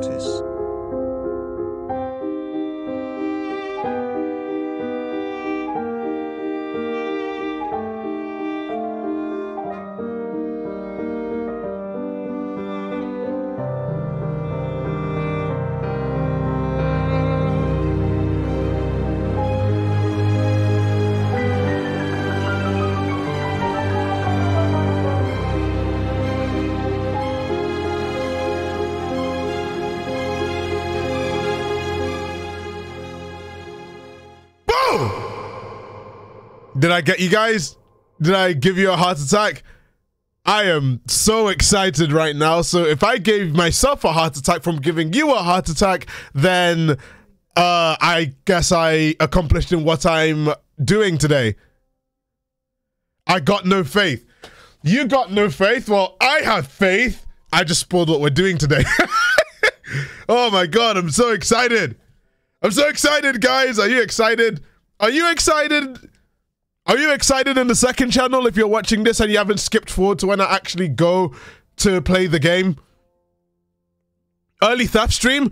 time Did I get you guys? Did I give you a heart attack? I am so excited right now. So if I gave myself a heart attack from giving you a heart attack, then uh, I guess I accomplished in what I'm doing today. I got no faith. You got no faith. Well, I have faith. I just spoiled what we're doing today. oh my god, I'm so excited. I'm so excited, guys. Are you excited? Are you excited? Are you excited in the second channel if you're watching this and you haven't skipped forward to when I actually go to play the game? Early Thaf stream?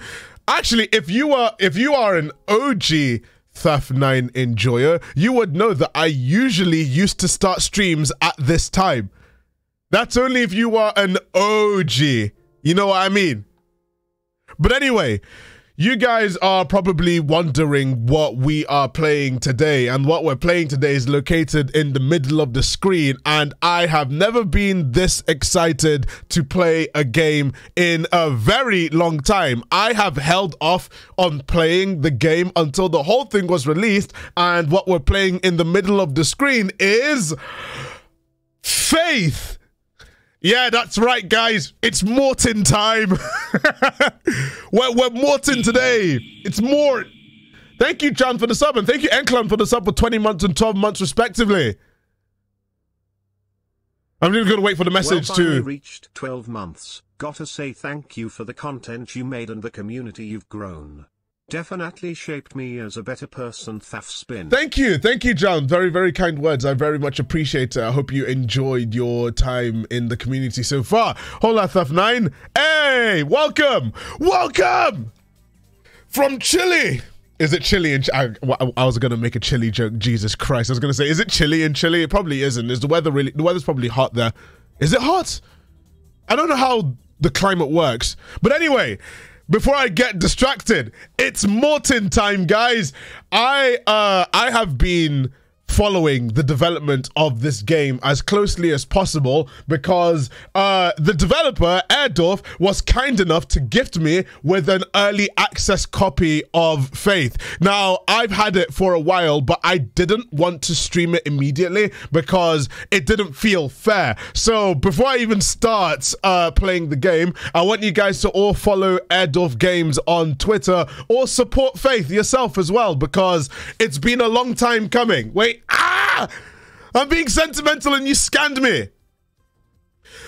Actually, if you are if you are an OG Thaf 9 enjoyer, you would know that I usually used to start streams at this time. That's only if you are an OG. You know what I mean? But anyway, you guys are probably wondering what we are playing today, and what we're playing today is located in the middle of the screen. And I have never been this excited to play a game in a very long time. I have held off on playing the game until the whole thing was released, and what we're playing in the middle of the screen is Faith. Yeah, that's right, guys. It's Morton time. we're, we're Morton today. It's Mort. Thank you, John, for the sub, and thank you, Enklan, for the sub for 20 months and 12 months, respectively. I'm just going to wait for the message well, to. reached 12 months. Gotta say thank you for the content you made and the community you've grown. Definitely shaped me as a better person, Thaf Spin. Thank you. Thank you, John. Very, very kind words. I very much appreciate it. I hope you enjoyed your time in the community so far. Hola, Thaf9. Hey, welcome. Welcome from Chile. Is it chilly in? I, I was gonna make a chilly joke. Jesus Christ! I was gonna say, is it chilly in Chile? It probably isn't. Is the weather really? The weather's probably hot there. Is it hot? I don't know how the climate works, but anyway, before I get distracted, it's Morton time, guys. I uh I have been following the development of this game as closely as possible because uh, the developer, Airdorf, was kind enough to gift me with an early access copy of Faith. Now, I've had it for a while, but I didn't want to stream it immediately because it didn't feel fair. So, before I even start uh, playing the game, I want you guys to all follow Airdorf Games on Twitter or support Faith yourself as well because it's been a long time coming. Wait, ah! I'm being sentimental and you scanned me.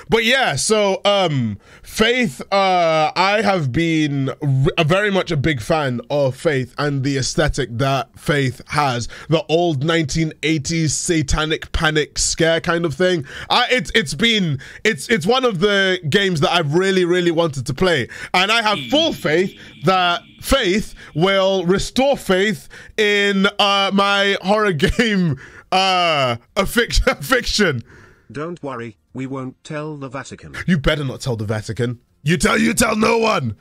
But yeah, so um Faith uh I have been very much a big fan of Faith and the aesthetic that Faith has. The old 1980s satanic panic scare kind of thing. I it's it's been it's it's one of the games that I've really really wanted to play. And I have full faith that Faith will restore faith in uh my horror game uh a fiction. Don't worry, we won't tell the Vatican. You better not tell the Vatican. You tell you tell no one.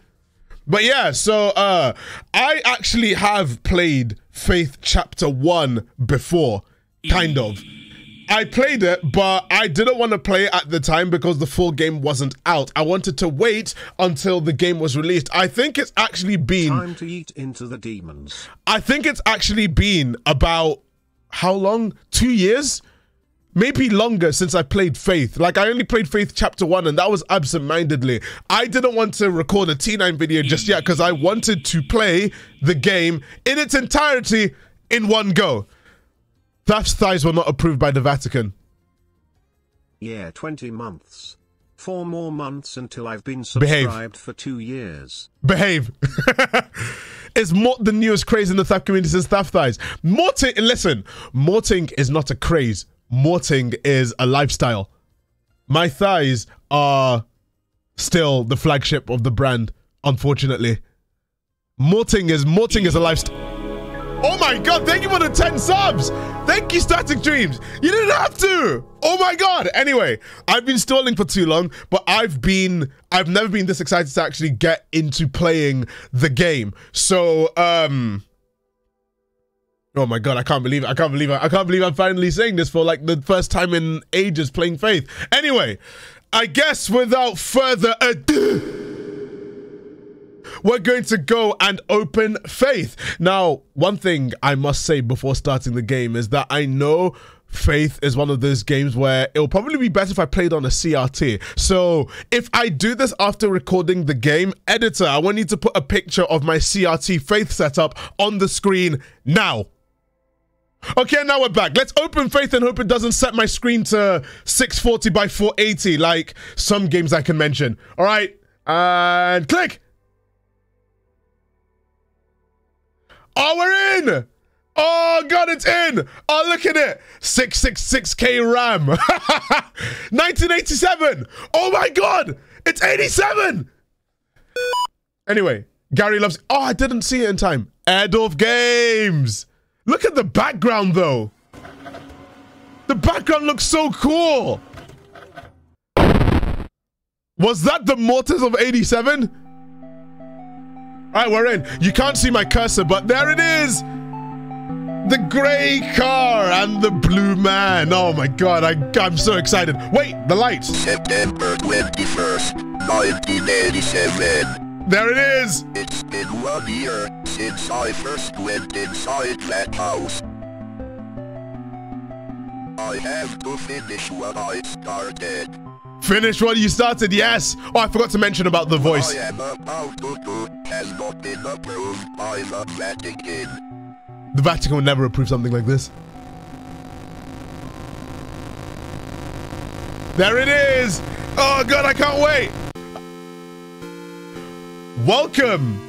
But yeah, so uh I actually have played Faith Chapter 1 before, kind of. I played it, but I didn't want to play it at the time because the full game wasn't out. I wanted to wait until the game was released. I think it's actually been Time to eat into the demons. I think it's actually been about how long? Two years? Maybe longer since I played Faith. Like, I only played Faith Chapter 1, and that was absent mindedly. I didn't want to record a T9 video just yet because I wanted to play the game in its entirety in one go. Thaf's thighs were not approved by the Vatican. Yeah, 20 months. Four more months until I've been Behave. subscribed for two years. Behave. is Mort the newest craze in the Thaf community since Thaf thighs? Morting, listen, morting is not a craze. Morting is a lifestyle. My thighs are still the flagship of the brand unfortunately. Morting is morting is a lifestyle. Oh my god, thank you for the 10 subs. Thank you, Static Dreams. You didn't have to. Oh my god. Anyway, I've been stalling for too long, but I've been I've never been this excited to actually get into playing the game. So um Oh my god, I can't believe it. I can't believe it. I can't believe I'm finally saying this for like the first time in ages playing Faith. Anyway, I guess without further ado we're going to go and open faith. Now, one thing I must say before starting the game is that I know Faith is one of those games where it'll probably be better if I played on a CRT. So if I do this after recording the game, editor, I want you to put a picture of my CRT Faith setup on the screen now. Okay, now we're back. Let's open Faith and hope it doesn't set my screen to 640 by 480 like some games I can mention. All right, and click. Oh, we're in! Oh, God, it's in! Oh, look at it! 666k RAM. 1987! Oh, my God! It's 87! Anyway, Gary loves... Oh, I didn't see it in time. Airdorf Games! Look at the background, though. The background looks so cool. Was that the Mortars of 87? All right, we're in. You can't see my cursor, but there it is. The gray car and the blue man. Oh my god, I, I'm so excited. Wait, the lights. September 21st, 1987. There it is. It's been one year since I first went inside that house. I have to finish what I started. Finish what you started, yes. Oh, I forgot to mention about the voice. I am about to do has not been approved by the Vatican. The Vatican would never approve something like this. There it is. Oh god, I can't wait. Welcome,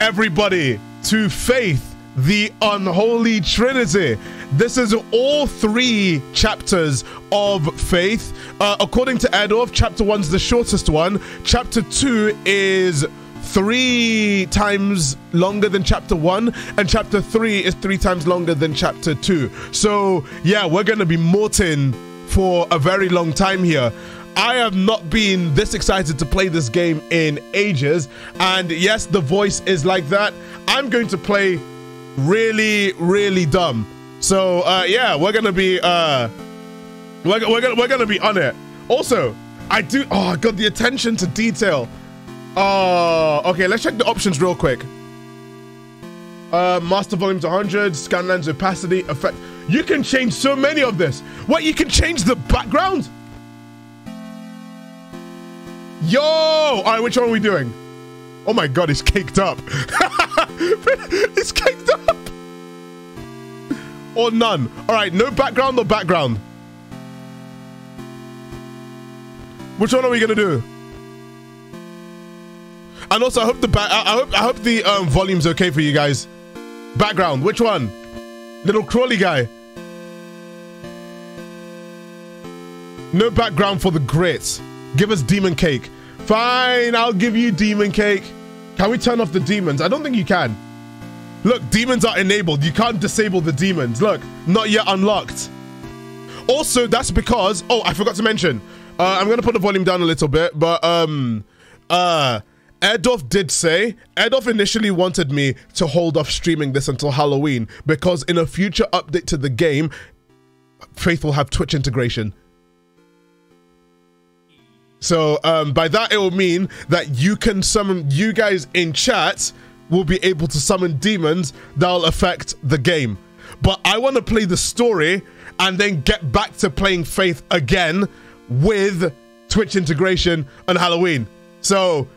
everybody, to Faith, the Unholy Trinity. This is all three chapters of faith. Uh, according to Airdorf, chapter one's the shortest one. Chapter two is three times longer than chapter one, and chapter three is three times longer than chapter two. So, yeah, we're going to be morting for a very long time here. I have not been this excited to play this game in ages, and yes, the voice is like that. I'm going to play really, really dumb. So uh, yeah, we're gonna be uh, we're, we're gonna we're gonna be on it. Also, I do. Oh, I got the attention to detail. Oh, okay. Let's check the options real quick. Uh, master volume to 100, scanlines opacity, effect. You can change so many of this. What? You can change the background? Yo! All right, which one are we doing? Oh my god, it's caked up. it's caked up or none? All right, no background or background? Which one are we gonna do? And also, I hope the back. I hope I hope the um, volume's okay for you guys. Background. Which one? Little crawly guy. No background for the grits. Give us demon cake. Fine, I'll give you demon cake. Can we turn off the demons? I don't think you can. Look, demons are enabled. You can't disable the demons. Look, not yet unlocked. Also, that's because, oh, I forgot to mention. Uh, I'm going to put the volume down a little bit, but um, uh, Airdorf did say, Airdorf initially wanted me to hold off streaming this until Halloween because in a future update to the game, Faith will have Twitch integration. So um, by that, it will mean that you can summon you guys in chat will be able to summon demons that'll affect the game. But I want to play the story and then get back to playing Faith again with Twitch integration and Halloween. So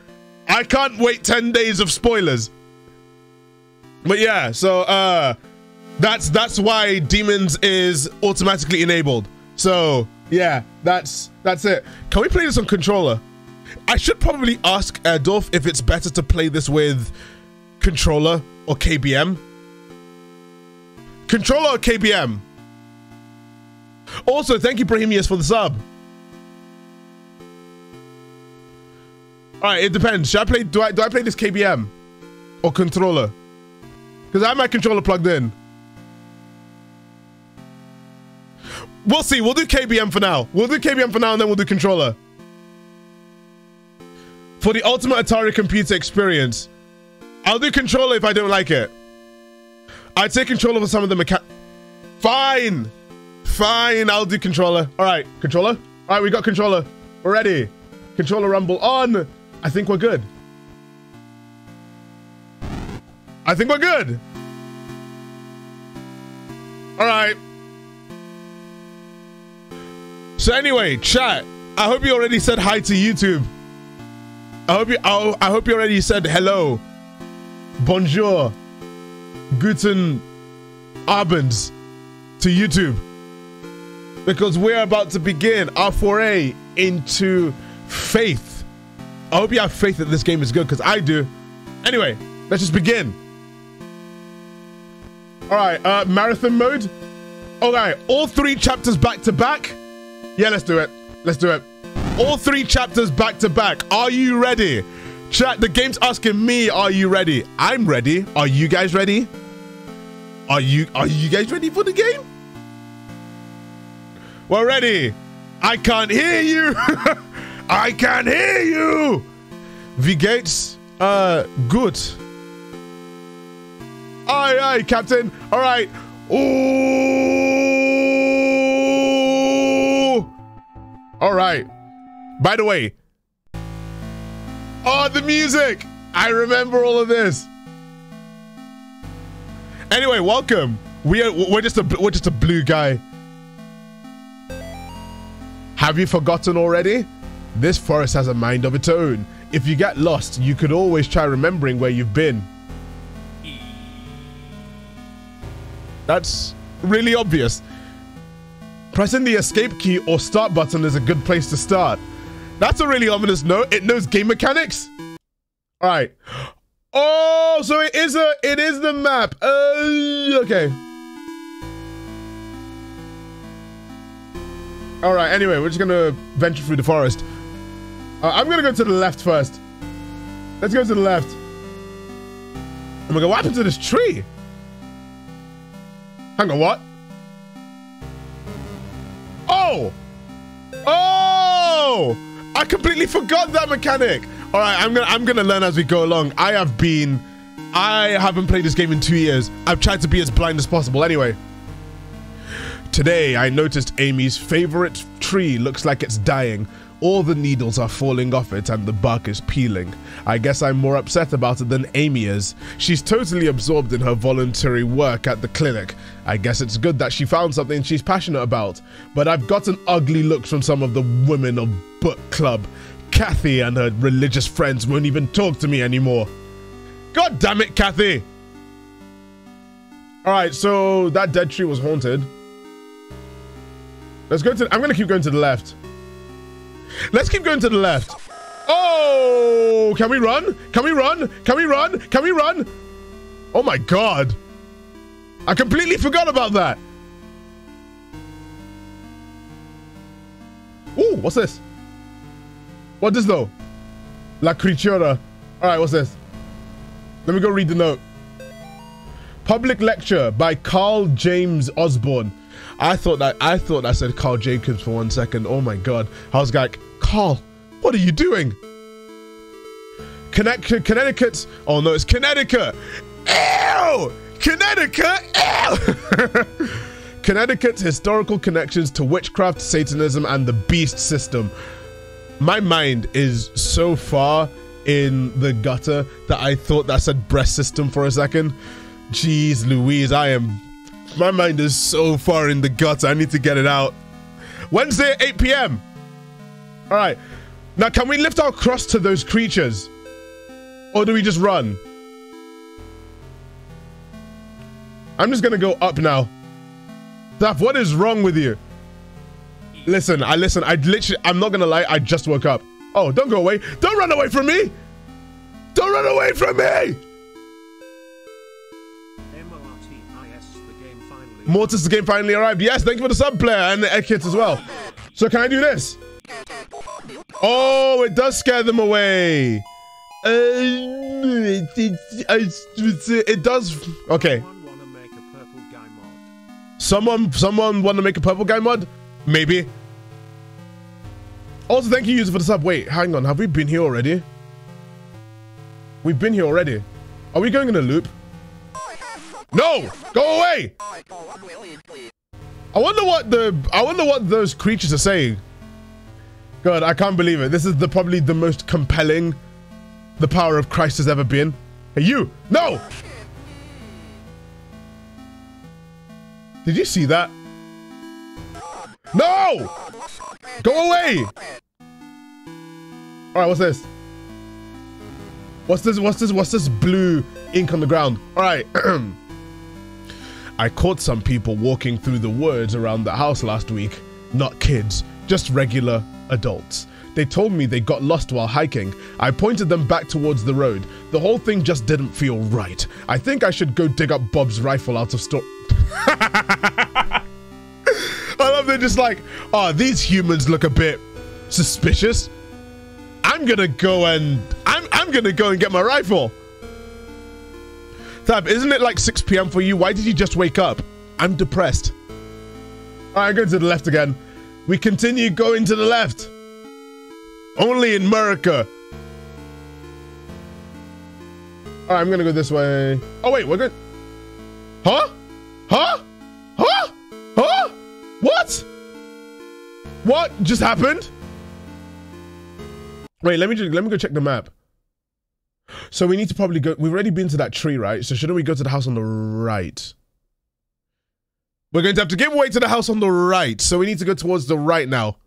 I can't wait 10 days of spoilers. But yeah, so uh that's that's why demons is automatically enabled. So yeah, that's that's it. Can we play this on controller? I should probably ask Airdorf if it's better to play this with controller or KBM? Controller or KBM? Also, thank you, Brahimius, for the sub. All right, it depends. Should I play? Do I do I play this KBM or controller? Because I have my controller plugged in. We'll see. We'll do KBM for now. We'll do KBM for now, and then we'll do controller. For the ultimate Atari computer experience, I'll do controller if I don't like it. I'd say controller for some of the mechan. Fine, fine. I'll do controller. All right, controller. All right, we got controller. We're ready. Controller rumble on. I think we're good. I think we're good. All right. So anyway, chat. I hope you already said hi to YouTube. I hope you. I, I hope you already said hello, bonjour, guten abends to YouTube because we're about to begin our foray into faith. I hope you have faith that this game is good because I do. Anyway, let's just begin. All right, uh, marathon mode. All right, all three chapters back to back. Yeah, let's do it. Let's do it. All three chapters back to back. Are you ready? Chat, the game's asking me, are you ready? I'm ready. Are you guys ready? Are you are you guys ready for the game? We're ready. I can't hear you. I can't hear you. The gates Uh, good. Aye, aye, Captain. All right. Ooh. All right. By the way. Oh, the music. I remember all of this. Anyway, welcome. We are we're just a we're just a blue guy. Have you forgotten already? This forest has a mind of its own. If you get lost, you could always try remembering where you've been. That's really obvious. Pressing the escape key or start button is a good place to start. That's a really ominous note. It knows game mechanics. All right. Oh, so it is a it is the map. Uh, okay. All right. Anyway, we're just gonna venture through the forest. Uh, I'm gonna go to the left first. Let's go to the left. Oh my god, what happened to this tree? Hang on, what? Oh! Oh! I completely forgot that mechanic. All right, I'm gonna I'm gonna learn as we go along. I have been, I haven't played this game in two years. I've tried to be as blind as possible. Anyway, today I noticed Amy's favorite tree looks like it's dying. All the needles are falling off it and the bark is peeling. I guess I'm more upset about it than Amy is. She's totally absorbed in her voluntary work at the clinic. I guess it's good that she found something she's passionate about. But I've gotten ugly looks from some of the women of book club. Kathy and her religious friends won't even talk to me anymore. God damn it, Kathy! Alright, so that dead tree was haunted. Let's go to. I'm gonna keep going to the left. Let's keep going to the left. Oh, can we run? Can we run? Can we run? Can we run? Oh my god. I completely forgot about that. Ooh, what's this? What is this, though? La Criatura. All right, what's this? Let me go read the note. Public lecture by Carl James Osborne. I thought that I thought I said Karl Jacobs for one second. Oh my god. Was like, Carl, what are you doing? Connect Connecticut. Oh no, it's Connecticut. Ew! Connecticut. Ew! Connecticut's historical connections to witchcraft, Satanism, and the beast system. My mind is so far in the gutter that I thought that said breast system for a second. Jeez Louise, I am. My mind is so far in the gutter. I need to get it out. Wednesday at 8 p.m. All right. Now, can we lift our cross to those creatures? Or do we just run? I'm just gonna go up now. Thaf, what is wrong with you? Listen, I listen. I literally, I'm not gonna lie. I just woke up. Oh, don't go away. Don't run away from me. Don't run away from me. Mortis, the game finally arrived. Yes, thank you for the sub player and the egg kit as well. So can I do this? Oh, it does scare them away. Uh, it, it, it does. Okay. Someone, someone want to make a purple guy mod? Maybe. Also, thank you, user, for the sub. Wait, hang on. Have we been here already? We've been here already. Are we going in a loop? No! Go away! I wonder what the I wonder what those creatures are saying. God, I can't believe it. This is the probably the most compelling the power of Christ has ever been. Hey, you! No! Did you see that? No! Go away! Alright, what's this? What's this? What's this? What's this blue ink on the ground? Alright. I caught some people walking through the woods around the house last week. Not kids, just regular adults. They told me they got lost while hiking. I pointed them back towards the road. The whole thing just didn't feel right. I think I should go dig up Bob's rifle out of store. I love they're just like, oh, these humans look a bit suspicious. I'm gonna go and I'm I'm gonna go and get my rifle. Thaf, isn't it like 6 p.m. for you? Why did you just wake up? I'm depressed. Alright, go to the left again. We continue going to the left. Only in America. Alright, I'm gonna go this way. Oh wait, we're good. Huh? Huh? Huh? Huh? What? What just happened? Wait, let me just let me go check the map. So we need to probably go. We've already been to that tree, right? So shouldn't we go to the house on the right? We're going to have to give way to the house on the right. So we need to go towards the right now.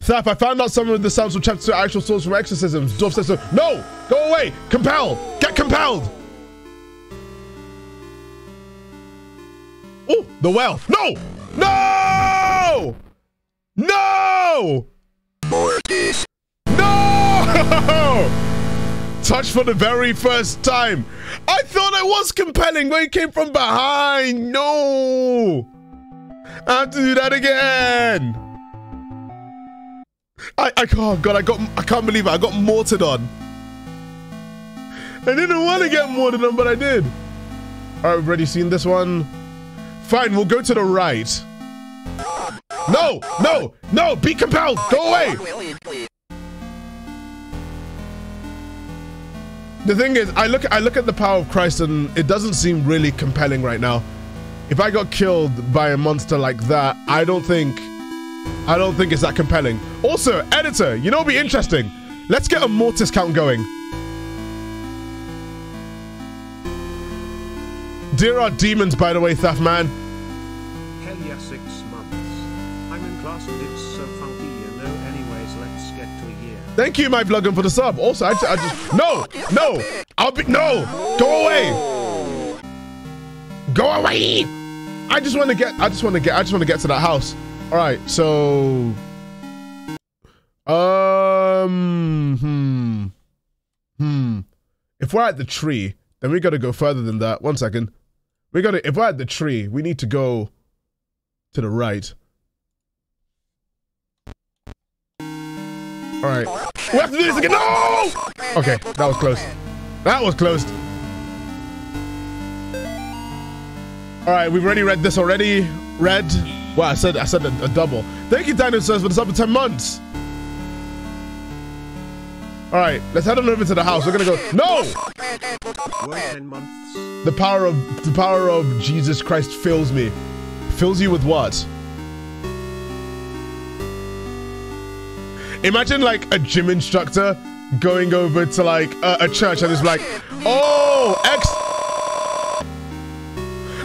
Thaf, I found out some of the Psalms from chapter 2 actual source from exorcisms. Dwarf says. No! Go away! Compel! Get compelled! Oh, the well. No! No! No! Mortis. No! Touch for the very first time. I thought I was compelling when it came from behind. No! I have to do that again. I, I oh god, I got I can't believe it. I got mortared on. I didn't want to get mortared on, but I did. We've already seen this one. Fine, we'll go to the right. No! No! No! Be compelled! Go away! The thing is, I look I look at the power of Christ and it doesn't seem really compelling right now. If I got killed by a monster like that, I don't think I don't think it's that compelling. Also, editor, you know what'd be interesting? Let's get a mortis count going. Dear our demons, by the way, Thaf man. Thank you, my vlogger, for the sub. Also, I, I just no, no, I'll be no, go away, go away. I just want to get, I just want to get, I just want to get to that house. All right, so, um, hmm, hmm. If we're at the tree, then we got to go further than that. One second, we got to. If we're at the tree, we need to go to the right. All right. We have to do this again. No! Okay, that was close. That was close. All right, we've already read this already. Red. Well, I said I said a, a double. Thank you, dinosaurs, for the sub for 10 months. All right, let's head on over to the house. We're gonna go. No! Whoa, 10 months. The power of the power of Jesus Christ fills me. Fills you with what? Imagine like a gym instructor going over to like a, a church and it's like, oh, ex.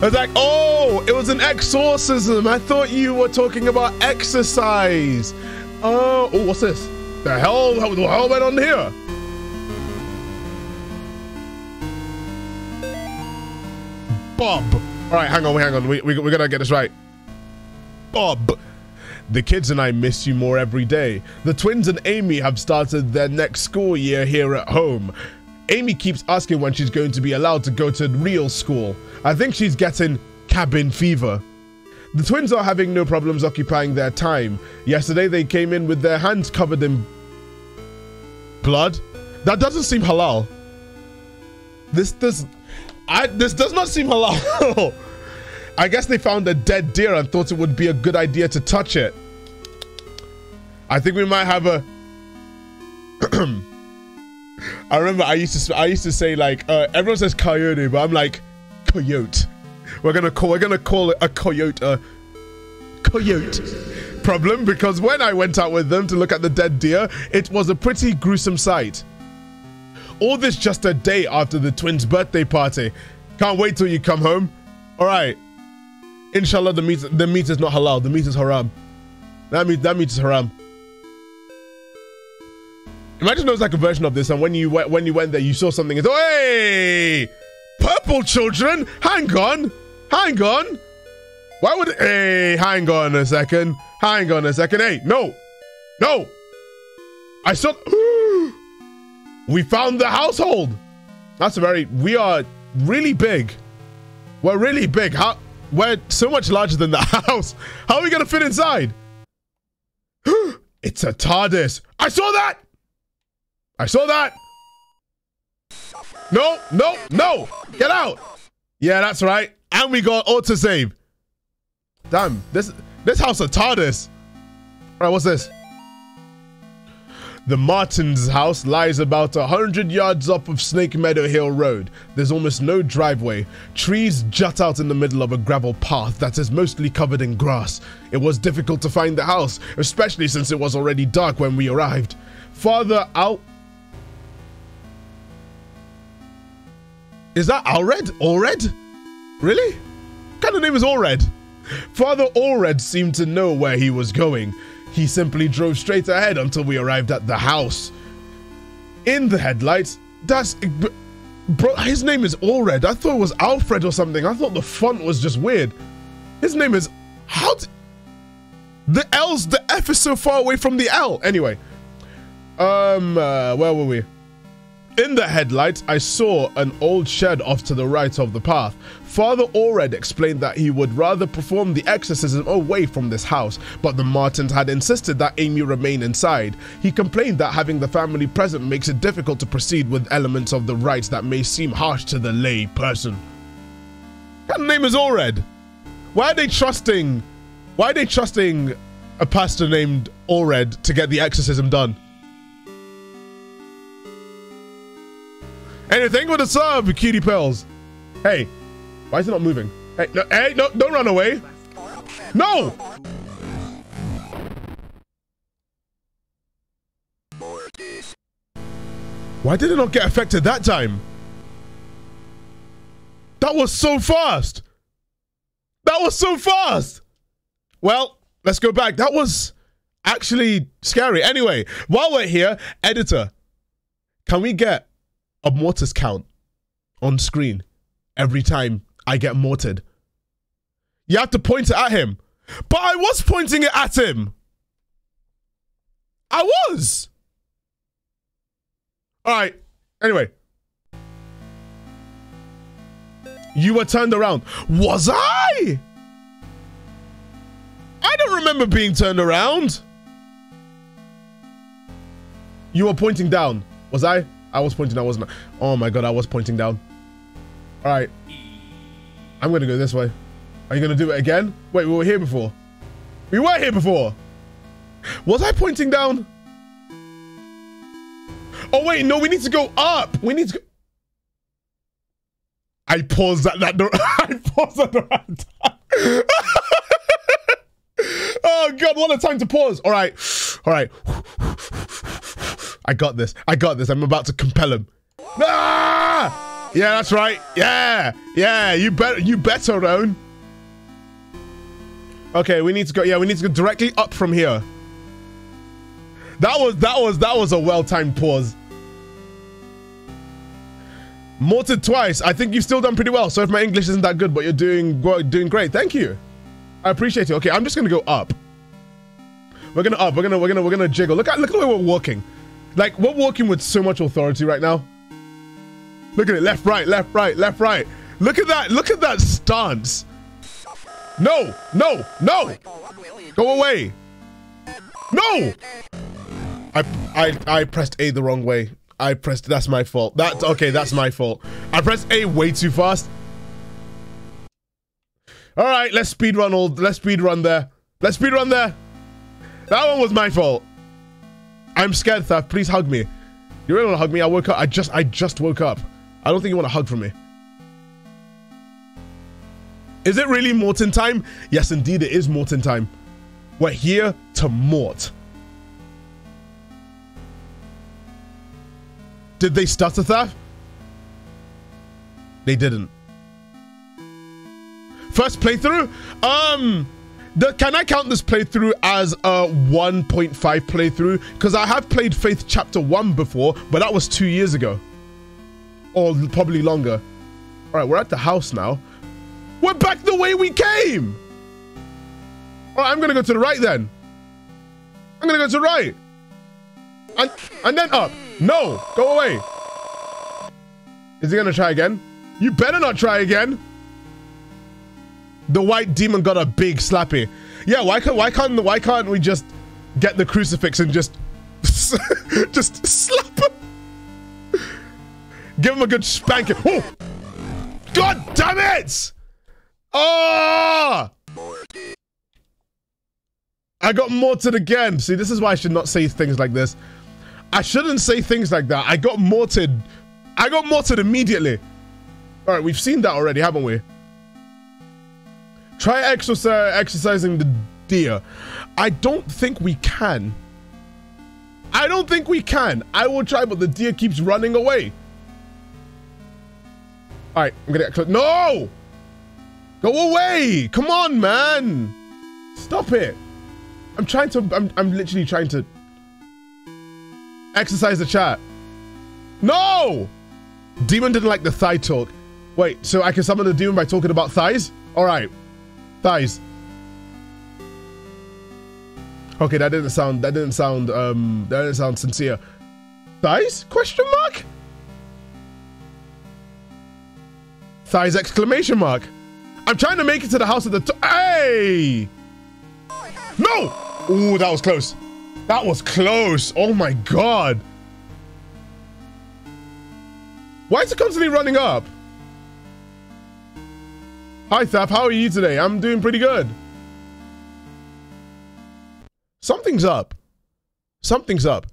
It's like, oh, it was an exorcism. I thought you were talking about exercise. Oh, oh, what's this? The hell, the hell went on here? Bob. All right, hang on, hang on. We, we, we're gonna get this right. Bob. The kids and I miss you more every day. The twins and Amy have started their next school year here at home. Amy keeps asking when she's going to be allowed to go to real school. I think she's getting cabin fever. The twins are having no problems occupying their time. Yesterday they came in with their hands covered in blood. That doesn't seem halal. This does I this does not seem halal. I guess they found a dead deer and thought it would be a good idea to touch it. I think we might have a I remember I used to I used to say like uh, everyone says coyote, but I'm like coyote. We're gonna call we're gonna call it a coyote a coyote problem because when I went out with them to look at the dead deer, it was a pretty gruesome sight. All this just a day after the twins' birthday party. Can't wait till you come home. All right. Inshallah, the meat the meat is not halal. The meat is haram. That meat that meat is haram. Imagine there was like a version of this, and when you went when you went there, you saw something. It's oh, hey, purple children. Hang on, hang on. Why would hey? Hang on a second. Hang on a second. Hey, no, no. I saw. we found the household. That's a very. We are really big. We're really big. How? We're so much larger than the house. How are we gonna fit inside? it's a TARDIS. I saw that. I saw that. No, no, no. Get out. Yeah, that's right. And we got autosave. Damn, this this house a TARDIS. All right, what's this? The Martins' house lies about a hundred yards off of Snake Meadow Hill Road. There's almost no driveway. Trees jut out in the middle of a gravel path that is mostly covered in grass. It was difficult to find the house, especially since it was already dark when we arrived. Farther out Is that Alred? Allred? Really? What kind of name is Allred? Father Allred seemed to know where he was going. He simply drove straight ahead until we arrived at the house. In the headlights, that's. Bro, his name is Allred. I thought it was Alfred or something. I thought the font was just weird. His name is. How? the L's. The F is so far away from the L. Anyway. Um, uh, where were we? In the headlights, I saw an old shed off to the right of the path. Father Allred explained that he would rather perform the exorcism away from this house, but the Martins had insisted that Amy remain inside. He complained that having the family present makes it difficult to proceed with elements of the rites that may seem harsh to the lay person. That name is Allred. Why are they trusting? Why are they trusting a pastor named Allred to get the exorcism done? Anything with a sub, cutie pills. Hey, why is it not moving? Hey, no, hey, no, don't run away. No! Why did it not get affected that time? That was so fast. That was so fast. Well, let's go back. That was actually scary. Anyway, while we're here, editor, can we get a mortis count on screen every time I get mortared. You have to point it at him. But I was pointing it at him. I was. All right. Anyway. You were turned around. Was I? I don't remember being turned around. You were pointing down. Was I? I was pointing I wasn't Oh my god, I was pointing down. Alright. I'm gonna go this way. Are you gonna do it again? Wait, we were here before. We were here before. Was I pointing down? Oh wait, no, we need to go up. We need to go. I paused at that. door. I paused at the right time. oh god, what a time to pause. All right, all right. I got this. I got this. I'm about to compel him. Ah! Yeah, that's right. Yeah, yeah. You better. You better own. Okay, we need to go. Yeah, we need to go directly up from here. That was that was that was a well-timed pause. Morted twice. I think you've still done pretty well. So if my English isn't that good, but you're doing doing great. Thank you. I appreciate it. Okay, I'm just gonna go up. We're gonna up. We're gonna we're gonna we're gonna jiggle. Look at look at the way we're walking. Like, we're walking with so much authority right now. Look at it. Left, right, left, right, left, right. Look at that. Look at that stance. No, no, no. Go away. No. I, I, I pressed A the wrong way. I pressed, that's my fault. That's, okay, that's my fault. I pressed A way too fast. All right, let's speed run all, let's speed run there. Let's speed run there. That one was my fault. I'm scared, Thaf. Please hug me. You really want to hug me? I woke up. I just, I just woke up. I don't think you want a hug from me. Is it really Morton time? Yes, indeed, it is Morton time. We're here to Mort. Did they stutter Thaf? They didn't. First playthrough? Um, the, can I count this playthrough as a 1.5 playthrough? Because I have played Faith Chapter 1 before, but that was two years ago. Or probably longer. All right, we're at the house now. We're back the way we came! All right, I'm gonna go to the right then. I'm gonna go to the right. And, and then up. No, go away. Is he gonna try again? You better not try again. The white demon got a big slappy. Yeah, why can't why can't why can't we just get the crucifix and just just slap him? Give him a good spanking. Oh! God damn it! Oh! I got mortared again. See, this is why I should not say things like this. I shouldn't say things like that. I got mortared. I got mortared immediately. All right, we've seen that already, haven't we? Try exercise, exercising the deer. I don't think we can. I don't think we can. I will try, but the deer keeps running away. All right, I'm gonna get. No! Go away! Come on, man! Stop it! I'm trying to. I'm. I'm literally trying to exercise the chat. No! Demon didn't like the thigh talk. Wait, so I can summon the demon by talking about thighs? All right. Thighs. Okay, that didn't sound that didn't sound um that didn't sound sincere. Thighs? Question mark? Thighs exclamation mark. I'm trying to make it to the house of the Hey! No! Ooh, that was close. That was close. Oh my god. Why is it constantly running up? Hi, Thaf. How are you today? I'm doing pretty good. Something's up. Something's up.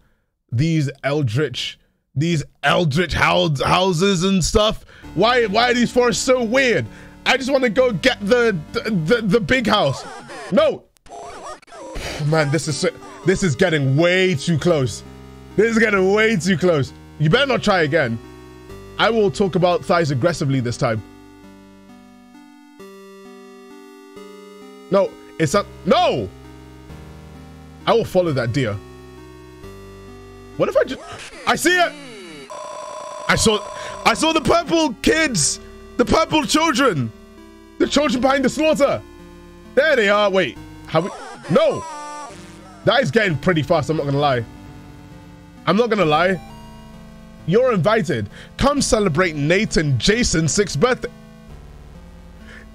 These eldritch, these eldritch houses and stuff. Why, why are these forests so weird? I just want to go get the, the, the big house. No. Man, this is so, this is getting way too close. This is getting way too close. You better not try again. I will talk about thighs aggressively this time. No, it's a No! I will follow that deer. What if I just. I see it! I saw. I saw the purple kids! The purple children! The children behind the slaughter! There they are. Wait. How we. No! That is getting pretty fast, I'm not gonna lie. I'm not gonna lie. You're invited. Come celebrate Nathan Jason's sixth birthday.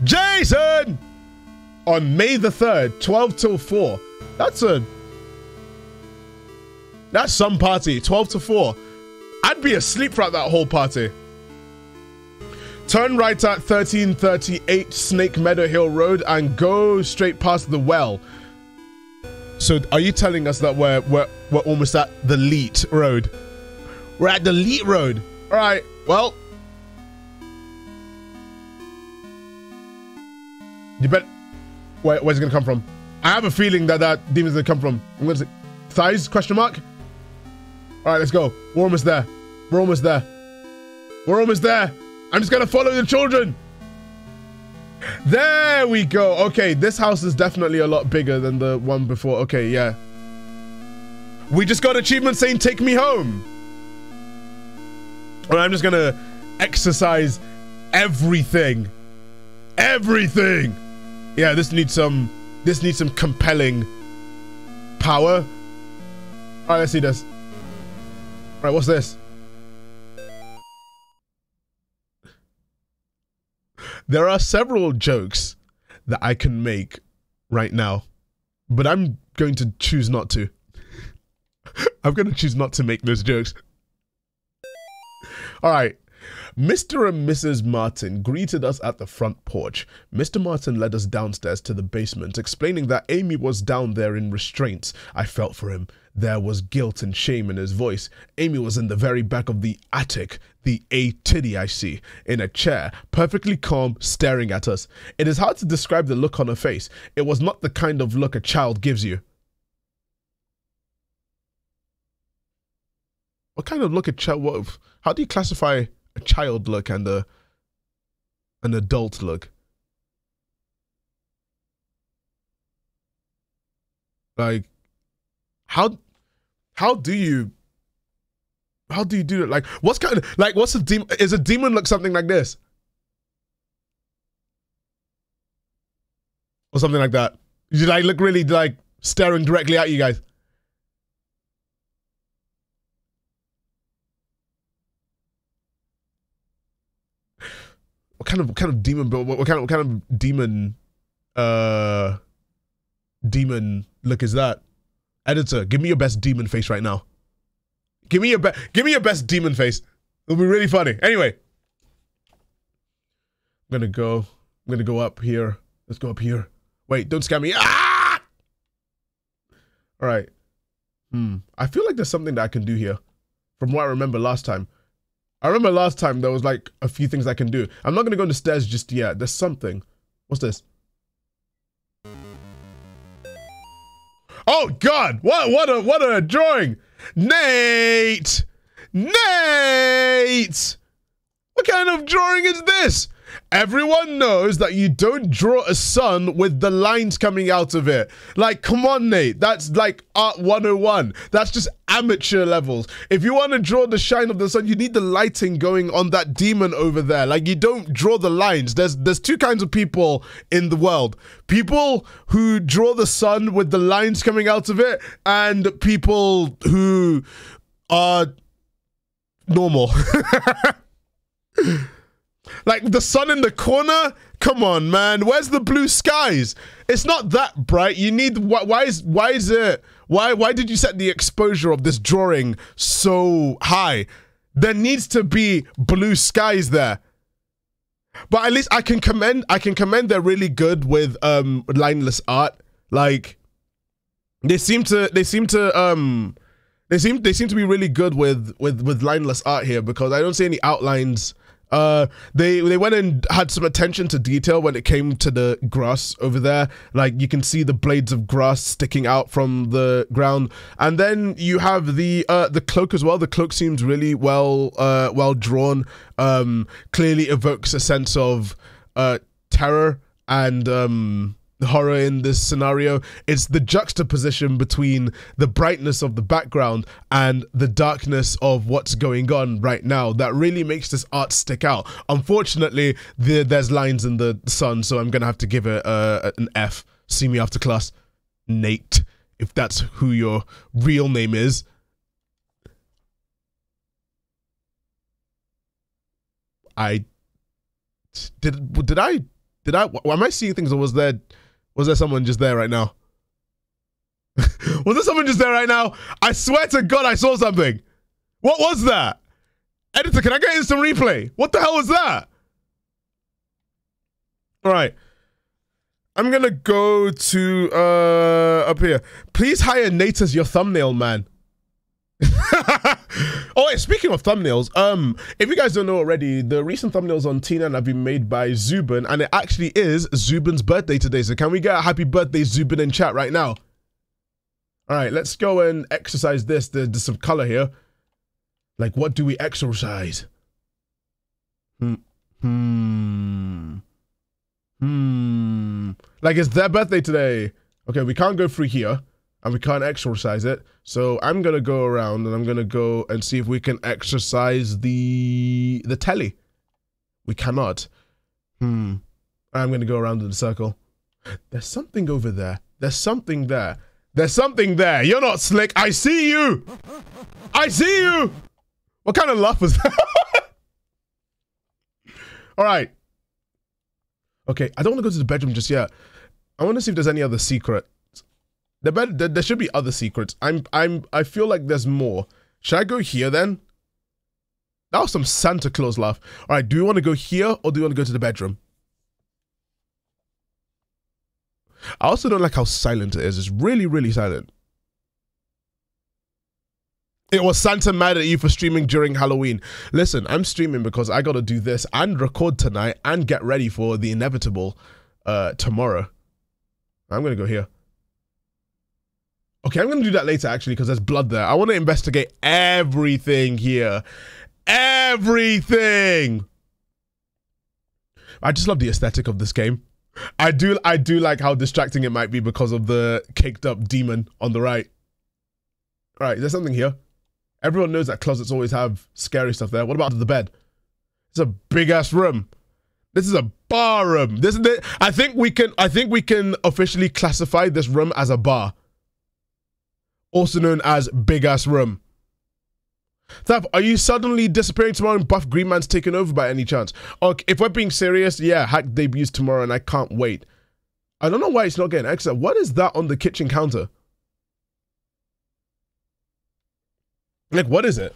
Jason! On May the 3rd, 12 till 4. That's a... That's some party, 12 to 4. I'd be asleep throughout that whole party. Turn right at 1338 Snake Meadow Hill Road and go straight past the well. So are you telling us that we're we're we're almost at the Leet Road? We're at the Leet Road. All right. Well, you bet. Where, where's it gonna come from? I have a feeling that that demon's gonna come from. I'm gonna say thighs? Question mark. All right, let's go. We're almost there. We're almost there. We're almost there. I'm just gonna follow the children. There we go. Okay, this house is definitely a lot bigger than the one before. Okay, yeah. We just got achievement saying take me home. And I'm just gonna exercise everything. Everything. Yeah, this needs some this needs some compelling power. Alright, let's see this. Alright, what's this? There are several jokes that I can make right now, but I'm going to choose not to. I'm going to choose not to make those jokes. All right. Mr. and Mrs. Martin greeted us at the front porch. Mr. Martin led us downstairs to the basement, explaining that Amy was down there in restraints. I felt for him. There was guilt and shame in his voice. Amy was in the very back of the attic, the A titty I see, in a chair, perfectly calm, staring at us. It is hard to describe the look on her face. It was not the kind of look a child gives you. What kind of look a child? How do you classify a child look and a an adult look? Like, how how do you how do you do it? Like, what's kind of like what's a demon? Is a demon look something like this? Or something like that? You like look really like staring directly at you guys. What kind of what kind of demon what, what kind of what kind of demon uh demon look is that? Editor, give me your best demon face right now. Give me your best give me your best demon face. It'll be really funny. Anyway. I'm gonna go. I'm gonna go up here. Let's go up here. Wait, don't scare me. Ah! Alright. Hmm. I feel like there's something that I can do here. From what I remember last time. I remember last time there was like a few things I can do. I'm not gonna go on the stairs just yet. There's something. What's this? Oh God! What what a what a drawing! Nate! Nate! What kind of drawing is this? Everyone knows that you don't draw a sun with the lines coming out of it. Like, come on, Nate. That's like art 101. That's just amateur levels. If you want to draw the shine of the sun, you need the lighting going on that demon over there. Like, you don't draw the lines. There's there's two kinds of people in the world. People who draw the sun with the lines coming out of it, and people who are normal. Like the sun in the corner? Come on, man. Where's the blue skies? It's not that bright. You need why, why is why is it why why did you set the exposure of this drawing so high? There needs to be blue skies there. But at least I can commend I can commend they're really good with um lineless art. Like they seem to they seem to um they seem they seem to be really good with with with lineless art here because I don't see any outlines uh, they they went and had some attention to detail when it came to the grass over there. Like you can see the blades of grass sticking out from the ground, and then you have the uh, the cloak as well. The cloak seems really well uh, well drawn. Um, clearly evokes a sense of uh, terror and um, horror in this scenario. It's the juxtaposition between the brightness of the background and the darkness of what's going on right now that really makes this art stick out. Unfortunately, the, there's lines in the sun, so I'm gonna have to give it uh, an F. See me after class, Nate, if that's who your real name is. I did. Did I? Did I? Am I seeing things, or was there? Was there someone just there right now? was there someone just there right now? I swear to God, I saw something. What was that? Editor, can I get instant replay? What the hell was that? All right. I'm gonna go to uh up here. Please hire Nate as your thumbnail man. oh, speaking of thumbnails, um, if you guys don't know already, the recent thumbnails on T9 have been made by Zubin, and it actually is Zubin's birthday today. So can we get a happy birthday, Zubin, in chat right now? All right, let's go and exercise this. There's, there's some color here. Like, what do we exercise? Hmm. Hmm. Hmm. Like, it's their birthday today. Okay, we can't go through here and we can't exercise it. So I'm gonna go around and I'm gonna go and see if we can exercise the the telly. We cannot. Hmm. I'm gonna go around in a circle. There's something over there. There's something there. There's something there. You're not slick. I see you. I see you. What kind of laugh was that? All right. Okay, I don't want to go to the bedroom just yet. I want to see if there's any other secret. The bed, there, there should be other secrets. I'm, I'm, I feel like there's more. Should I go here then? That was some Santa Claus laugh. All right, do we want to go here or do we want to go to the bedroom? I also don't like how silent it is. It's really, really silent. It was Santa mad at you for streaming during Halloween. Listen, I'm streaming because I got to do this and record tonight and get ready for the inevitable uh, tomorrow. I'm going to go here. Okay, I'm going to do that later actually because there's blood there. I want to investigate everything here. Everything. I just love the aesthetic of this game. I do I do like how distracting it might be because of the caked up demon on the right. Right, there's something here. Everyone knows that closets always have scary stuff there. What about the bed? It's a big ass room. This is a bar room. This is the, I think we can I think we can officially classify this room as a bar. Also known as big ass room. Thaf, are you suddenly disappearing tomorrow and Buff Green Man's taking over by any chance? Okay, if we're being serious, yeah, Hack debuts tomorrow and I can't wait. I don't know why it's not getting extra. What is that on the kitchen counter? Like, what is it?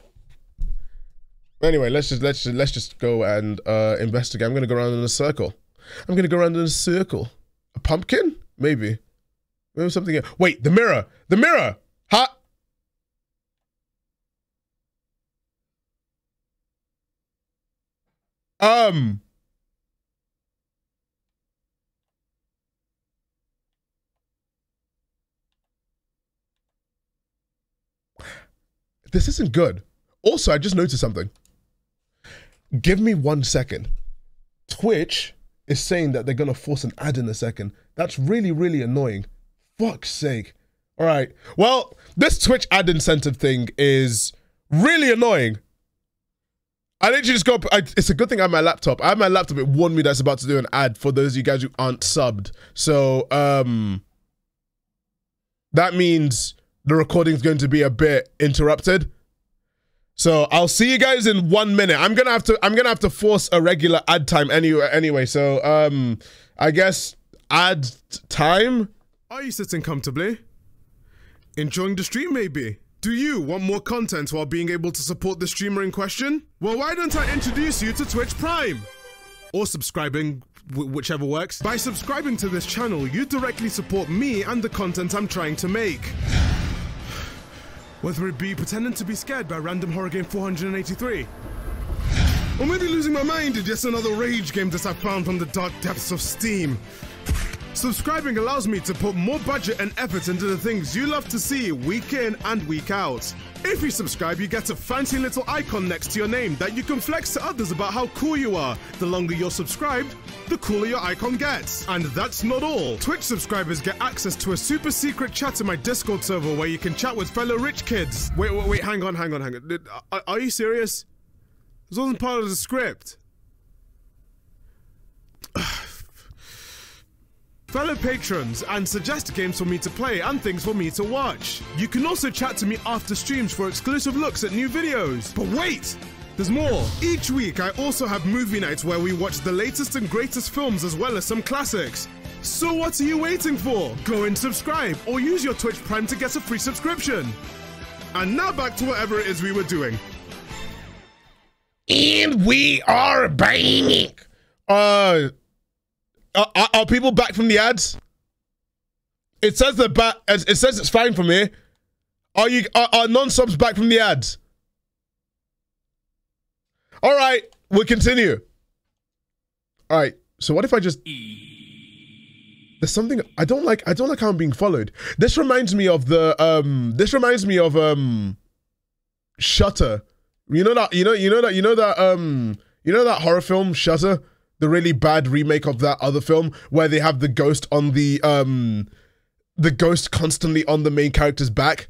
Anyway, let's just let's just, let's just go and uh, investigate. I'm gonna go around in a circle. I'm gonna go around in a circle. A pumpkin? Maybe. Maybe something. Else. Wait, the mirror. The mirror. Huh? Um. This isn't good. Also, I just noticed something. Give me one second. Twitch is saying that they're gonna force an ad in a second. That's really, really annoying. Fuck's sake. All right. Well, this Twitch ad incentive thing is really annoying. I literally just go. I, it's a good thing I have my laptop. I have my laptop. It warned me that's about to do an ad for those of you guys who aren't subbed. So, um, that means the recording's going to be a bit interrupted. So I'll see you guys in one minute. I'm gonna have to. I'm gonna have to force a regular ad time anyway. Anyway, so um, I guess ad time. Are you sitting comfortably? Enjoying the stream, maybe? Do you want more content while being able to support the streamer in question? Well, why don't I introduce you to Twitch Prime? Or subscribing, whichever works. By subscribing to this channel, you directly support me and the content I'm trying to make. Whether it be pretending to be scared by random horror game 483, or maybe losing my mind in just another rage game that I found from the dark depths of Steam. Subscribing allows me to put more budget and effort into the things you love to see week in and week out. If you subscribe, you get a fancy little icon next to your name that you can flex to others about how cool you are. The longer you're subscribed, the cooler your icon gets. And that's not all. Twitch subscribers get access to a super secret chat in my Discord server where you can chat with fellow rich kids. Wait, wait, wait, hang on, hang on, hang on. Are, are you serious? This wasn't part of the script. fellow patrons and suggest games for me to play and things for me to watch. You can also chat to me after streams for exclusive looks at new videos. But wait! There's more. Each week, I also have movie nights where we watch the latest and greatest films as well as some classics. So what are you waiting for? Go and subscribe or use your Twitch Prime to get a free subscription. And now back to whatever it is we were doing. And we are banging. Uh, are, are, people back from the ads? It says the back. It says it's fine for me. Are you are, are non-subs back from the ads? All right, we'll continue. All right. So what if I just there's something I don't like. I don't like how I'm being followed. This reminds me of the um. This reminds me of um. Shutter. You know that. You know. You know that. You know that. Um. You know that horror film Shutter the really bad remake of that other film where they have the ghost on the um the ghost constantly on the main character's back.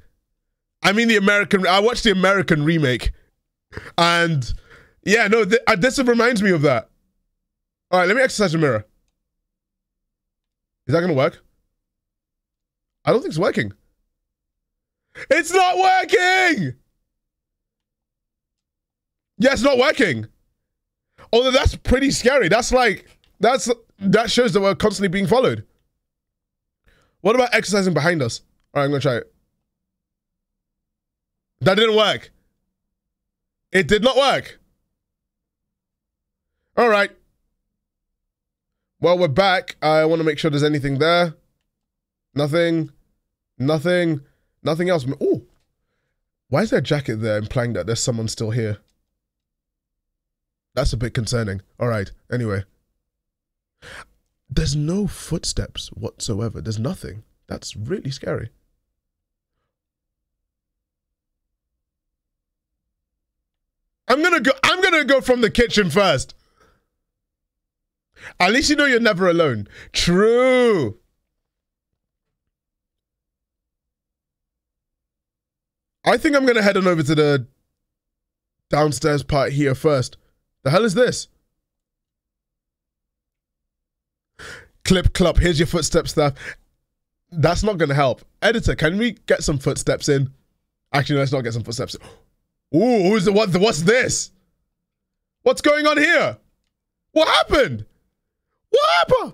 I mean the American I watched the American remake and yeah, no, th- uh, this reminds me of that. All right, let me exercise the mirror. Is that going to work? I don't think it's working. It's not working! Yeah, it's not working. Although that's pretty scary. That's like that's that shows that we're constantly being followed. What about exercising behind us? All right, I'm gonna try it. That didn't work. It did not work. All right. Well, we're back. I want to make sure there's anything there. Nothing. Nothing. Nothing else. Oh, why is there a jacket there implying that there's someone still here? That's a bit concerning. All right. Anyway. There's no footsteps whatsoever. There's nothing. That's really scary. I'm gonna go. I'm gonna go from the kitchen first. At least you know you're never alone. True. I think I'm gonna head on over to the downstairs part here first. The hell is this? Clip clop. Here's your footstep stuff. That's not gonna help. Editor, can we get some footsteps in? Actually, let's not get some footsteps. Ooh, who's the what? What's this? What's going on here? What happened? What happened?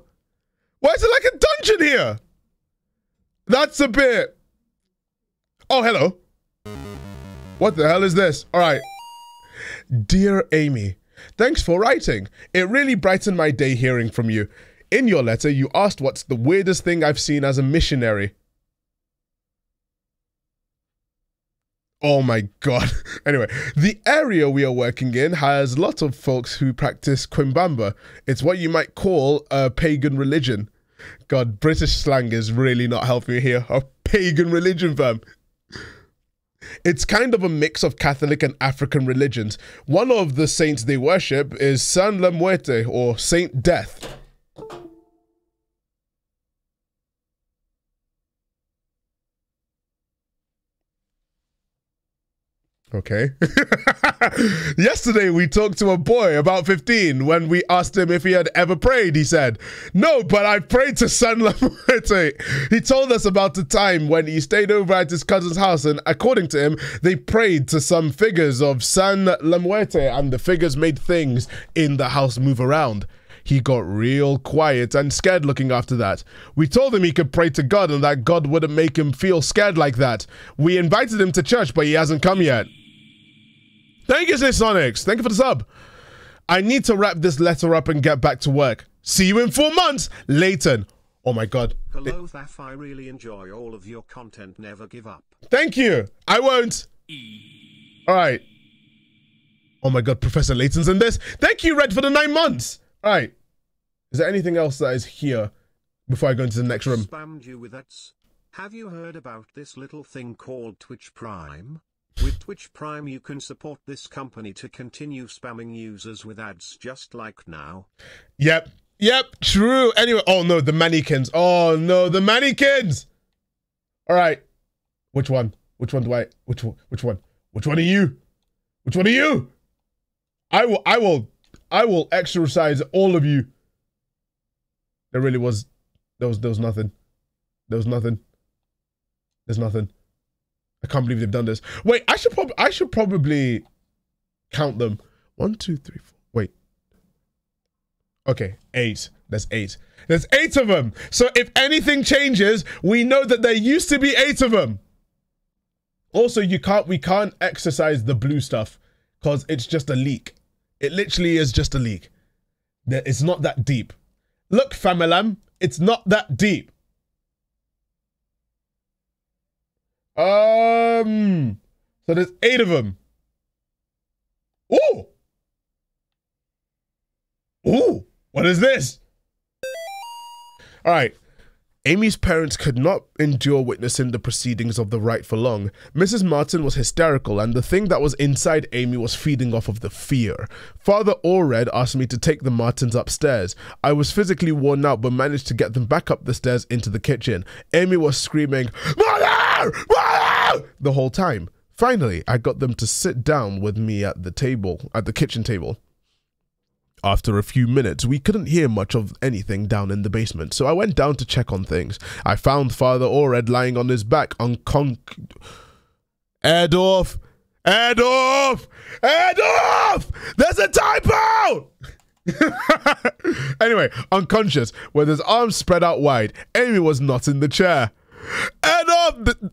Why is it like a dungeon here? That's a bit. Oh, hello. What the hell is this? All right. Dear Amy, thanks for writing. It really brightened my day hearing from you. In your letter, you asked what's the weirdest thing I've seen as a missionary. Oh my god. Anyway, the area we are working in has lots of folks who practice Quimbanda. It's what you might call a pagan religion. God, British slang is really not helping here. A pagan religion, fam. It's kind of a mix of Catholic and African religions. One of the saints they worship is San La Muerte, or Saint Death. Okay. Yesterday, we talked to a boy about 15. When we asked him if he had ever prayed, he said, No, but I prayed to San La Muerte. He told us about the time when he stayed over at his cousin's house, and according to him, they prayed to some figures of San La Muerte, and the figures made things in the house move around. He got real quiet and scared looking after that. We told him he could pray to God and that God wouldn't make him feel scared like that. We invited him to church, but he hasn't come yet. Thank you, Sonics. Thank you for the sub. I need to wrap this letter up and get back to work. See you in four months, Leighton. Oh my god. Hello, Thaf. I really enjoy all of your content. Never give up. Thank you. I won't. All right. Oh my god, Professor Layton's in this. Thank you, Red, for the nine months. All right. Is there anything else that is here before I go into the next room? Spammed you with ads. Have you heard about this little thing called Twitch Prime? With Twitch Prime you can support this company to continue spamming users with ads just like now. Yep. Yep. True. Anyway. Oh no, the mannequins. Oh no, the mannequins. All right. Which one? Which one do I? Which one? Which one? Which one are you? Which one are you? I will. I will. I will exorcise all of you. There really was. There was. There was nothing. There was nothing. There's nothing. I can't believe they've done this. Wait, I should probably I should probably count them. One, two, three, four. Wait. Okay, eight. There's eight. There's eight of them. So if anything changes, we know that there used to be eight of them. Also, you can't we can't exercise the blue stuff because it's just a leak. It literally is just a leak. It's not that deep. Look, Famalam, it's not that deep. Um, so there's eight of them. Ooh. Ooh, what is this? All right. Amy's parents could not endure witnessing the proceedings of the rite for long. Mrs. Martin was hysterical, and the thing that was inside Amy was feeding off of the fear. Father Allred asked me to take the Martins upstairs. I was physically worn out, but managed to get them back up the stairs into the kitchen. Amy was screaming, Mother! Mother! the whole time. Finally, I got them to sit down with me at the table, at the kitchen table. After a few minutes, we couldn't hear much of anything down in the basement, so I went down to check on things. I found Father Ored lying on his back, uncon. Adolf! Adolf! Adolf! There's a typo! Anyway, unconscious, with his arms spread out wide, Amy was not in the chair. The,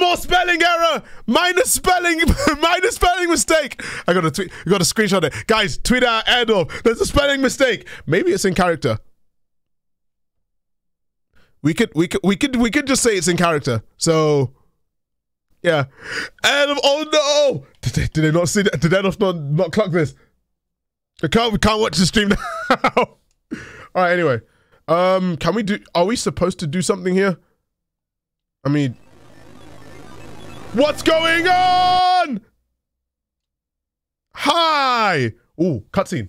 small spelling error, minor spelling, minor spelling mistake. I got a tweet, I got a screenshot it, guys. Tweet out Adolf. There's a spelling mistake. Maybe it's in character. We could, we could, we could, we could just say it's in character. So, yeah. And oh no, did they, did they not see that? Did they not not clock this? I can't, we can't watch the stream now. All right. Anyway, um, can we do? Are we supposed to do something here? I mean, what's going on? Hi. Ooh, cutscene.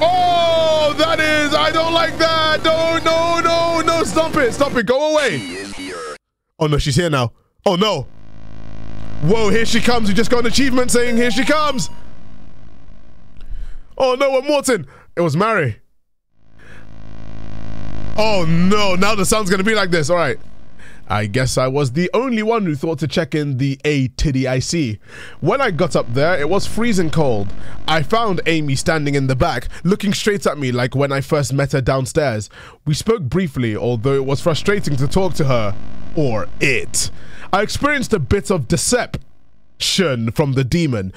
Oh, that is. I don't like that. No, no, no, no. Stop it. Stop it. Go away. Oh no, she's here now. Oh no. Whoa, here she comes. We just got an achievement saying here she comes. Oh no, we're Morton. It was Mary. Oh no, now the sound's gonna be like this. All right. I guess I was the only one who thought to check in the A tiddy I see. When I got up there, it was freezing cold. I found Amy standing in the back, looking straight at me like when I first met her downstairs. We spoke briefly, although it was frustrating to talk to her. Or it. I experienced a bit of deception from the demon.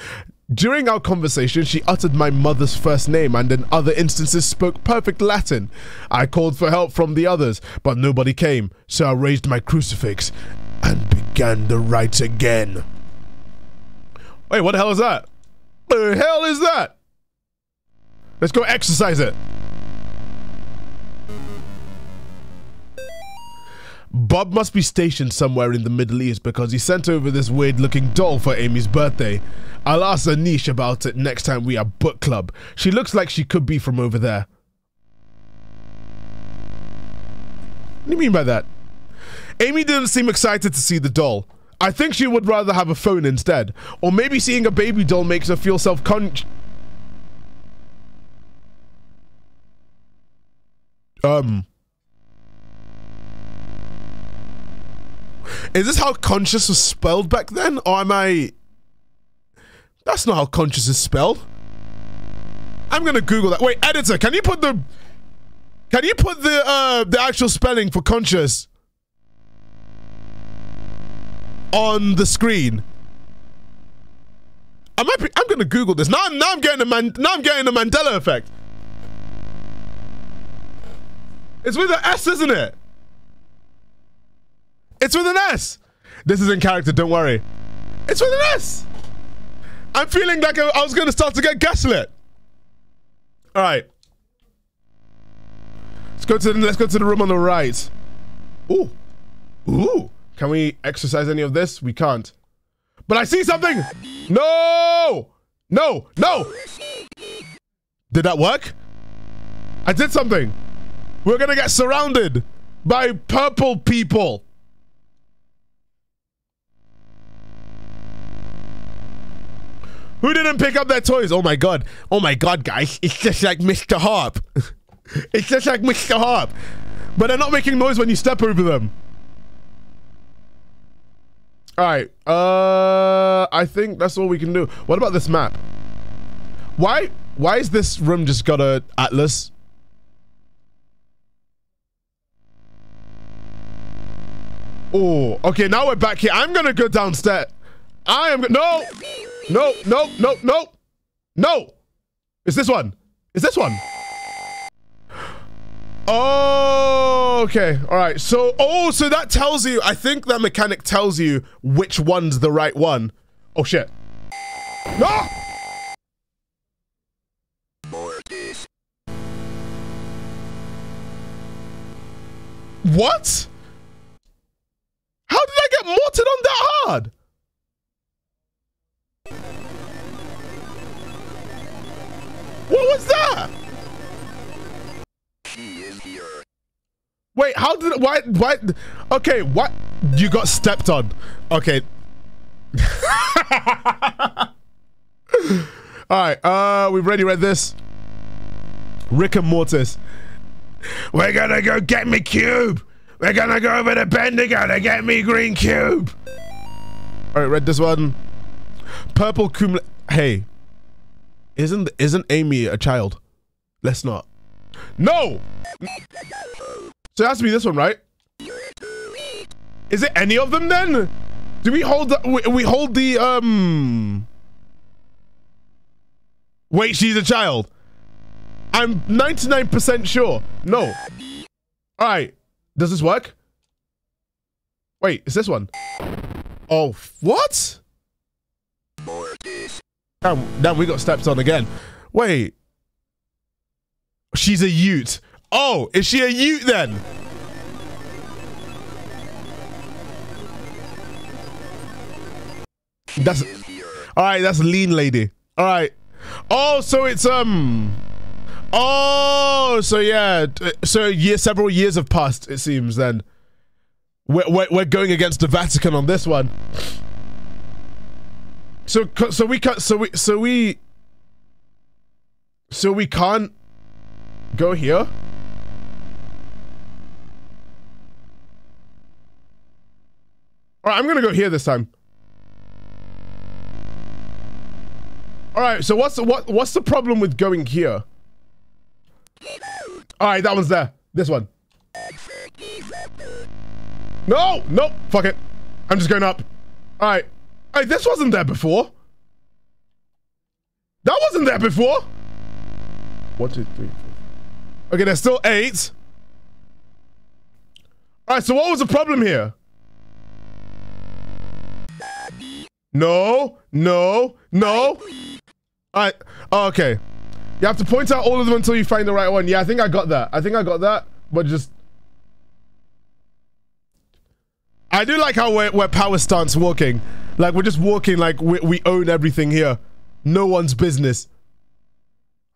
During our conversation, she uttered my mother's first name and in other instances spoke perfect Latin. I called for help from the others, but nobody came, so I raised my crucifix and began the rites again. Wait, what the hell is that? The hell is that? Let's go exercise it. Bob must be stationed somewhere in the Middle East because he sent over this weird looking doll for Amy's birthday. I'll ask Anish about it next time we are book club. She looks like she could be from over there. What do you mean by that? Amy didn't seem excited to see the doll. I think she would rather have a phone instead. Or maybe seeing a baby doll makes her feel self conscious. Um. Is this how conscious was spelled back then? Or am I. That's not how conscious is spelled. I'm gonna Google that. Wait, editor, can you put the. Can you put the uh the actual spelling for conscious on the screen? I might be, I'm gonna Google this. Now, now I'm getting the man now I'm getting the Mandela effect. It's with an S, isn't it? It's with an S. This is in character, don't worry. It's with an S. I'm feeling like I was going to start to get gaslit. All right. Let's go to the, let's go to the room on the right. Ooh. Ooh. Can we exercise any of this? We can't. But I see something. No. No. No. Did that work? I did something. We're going to get surrounded by purple people. Who didn't pick up their toys? Oh my god. Oh my god, guys. It's just like Mr. Harp. it's just like Mr. Harp. But they're not making noise when you step over them. Alright. Uh I think that's all we can do. What about this map? Why why is this room just got a atlas? Oh, okay, now we're back here. I'm gonna go downstairs. I am no, no, no, no, no, no. It's this one. It's this one. Oh, okay. All right. So, oh, so that tells you. I think that mechanic tells you which one's the right one. Oh shit. No. What? How did I get mortared on that hard? What was that? He is here. Wait, how did why why okay, what you got stepped on. Okay. Alright, uh we've already read this. Rick and Mortis. We're gonna go get me cube! We're gonna go over to Bendigo to get me green cube! Alright, read this one. Purple cum hey. Isn't isn't Amy a child? Let's not. No! So it has to be this one, right? Is it any of them then? Do we hold the, we, hold the, um... Wait, she's a child. I'm 99% sure. No. All right. Does this work? Wait, is this one? Oh, what? Damn, damn, we got stepped on again. Wait. She's a Ute. Oh, is she a Ute then? That's all right. That's a lean lady. All right. Oh, so it's um. Oh, so yeah. So year, several years have passed. It seems then. We're, we're, we're going against the Vatican on this one. So so we can't. So we so we. So we can't go here. All right, I'm gonna go here this time. All right, so what's the, what what's the problem with going here? All right, that one's there. This one. No, no, fuck it. I'm just going up. All right. Right, this wasn't there before. That wasn't there before. One, two, three, four. Okay, there's still eight. All right, so what was the problem here? No, no, no. All right. Oh, okay. You have to point out all of them until you find the right one. Yeah, I think I got that. I think I got that, but just. I do like how we're, we're power stance walking. Like, we're just walking like we, we own everything here. No one's business.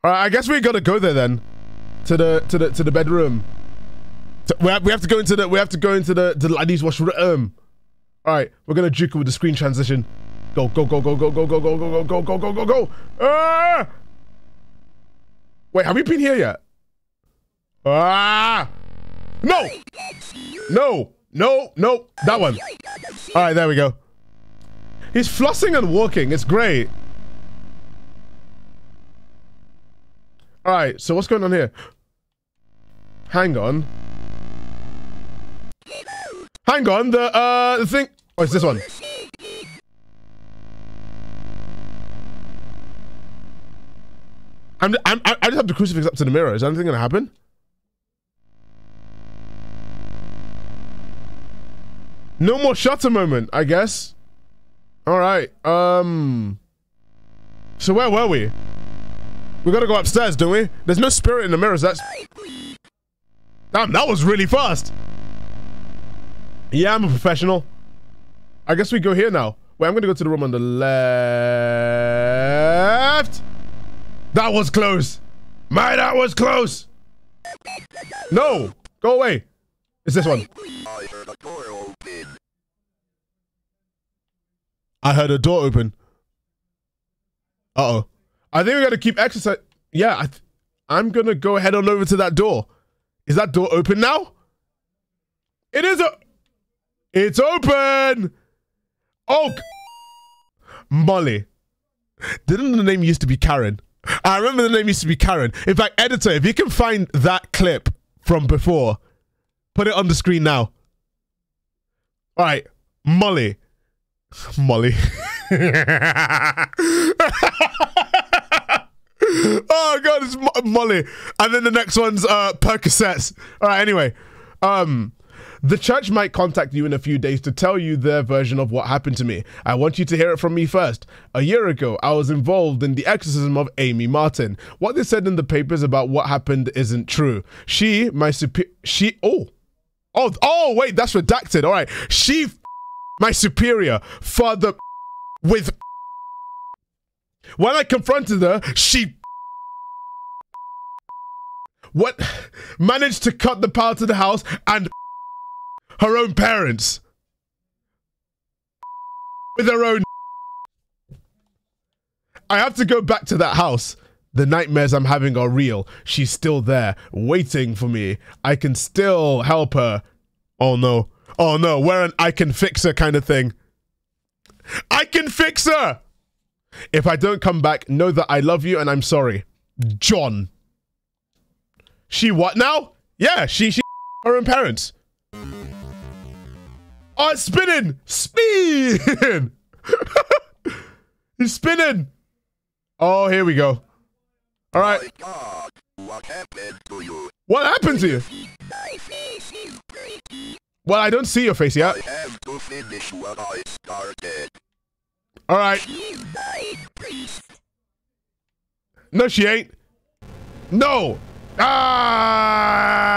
All right, I guess we gotta go there then. To the to the to the bedroom. To, we, have, we have to go into the we have to go into the the ladies washroom. All right, we're gonna juke with the screen transition. Go, go, go, go, go, go, go, go, go, go, go, go, go, go, go. Ah! Wait, have we been here yet? Ah! No! No! No, no, that one. All right, there we go. He's flossing and walking. It's great. All right, so what's going on here? Hang on. Hang on, the, uh, the thing. Oh, it's this one. I'm, I'm, I just have the crucifix up to the mirror. Is anything going to happen? No more shutter moment, I guess. All right. Um. So where were we? We gotta go upstairs, don't we? There's no spirit in the mirrors. That's. Damn, that was really fast. Yeah, I'm a professional. I guess we go here now. Wait, I'm gonna go to the room on the left. That was close. My, that was close. No, go away. It's this one. I heard a door open. I heard a door open. Uh oh. I think we got to keep exercise. Yeah, I I'm gonna go head on over to that door. Is that door open now? It is a. It's open. Oh, Molly. Didn't the name used to be Karen? I remember the name used to be Karen. In fact, editor, if you can find that clip from before, put it on the screen now. All right, Molly. Molly. oh god, it's Mo- Molly. And then the next one's uh Percocets. All right, anyway. Um the church might contact you in a few days to tell you their version of what happened to me. I want you to hear it from me first. A year ago, I was involved in the exorcism of Amy Martin. What they said in the papers about what happened isn't true. She, my super, she, oh, oh, oh, wait, that's redacted. All right, she, my superior, for the with. When I confronted her, she what managed to cut the power to the house and her own parents with her own I have to go back to that house. The nightmares I'm having are real. She's still there, waiting for me. I can still help her. Oh no. Oh no, we're an I can fix her kind of thing. I can fix her! If I don't come back, know that I love you and I'm sorry. John. She what now? Yeah, she she her own parents. Oh, it's spinning! Spin! He's spinning! Oh, here we go. All right. What happened to you? What happened to you? My face is breaking. Well, I don't see your face yet. I have to finish what I started. All right. She's my priest. No, she ain't. No. Ah!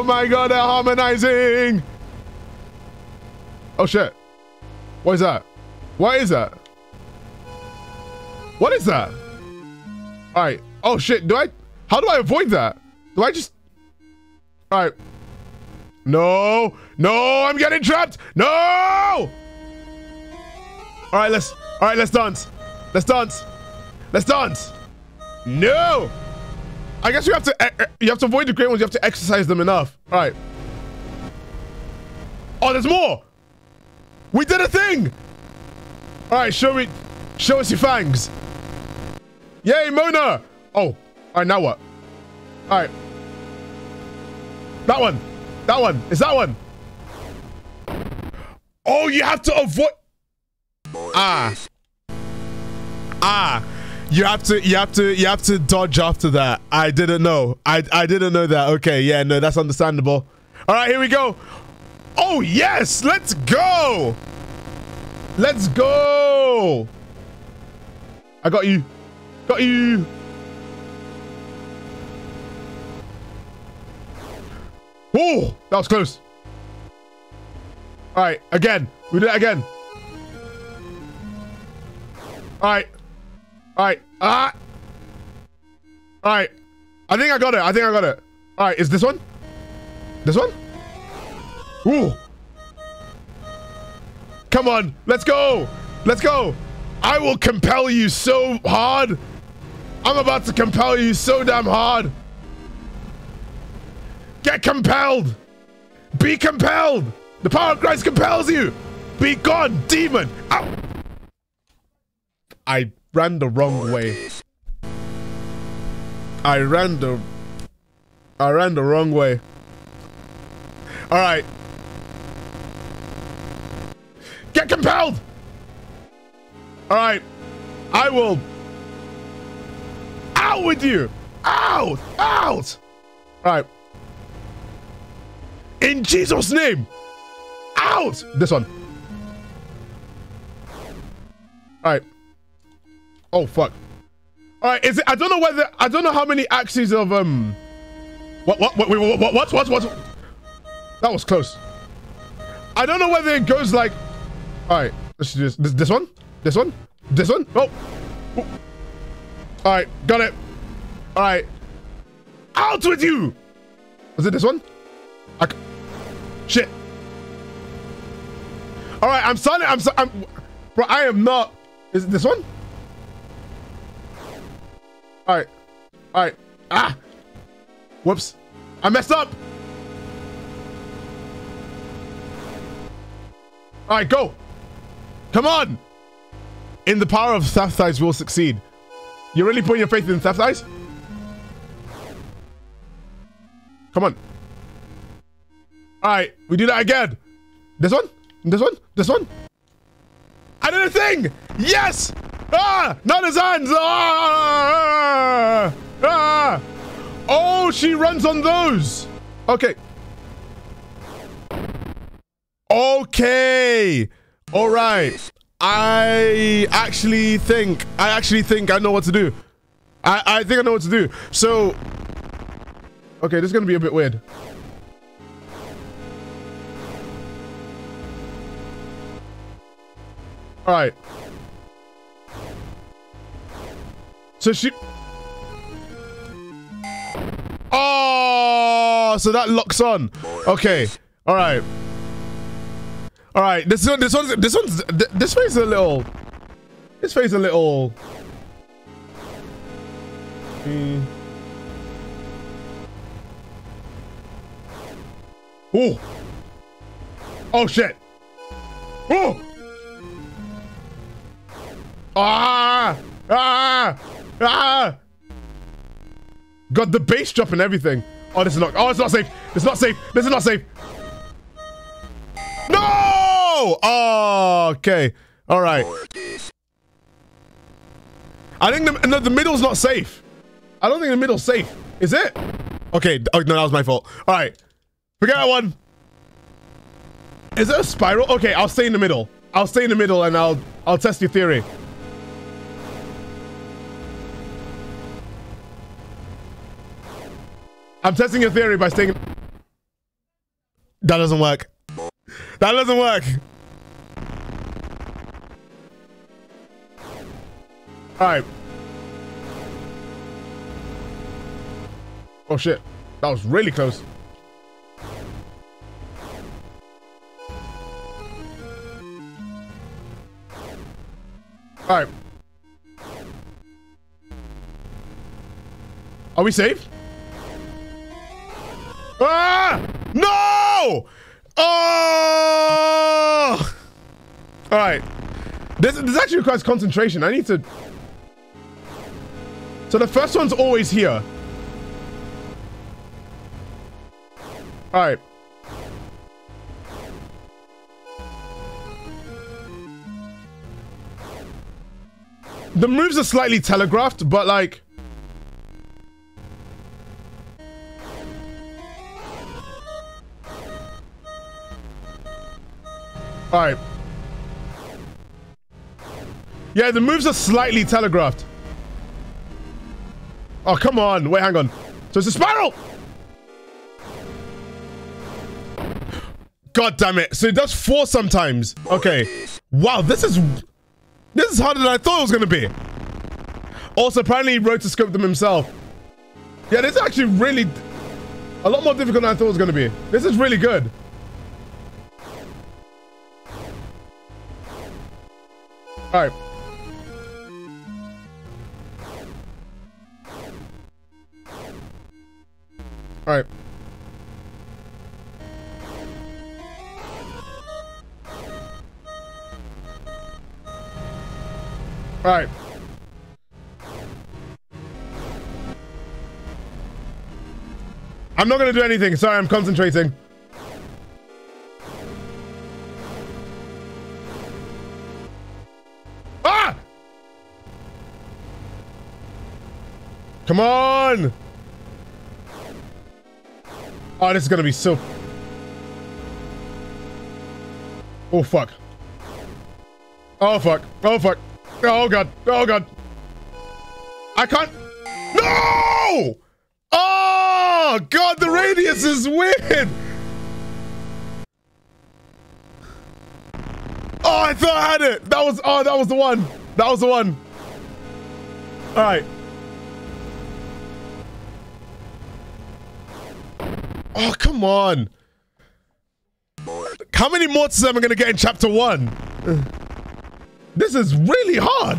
Oh my god, they're harmonizing. Oh shit. What is that? What is that? What is that? All right. Oh shit. Do I? How do I avoid that? Do I just? All right. No. No. I'm getting trapped. No. All right. Let's. All right. Let's dance. Let's dance. Let's dance. No. I guess you have to. eh, eh, You have to avoid the great ones. You have to exercise them enough. All right. Oh, there's more. We did a thing. All right. Show me. Show us your fangs. Yay, Mona. Oh. All right. Now what? All right. That one. That one. Is that one? Oh, you have to avoid. Ah. Ah, you have to, you have to, you have to dodge after that. I didn't know. I, I didn't know that. Okay, yeah, no, that's understandable. All right, here we go. Oh yes, let's go. Let's go. I got you. Got you. Oh, that was close. All right, again. We did it again. All right. All right. Ah. All right. I think I got it. I think I got it. All right. Is this one? This one? Ooh. Come on. Let's go. Let's go. I will compel you so hard. I'm about to compel you so damn hard. Get compelled. Be compelled. The power of Christ compels you. Be gone, demon. Ow. I ran the wrong way. I ran the I ran the wrong way. All right. Get compelled. All right. I will out with you. Out. Out. All right. In Jesus name. Out. This one. All right. Oh fuck. All right, is it? I don't know whether I don't know how many axes of um. What what what wait, what what what what what? That was close. I don't know whether it goes like. All right, let's do this. This, this one, this one, this one. Oh. Oh. All right, got it. All right. Out with you. Was it this one? I Shit. All right, I'm sorry. I'm sorry. I'm, bro, I am not. Is it this one? All right. All right. Ah. Whoops. I messed up. All right, go. Come on. In the power of Theft we'll succeed. You really putting your faith in Thaf thighs? Come on. All right, we do that again. This one? This one? This one? I did a thing! Yes! Ah! Not his hands! Ah! Ah! Oh, she runs on those! Okay. Okay! Alright. I actually think, I actually think I know what to do. I, I think I know what to do. So, okay, this is gonna be a bit weird. All right. So she. Oh, so that locks on. Okay. All right. All right. This one. This one's. This one's. This face a little. This face a little. Hmm. Oh. Oh shit. Oh. Ah! Ah! Ah! Got the bass drop and everything. Oh, this is not. Oh, it's not safe. It's not safe. This is not safe. No! Oh, okay. All right. I think the, the middle's not safe. I don't think the middle's safe. Is it? Okay. Oh, no, that was my fault. All right. Forget that one. Is it a spiral? Okay, I'll stay in the middle. I'll stay in the middle and I'll I'll test your theory. I'm testing your theory by staying. That doesn't work. That doesn't work. All right. Oh shit. That was really close. All right. Are we safe? Ah! No! Oh! All right. This, this actually requires concentration. I need to... So the first one's always here. All right. The moves are slightly telegraphed, but like... Alright. Yeah, the moves are slightly telegraphed. Oh, come on. Wait, hang on. So it's a spiral! God damn it. So it does four sometimes. Okay. Wow, this is... This is harder than I thought it was going to be. Also, apparently he rotoscoped them himself. Yeah, this is actually really... A lot more difficult than I thought it was going to be. This is really good. All right. All right. All right. I'm not to do anything. Sorry, I'm concentrating. Ah! Come on! Oh, this is to be so... Oh, fuck. Oh, fuck. Oh, fuck. Oh, God. Oh, God. I can't... No! Oh, God, the radius is weird! Oh, I thought I had it! That was... Oh, that was the one. That was the one. All right. Oh, come on. How many mortars am I going to get in chapter one? This is really hard.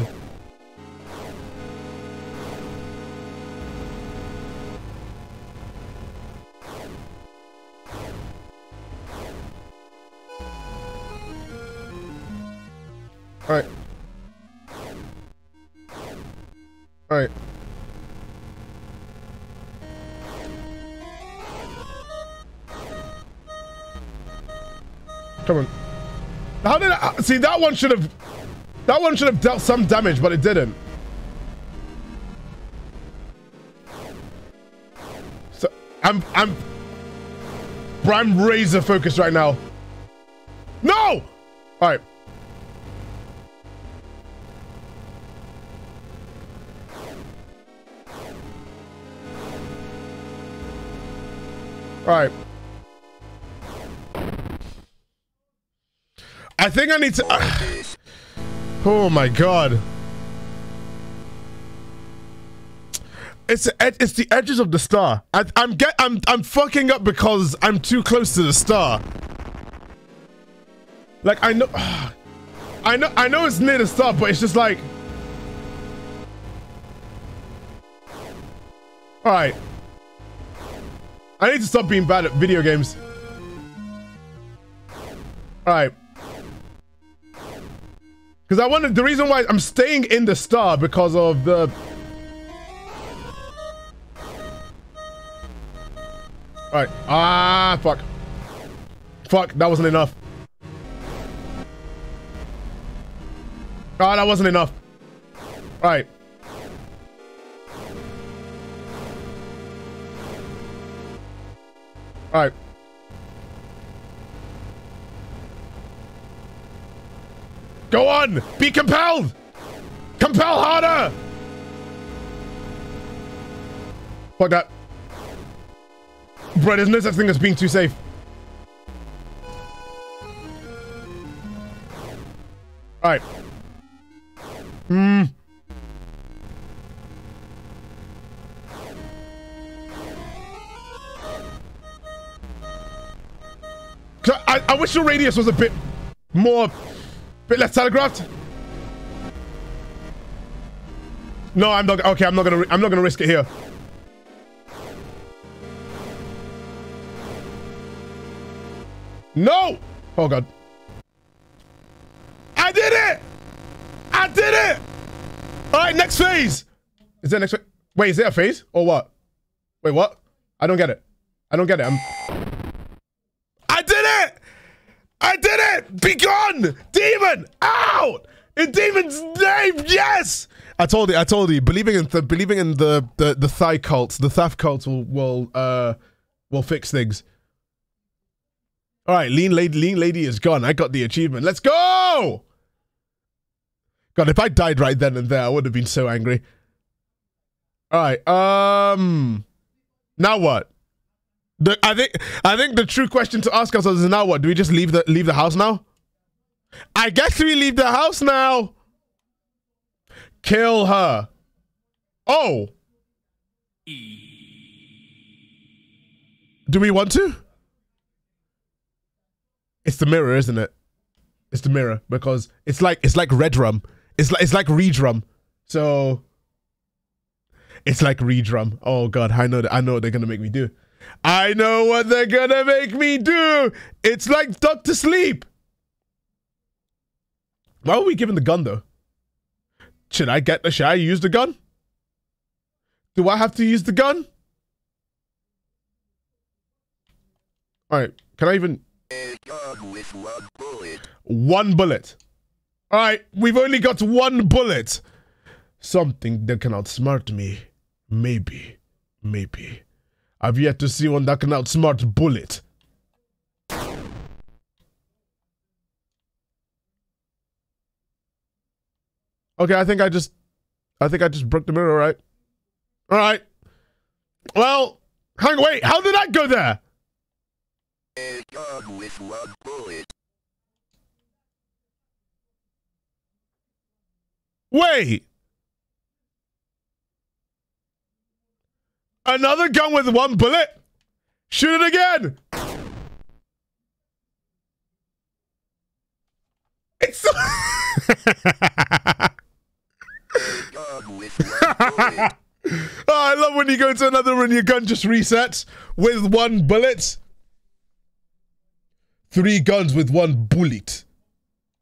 All right. All right. Come on. How did I see that one should have that one should have dealt some damage, but it didn't. So I'm I'm I'm razor focused right now. No! Alright. Alright. I think I need to. Uh, oh my god. It's it's the edges of the star. I, am get I'm I'm fucking up because I'm too close to the star. Like I know, I know I know it's near the star, but it's just like. All right. I need to stop being bad at video games. Alright. Because I wanted, the reason why I'm staying in the star because of the... Alright. Ah, fuck. Fuck, that wasn't enough. Ah, that wasn't enough. Alright. Alright. Go on! Be compelled! Compel harder! Fuck that. Bro, there's no such thing as being too safe. Alright. Hmm. I, I wish the radius was a bit more, bit less telegraphed. No, I'm not. Okay, I'm not gonna. I'm not gonna risk it here. No! Oh god. I did it! I did it! Alright, next phase! Is there next? Wait, is there a phase? Or what? Wait, what? I don't get it. I don't get it. I'm... I did it! I did it! Be gone! Demon! Out! In demon's name, yes! I told you, I told you, believing in the believing in the the, the thigh cults, the thaf cults will will uh will fix things. All right, lean lady, lean lady is gone. I got the achievement. Let's go! God, if I died right then and there, I would have been so angry. All right, um, now what? The, I think I think the true question to ask ourselves is now what? Do we just leave the leave the house now? I guess we leave the house now. Kill her. Oh. Do we want to? It's the mirror, isn't it? It's the mirror because it's like it's like Redrum. It's like it's like Redrum. So it's like Redrum. Oh god, I know that I know what they're gonna make me do. I know what they're gonna make me do. It's like Doctor Sleep. Why are we giving the gun though? Should I get the should I use the gun? Do I have to use the gun? Alright, can I even one bullet. One bullet. Alright, we've only got one bullet. Something that can outsmart me. Maybe. Maybe. I've yet to see one that can outsmart Bullet. Okay, I think I just I think I just broke the mirror, right? Alright. Well, hang wait, how did I go there? Wait. Another gun with one bullet? Shoot it again. It's so one oh, I love when you go to another and your gun just resets with one bullet. Three guns with one bullet.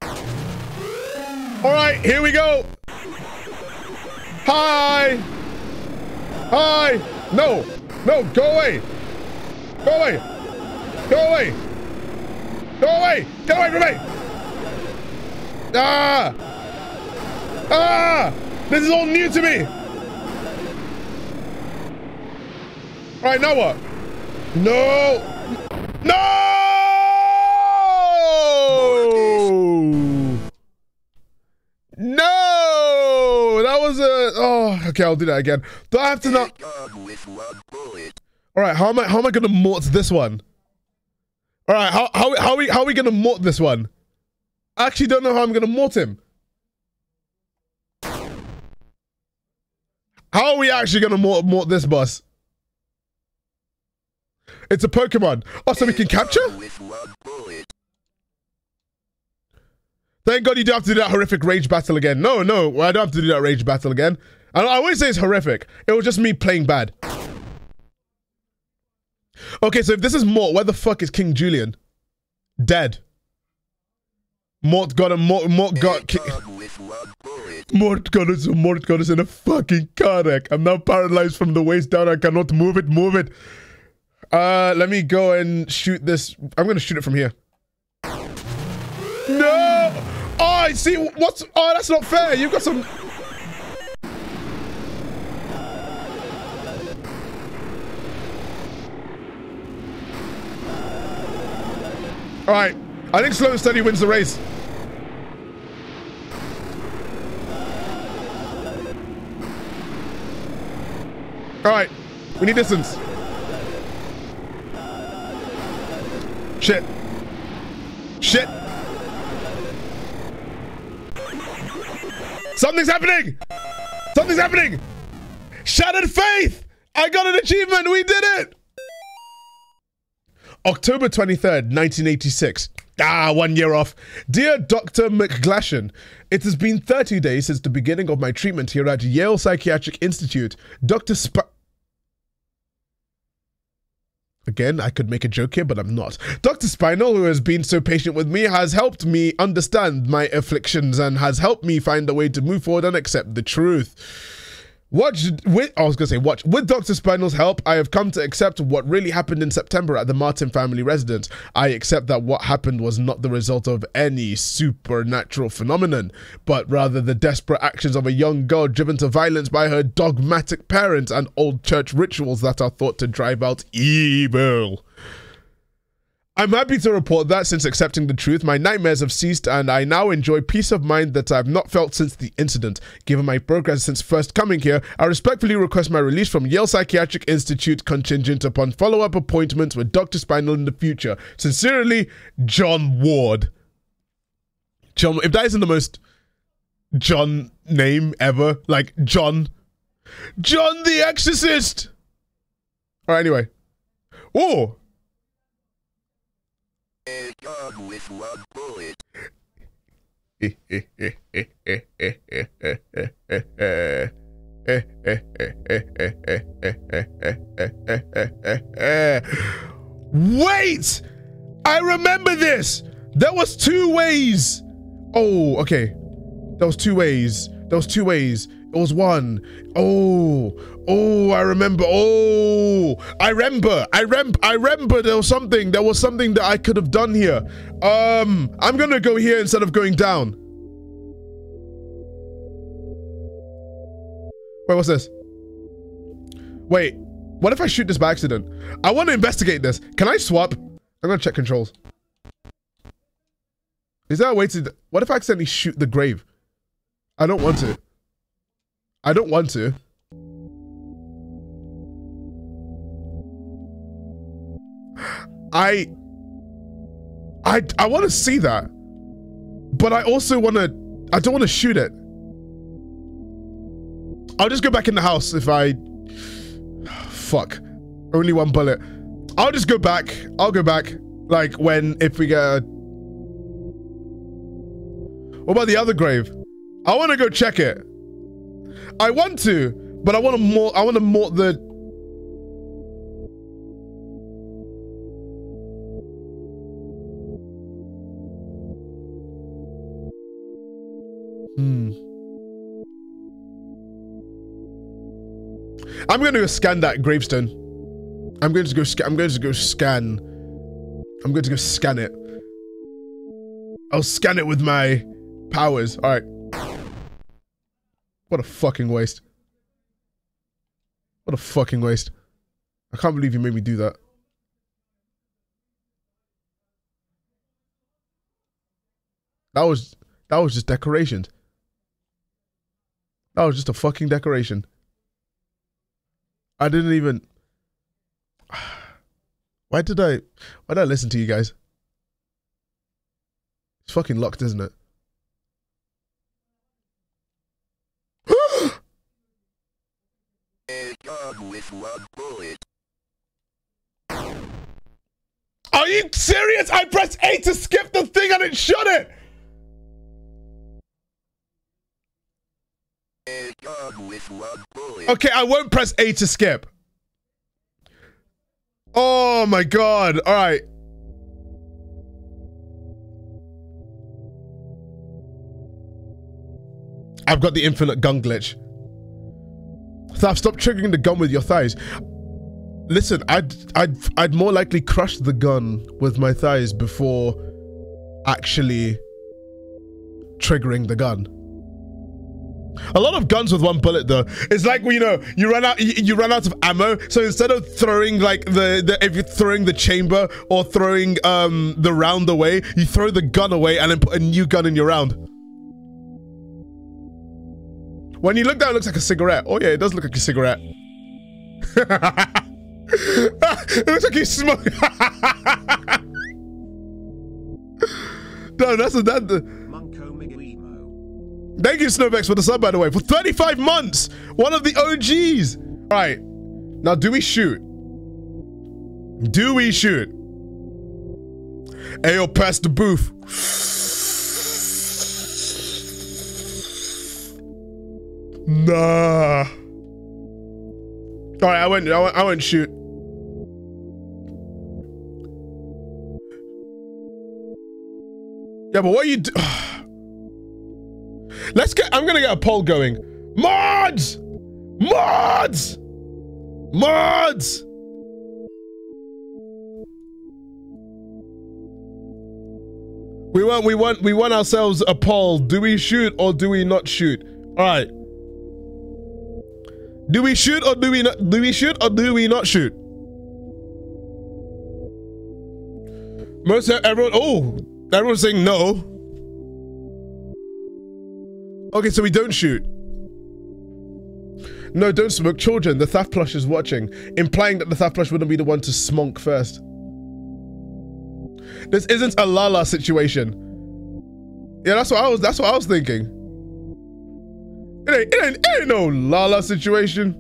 All right, here we go. Hi. Hi. No. No, go away. Go away. Go away. Go away. Get away from me. Ah. Ah. This is all new to me. All right, now what? No. No. No. Was a. Oh, okay. I'll do that again. Do I have to not? gun with one bullet. All right. How am I? How am I gonna mort this one? All right. How how how are we how are we gonna mort this one? I actually don't know how I'm gonna mort him. How are we actually gonna mort, mort this boss? It's a Pokemon. Oh, so we can capture? Gun with one bullet. Thank God you don't have to do that horrific rage battle again. No, no, I don't have to do that rage battle again. I, I wouldn't say it's horrific. It was just me playing bad. Okay, so if this is Mort, where the fuck is King Julien? Dead. Mort got a Mort, Mort got ki- Gun with. Mort got us Mort got us in a fucking car wreck. I'm now paralyzed from the waist down. I cannot move it, move it. Uh, let me go and shoot this. I'm gonna shoot it from here. No! Oh, see. What's? Oh, that's not fair. You've got some. All right. I think slow and steady wins the race. All right. We need distance. Shit. Shit. Something's happening. Something's happening. Shattered faith. I got an achievement. We did it. October 23rd, 1986. Ah, one year off. Dear Dr. McGlashan, it has been 30 days since the beginning of my treatment here at Yale Psychiatric Institute. Dr. Sp- Again, I could make a joke here, but I'm not. Dr. Spinal, who has been so patient with me, has helped me understand my afflictions and has helped me find a way to move forward and accept the truth. Watch with I was gonna say watch with Dr. Spinal's help, I have come to accept what really happened in September at the Martin family residence. I accept that what happened was not the result of any supernatural phenomenon, but rather the desperate actions of a young girl driven to violence by her dogmatic parents and old church rituals that are thought to drive out evil. I'm happy to report that since accepting the truth, my nightmares have ceased and I now enjoy peace of mind that I've not felt since the incident. Given my progress since first coming here, I respectfully request my release from Yale Psychiatric Institute contingent upon follow up appointments with Dr. Spinal in the future. Sincerely, John Ward. John, if that isn't the most John name ever, like John. John the Exorcist! Alright, anyway. Oh, with one bullet. Wait! I remember this! There was two ways! Oh, okay. There was two ways. There was two ways. It was one. Oh, oh, I remember. Oh, I remember. I rem. I remember. There was something. There was something that I could have done here. Um, I'm gonna go here instead of going down. Wait, what's this? Wait, what if I shoot this by accident? I want to investigate this. Can I swap? I'm gonna check controls. Is there a way to? What if I accidentally shoot the grave? I don't want to. I don't want to. I I I want to see that. But I also want to I don't want to shoot it. I'll just go back in the house if I fuck. Only one bullet. I'll just go back. I'll go back like when if we get a... What about the other grave? I want to go check it. I want to, but I want to more. I want to more the. Hmm. I'm going to go scan that gravestone. I'm going to go. I'm going to go scan. I'm going to go scan it. I'll scan it with my powers. All right. What a fucking waste. What a fucking waste. I can't believe you made me do that. That was that was just decorations. That was just a fucking decoration. I didn't even Why did I why did I listen to you guys? It's fucking locked, isn't it? with one bullet. Are you serious? I pressed A to skip the thing and it shut it! Okay, I won't press A to skip. Oh my god. Alright. I've got the infinite gun glitch. Thaf, stop triggering the gun with your thighs. Listen, I'd I'd I'd more likely crush the gun with my thighs before actually triggering the gun. A lot of guns with one bullet though. It's like you know you run out you, you run out of ammo. So instead of throwing like the, the if you're throwing the chamber or throwing um the round away, you throw the gun away and then put a new gun in your round. When you look down, it looks like a cigarette. Oh yeah, it does look like a cigarette. it looks like he's smoking. no, that's a that. Thank you, Snowbex, for the sub, by the way, for 35 months. One of the OGs. All right. Now, do we shoot? Do we shoot? Ayo, pass the booth. Nah. All right, I went. I went, I went shoot. Yeah, but what are you do? Let's get. I'm gonna get a poll going. Mods, mods, mods. We want. We want. We want ourselves a poll. Do we shoot or do we not shoot? All right. Do we shoot or do we not? Do we shoot or do we not shoot? Most everyone. Oh, everyone's saying no. Okay, so we don't shoot. No, don't smoke. Children, the Thaf plush is watching, implying that the Thaf plush wouldn't be the one to smonk first. This isn't a Lala situation. Yeah, that's what I was. That's what I was thinking. It ain't. It ain't. It ain't no Lala situation.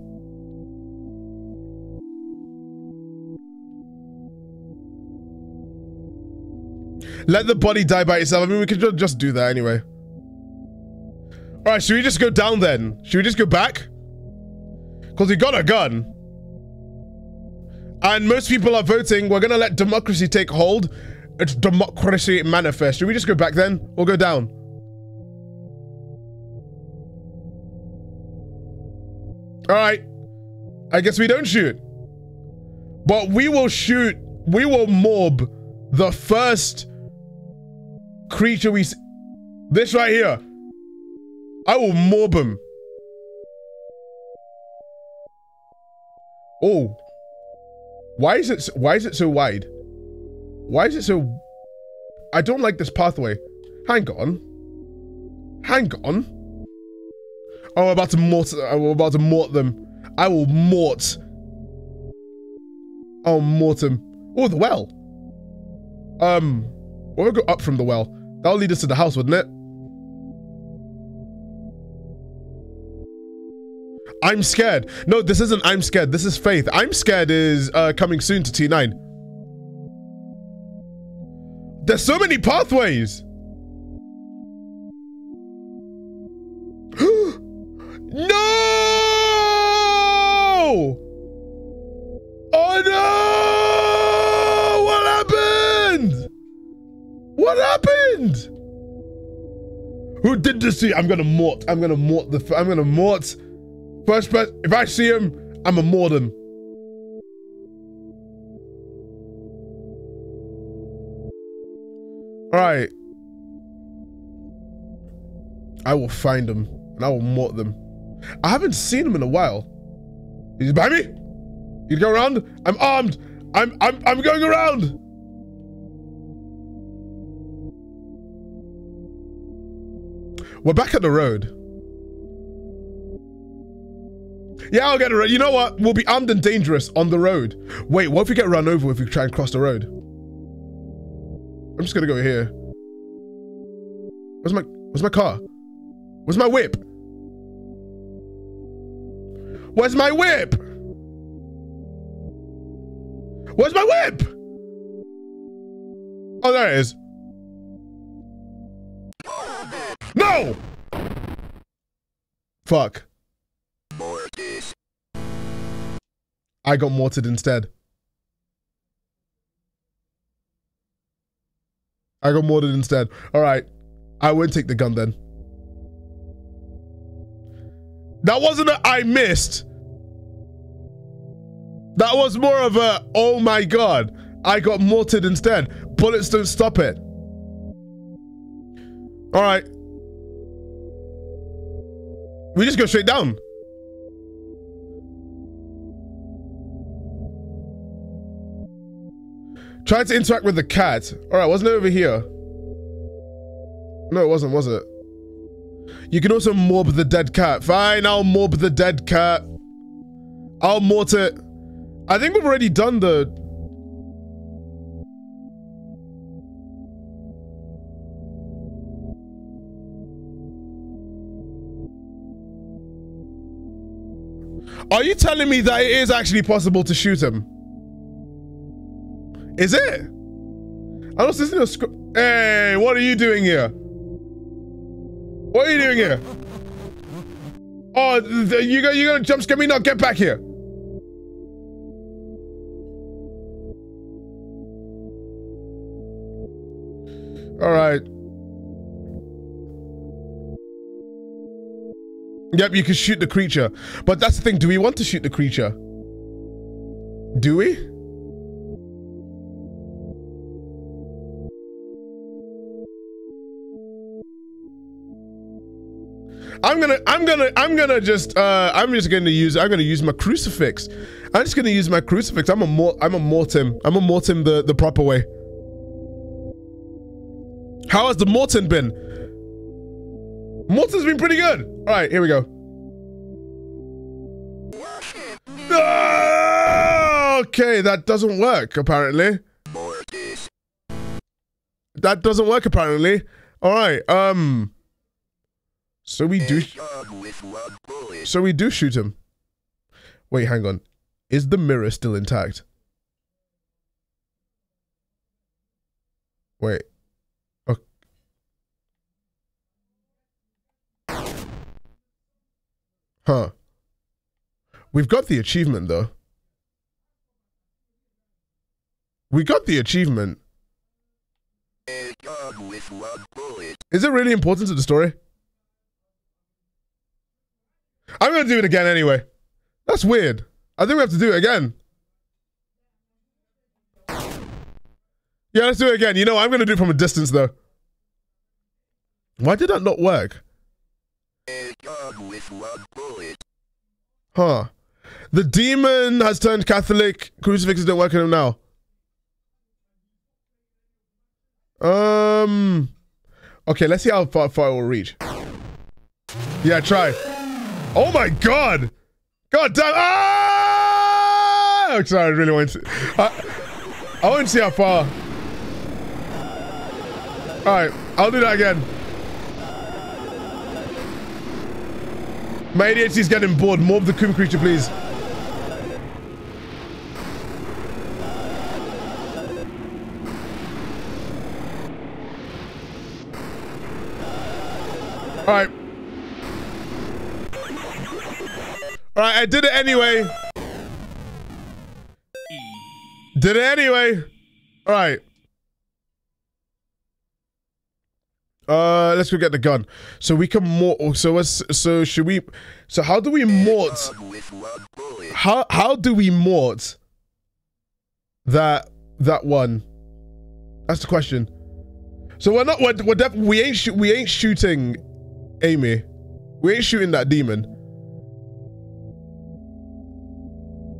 Let the body die by itself. I mean, we could just do that anyway. All right, should we just go down then? Should we just go back? Because we got a gun. And most people are voting. We're going to let democracy take hold. It's democracy manifest. Should we just go back then? Or go down? All right. I guess we don't shoot. But we will shoot. We will mob the first creature we see. This right here. I will mob him. Oh. Why is it why is it so wide? Why is it so I don't like this pathway. Hang on. Hang on. Oh, I'm about to mort I'm about to mort them. I will mort. I'll mort them. Oh, the well. Um, we'll go up from the well. That'll lead us to the house, wouldn't it? I'm scared. No, this isn't I'm scared. This is faith. I'm scared is uh, coming soon to T9. There's so many pathways. Happened? Who did this to you? I'm gonna mort. I'm gonna mort the. I'm gonna mort. First person. If I see him, I'm a mort him. All right. I will find them and I will mort them. I haven't seen him in a while. He's by me. You go around. I'm armed. I'm I'm I'm going around. We're back at the road. Yeah, I'll get it. You know what? We'll be armed and dangerous on the road. Wait, what if we get run over if we try and cross the road? I'm just gonna go here. Where's my Where's my car? Where's my whip? Where's my whip? Where's my whip? Oh, there it is. No! Fuck. Mortis. I got mortared instead. I got mortared instead. All right. I won't take the gun then. That wasn't a I missed. That was more of a, oh my god, I got mortared instead. Bullets don't stop it. All right. We just go straight down. Try to interact with the cat. All right, wasn't it over here? No, it wasn't, was it? You can also mob the dead cat. Fine, I'll mob the dead cat. I'll mort it. I think we've already done the... Are you telling me that it is actually possible to shoot him? Is it? I was listening to a script. Hey, what are you doing here? What are you doing here? Oh, you go, you gonna jump scare me? No, get back here. All right. Yep, you can shoot the creature. But that's the thing. Do we want to shoot the creature? Do we? I'm gonna, I'm gonna, I'm gonna just, uh, I'm just gonna use, I'm gonna use my crucifix. I'm just gonna use my crucifix. I'm a mort, I'm a mortem. I'm a mortem the the proper way. How has the Morton been? Morton's been pretty good. All right, here we go. Okay, that doesn't work, apparently. That doesn't work, apparently. All right, um... So we do... So we do shoot him. Wait, hang on. Is the mirror still intact? Wait. Huh. We've got the achievement, though. We got the achievement. Is it really important to the story? I'm to do it again anyway. That's weird. I think we have to do it again. Yeah, let's do it again. You know, I'm to do it from a distance, though. Why did that not work? Huh. The demon has turned Catholic. Crucifixes don't work on him now. Um. Okay, let's see how far, far it will reach. Yeah, try. Oh my god! God damn! Ah! Sorry, I really want to. I, I want to see how far. All right, I'll do that again. My ADHD is getting bored. More of the Coom creature, please. Alright. Alright, I did it anyway. Did it anyway. Alright. Uh, let's go get the gun. So we can mort. So let's. So should we? So how do we mort? How how do we mort? That that one. That's the question. So we're not. We're, we're def, we ain't. We ain't shooting Amy. We ain't shooting that demon.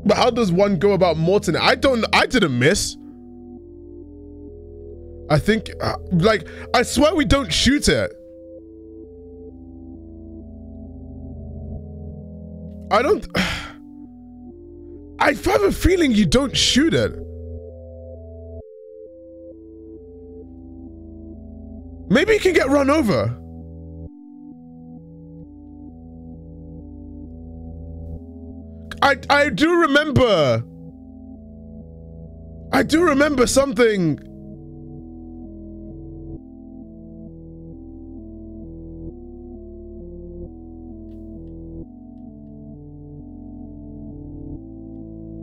But how does one go about morting it? I don't. I didn't miss. I think, uh, like, I swear we don't shoot it. I don't. I have a feeling you don't shoot it. Maybe you can get run over. I I do remember. I do remember something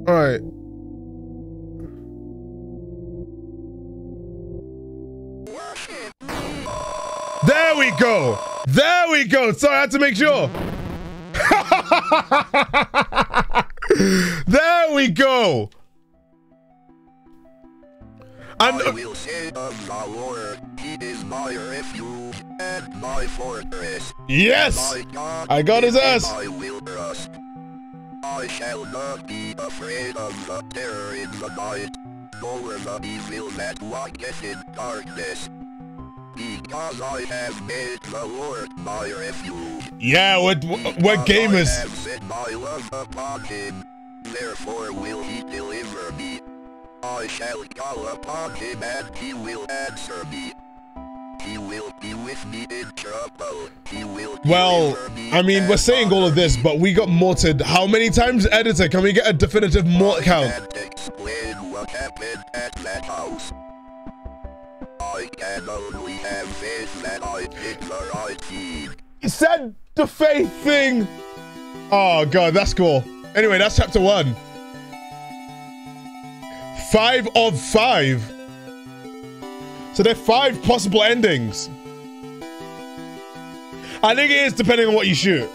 All right. There we go. There we go. Sorry, I had to make sure. there we go. And I will say of the Lord, He is my refuge and my fortress. yes, My I got his ass. I will trust. I shall not be afraid of the terror in the night, nor the evil that walketh in darkness. Because I have made the Lord my refuge. yeah, we're, we're Because. I have set my love upon him, therefore will he deliver me. I shall call upon him and he will answer me. Well, I mean, we're saying all of this, but we got morted. How many times, editor? Can we get a definitive mort count? He said the faith thing. Oh god, that's cool. Anyway, that's chapter one. Five of five. So there are five possible endings. I think it is depending on what you shoot.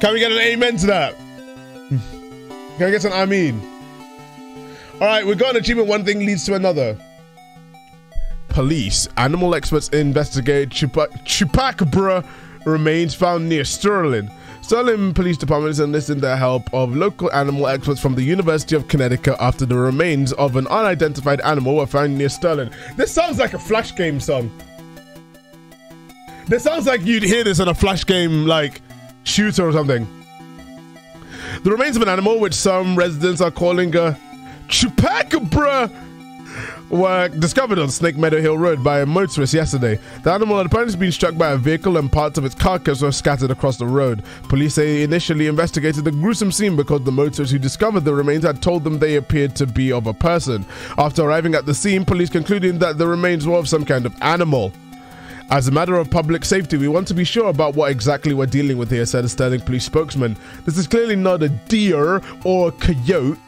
Can we get an amen to that? Can I get an I mean? Alright, we've got an achievement. One thing leads to another. Police, animal experts investigate Chupa- Chupacabra remains found near Sterling. Sterling Police Department is enlisting the help of local animal experts from the University of Connecticut after the remains of an unidentified animal were found near Sterling. This sounds like a Flash game song. This sounds like you'd hear this in a Flash game, like shooter or something. The remains of an animal, which some residents are calling a Chupacabra, were discovered on Snake Meadow Hill Road by a motorist yesterday. The animal had apparently been struck by a vehicle and parts of its carcass were scattered across the road. Police say they initially investigated the gruesome scene because the motorist who discovered the remains had told them they appeared to be of a person. After arriving at the scene, police concluded that the remains were of some kind of animal. As a matter of public safety, we want to be sure about what exactly we're dealing with here, said a Sterling police spokesman. This is clearly not a deer or a coyote.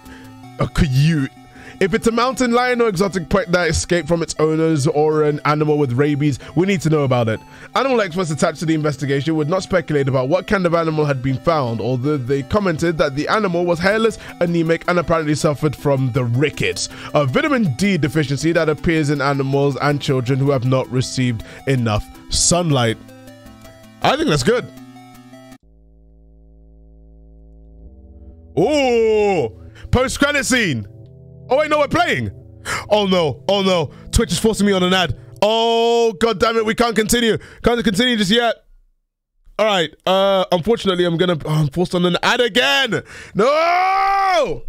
A coyote. If it's a mountain lion or exotic pet that escaped from its owners or an animal with rabies, we need to know about it. Animal experts attached to the investigation would not speculate about what kind of animal had been found, although they commented that the animal was hairless, anemic, and apparently suffered from the rickets, a vitamin D deficiency that appears in animals and children who have not received enough sunlight. I think that's good. Ooh, post credit scene. Oh wait, no, we're playing. Oh no, oh no, Twitch is forcing me on an ad. Oh god damn it, we can't continue. Can't continue just yet. All right. Uh, unfortunately, I'm gonna. Oh, I'm forced on an ad again. No.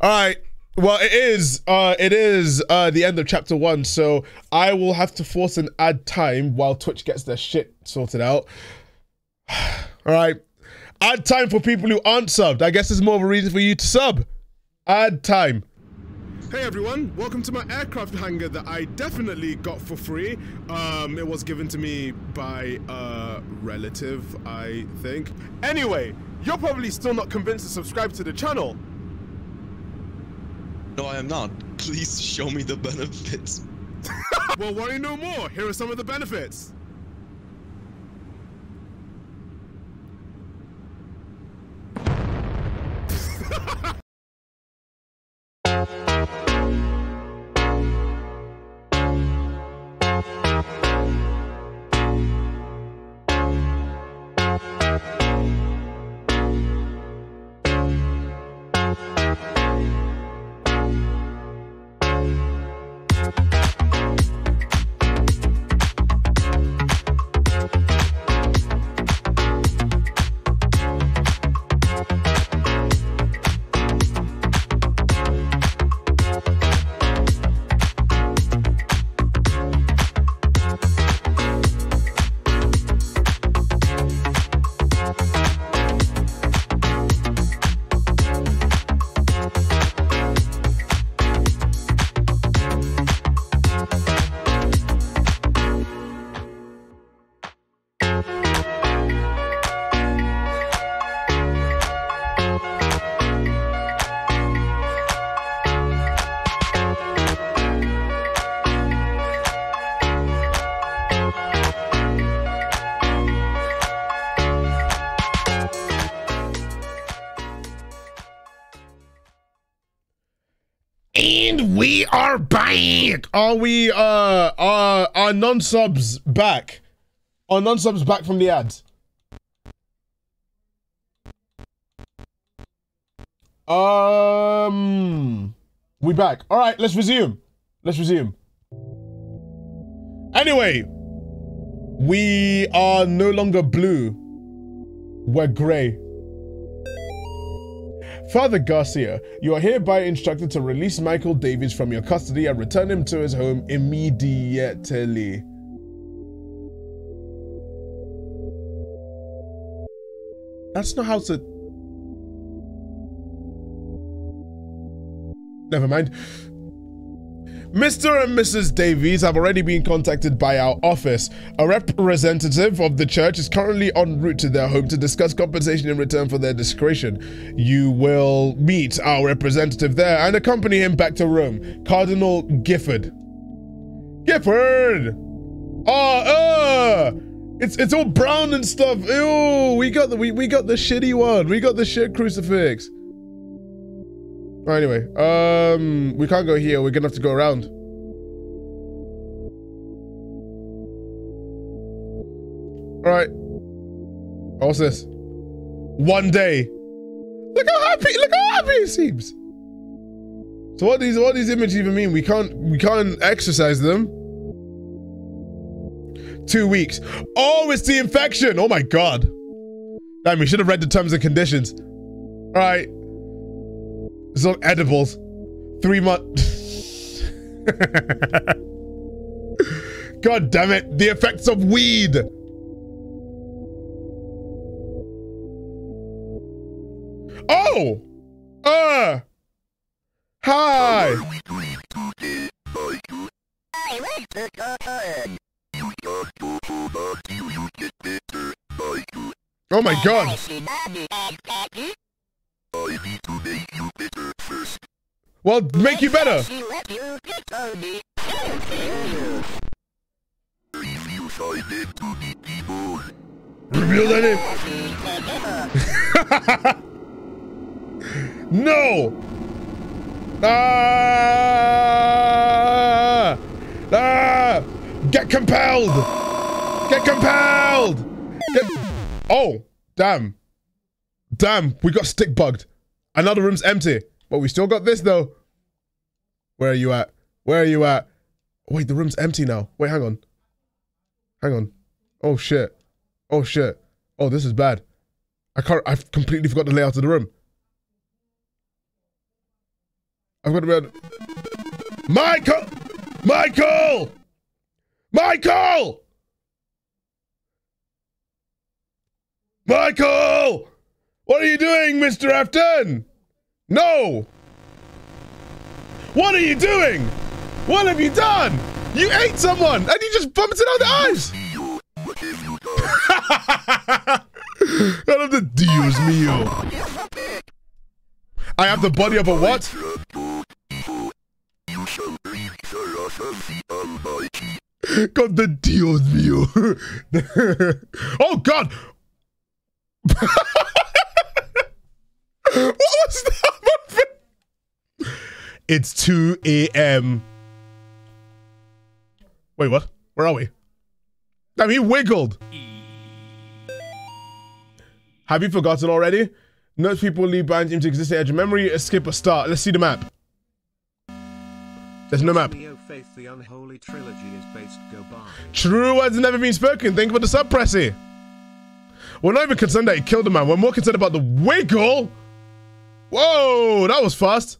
All right. Well, it is. Uh, it is uh the end of chapter one, so I will have to force an ad time while Twitch gets their shit sorted out. All right. Ad time for people who aren't subbed. I guess there's more of a reason for you to sub. Ad time. Hey everyone, welcome to my aircraft hangar that I definitely got for free. Um, it was given to me by a relative, I think. Anyway, you're probably still not convinced to subscribe to the channel. No, I am not. Please show me the benefits. well, worry no more. Here are some of the benefits. Are back. Are we uh are are non-subs back? Are non-subs back from the ads? Um we back. Alright, let's resume. Let's resume. Anyway, we are no longer blue. We're grey. Father Garcia, you are hereby instructed to release Michael Davies from your custody and return him to his home immediately. That's not how to. Never mind. Mr. and Mrs. Davies have already been contacted by our office. A representative of the church is currently en route to their home to discuss compensation in return for their discretion. You will meet our representative there and accompany him back to Rome. Cardinal Gifford. Gifford! Oh, uh, it's it's all brown and stuff. Ew, we got the we, we got the shitty one. We got the shit crucifix. Anyway, um, we can't go here. We're gonna have to go around. All right. What's this? One day. Look how happy! Look how happy he seems. So what these what these images even mean? We can't we can't exercise them. Two weeks. Oh, it's the infection. Oh my god. Damn, we should have read the terms and conditions. All right. It's edibles. Three months. God damn it. The effects of weed. Oh! Uh! Hi! Oh my god! Well, make you better. Reveal that name. no. Ah! Ah! Get compelled. Get compelled. Get. Oh, damn. Damn, we got stick bugged. Another room's empty. But we still got this though. Where are you at? Where are you at? Wait, the room's empty now. Wait, hang on. Hang on. Oh shit. Oh shit. Oh, this is bad. I can't I've completely forgot the layout of the room. I've got to be able to... Michael! Michael! Michael! Michael! What are you doing, Mr. Afton? No! What are you doing? What have you done? You ate someone and you just bumped it on the eyes! Out of the Dios mio. I have the body of a what? God, the Dios mio. oh, God! what was that? It's 2 a.m. Wait, what? Where are we? Damn, he wiggled. Have you forgotten already? Most people leave behind into existing edge of memory, skip a start. Let's see the map. There's no map. Neo Faith, the unholy trilogy is based go by. True words have never been spoken. Thank you for the sub, Pressy. We're not even concerned that he killed a man. We're more concerned about the wiggle. Whoa, that was fast.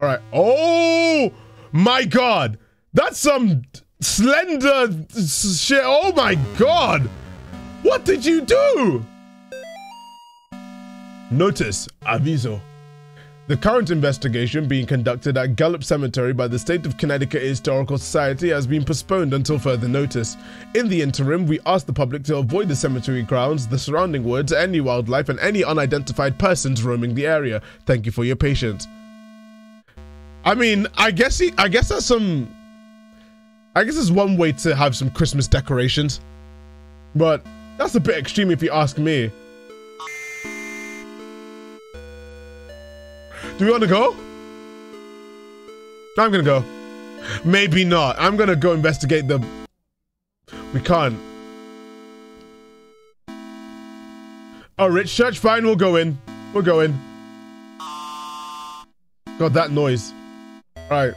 All right. Oh my God. That's some slender shit. Oh my God. What did you do? Notice, aviso. The current investigation being conducted at Gallup Cemetery by the State of Connecticut Historical Society has been postponed until further notice. In the interim, we ask the public to avoid the cemetery grounds, the surrounding woods, any wildlife, and any unidentified persons roaming the area. Thank you for your patience. I mean, I guess he, I guess that's some. I guess it's one way to have some Christmas decorations, but that's a bit extreme if you ask me. Do we want to go? I'm gonna go. Maybe not. I'm gonna go investigate the. We can't. Oh, Rich Church, fine. We'll go in. We'll go in. God, that noise. All right.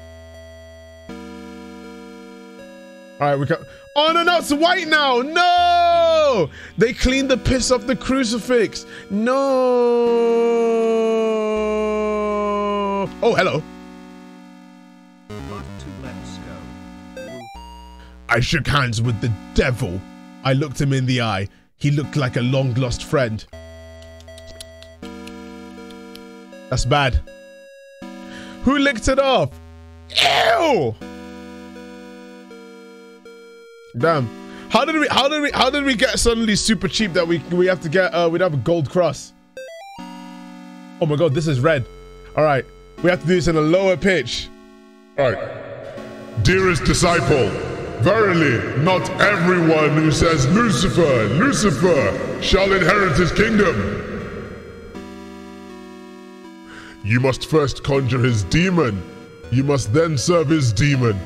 All right, we got. Oh no, no, it's white now. No, they cleaned the piss off the crucifix. No. Oh, hello. Part 2 Let's go. I shook hands with the devil. I looked him in the eye. He looked like a long lost friend. That's bad. Who licked it off? Ew! Damn. How did we how did we how did we get suddenly super cheap that we we have to get uh we'd have a gold cross? Oh my god, this is red. Alright. We have to do this in a lower pitch. Right. Dearest disciple, verily, not everyone who says Lucifer, Lucifer, shall inherit his kingdom. You must first conjure his demon. You must then serve his demon.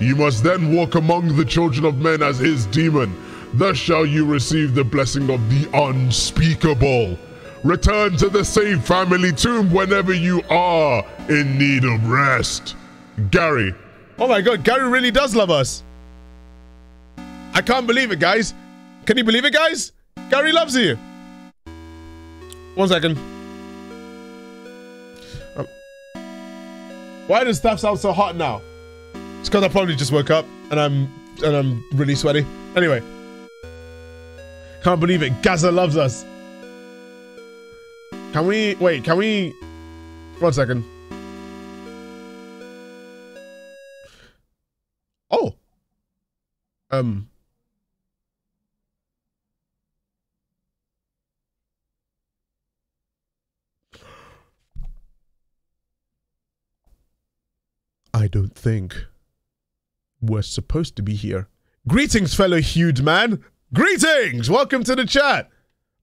You must then walk among the children of men as his demon. Thus shall you receive the blessing of the unspeakable. Return to the safe family tomb whenever you are in need of rest. Gary, Oh my god, Gary really does love us. I can't believe it, guys. Can you believe it, guys? Gary loves you. One second. Um, why does stuff sound so hot now? It's because I probably just woke up and I'm and I'm really sweaty. Anyway. Can't believe it. Gaza loves us. Can we wait, can we one second. Oh. Um. I don't think we're supposed to be here. Greetings, fellow huge man. Greetings. Welcome to the chat.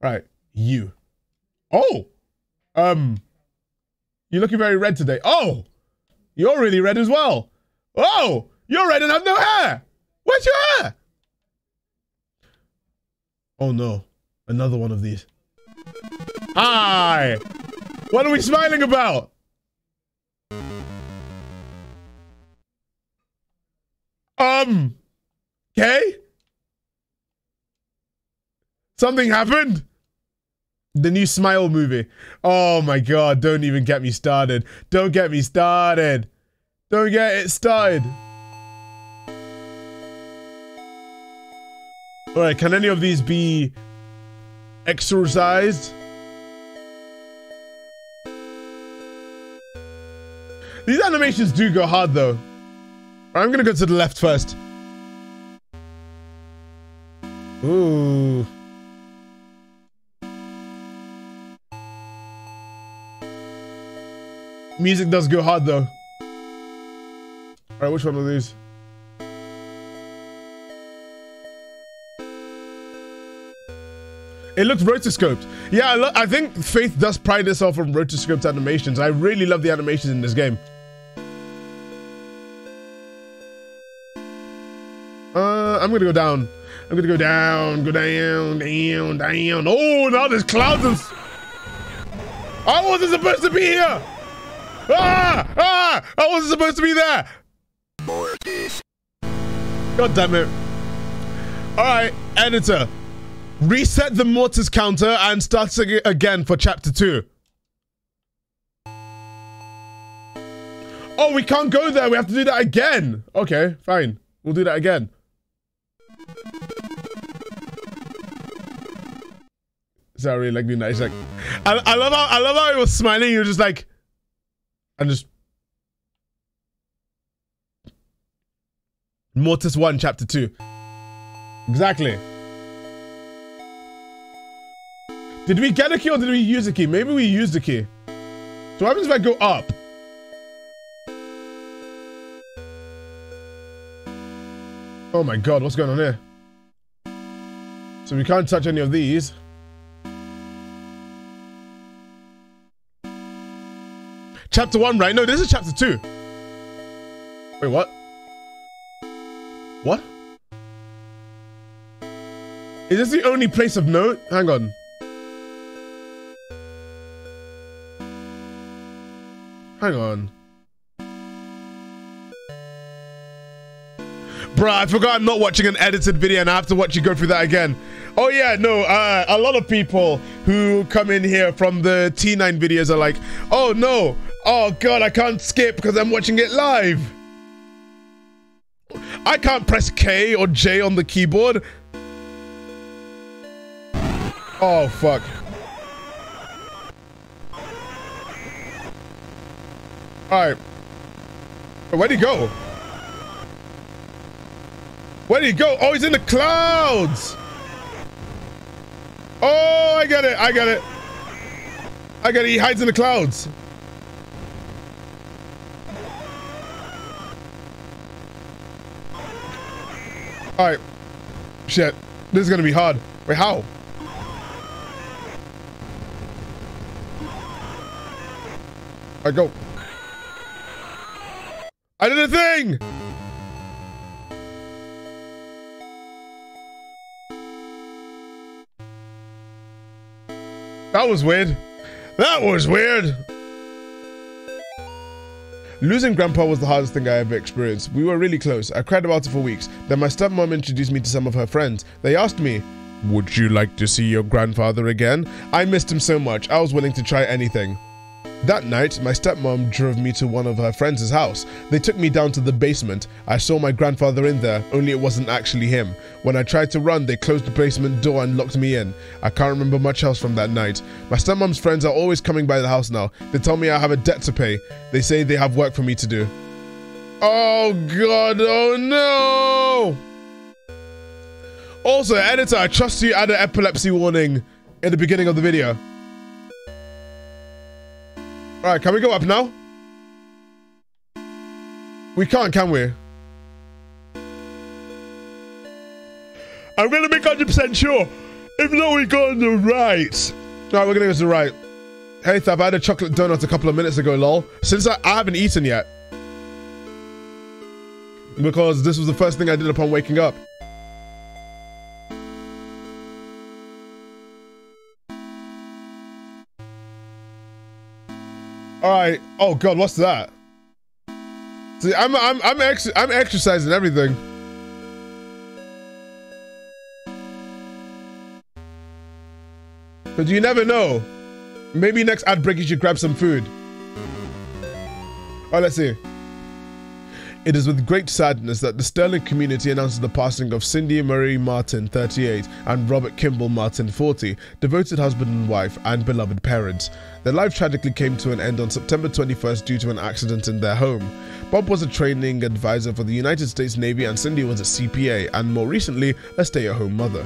Right, you. Oh. Um. You're looking very red today. Oh. You're really red as well. Oh, you're red and have no hair. Where's your hair? Oh no, another one of these. Hi. What are we smiling about? Um. Okay. Something happened. The new Smile movie. Oh my god, don't even get me started. Don't get me started. Don't get it started. Alright, can any of these be exorcised? These animations do go hard though. I'm gonna go to the left first. Ooh. Music does go hard though. Alright, which one of these? It looks rotoscoped. Yeah, I, I think Faith does pride herself on rotoscoped animations. I really love the animations in this game. Uh, I'm gonna go down. I'm gonna go down, go down, down, down. Oh, now there's clouds and... I wasn't supposed to be here! Ah! Ah! I wasn't supposed to be there! God damn it. Alright, editor. Reset the mortis counter and start again for chapter 2. Oh, we can't go there. We have to do that again. Okay, fine. We'll do that again. Sorry, like doing nice. Like, I, I love how I love how he was smiling. He was just like, and just Mortis one, chapter two. Exactly. Did we get a key or did we use a key? Maybe we used a key. So what happens if I go up? Oh my god, what's going on here? So we can't touch any of these. Chapter one, right? No, this is chapter two. Wait, what? What? Is this the only place of note? Hang on. Hang on. Bruh, I forgot I'm not watching an edited video and I have to watch you go through that again. Oh yeah, no, uh, a lot of people who come in here from the T9 videos are like, oh no, oh god, I can't skip because I'm watching it live. I can't press K or J on the keyboard. Oh fuck. Alright. Where'd he go? Where'd he go? Oh, he's in the clouds! Oh, I get it. I get it. I get it. He hides in the clouds. All right. Shit. This is to be hard. Wait, how? I go. I did a thing! That was weird. That was weird. Losing grandpa was the hardest thing I ever experienced. We were really close. I cried about it for weeks. Then my stepmom introduced me to some of her friends. They asked me, Would you like to see your grandfather again? I missed him so much, I was willing to try anything. That night, my stepmom drove me to one of her friends' house. They took me down to the basement. I saw my grandfather in there, only it wasn't actually him. When I tried to run, they closed the basement door and locked me in. I can't remember much else from that night. My stepmom's friends are always coming by the house now. They tell me I have a debt to pay. They say they have work for me to do. Oh god, oh no! Also, editor, I trust you added epilepsy warning in the beginning of the video. Alright, can we go up now? We can't, can we? I'm gonna be 100% sure. If not, we go on the right. Alright, we're gonna go to the right. Hey, Thaf, I had a chocolate donut a couple of minutes ago, lol. Since I, I haven't eaten yet. Because this was the first thing I did upon waking up. All right. Oh God, what's that? See, I'm I'm I'm ex I'm exercising everything. But you never know. Maybe next ad break you should grab some food. Oh, let's see. It is with great sadness that the Sterling community announces the passing of Cindy Marie Martin, 38, and Robert Kimball Martin, 40, devoted husband and wife and beloved parents. Their life tragically came to an end on September 21st due to an accident in their home. Bob was a training advisor for the United States Navy and Cindy was a CPA and more recently a stay-at-home mother.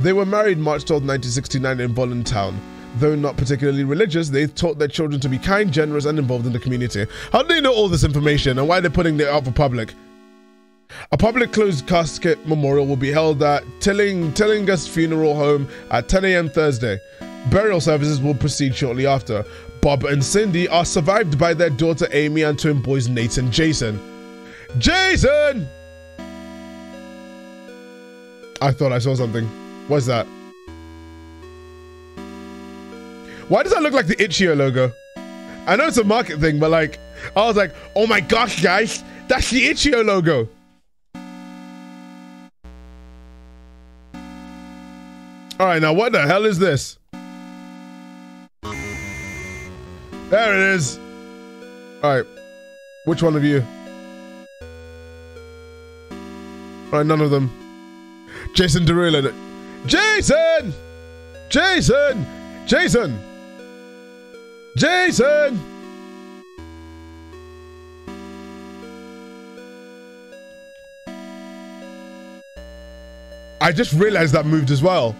They were married March 12, 1969 in Voluntown. Though not particularly religious, they taught their children to be kind, generous, and involved in the community. How do they know all this information and why they're putting it out for public? A public closed casket memorial will be held at Tilling, Tillinghast Funeral Home at 10 a.m. Thursday. Burial services will proceed shortly after. Bob and Cindy are survived by their daughter Amy and twin boys Nate and Jason. Jason! I thought I saw something. What's that? Why does that look like the Itch.io logo? I know it's a market thing, but like, I was like, oh my gosh, guys, that's the Itch.io logo. All right, now what the hell is this? There it is. All right, which one of you? All right, none of them. Jason Derulo. Jason! Jason! Jason! Jason! I just realized that moved as well.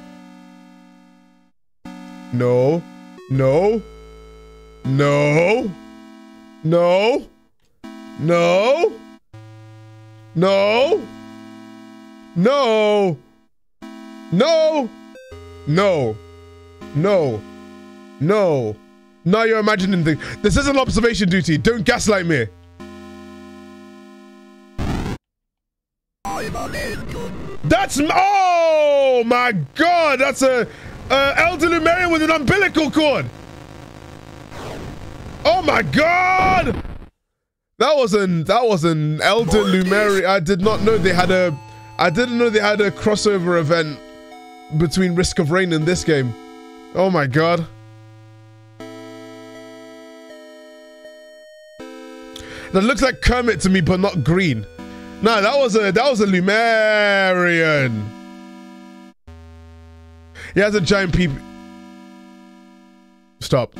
No. No. No. No. No. No. No. No. No. No. No. Now you're imagining things. This isn't observation duty. Don't gaslight me. That's oh my god. That's a, a elder Lemurian with an umbilical cord. Oh my god. That was an that was an elder Lemurian. I did not know they had a. I didn't know they had a crossover event between Risk of Rain and this game. Oh my god. That looks like Kermit to me, but not green. No, that was a that was a Lemurian. He has a giant peep. Stop.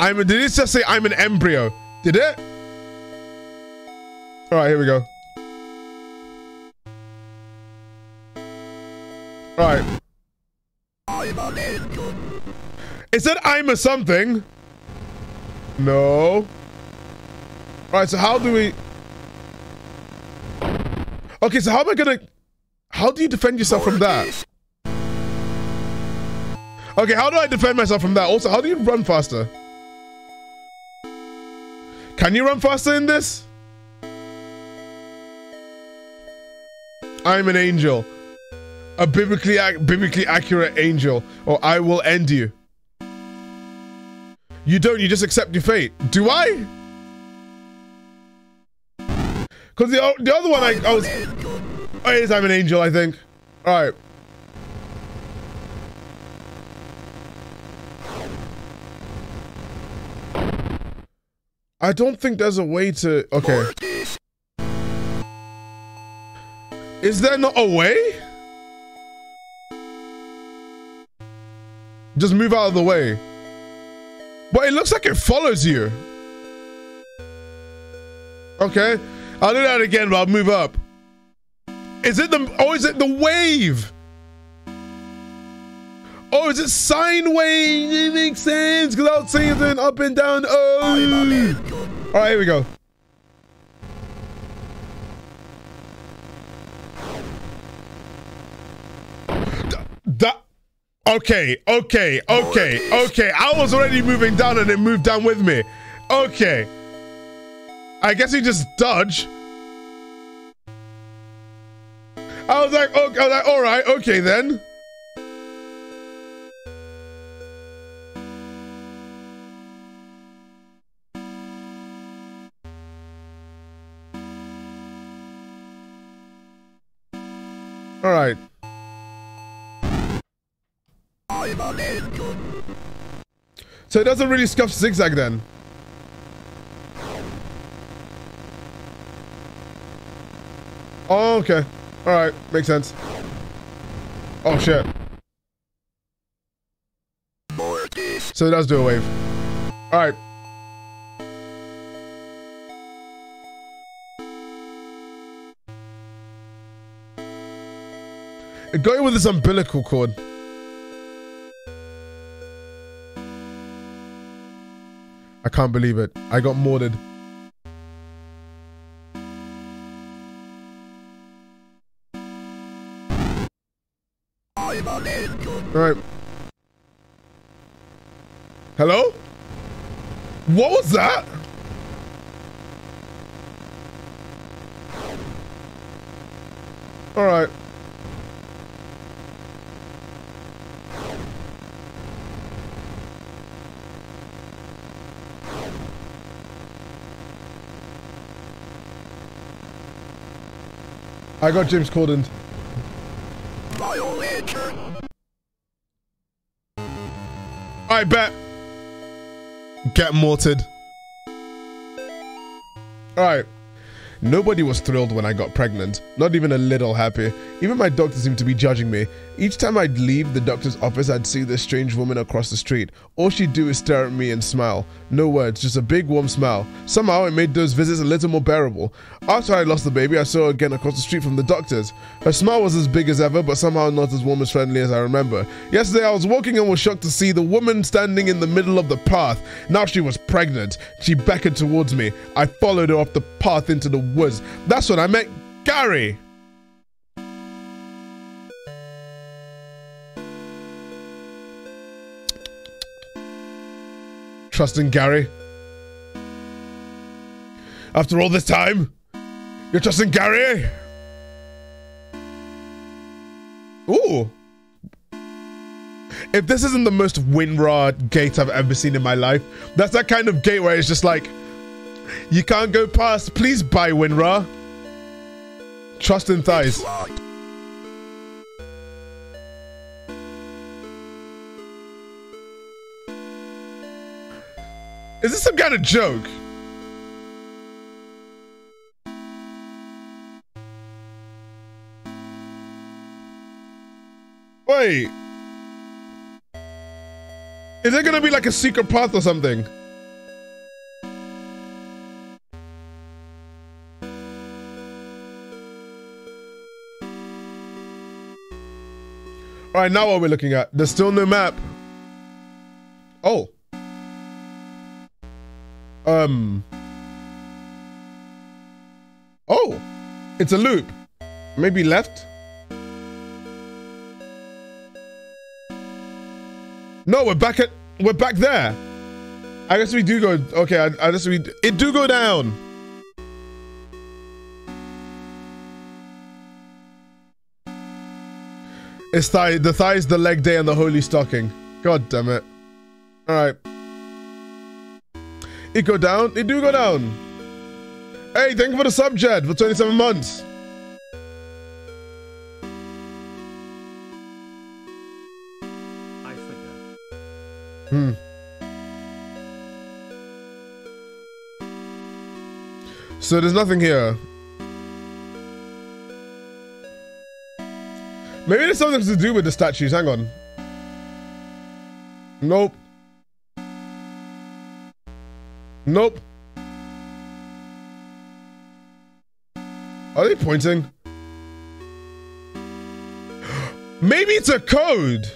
I'm. Did it just say I'm an embryo? Did it? All right, here we go. All right. It said I'm a something. No. Alright, so how do we... Okay, so how am I gonna... How do you defend yourself from that? Okay, how do I defend myself from that? Also, how do you run faster? Can you run faster in this? I'm an angel. A biblically biblically accurate angel. Or I will end you. You don't, you just accept your fate. Do I? Because the, the other one I, I was... Oh, it is I'm an angel, I think. Alright. I don't think there's a way to... Okay. Is there not a way? Just move out of the way. But it looks like it follows you. Okay. I'll do that again, but I'll move up. Is it the oh is it the wave? Oh, is it sine wave? It makes sense because I was saying it up and down. Oh. All right, here we go. Okay, okay, okay, okay. I was already moving down and it moved down with me. Okay. I guess he just dodged. I was like, okay, like, all right, okay then. All right. So it doesn't really scuff zigzag then. Oh, okay. All right, makes sense. Oh shit. So it does do a wave. All right. It Going with this umbilical cord. I can't believe it. I got mortared. All right. Hello? What was that? All right. I got James Corden. I bet. Get mortared. Alright. Nobody was thrilled when I got pregnant, not even a little happy. Even my doctor seemed to be judging me. Each time I'd leave the doctor's office, I'd see this strange woman across the street. All she'd do is stare at me and smile. No words, just a big warm smile. Somehow it made those visits a little more bearable. After I lost the baby, I saw her again across the street from the doctor's. Her smile was as big as ever, but somehow not as warm as friendly as I remember. Yesterday I was walking and was shocked to see the woman standing in the middle of the path. Now she was pregnant. She beckoned towards me. I followed her off the path into the woods. That's when I met Gary. trusting Gary? After all this time, you're trusting Gary? Eh? Ooh. If this isn't the most WinRAR gate I've ever seen in my life, that's that kind of gate where it's just like, you can't go past. Please buy WinRAR. Trust in thighs. Is this some kind of joke? Wait. Is there gonna be like a secret path or something? Alright, now what we're looking at. There's still no map. Oh. Um. Oh, it's a loop. Maybe left. No, we're back at we're back there. I guess we do go. Okay, I, I guess we it do go down. It's thigh. The thigh is the leg day and the holy stocking. God damn it. All right. It go down. It do go down. Hey, thank you for the sub, Jed, for 27 months. I figure. Hmm. So there's nothing here. Maybe there's something to do with the statues. Hang on. Nope. Nope. Are they pointing? Maybe it's a code.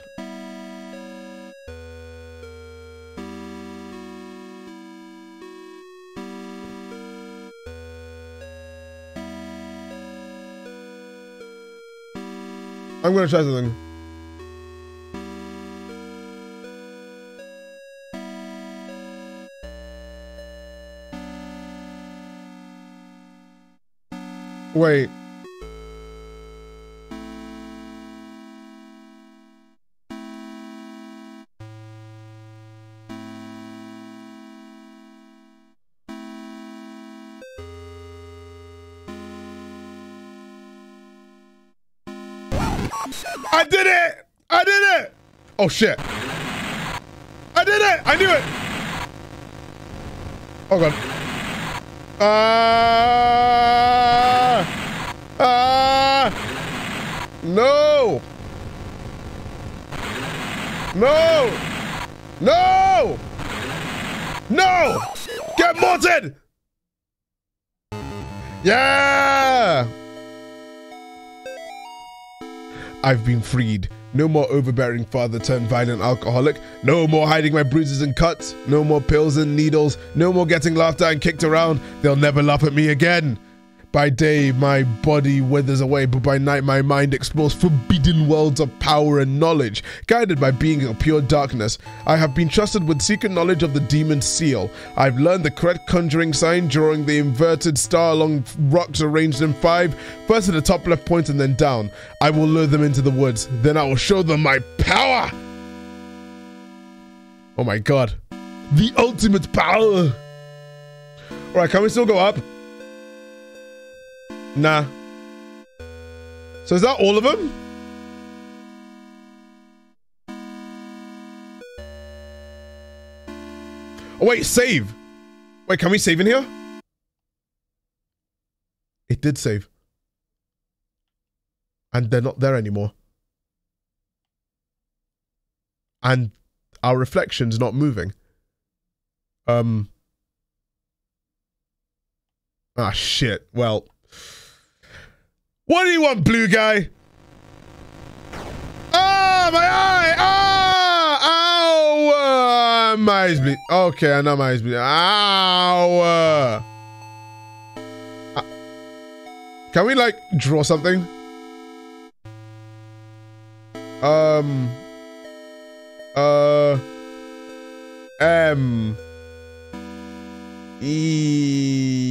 I'm gonna try something. Wait. Oh shit. I did it! I knew it! Oh god. Ah! Ah! No! No! No! No! Get morted! Yeah! I've been freed. No more overbearing father turned violent alcoholic. No more hiding my bruises and cuts. No more pills and needles. No more getting laughed at and kicked around. They'll never laugh at me again. By day, my body withers away, but by night, my mind explores forbidden worlds of power and knowledge. Guided by being of pure darkness, I have been trusted with secret knowledge of the demon seal. I've learned the correct conjuring sign, drawing the inverted star along rocks arranged in five, first at the top left point and then down. I will lure them into the woods. Then I will show them my power. Oh my god. The ultimate power. Alright, can we still go up? Nah. So is that all of them? Oh wait, save. Wait, can we save in here? It did save. And they're not there anymore. And our reflection's not moving. Um. Ah, shit. Well. What do you want, blue guy? Ah, my eye! Ah! Ow! Uh, my eyes bleed. Okay, I know my eyes bleed. Ow! Uh, uh, can we, like, draw something? Um. Uh. Um. E.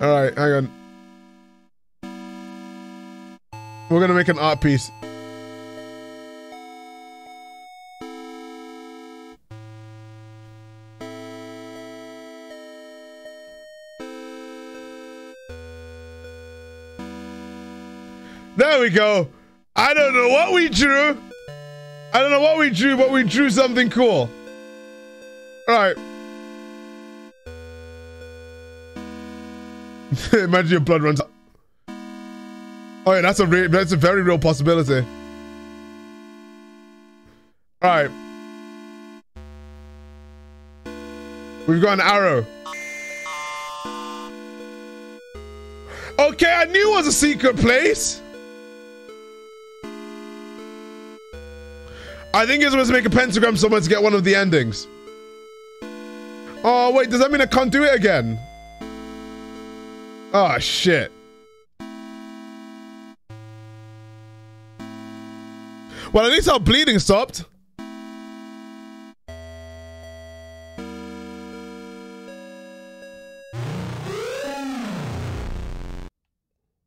All right, hang on. We're gonna make an art piece. There we go. I don't know what we drew. I don't know what we drew, but we drew something cool. All right. Imagine your blood runs. Oh yeah, that's a re- that's a very real possibility. All right. We've got an arrow. Okay, I knew it was a secret place. I think you're supposed to make a pentagram somewhere to get one of the endings. Oh, wait, does that mean I can't do it again? Oh, shit. Well, at least our bleeding stopped.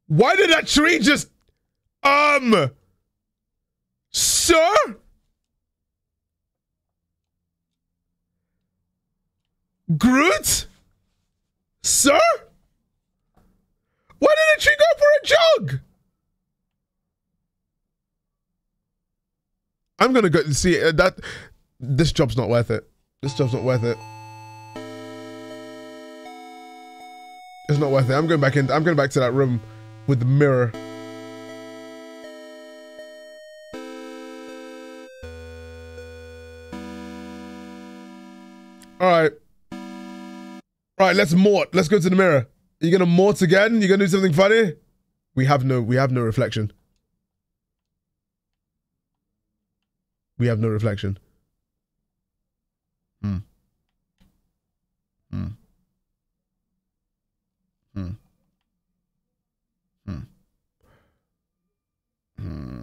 Why did that tree just... Um... Sir? Groot? Sir? Why didn't she go for a jog? I'm gonna go see uh, that. This job's not worth it. This job's not worth it. It's not worth it. I'm going back in. I'm going back to that room with the mirror. All right. All right, let's mort. Let's go to the mirror. Are you gonna mort again? You gonna do something funny? We have no. We have no reflection. We have no reflection. Hmm. Hmm. Hmm. Hmm. Hmm.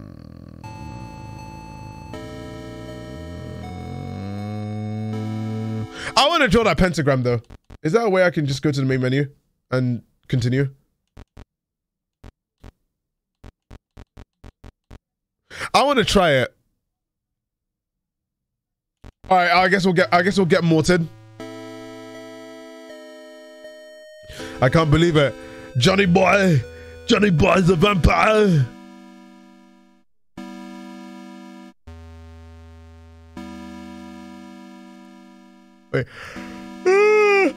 I want to draw that pentagram though. Is that a way I can just go to the main menu and continue? I want to try it. All right, I guess we'll get. I guess we'll get morted. I can't believe it, Johnny boy. Johnny boy's a vampire. Wait. Ah, oh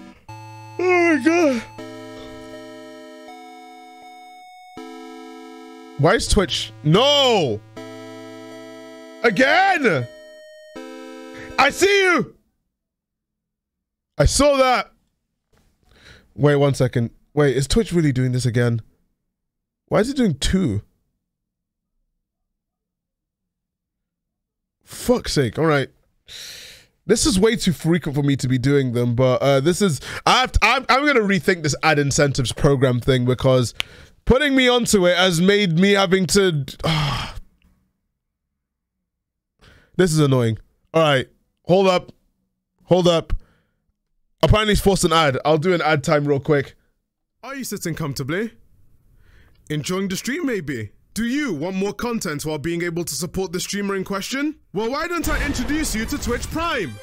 my god. Why is Twitch? No. Again. I see you! I saw that! Wait one second. Wait, is Twitch really doing this again? Why is it doing two? Fuck's sake. Alright. This is way too frequent for me to be doing them, but uh, this is... I I'm, I'm going to rethink this ad incentives program thing because putting me onto it has made me having to... This is annoying. Alright. Hold up. Hold up. Apparently, he's forced an ad. I'll do an ad time real quick. Are you sitting comfortably? Enjoying the stream, maybe? Do you want more content while being able to support the streamer in question? Well, why don't I introduce you to Twitch Prime?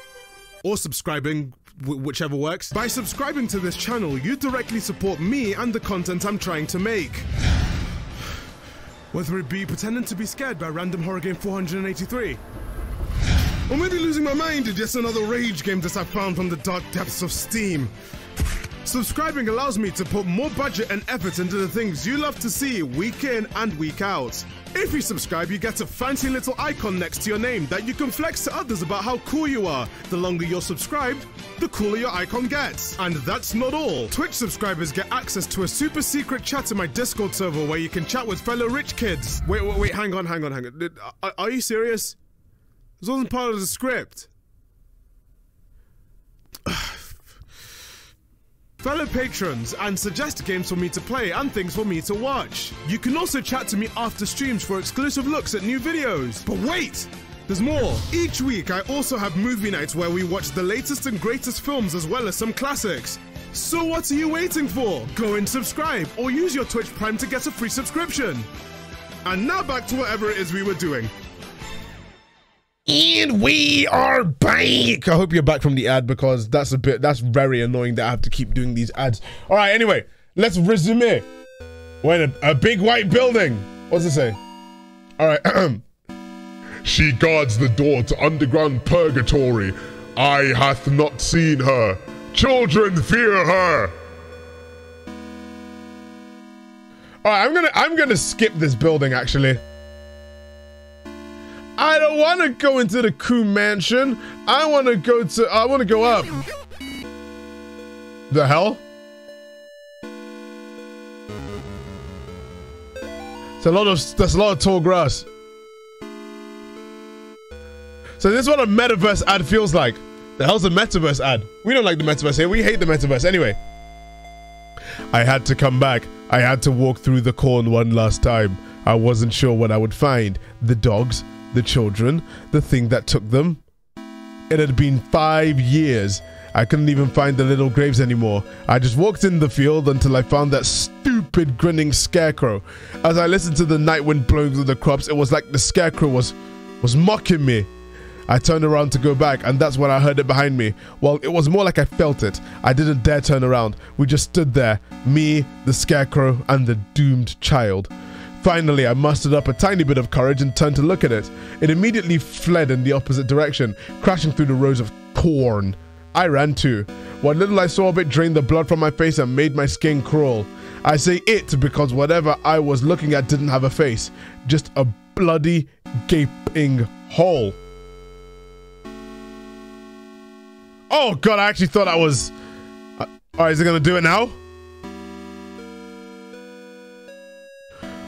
Or subscribing, whichever works. By subscribing to this channel, you directly support me and the content I'm trying to make. Whether it be pretending to be scared by random horror game 483, or maybe losing my mind at just another rage game that I found from the dark depths of Steam. Subscribing allows me to put more budget and effort into the things you love to see week in and week out. If you subscribe, you get a fancy little icon next to your name that you can flex to others about how cool you are. The longer you're subscribed, the cooler your icon gets. And that's not all. Twitch subscribers get access to a super secret chat in my Discord server where you can chat with fellow rich kids. Wait, wait, wait, hang on, hang on, hang on. Uh, are, are you serious? This wasn't part of the script. Fellow patrons, and suggest games for me to play and things for me to watch. You can also chat to me after streams for exclusive looks at new videos. But wait! There's more. Each week, I also have movie nights where we watch the latest and greatest films as well as some classics. So what are you waiting for? Go and subscribe or use your Twitch Prime to get a free subscription. And now back to whatever it is we were doing. And we are back. I hope you're back from the ad because that's a bit that's very annoying that I have to keep doing these ads. All right, anyway, let's resume. We're in a, a big white building. What's it say? All right. She guards the door to underground purgatory. I hath not seen her. Children fear her. All right, I'm gonna I'm gonna skip this building actually. I don't want to go into the Coup Mansion. I want to go to. I want to go up. The hell? It's a lot of. That's a lot of tall grass. So this is what a metaverse ad feels like. The hell's a metaverse ad? We don't like the metaverse here. We hate the metaverse anyway. I had to come back. I had to walk through the corn one last time. I wasn't sure what I would find. The dogs, the children, the thing that took them. It had been five years. I couldn't even find the little graves anymore. I just walked in the field until I found that stupid grinning scarecrow. As I listened to the night wind blowing through the crops, it was like the scarecrow was was mocking me. I turned around to go back, and that's when I heard it behind me. Well, it was more like I felt it. I didn't dare turn around. We just stood there me, the scarecrow, and the doomed child. Finally, I mustered up a tiny bit of courage and turned to look at it. It immediately fled in the opposite direction, crashing through the rows of corn. I ran too. What little I saw of it drained the blood from my face and made my skin crawl. I say it because whatever I was looking at didn't have a face, just a bloody, gaping hole. Oh god, I actually thought I was. Uh, Alright, is it gonna do it now?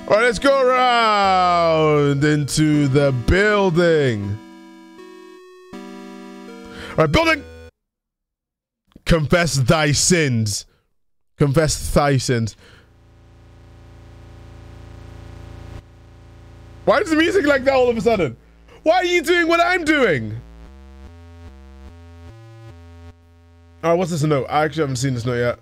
Alright, let's go around into the building. Alright, building! Confess thy sins. Confess thy sins. Why is the music like that all of a sudden? Why are you doing what I'm doing? Alright, what's this note? I actually haven't seen this note yet.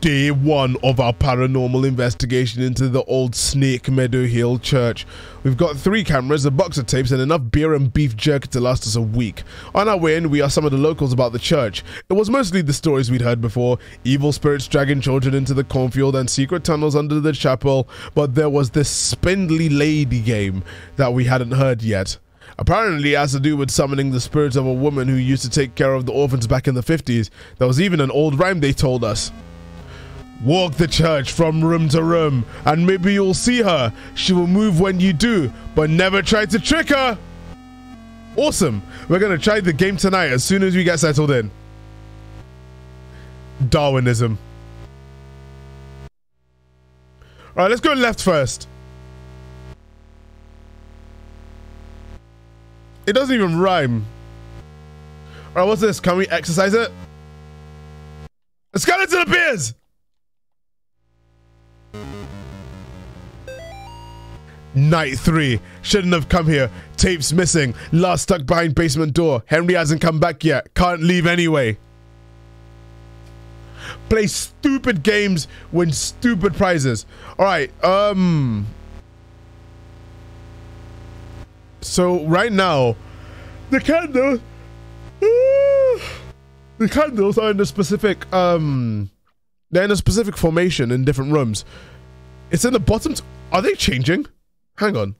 Day one of our paranormal investigation into the old Snake Meadow Hill Church. We've got three cameras, a box of tapes, and enough beer and beef jerky to last us a week. On our way in, we asked some of the locals about the church. It was mostly the stories we'd heard before evil spirits dragging children into the cornfield and secret tunnels under the chapel, but there was this spindly lady game that we hadn't heard yet. Apparently, it has to do with summoning the spirits of a woman who used to take care of the orphans back in the 50s. There was even an old rhyme they told us. Walk the church from room to room, and maybe you'll see her. She will move when you do, but never try to trick her. Awesome. We're going to try the game tonight as soon as we get settled in. Darwinism. All right, let's go left first. It doesn't even rhyme. All right, what's this? Can we exercise it? A skeleton appears! Night three. Shouldn't have come here. Tapes missing. Last stuck behind basement door. Henry hasn't come back yet. Can't leave anyway. Play stupid games, win stupid prizes. Alright, um. So right now, the candles. the candles are in a specific um they're in a specific formation in different rooms. It's in the bottom. Are they changing? Hang on.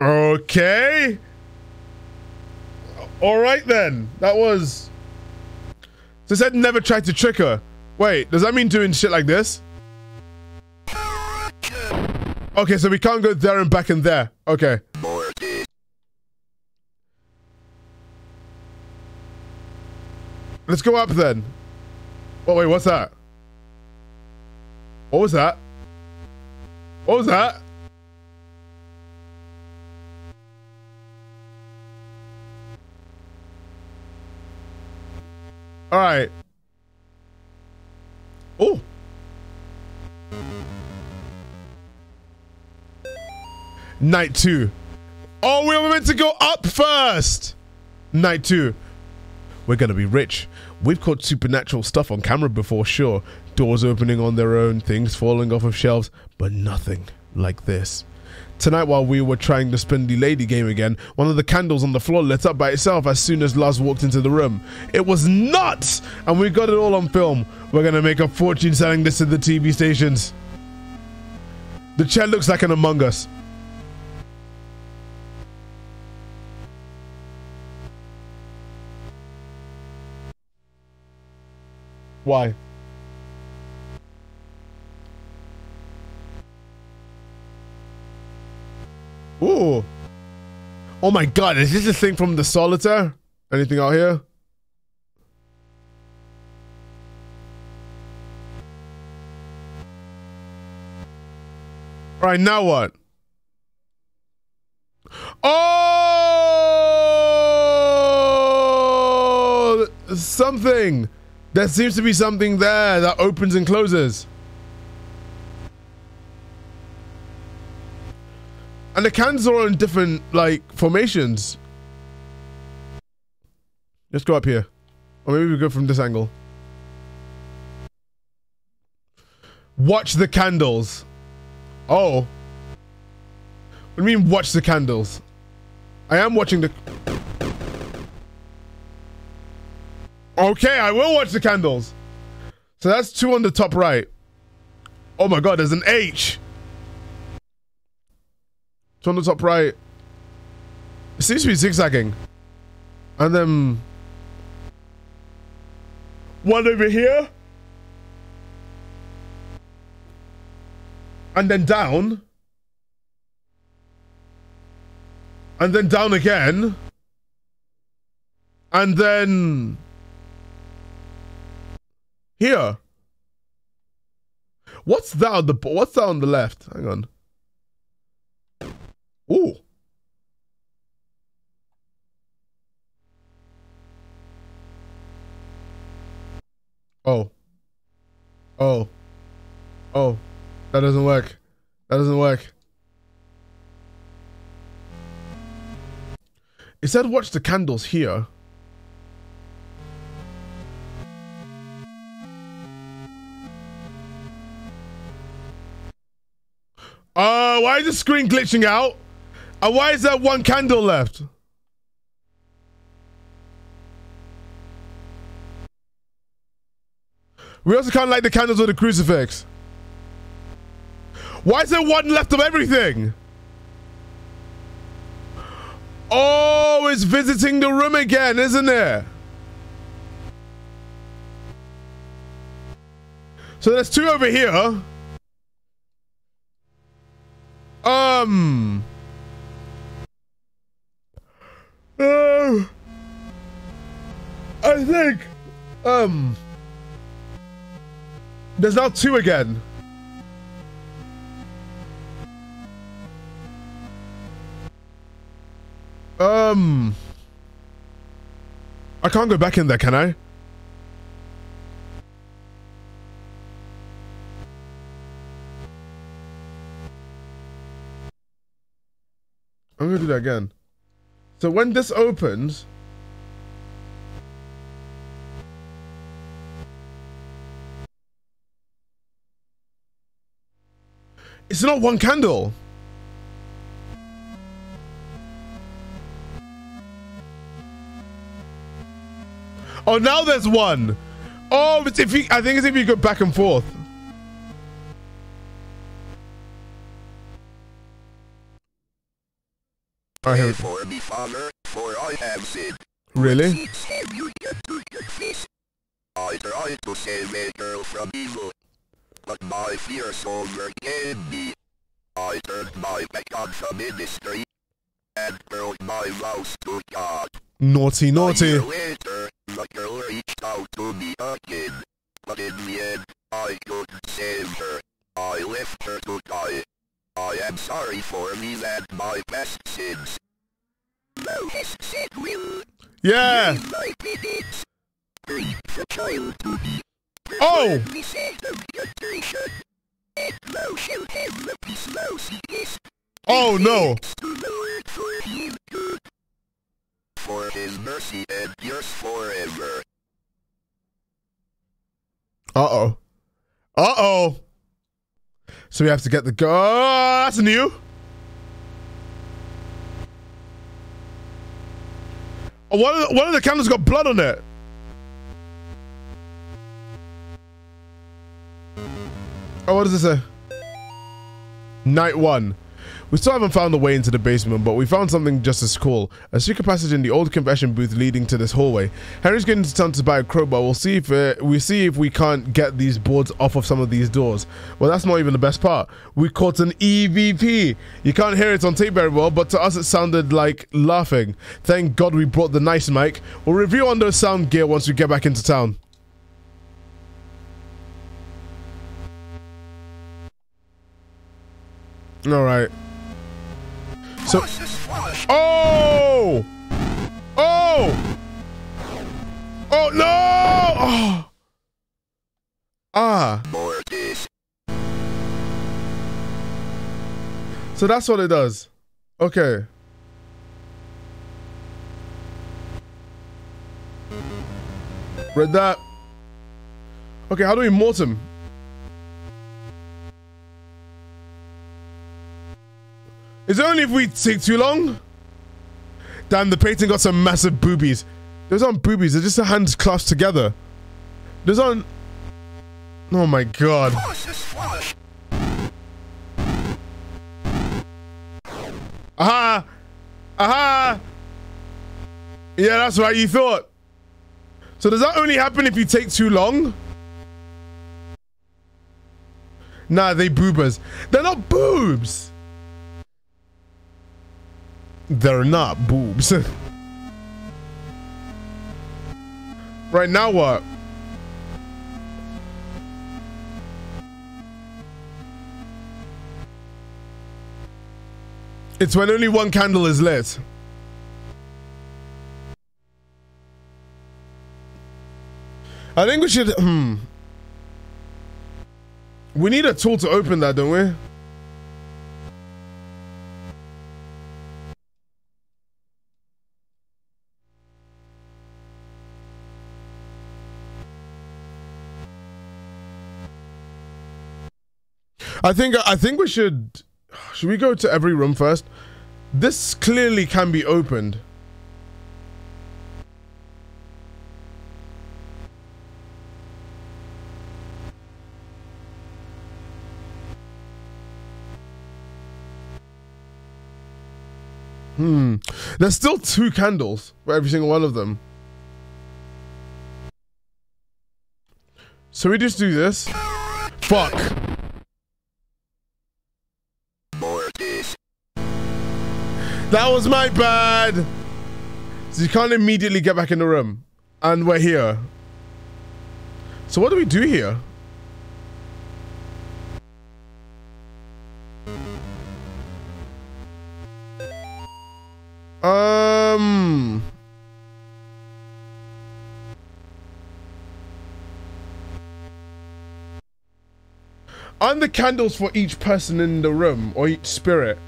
Okay. All right then. That was. So said never tried to trick her. Wait, does that mean doing shit like this? Okay, so we can't go there and back and there. Okay. Let's go up then. Oh, wait, what's that? What was that? What was that? All right. Oh. Night two. Oh, we were meant to go up first. Night two. We're gonna be rich. We've caught supernatural stuff on camera before, sure. Doors opening on their own, things falling off of shelves, but nothing like this. Tonight, while we were trying to spin the Spindly Lady game again, one of the candles on the floor lit up by itself as soon as Lars walked into the room. It was nuts! And we got it all on film. We're gonna make a fortune selling this to the TV stations. The chair looks like an Among Us. Why? Ooh. Oh my god, is this a thing from the solitaire? Anything out here? All right, now what? Oh! Something. There seems to be something there that opens and closes. And the cans are in different, like, formations. Let's go up here. Or maybe we go from this angle. Watch the candles. Oh. What do you mean watch the candles? I am watching the... Okay, I will watch the candles. So that's two on the top right. Oh my god, there's an H. It's on the top right. It seems to be zigzagging. And then one over here. And then down. And then down again. And then here. What's that on the what's that on the left? Hang on. Ooh. Oh. Oh. Oh. That doesn't work. That doesn't work. It said watch the candles here. Uh, why is the screen glitching out? And why is there one candle left? We also can't light the candles with the crucifix. Why is there one left of everything? Oh, it's visiting the room again, isn't it? So there's two over here. Um. Uh, I think. Um. There's now two again. Um. I can't go back in there, can I? I'm gonna do that again. So when this opens, it's not one candle. Oh, now there's one. Oh, if you, I think it's if you go back and forth. I hear For me, Father, for I have sinned. Really? Have you get to confess? I tried to save a girl from evil, but my fears overcame me. I turned my back on the ministry and broke my vows to God. Naughty, A naughty. year later, the girl reached out to me again, but in the end, I couldn't save her. I left her to die. I am sorry for me and my best sins. Thou hast said will, Yeah. my penance. Read the child to Oh! received orientation. And thou shalt have the peace thou seekest. Oh no! For him good. For his mercy endures forever. Uh oh. Uh oh. So we have to get the go. Oh, that's new. Oh, one of the, one of the candles got blood on it. Oh, what does it say? Night one. We still haven't found the way into the basement, but we found something just as cool. A secret passage in the old confession booth leading to this hallway. Henry's going to town to buy a crowbar. We'll see if uh, we see if we can't get these boards off of some of these doors. Well, that's not even the best part. We caught an EVP. You can't hear it on tape very well, but to us it sounded like laughing. Thank God we brought the nice mic. We'll review on those sound gear once we get back into town. All right. So, oh, oh, oh no! Oh. Ah, so that's what it does. Okay. Read that. Okay, how do we mortem? Is it only if we take too long? Damn, the painting got some massive boobies. Those aren't boobies, they're just the hands clasped together. Those aren't. Oh my god. Aha! Aha! Yeah, that's right, you thought. So does that only happen if you take too long? Nah, they boobers. They're not boobs! They're not boobs. right now what? It's when only one candle is lit. I think we should. Hmm. We need a tool to open that, don't we? I think I think we should should we go to every room first? This clearly can be opened. Hmm. There's still two candles for every single one of them. So we just do this. Fuck. That was my bad. So you can't immediately get back in the room. And we're here. So what do we do here? Um. Aren't the candles for each person in the room or each spirit?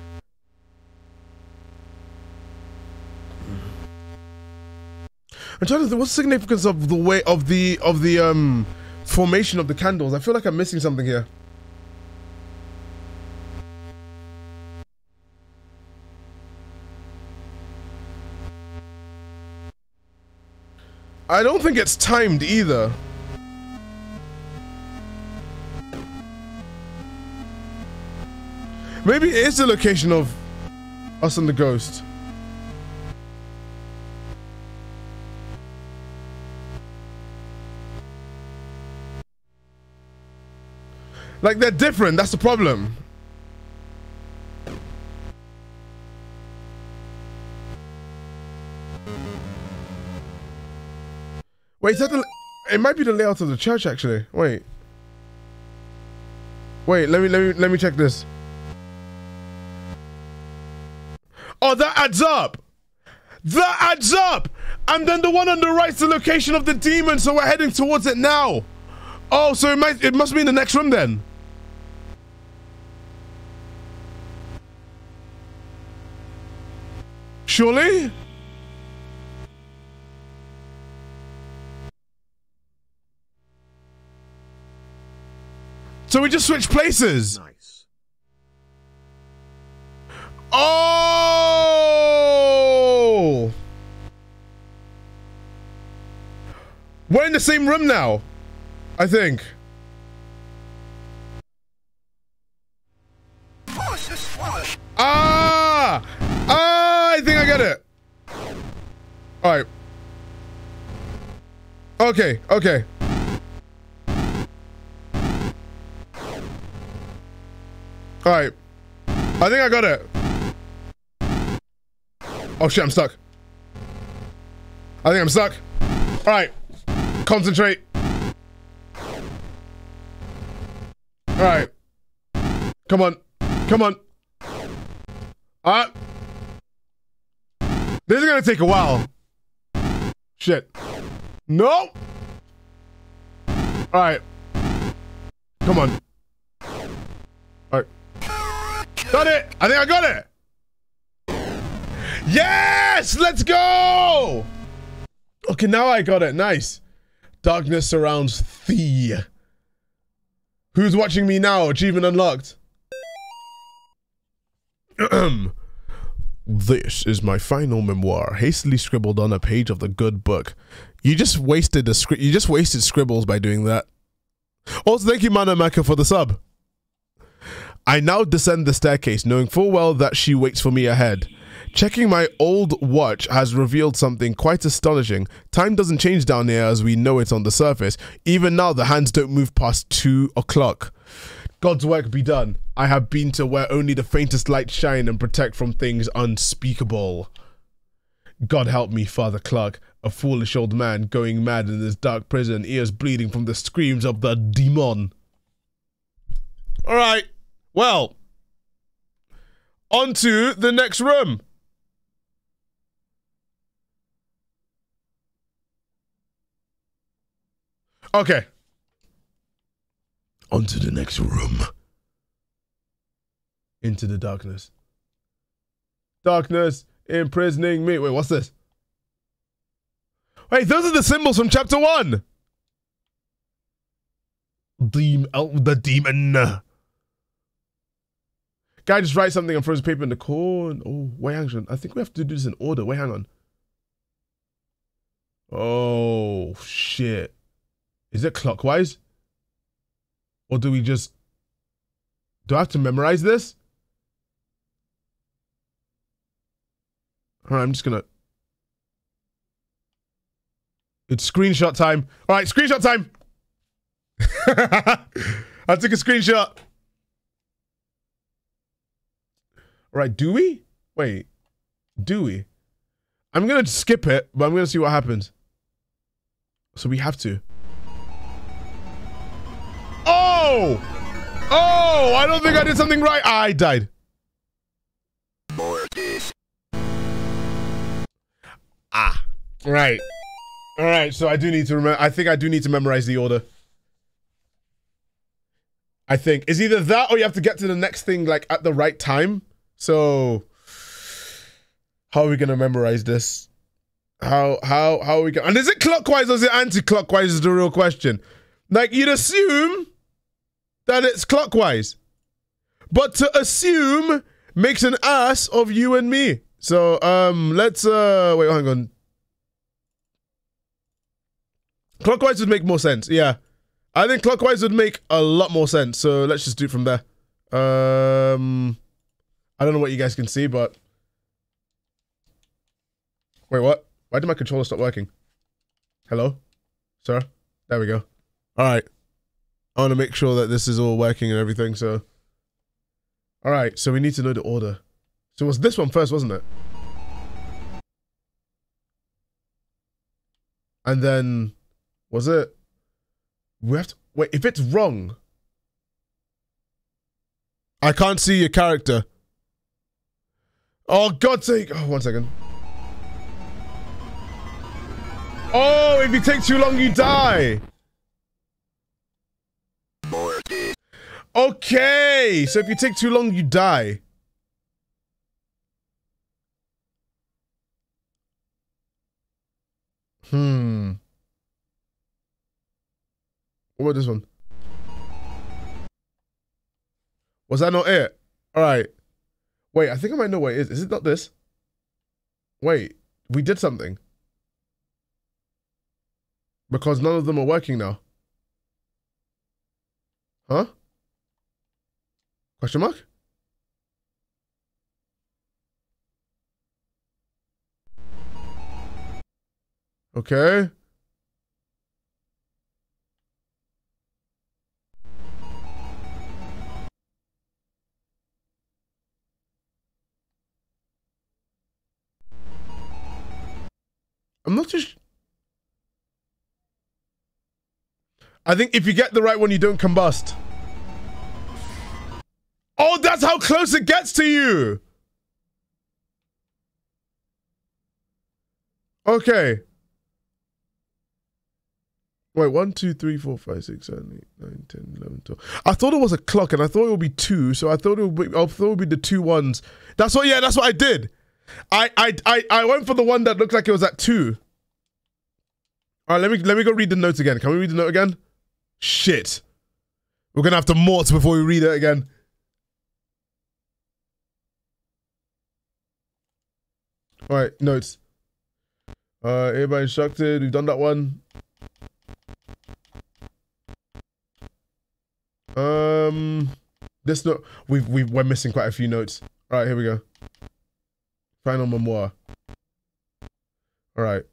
I'm trying to think what's the significance of the way of the of the um formation of the candles. I feel like I'm missing something here. I don't think it's timed either. Maybe it is the location of us and the ghost. Like they're different, that's the problem. Wait, is that the it might be the layout of the church actually. Wait. Wait, let me let me let me check this. Oh, that adds up. That adds up! And then the one on the right's the location of the demon, so we're heading towards it now. Oh, so it might it must be in the next room then. Surely? So we just switch places. Nice. Oh! We're in the same room now. I think. Ah! I think I get it. All right. Okay. Okay. All right. I think I got it. Oh shit, I'm stuck. I think I'm stuck. All right. Concentrate. All right. Come on. Come on. Ah. This is gonna take a while. Shit. No. All right. Come on. All right. Got it. I think I got it. Yes! Let's go! Okay, now I got it. Nice. Darkness surrounds thee. Who's watching me now? Achievement unlocked. this is my final memoir, hastily scribbled on a page of the good book. You just wasted the script. You just wasted scribbles by doing that. Also, thank you, Manamaka, for the sub. I now descend the staircase, knowing full well that she waits for me ahead. Checking my old watch has revealed something quite astonishing. Time doesn't change down here as we know it on the surface. Even now, the hands don't move past two o'clock. God's work be done. I have been to where only the faintest light shine and protect from things unspeakable. God help me, Father Clark, a foolish old man going mad in this dark prison, ears bleeding from the screams of the demon. All right. Well, on to the next room. Okay. On to the next room. Into the darkness. Darkness imprisoning me. Wait, what's this? Wait, those are the symbols from chapter one. Demon, oh, the demon. Guy just writes something and throws paper in the corner. Oh, wait, hang on. I think we have to do this in order. Wait, hang on. Oh, shit. Is it clockwise? Or do we just... Do I have to memorize this? All right, I'm just gonna... It's screenshot time. All right, screenshot time. I took a screenshot. All right, do we? Wait, do we? I'm gonna skip it, but I'm gonna see what happens. So we have to. Oh! Oh! I don't think I did something right. I died. Ah. Right. All right. So I do need to remember. I think I do need to memorize the order. I think it's either that or you have to get to the next thing like at the right time. So how are we gonna memorize this? How how how are we going? And is it clockwise or is it anti-clockwise? Is the real question. Like you'd assume that it's clockwise, but to assume makes an ass of you and me. So um, let's uh wait, hang on. Clockwise would make more sense. Yeah, I think clockwise would make a lot more sense. So let's just do it from there. Um, I don't know what you guys can see, but wait, what? Why did my controller stop working? Hello, sir. There we go. All right. I want to make sure that this is all working and everything. So, all right. So we need to know the order. So it was this one first, wasn't it? And then was it? We have to wait. If it's wrong, I can't see your character. Oh God's sake! Oh, one second. Oh, if you take too long, you die. Okay, so if you take too long, you die. Hmm. What about this one? Was that not it? All right. Wait, I think I might know what it is. Is it not this? Wait, we did something. Because none of them are working now. Huh? Question mark? Okay. I'm not just. I think if you get the right one, you don't combust. Oh, that's how close it gets to you. Okay. Wait, 1, 2, 3, 4, 5, 6, 7, 8, 9, 10, 11, 12. I thought it was a clock and I thought it would be two, so I thought it would be I thought it would be the two ones. That's what yeah, that's what I did. I I I, I went for the one that looked like it was at two. Alright, let me let me go read the notes again. Can we read the note again? Shit. We're gonna have to mort before we read it again. Alright, notes. Uh everybody instructed, we've done that one. Um, this note we've we we're missing quite a few notes. All right, here we go. Final memoir. All right.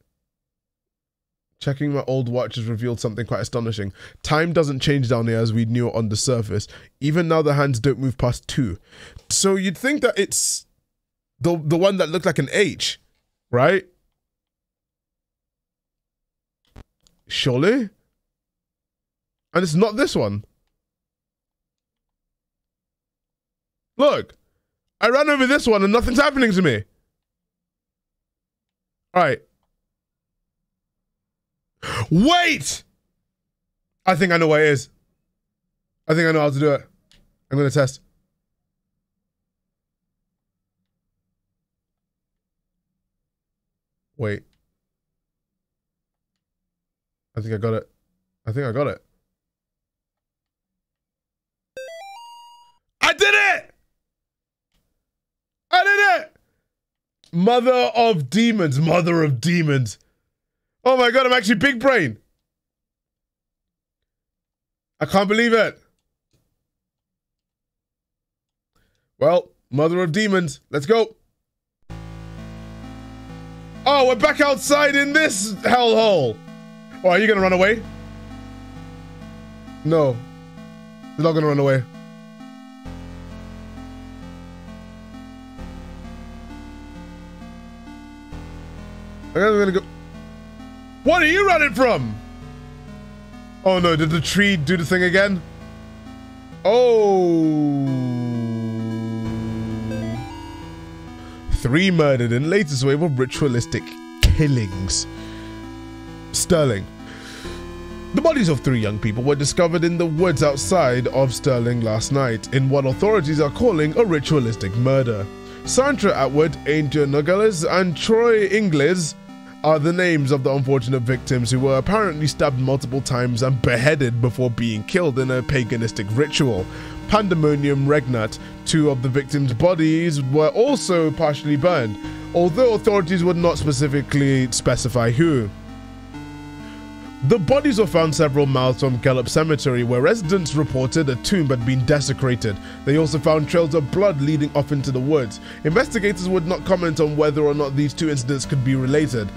Checking my old watch has revealed something quite astonishing. Time doesn't change down here as we knew it on the surface. Even now, the hands don't move past two. So you'd think that it's the the one that looked like an H, right? Surely. And it's not this one. Look, I ran over this one and nothing's happening to me. All right. Wait! I think I know what it is. I think I know how to do it. I'm going to test. Wait. I think I got it. I think I got it. I did it! I did it! Mother of demons, mother of demons. Oh my god, I'm actually big brain. I can't believe it. Well, mother of demons, let's go. Oh, we're back outside in this hellhole. Oh, are you gonna run away? No. You're not gonna run away. We're gonna go. What are you running from? Oh no, did the tree do the thing again? Oh. Three murdered in latest wave of ritualistic killings. Sterling. The bodies of three young people were discovered in the woods outside of Sterling last night in what authorities are calling a ritualistic murder. Sandra Atwood, Angel Nogales, and Troy Inglis are the names of the unfortunate victims who were apparently stabbed multiple times and beheaded before being killed in a paganistic ritual. Pandemonium Regnat, two of the victims' bodies, were also partially burned, although authorities would not specifically specify who. The bodies were found several miles from Gallup Cemetery, where residents reported a tomb had been desecrated. They also found trails of blood leading off into the woods. Investigators would not comment on whether or not these two incidents could be related.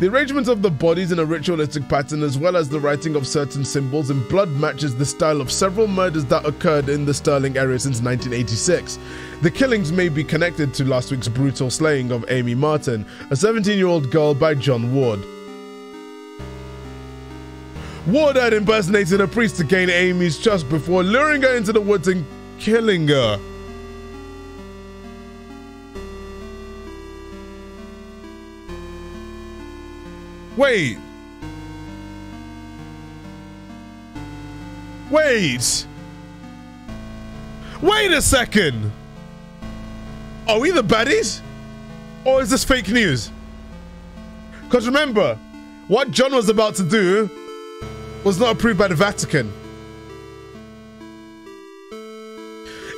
The arrangement of the bodies in a ritualistic pattern, as well as the writing of certain symbols in blood, matches the style of several murders that occurred in the Sterling area since 1986. The killings may be connected to last week's brutal slaying of Amy Martin, a 17 year old girl by John Ward. Ward had impersonated a priest to gain Amy's trust before luring her into the woods and killing her. Wait. Wait. Wait a second. Are we the baddies? Or is this fake news? Because remember, what John was about to do was not approved by the Vatican.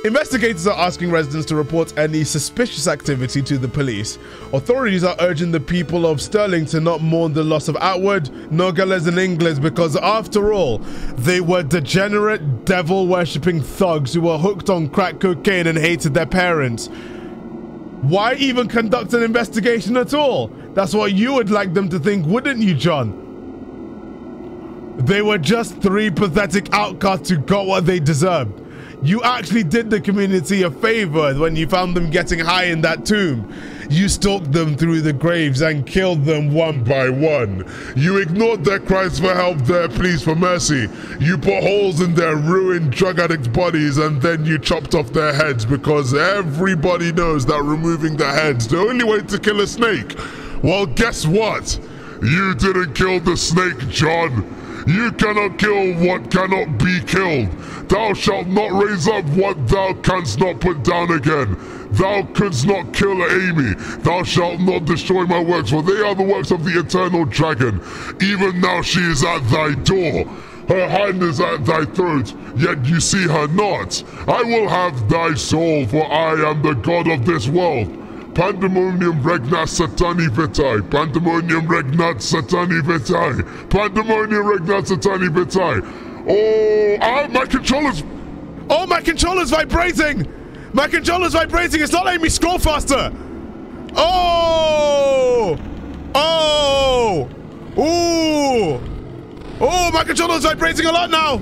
Investigators are asking residents to report any suspicious activity to the police. Authorities are urging the people of Sterling to not mourn the loss of Atwood, Nogales, and Inglis because, after all, they were degenerate, devil worshipping thugs who were hooked on crack cocaine and hated their parents. Why even conduct an investigation at all? That's what you would like them to think, wouldn't you, John? They were just three pathetic outcasts who got what they deserved. You actually did the community a favor when you found them getting high in that tomb. You stalked them through the graves and killed them one by one. You ignored their cries for help, their pleas for mercy. You put holes in their ruined drug addict bodies and then you chopped off their heads because everybody knows that removing the heads the only way to kill a snake. Well, guess what? You didn't kill the snake, John. You cannot kill what cannot be killed. Thou shalt not raise up what thou canst not put down again. Thou couldst not kill Amy. Thou shalt not destroy my works, for they are the works of the eternal dragon. Even now she is at thy door. Her hand is at thy throat, yet you see her not. I will have thy soul, for I am the God of this world. Pandemonium regnat satani vitae. Pandemonium regnat satani vitae. Pandemonium regnat satani vitae. Oh, ah, my controller's. Oh, my controller's vibrating! My controller's vibrating! It's not letting me scroll faster! Oh! Oh! Ooh! Oh, my controller's vibrating a lot now!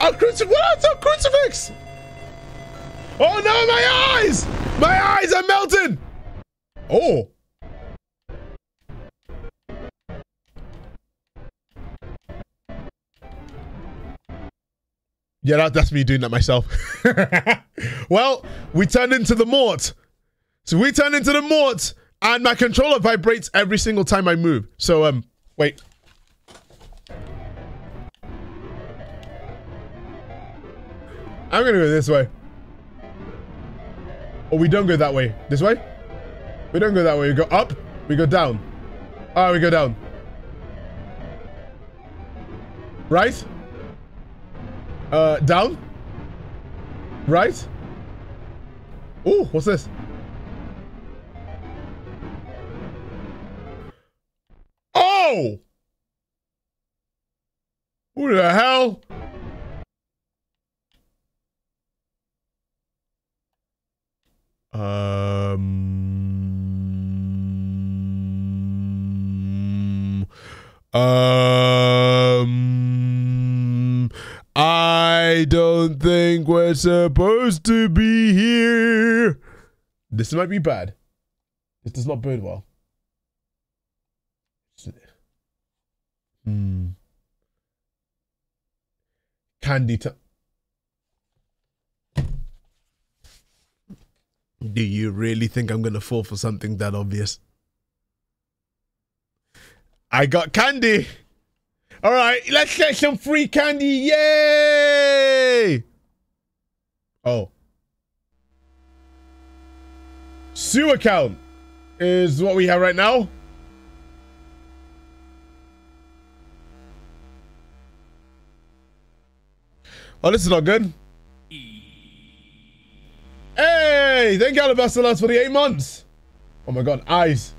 A crucifix! What? A crucifix! Oh no, my eyes! My eyes are melting! Oh. Yeah, that, that's me doing that myself. well, we turned into the Mort. So we turned into the Mort, and my controller vibrates every single time I move. So, um, wait. I'm gonna go this way. Or we don't go that way. This way? We don't go that way. We go up. We go down. Ah, oh, we go down. Right? Uh, down? Right? Oh, what's this? Oh! Who the hell? Um. Um. I don't think we're supposed to be here. This might be bad. This does not bode well. Hmm. Candy. Do you really think I'm going to fall for something that obvious? I got candy. All right, let's get some free candy. Yay! Oh. Sewer account is what we have right now. Oh, this is not good. Hey, thank you, Alabastalas, for the eight months. Oh my god, eyes.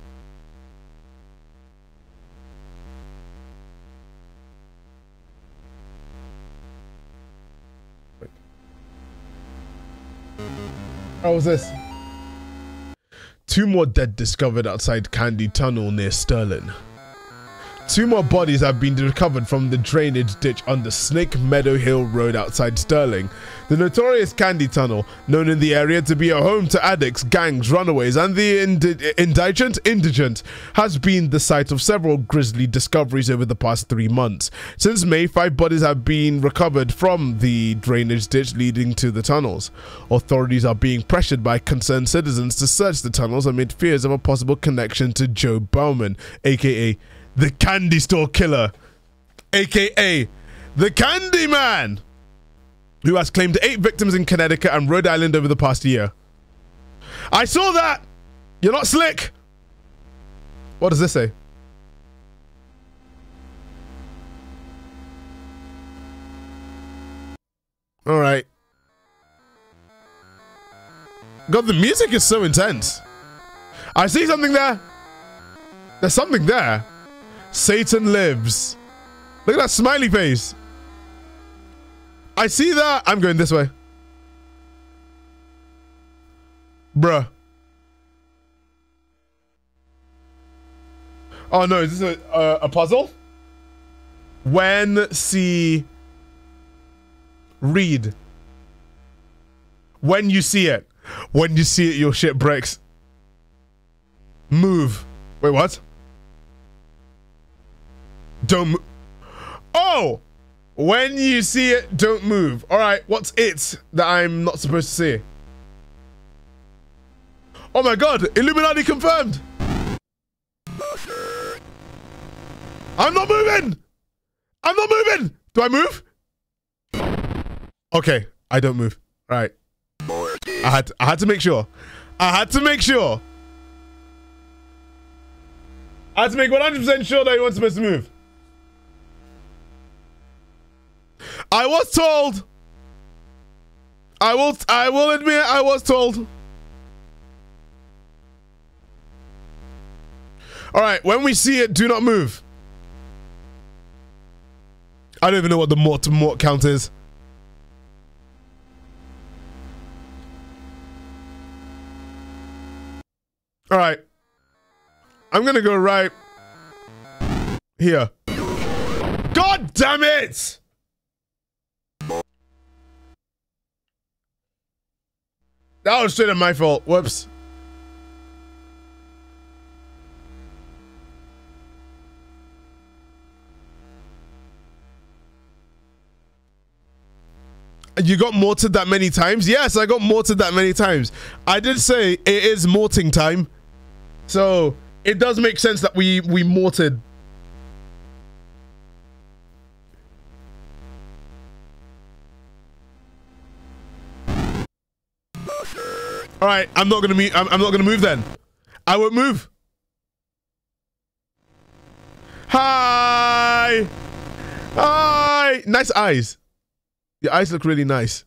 What was this? Two more dead discovered outside Candy Tunnel near Sterling. Two more bodies have been recovered from the drainage ditch on the Snake Meadow Hill Road outside Sterling. The notorious Candy Tunnel, known in the area to be a home to addicts, gangs, runaways, and the indi- indigent, indigent, has been the site of several grisly discoveries over the past three months. Since May, five bodies have been recovered from the drainage ditch leading to the tunnels. Authorities are being pressured by concerned citizens to search the tunnels amid fears of a possible connection to Joe Bowman, aka the Candy Store Killer, aka the Candy Man, who has claimed eight victims in Connecticut and Rhode Island over the past year. I saw that! You're not slick! What does this say? Alright. God, the music is so intense. I see something there. There's something there. Satan lives. Look at that smiley face. I see that. I'm going this way. Bruh. Oh no, is this a, a, a puzzle? When see read. When you see it. When you see it, your shit breaks. Move. Wait, what? Don't. Oh, when you see it, don't move. All right, what's it that I'm not supposed to see? Oh my God! Illuminati confirmed. I'm not moving. I'm not moving. Do I move? Okay, I don't move. All right. I had to, I had to make sure. I had to make sure. I had to make 100% sure that he wasn't supposed to move. I was told. I will I will admit I was told. All right, when we see it, do not move. I don't even know what the mort to mort count is. All right. I'm going to go right here. God damn it! That was straight up my fault. Whoops. You got mortared that many times? Yes, I got mortared that many times. I did say it is morting time. So it does make sense that we we mortared. All right, I'm not gonna move. I'm, I'm not gonna move then. I won't move. Hi, hi. Nice eyes. Your eyes look really nice.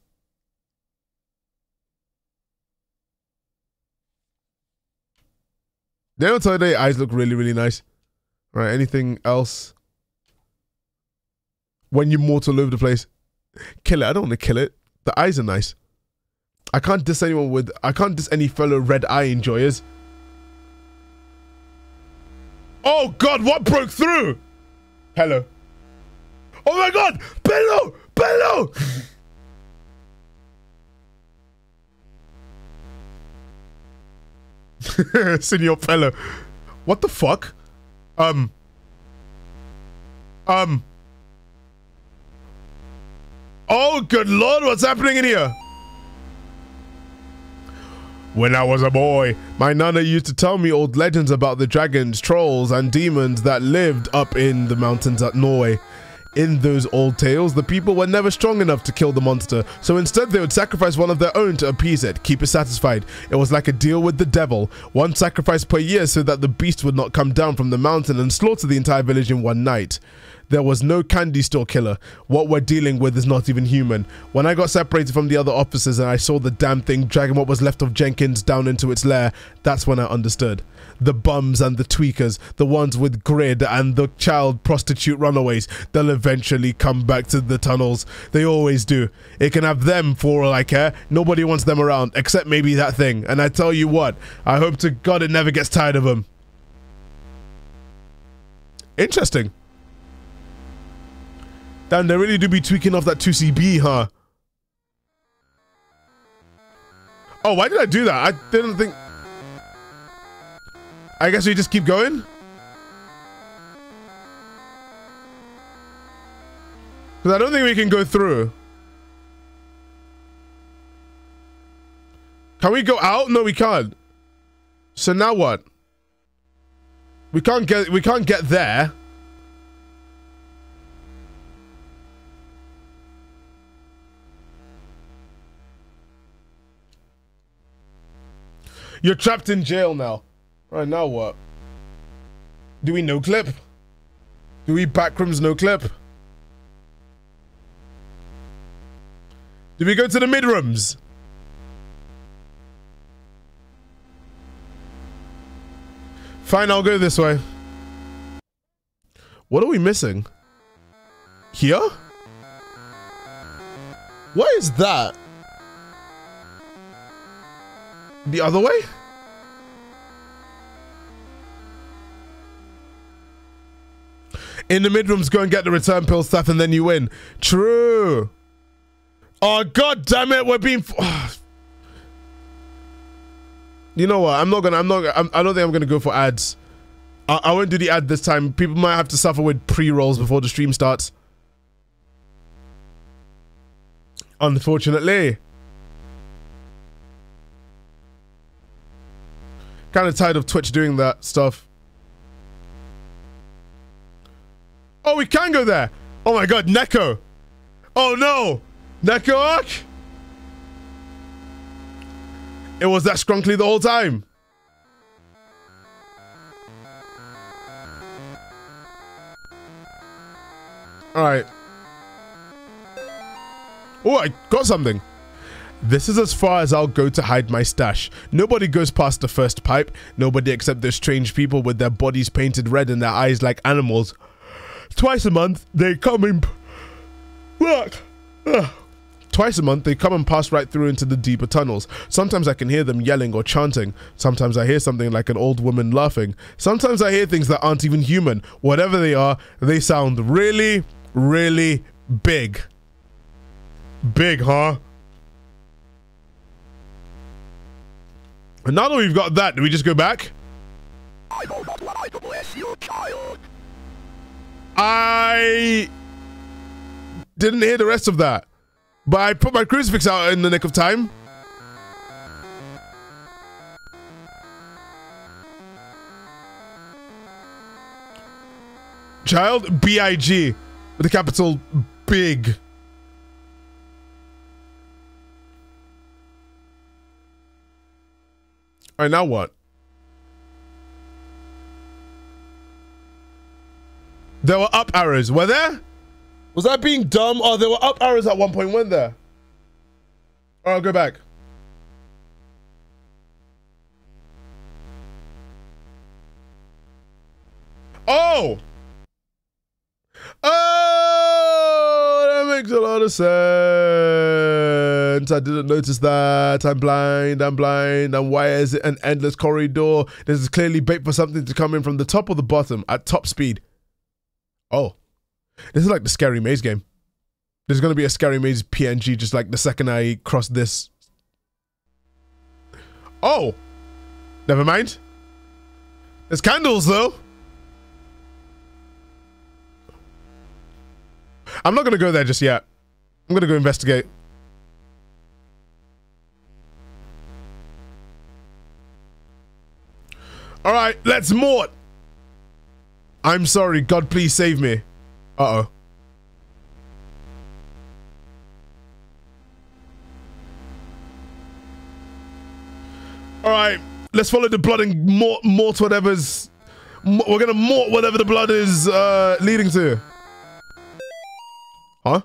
They don't tell you eyes look really, really nice. Right, anything else? When you mort all over the place. Kill it. I don't want to kill it. The eyes are nice. I can't diss anyone with I can't diss any fellow red eye enjoyers. Oh god, what broke through? Hello. Oh my god! Bello! Bello! Senior fellow. What the fuck? Um. Um. Oh, good lord, what's happening in here? When I was a boy, my nana used to tell me old legends about the dragons, trolls, and demons that lived up in the mountains at Norway. In those old tales, the people were never strong enough to kill the monster, so instead they would sacrifice one of their own to appease it, keep it satisfied. It was like a deal with the devil, one sacrifice per year so that the beast would not come down from the mountain and slaughter the entire village in one night. There was no candy store killer. What we're dealing with is not even human. When I got separated from the other officers and I saw the damn thing dragging what was left of Jenkins down into its lair, that's when I understood. The bums and the tweakers, the ones with grid and the child prostitute runaways, they'll eventually come back to the tunnels. They always do. It can have them for all I care. Nobody wants them around, except maybe that thing. And I tell you what, I hope to God it never gets tired of them. Interesting. Damn, they really do be tweaking off that 2CB, huh? Oh, why did I do that? I didn't think... I guess we just keep going? Because I don't think we can go through. Can we go out? No, we can't. So now what? We can't get we can't get there. You're trapped in jail now. Right now what? Do we no clip? Do we backrooms no clip? Do we go to the mid rooms? Fine, I'll go this way. What are we missing? Here? What is that? The other way? In the mid rooms, go and get the return pill stuff and then you win. True. Oh, god damn it, we're being... You know what? I'm not gonna. I'm not. I'm, I don't think I'm gonna go for ads. I, I won't do the ad this time. People might have to suffer with pre-rolls before the stream starts. Unfortunately. Kind of tired of Twitch doing that stuff. Oh, we can go there. Oh my god, Neko. Oh no. Neko Arc? It was that scrunkly the whole time. All right. Oh, I got something. This is as far as I'll go to hide my stash. Nobody goes past the first pipe. Nobody except those strange people with their bodies painted red and their eyes like animals. Twice a month, they come in... Look! Twice a month, they come and pass right through into the deeper tunnels. Sometimes I can hear them yelling or chanting. Sometimes I hear something like an old woman laughing. Sometimes I hear things that aren't even human. Whatever they are, they sound really, really big. Big, huh? And now that we've got that, do we just go back? I will not to bless your child. I didn't hear the rest of that. But I put my crucifix out in the nick of time. Child, B-I-G. With a capital big. Alright, now what? There were up arrows. Were there? Was that being dumb? Oh, there were up arrows at one point, weren't there? All right, I'll go back. Oh! Oh, that makes a lot of sense. I didn't notice that. I'm blind, I'm blind. And why is it an endless corridor? This is clearly bait for something to come in from the top or the bottom at top speed. Oh. This is like the scary maze game. There's gonna be a scary maze PNG just like the second I cross this. Oh! Never mind. There's candles though. I'm not gonna go there just yet. I'm gonna go investigate. All right, let's mort. I'm sorry. God, please save me. Uh-oh. All right, let's follow the blood and mort, mort whatever's... We're gonna mort whatever the blood is uh, leading to. Huh?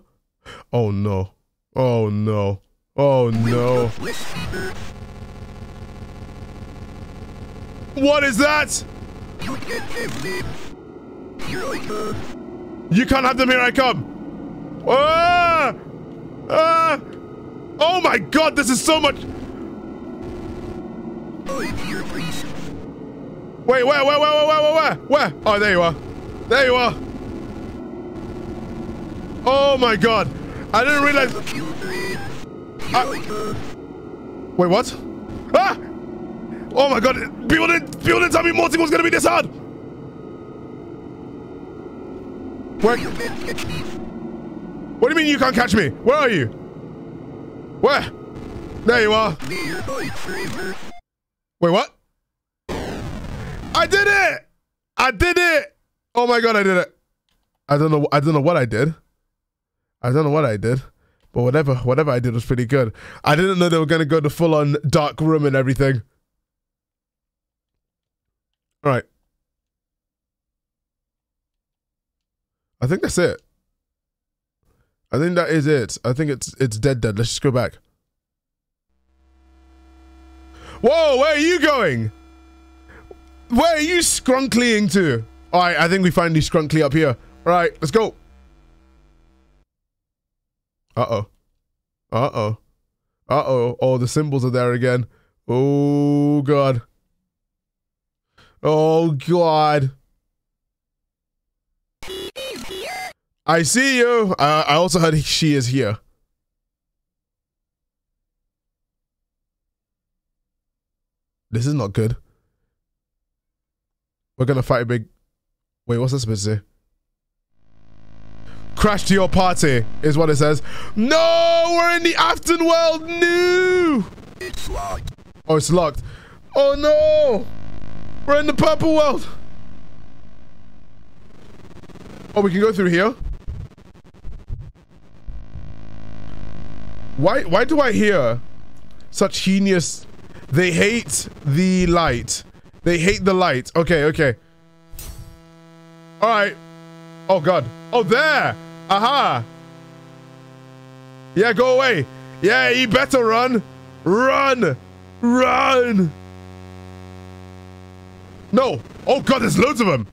Oh no. Oh no. Oh no. What is that? You can't have them, here I come! Ah! Ah! Oh my god, this is so much... Wait, where, where, where, where, where, where, where? Where? Oh, there you are. There you are. Oh my god. I didn't realize. I... Wait, what? Ah! Oh my god. People didn't, people didn't tell me Morty was gonna be this hard. Where? What do you mean you can't catch me? Where are you? Where? There you are. Wait, what? I did it! I did it! Oh my god, I did it. I don't know I don't know what I did. I don't know what I did. But whatever, whatever I did was pretty good. I didn't know they were gonna go to full on dark room and everything. Alright. I think that's it. I think that is it. I think it's it's dead dead. Let's just go back. Whoa, where are you going? Where are you scrunklying to? Alright, I think we finally scrunkly up here. Alright, let's go. Uh-oh. Uh-oh. Uh-oh. Oh, the symbols are there again. Oh, God. Oh, God. I see you. Uh, I also heard she is here. This is not good. We're gonna fight a big. Wait, what's this supposed to say? Crash to your party is what it says. No, we're in the Afton world. No. It's locked. Oh, it's locked. Oh no, we're in the purple world. Oh, we can go through here. Why? Why do I hear such heinous? They hate the light. They hate the light. Okay, okay. All right. Oh God. Oh, there. Aha. Yeah, go away. Yeah, you better run. Run. Run. No. Oh God, there's loads of them.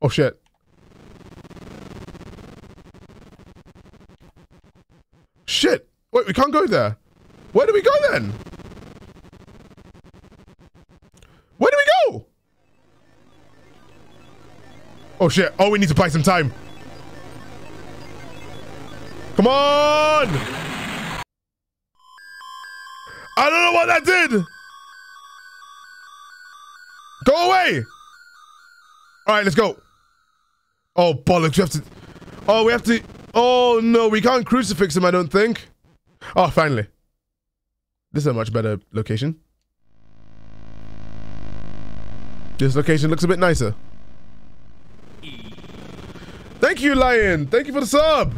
Oh shit. Shit. Wait, we can't go there. Where do we go then? Where do we go? Oh shit. Oh, we need to buy some time. Come on! I don't know what that did! Go away! Alright, let's go. Oh, bollocks. We have to... Oh, we have to... Oh, no. We can't crucifix him, I don't think. Oh, finally. This is a much better location. This location looks a bit nicer. Thank you, Lion. Thank you for the sub.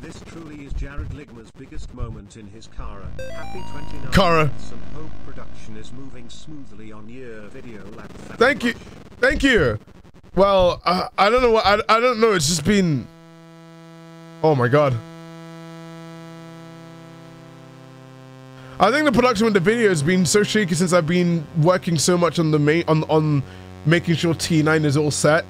This truly is Jared Ligma's biggest moment in his Kara. Happy 29 Kara. and hope production is moving smoothly on your video lab. Thank you. Thank you. Well, uh, I don't know what I, I don't know. It's just been. Oh my god. I think the production with the video has been so shaky since I've been working so much on the main on on making sure T9 is all set.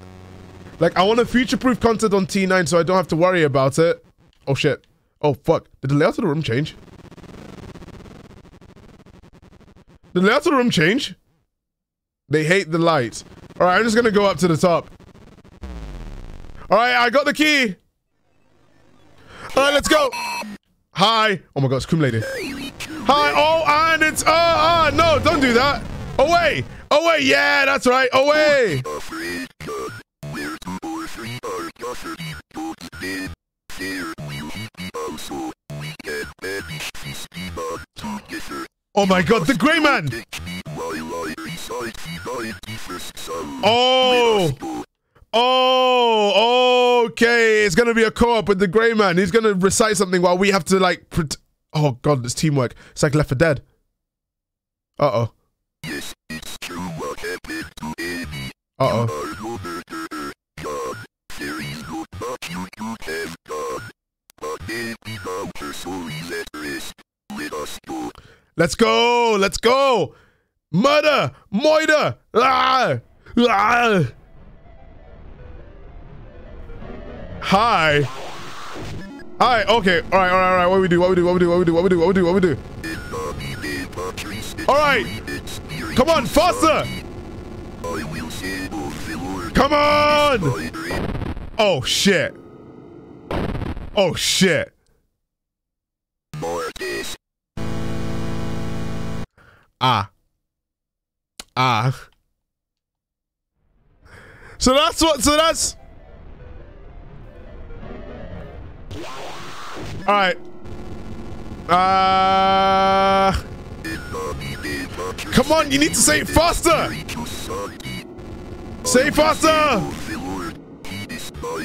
Like I want to future-proof content on T9 so I don't have to worry about it. Oh shit. Oh fuck. Did the layout of the room change? The layout of the room change? They hate the light. All right, I'm just gonna go up to the top. All right, I got the key. All right, let's go. Hi. Oh my God, it's Coom Lady. Hi. Oh, and it's ah, no, don't do that. Away, away. Yeah, that's right. Away. Oh my God, the Grey Man. Protect me while the 91st Psalm. Oh. Let us go. Oh, okay. It's gonna be a co-op with the Grey Man. He's gonna recite something while we have to like. Pret- oh God, it's teamwork. It's like Left 4 Dead. Uh oh. Yes, it's true what happened to. Uh oh. You are no God. There is much you could have done. But then we found her soul is at rest. Let us go. Let's go. Let's go. Murder. Moida. Ah. Ah. Hi. Hi. okay. Alright, alright, alright. What we do? What we do? What we do? What we do? What we do? What we do? What we do? Alright. Come on, faster! Come on! Oh shit. Oh shit. Ah. Ah. So that's what, so that's. Alright. Uh. Come on, you need to say it faster! Say it faster!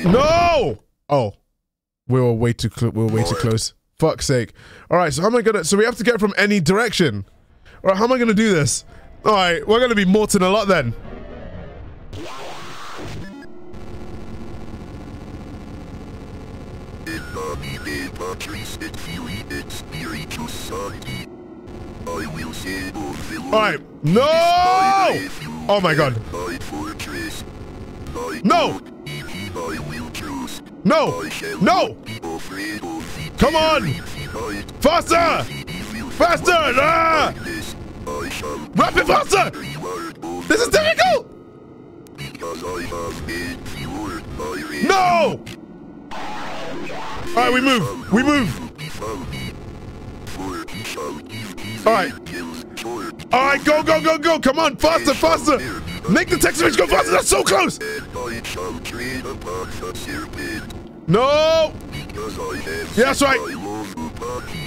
No! Oh. We were way too close. We were way too close. Fuck's sake. Alright, so how am I gonna. So we have to get from any direction. Alright, how am I gonna do this? Alright, we're gonna be Morton a lot then. Alright. No! Oh my god. No! No! No! Come on! Faster! Faster! Ah! Rapid faster! This is difficult! No! Alright, we move. We move. Alright. Alright, go, go, go, go. Come on, faster, faster. Make the text message go faster. That's so close. No. That's right.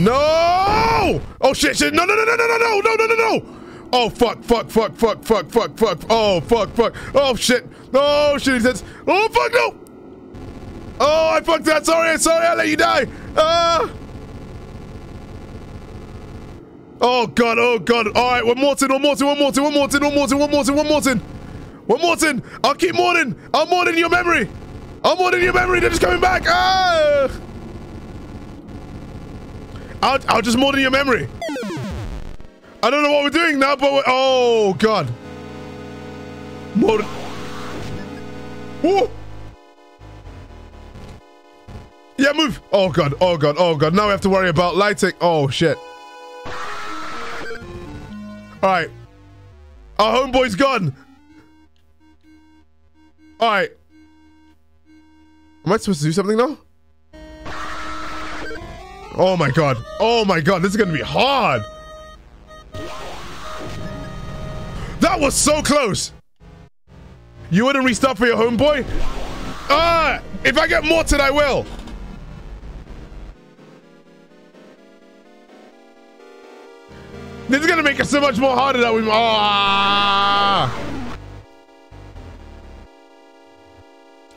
No. Oh, shit, shit. No, no, no, no, no, no, no, no, no, no, no. Oh, fuck, fuck, fuck, fuck, fuck, fuck, fuck. Oh, fuck, fuck. Oh, shit. Oh, shit, he says. Oh, fuck, no. Oh, I fucked that. Sorry, sorry, I let you die. Ah. Oh, God, oh, God. All right, one more tin, one more tin, one more tin, one more tin, one more tin, one more tin, one more tin. One more tin. I'll keep mourning. I'll mourn in your memory. I'll mourn in your memory. They're just coming back. Ah. I'll, I'll just mourn in your memory. I don't know what we're doing now, but we're, oh, God. More. Whoa. Yeah, move. Oh, God. Oh, God. Oh, God. Now we have to worry about lighting. Oh, shit. All right. Our homeboy's gone. All right. Am I supposed to do something now? Oh, my God. Oh, my God. This is going to be hard. That was so close. You wouldn't restart for your homeboy? Ah, if I get Morton, I will. This is gonna make it so much more harder that we. Ah!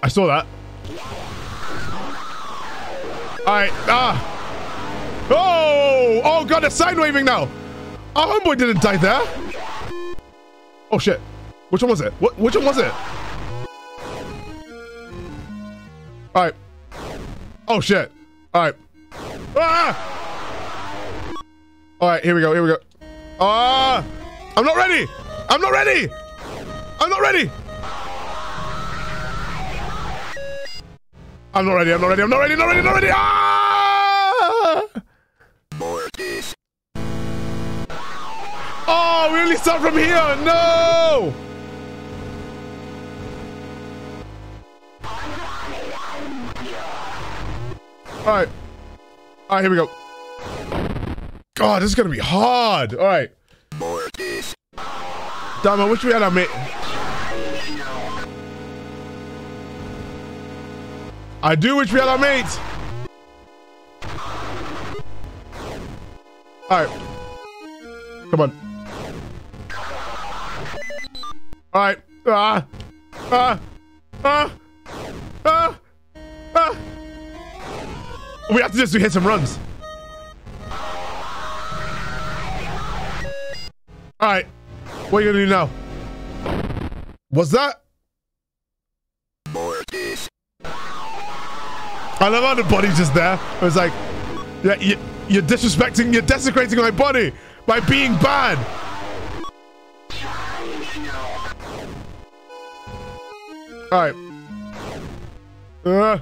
I saw that. All right. Ah. Oh! Oh god, it's side waving now. Our homeboy didn't die there. Oh shit. Which one was it? What? Which one was it? All right. Oh shit. All right. Ah! All right. Here we go. Here we go. Ah! I'm not ready. I'm not ready. I'm not ready. I'm not ready. I'm not ready. I'm not ready. Not ready. Not ready. Ah! Oh, we only start from here. No. All right. All right, here we go. God, this is gonna be hard. All right. Damn, I wish we had our mate. I do wish we had our mates. All right. Come on. All right. Ah. Ah. Ah. Ah. Ah. We have to just hit some runs. All right. What are you gonna do now? Was that? I love how the body's just there. It was like, yeah, you, you're disrespecting, you're desecrating my body by being bad. All right. Uh.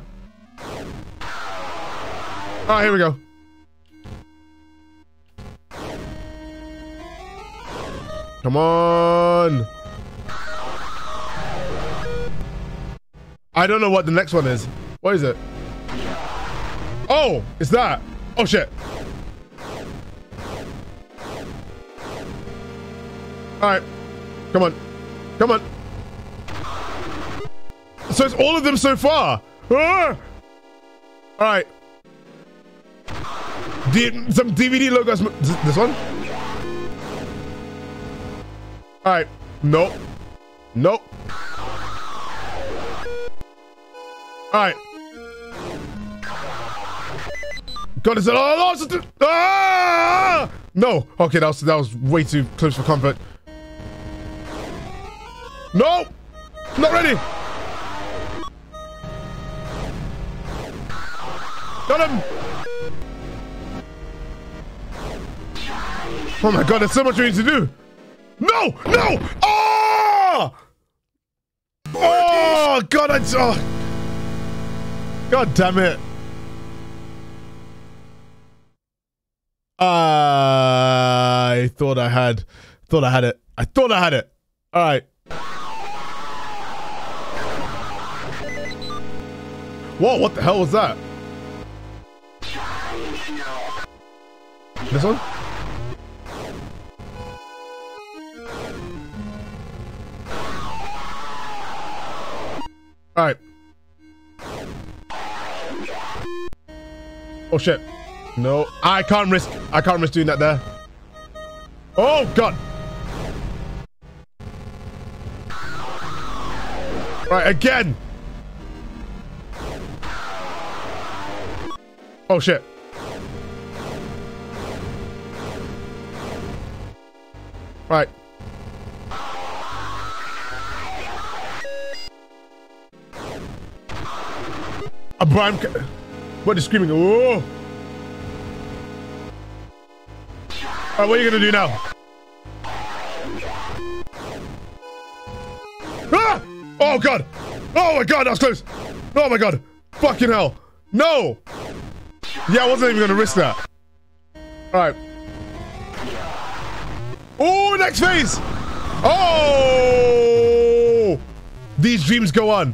All right, here we go. Come on. I don't know what the next one is. What is it? Oh, it's that. Oh shit. All right. Come on. Come on. So it's all of them so far. Ah! All right. D- some DVD logos. This one? All right. Nope. Nope. All right. God, is it? Oh, lost. Ah! No. Okay, that was that was way too close for comfort. No. Not ready. Got him. Oh my god, there's so much we need to do. No! No! Oh! Oh, God, I... Oh. God damn it. I thought I had... Thought I had it. I thought I had it. All right. Whoa, what the hell was that? This one? Alright. Oh shit. No, I can't risk. I can't risk doing that there. Oh god. Right, again. Oh shit. Right. A prime. What is screaming? Oh! Alright, what are you gonna do now? Ah! Oh god! Oh my god, that was close! Oh my god! Fucking hell! No! Yeah, I wasn't even gonna risk that. Alright. Oh, next phase! Oh! These dreams go on.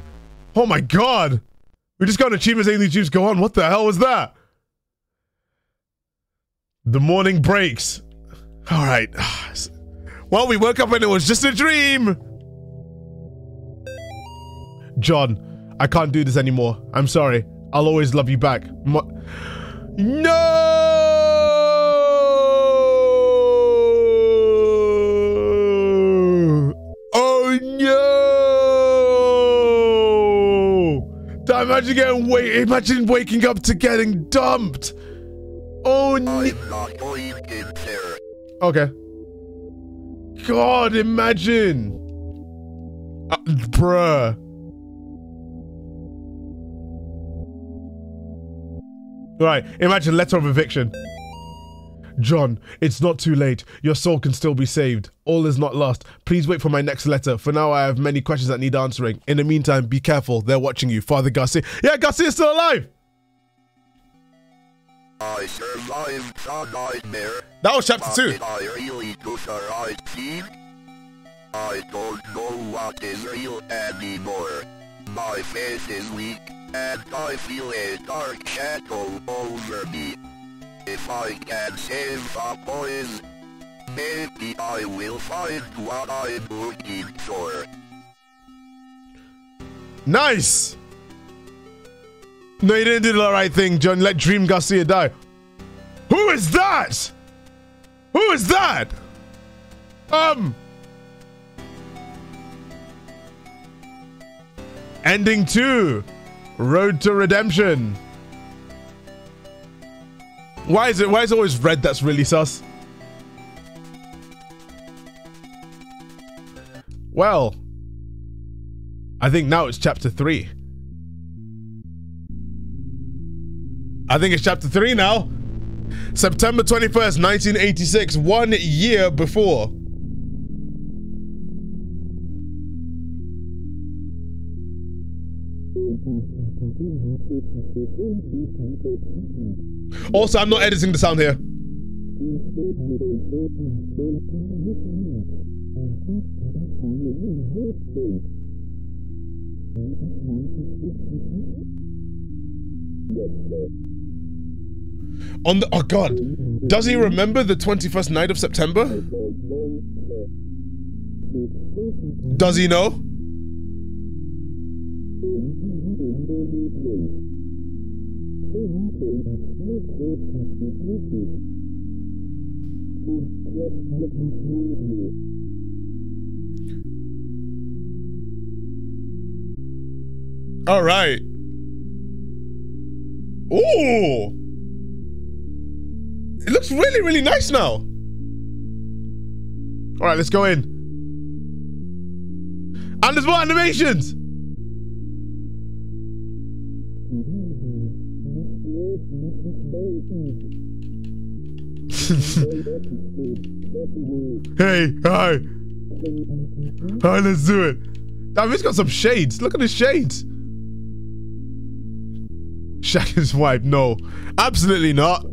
Oh my god! We just got an achievement saying these dreams go on. What the hell was that? The morning breaks. All right. Well, we woke up and it was just a dream. John, I can't do this anymore. I'm sorry. I'll always love you back. Mo no! Imagine getting wait. Imagine waking up to getting dumped. Oh no! Okay. God, imagine. Uh, bruh. Right, imagine letter of eviction. John, it's not too late. Your soul can still be saved. All is not lost. Please wait for my next letter. For now, I have many questions that need answering. In the meantime, be careful. They're watching you. Father Garcia. Yeah, Garcia's still alive! I survived the nightmare. That was chapter but 2. I really right thing? I don't know what is real anymore. My faith is weak, and I feel a dark shadow over me. If I can save the boys, maybe I will find what I'm looking for. Nice! No, you didn't do the right thing, John. Let Dream Garcia die. Who is that? Who is that? Um. Ending 2. Road to Redemption. Why is it why is it always red that's really sus? Well, I think now it's chapter 3. I think it's chapter 3 now. September 21st, 1986, one year before. Also, I'm not editing the sound here. On the oh god, does he remember the 21st night of September? Does he know? All right. Ooh. It looks really, really nice now. All right, let's go in. And there's more animations. hey, hi. Hi, let's do it. Damn, he's got some shades. Look at the shades. Shaq his wife. No, absolutely not.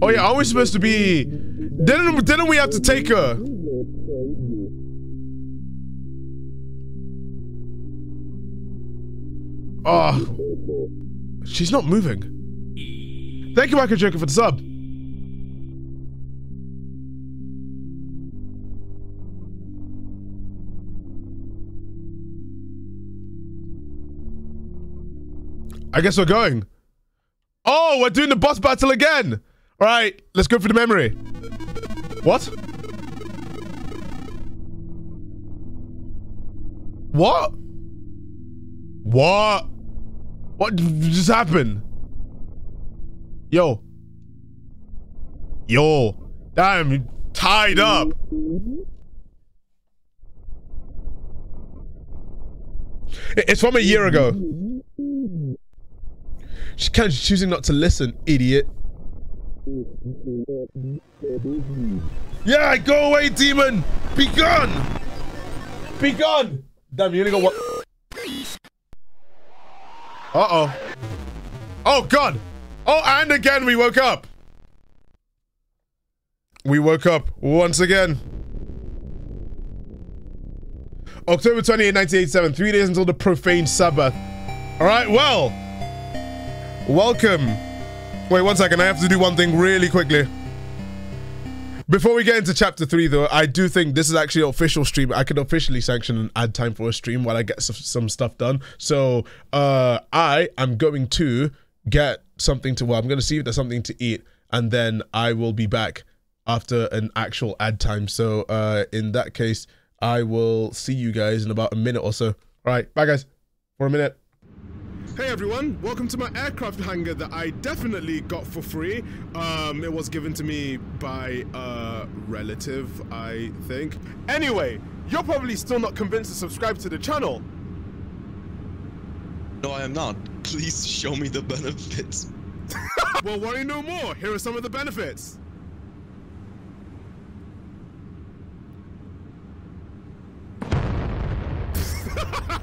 Oh yeah, are we supposed to be? Didn't didn't we have to take her? Oh, she's not moving. Thank you, Michael Joker, for the sub. I guess we're going. Oh, we're doing the boss battle again. All right, let's go for the memory. What? What? What? What just happened? Yo. Yo. Damn, tied up. It's from a year ago. She's kind of choosing not to listen, idiot. Yeah, go away, demon! Be gone! Be gone! Damn, you only got one. Uh-oh. Oh, God! Oh, and again we woke up! We woke up once again. October 28, 1987, three days until the profane Sabbath. Alright, well, welcome. Wait one second, I have to do one thing really quickly. Before we get into chapter three, though, I do think this is actually an official stream. I can officially sanction and add time for a stream while I get some stuff done. So, uh, I am going to get something to. Well, I'm going to see if there's something to eat, and then I will be back after an actual ad time. So, uh, in that case, I will see you guys in about a minute or so. All right, bye, guys, for a minute. Hey everyone, welcome to my aircraft hangar that I definitely got for free. Um, it was given to me by a relative, I think. Anyway, you're probably still not convinced to subscribe to the channel. No, I am not. Please show me the benefits. well, worry no more. Here are some of the benefits.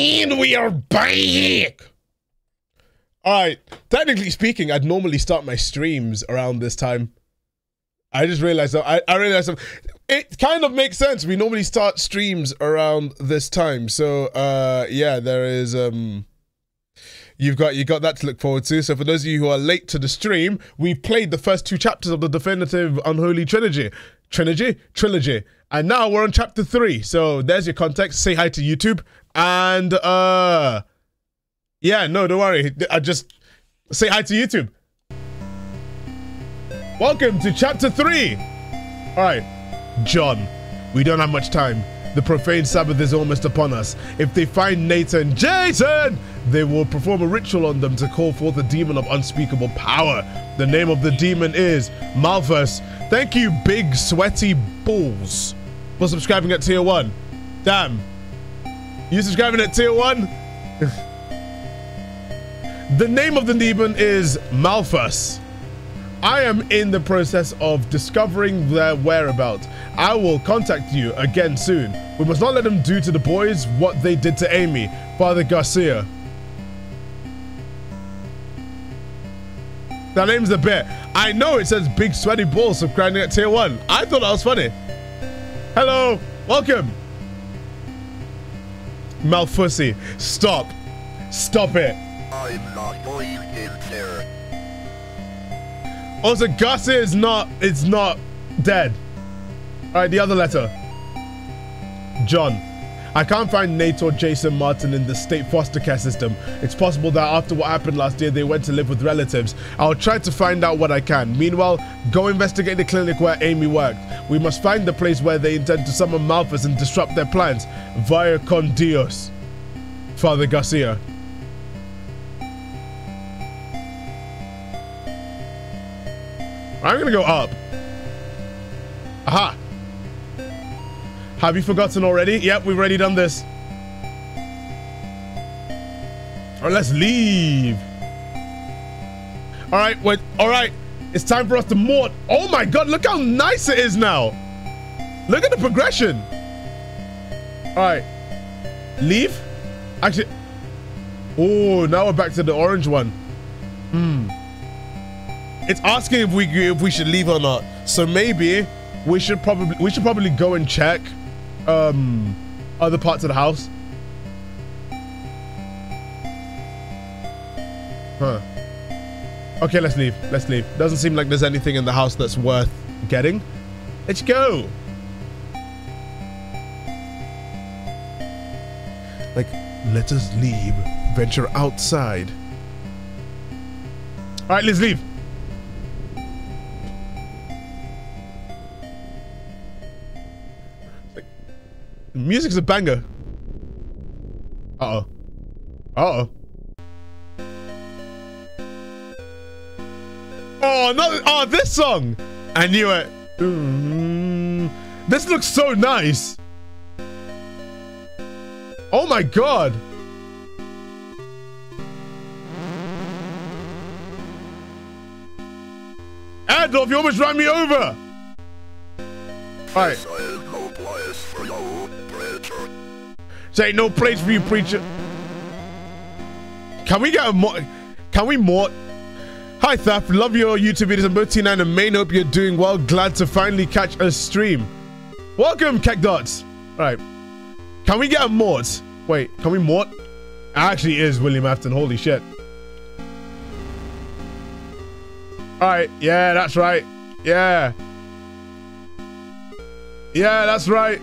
And we are back! Alright, technically speaking, I'd normally start my streams around this time. I just realized, I, I realized that it kind of makes sense. We normally start streams around this time. So, uh, yeah, there is, um, you've got you got that to look forward to. So for those of you who are late to the stream, we've played the first two chapters of the definitive unholy trilogy, trilogy, trilogy, and now we're on chapter three. So there's your context. Say hi to YouTube, and uh, yeah, no, don't worry. I just say hi to YouTube. Welcome to chapter three. All right, John, we don't have much time. The profane Sabbath is almost upon us. If they find Nathan, Jason, they will perform a ritual on them to call forth a demon of unspeakable power. The name of the demon is Malphas. Thank you, big sweaty balls, for subscribing at tier one. Damn. You subscribing at tier one? the name of the demon is Malphas. I am in the process of discovering their whereabouts. I will contact you again soon. We must not let them do to the boys what they did to Amy, Father Garcia. That name's the bit. I know it says big sweaty balls subscribing at tier one. I thought that was funny. Hello, welcome. Malfussy, stop. Stop it. I'm not going in there. Also, Gus is not, it's not dead. All right, the other letter. John. I can't find Nate or Jason Martin in the state foster care system. It's possible that after what happened last year, they went to live with relatives. I'll try to find out what I can. Meanwhile, go investigate the clinic where Amy worked. We must find the place where they intend to summon Malphas and disrupt their plans. Via con Dios. Father Garcia. I'm gonna go up. Aha. Have you forgotten already? Yep, we've already done this. Alright, let's leave. Alright, wait. Alright. It's time for us to mort. Oh my god, look how nice it is now. Look at the progression. Alright. Leave? Actually. Oh, now we're back to the orange one. Hmm. It's asking if we if we should leave or not. So maybe we should probably we should probably go and check um other parts of the house. Huh. Okay, let's leave. Let's leave. Doesn't seem like there's anything in the house that's worth getting. Let's go. Like, let us leave. Venture outside. All right, let's leave. Music's a banger. Uh-oh. Uh-oh. Oh, no. Oh, this song. I knew it. Mm, this looks so nice. Oh my god. Adolf, you almost ran me over. All right. There ain't no place for you, preacher. Can we get a more? Can we more? Hi, Thaf. Love your YouTube videos. I'm both T9 and main. Hope you're doing well. Glad to finally catch a stream. Welcome, Keck Dots. All right. Can we get a mort? Wait, can we mort? Actually, is William Afton. Holy shit. All right. Yeah, that's right. Yeah. Yeah, that's right.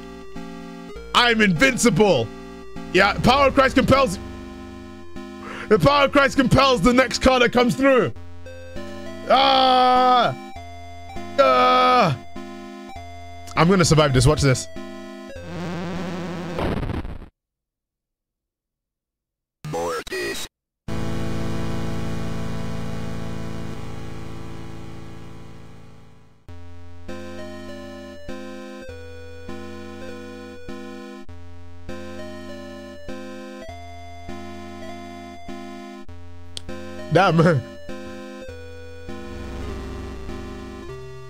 I'm invincible. Yeah, power of Christ compels. The power of Christ compels the next car that comes through. Ah! Ah! I'm gonna survive this. Watch this. Damn.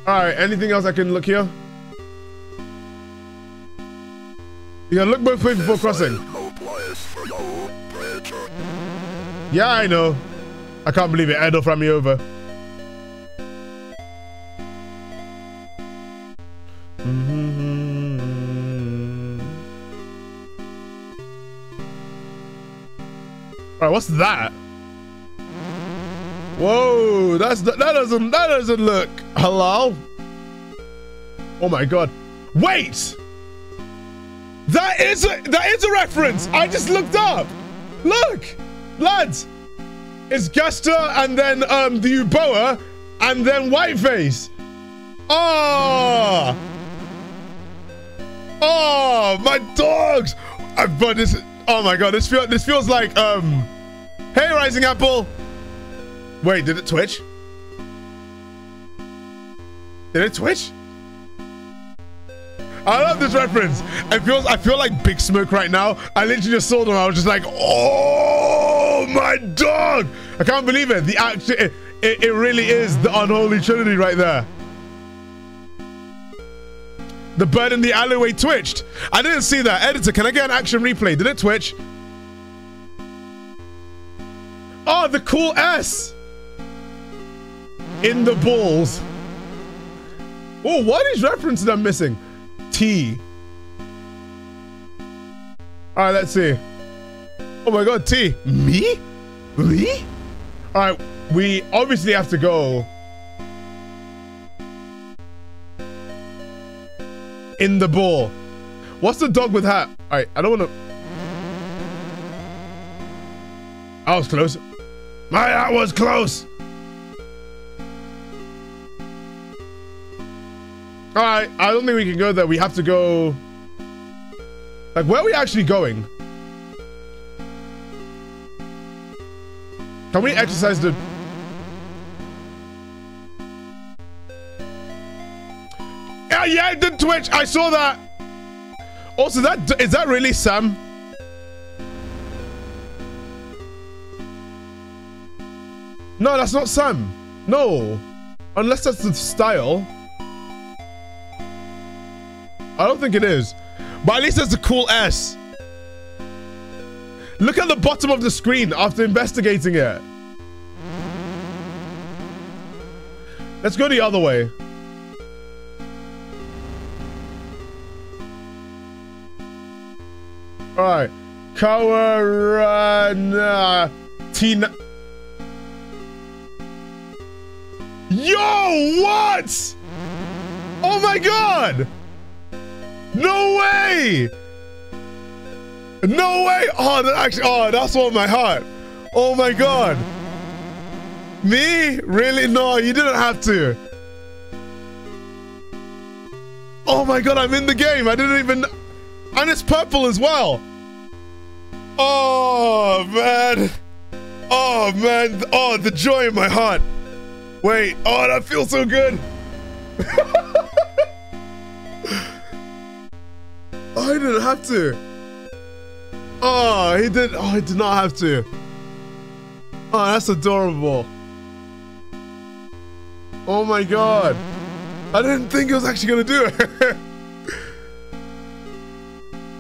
Alright, anything else I can look here? You gotta look both ways before crossing. Yeah, I know. I can't believe it. Edo ran me over. Alright, what's that? Whoa, that's that doesn't that doesn't look hello. Oh my god. Wait! That is a that is a reference! I just looked up! Look! Lads! It's Gaster and then um the Uboa and then Whiteface. Oh! Oh my dogs! I but this oh my god, this feels this feels like um Hey Rising Apple! Wait, did it twitch? Did it twitch? I love this reference. It feels I feel like Big Smoke right now. I literally just saw them. I was just like, oh my dog! I can't believe it. The action it, it, it really is the unholy trinity right there. The bird in the alleyway twitched. I didn't see that. Editor, can I get an action replay? Did it twitch? Oh, the cool S in the balls. Oh, what is references I'm missing? T. All right, let's see. Oh my God, T. Me? Me? All right, we obviously have to go in the ball. What's the dog with hat? All right, I don't want to. I was close. My hat was close. All right, I don't think we can go there. We have to go. Like, where are we actually going? Can we exercise the? Ah, yeah, yeah, it did twitch. I saw that. Also, that is that really Sam? No, that's not Sam. No, unless that's the style. I don't think it is. But at least it's a cool S. Look at the bottom of the screen after investigating it. Let's go the other way. Alright. Kawarana Tina. Yo, what? Oh my god! No way! No way! Oh, that actually, oh, that's on my heart. Oh my god. Me? Really? No, you didn't have to. Oh my god, I'm in the game. I didn't even. And it's purple as well. Oh man. Oh man. Oh, the joy in my heart. Wait. Oh, that feels so good. He didn't have to. Oh, he did. Oh, he did not have to. Oh, that's adorable. Oh my god. I didn't think he was actually going to do it.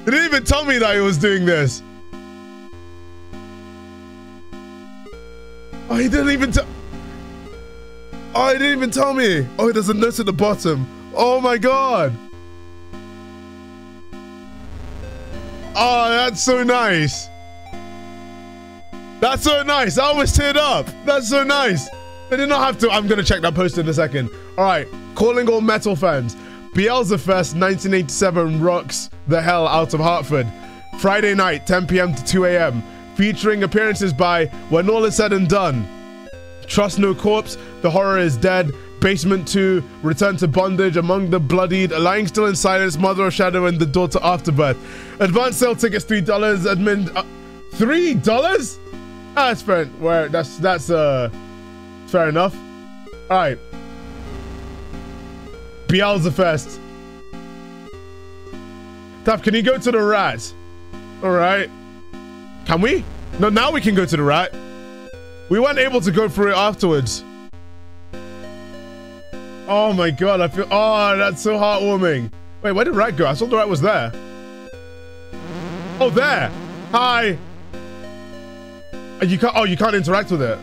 he didn't even tell me that he was doing this. Oh, he didn't even tell. Oh, he didn't even tell me. Oh, there's a note at the bottom. Oh my god. Oh, that's so nice. That's so nice. I was teared up. That's so nice. They did not have to. I'm going to check that post in a second. All right. Calling all metal fans. Beelzefest 1987 rocks the hell out of Hartford. Friday night, 10 p.m. to 2 a.m. Featuring appearances by When All Is Said and Done. Trust No Corpse, The Horror Is Dead, Basement 2, Return to Bondage, Among the Bloodied, Lying Still in Silence, Mother of Shadow, and The Daughter Afterbirth. Advance sale tickets $3, admin... Uh, $3? Ah, that's fair. Where, that's, that's, uh... Fair enough. Alright. Beelzefest. Tap, can you go to the rat? Alright. Can we? No, now we can go to the rat. We weren't able to go through it afterwards. Oh my god, I feel- Oh, that's so heartwarming. Wait, where did Rat go? I thought the Rat was there. Oh, there! Hi! You can't. Oh, you can't interact with it.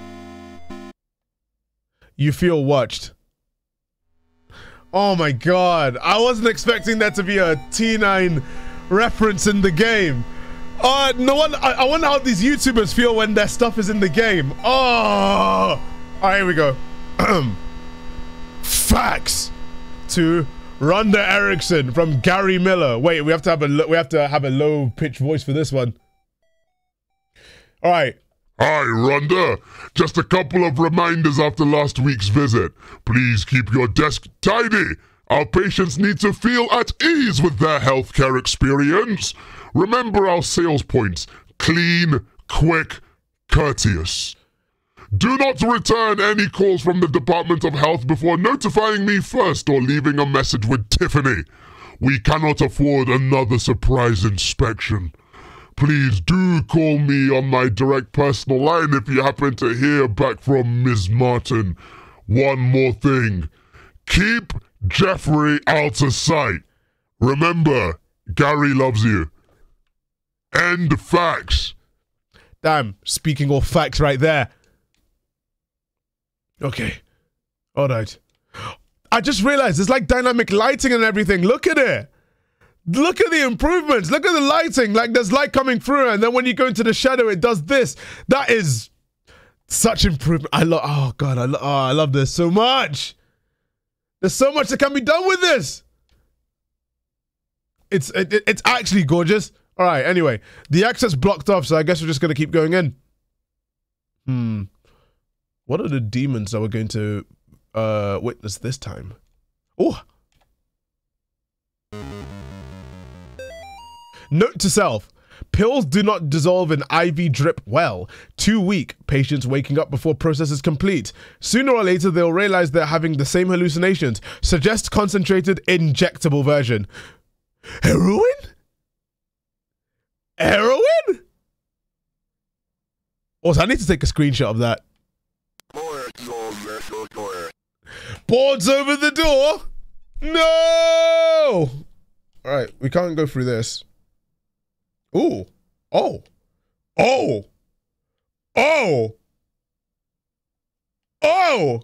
You feel watched. Oh my god! I wasn't expecting that to be a T9 reference in the game. Uh, no one. I, I wonder how these YouTubers feel when their stuff is in the game. Oh, all right, here we go. Facts to Rhonda Erickson from Gary Miller. Wait, we have to have a we have to have a low pitch voice for this one. All right. Hi, Rhonda. Just a couple of reminders after last week's visit. Please keep your desk tidy. Our patients need to feel at ease with their healthcare experience. Remember our sales points clean, quick, courteous. Do not return any calls from the Department of Health before notifying me first or leaving a message with Tiffany. We cannot afford another surprise inspection. Please do call me on my direct personal line if you happen to hear back from Ms. Martin. One more thing. Keep Jeffrey out of sight. Remember, Gary loves you. End facts. Damn, speaking all facts right there. Okay. All right. I just realized it's like dynamic lighting and everything. Look at it. Look at the improvements. Look at the lighting. Like there's light coming through, and then when you go into the shadow, it does this. That is such improvement. I love. Oh god, I, lo- oh, I love this so much. There's so much that can be done with this. It's it, it- it's actually gorgeous. All right. Anyway, the access blocked off, so I guess we're just gonna keep going in. Hmm. What are the demons that we're going to uh witness this time? Oh. Note to self. Pills do not dissolve in IV drip well. Too weak. Patients waking up before process is complete. Sooner or later, they'll realize they're having the same hallucinations. Suggest concentrated injectable version. Heroin? Heroin? Also, I need to take a screenshot of that. Boards over the door. Boards over the door? No! Alright, we can't go through this. Ooh. Oh. Oh. Oh. Oh.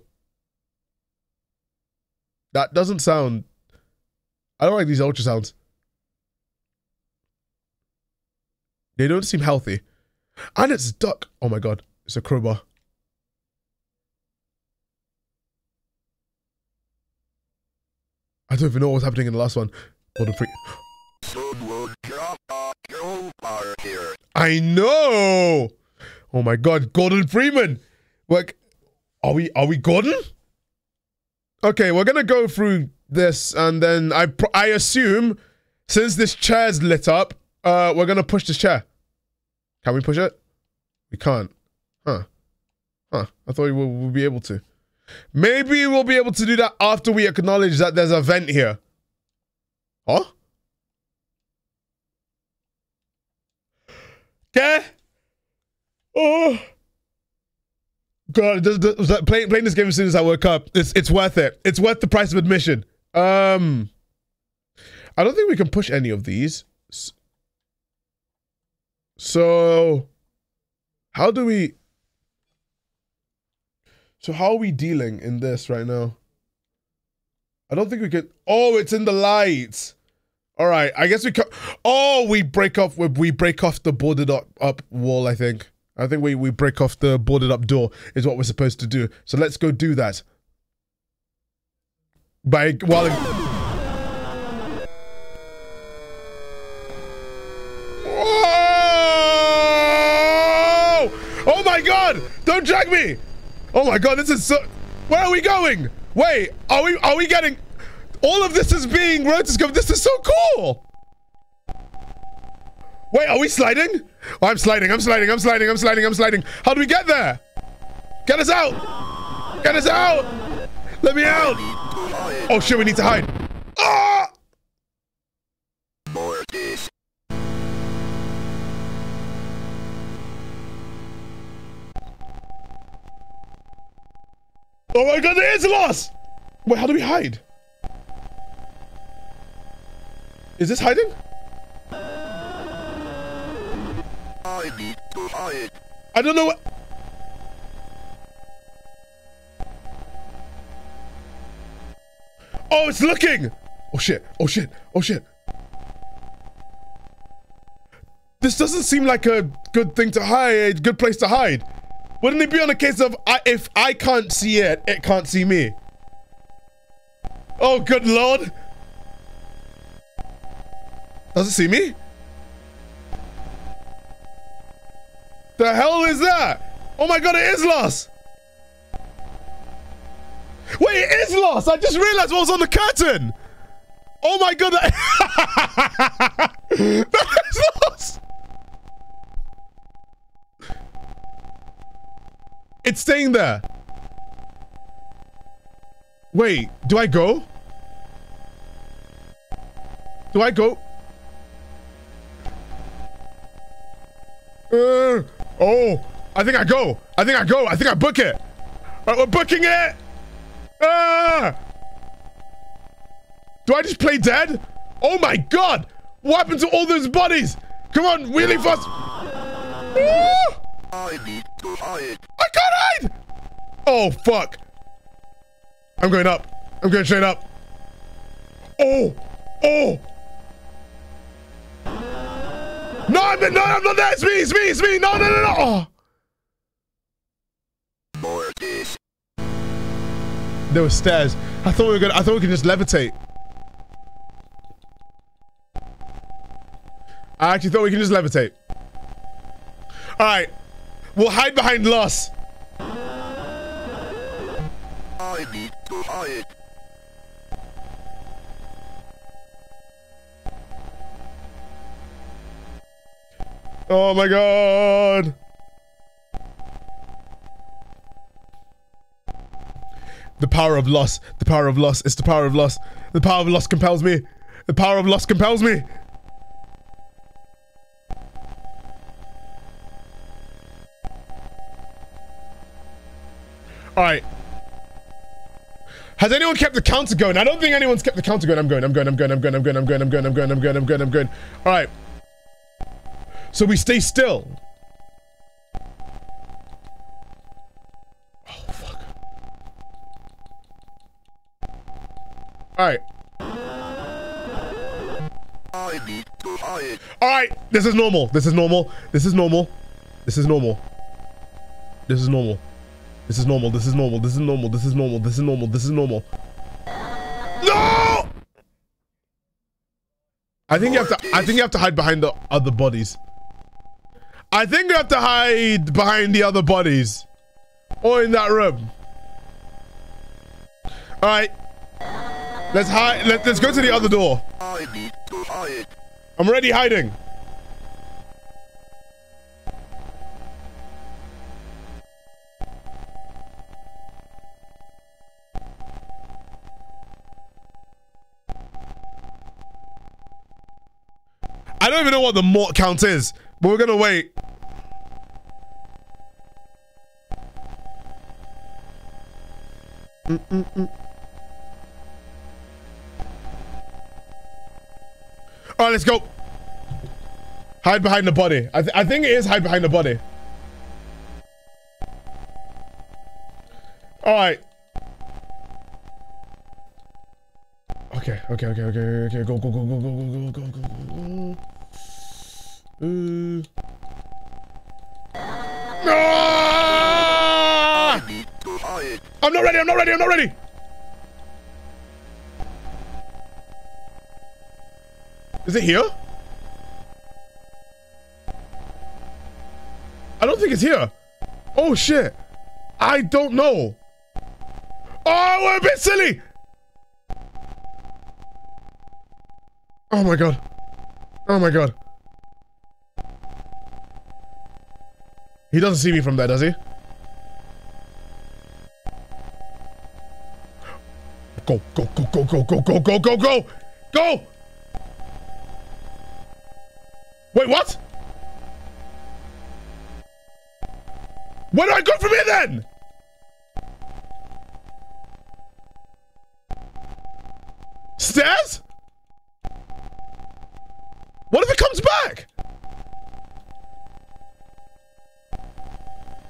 That doesn't sound. I don't like these ultrasounds. They don't seem healthy. And it's duck. Oh my god. It's a crowbar. I don't even know what was happening in the last one. Crowbar here. I know. Oh my God, Gordon Freeman. Like, are we are we Gordon? Okay, we're gonna go through this, and then I I assume since this chair's lit up, uh, we're gonna push this chair. Can we push it? We can't. Huh? Huh? I thought we would we'll be able to. Maybe we'll be able to do that after we acknowledge that there's a vent here. Huh? Okay. Oh. God, this, was playing, playing this game as soon as I woke up, it's it's worth it. It's worth the price of admission. Um, I don't think we can push any of these. So, how do we? So how are we dealing in this right now? I don't think we could. Oh, it's in the lights. All right, I guess we can. Oh, we break off. We we break off the boarded up up wall. I think. I think we we break off the boarded up door is what we're supposed to do. So let's go do that. By while. Whoa! Oh my God! Don't drag me! Oh my God! This is so. Where are we going? Wait, are we are we getting? All of this is being rotoscoped. This is so cool. Wait, are we sliding? Oh, I'm sliding. I'm sliding. I'm sliding. I'm sliding. I'm sliding. How do we get there? Get us out! Get us out! Let me out! Oh shit, we need to hide. Ah! Oh my god, there is a loss! Wait, how do we hide? Is this hiding? I need to hide. I don't know what. Oh, it's looking! Oh shit, oh shit, oh shit. This doesn't seem like a good thing to hide, good place to hide. Wouldn't it be on a case of I, if I can't see it, it can't see me? Oh, good lord. Does it see me? The hell is that? Oh my god, it is lost. Wait, it is lost. I just realized what was on the curtain. Oh my god, that, that is It's staying there. Wait, do I go? Do I go? Uh, oh, I think I go. I think I go. I think I book it. Right, we're booking it. Ah! Do I just play dead? Oh my god! What happened to all those bodies? Come on, really fast! I need to hide. I can't hide! Oh, fuck. I'm going up. I'm going straight up. Oh! Oh! No, I'm, not, no, I'm not there! It's me! It's me! It's me! No, no, no, no! Oh. There were stairs. I thought we were gonna. I thought we could just levitate. I actually thought we could just levitate. All right, we'll hide behind loss. I need to hide. Oh my god. The power of loss. The power of loss. It's the power of loss. The power of loss compels me. The power of loss compels me. All right. Has anyone kept the counter going? I don't think anyone's kept the counter going. I'm going. I'm going. I'm going. I'm going. I'm going. I'm going. I'm going. I'm going. I'm going. I'm going. I'm going. All right. So we stay still. Oh fuck. All right. All right. This is normal. This is normal. This is normal. This is normal. This is normal. This is normal. This is normal. This is normal. This is normal. This is normal. This is normal. No! I think you have to. I think you have to hide behind the other bodies. I think you have to hide behind the other bodies, or in that room. All right. Let's hide. Let, let's go to the other door. I need to hide. I'm already hiding. I don't even know what the mort count is, but we're gonna wait. Mm-mm-mm. All right, let's go. Hide behind the body. I, th I think it is hide behind the body. All right. Okay, okay, okay, okay, okay. Go, go, go, go, go, go, go, go, go, go. Hide. I'm not ready. I'm not ready. I'm not ready. Is it here? I don't think it's here. Oh shit. I don't know. Oh, we're a bit silly. Oh my god. Oh my god. He doesn't see me from there, does he? Go, go, go, go, go, go, go, go, go, go! Go! Wait, what? Where do I go from here then? Stairs? What if it comes back?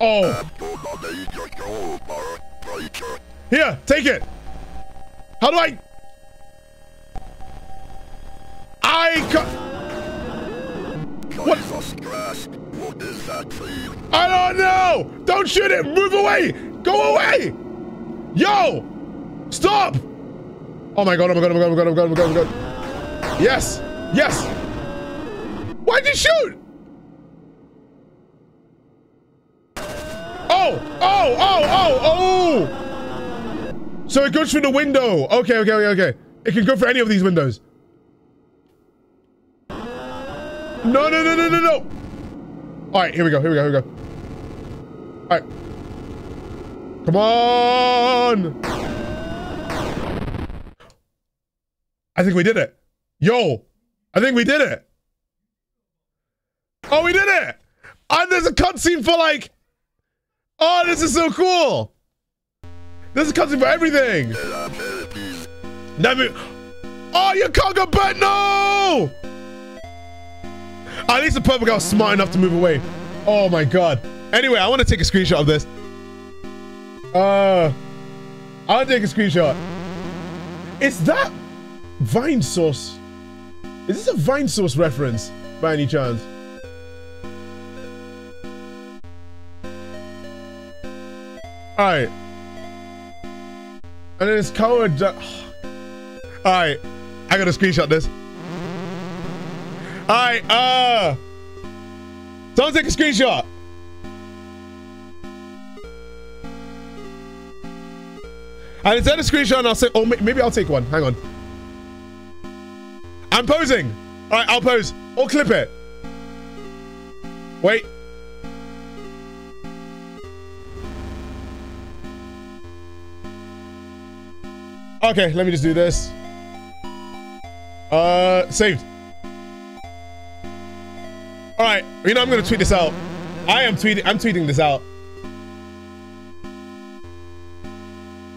Oh. Here, take it. How do I? I. What? What is that? I don't know. Don't shoot it. Move away. Go away. Yo, stop. Oh my god. Oh my god. Oh my god. Oh my god. Oh my god. Oh my god. Oh. Yes. Yes. Why'd you shoot? Oh. Oh. Oh. Oh. Oh. So it goes through the window. Okay, okay, okay, okay. It can go for any of these windows. No, no, no, no, no, no. All right, here we go, here we go, here we go. All right. Come on. I think we did it. Yo, I think we did it. Oh, we did it. And there's a cutscene for like, oh, this is so cool. This is cutscene for everything. It. Oh, you can't go back. No. At least the purple guy was smart enough to move away. Oh my god. Anyway, I want to take a screenshot of this. Uh, I'll take a screenshot. Is that Vinesauce? Is this a Vinesauce reference by any chance? All right. And it's coward. All right, I gotta screenshot this. All right, uh, someone take a screenshot. And instead of screenshot, I'll say, oh, maybe I'll take one. Hang on. I'm posing. All right, I'll pose. Or clip it. Wait. Okay, let me just do this. Uh, saved. All right, you know I'm gonna tweet this out. I am tweeting. I'm tweeting this out.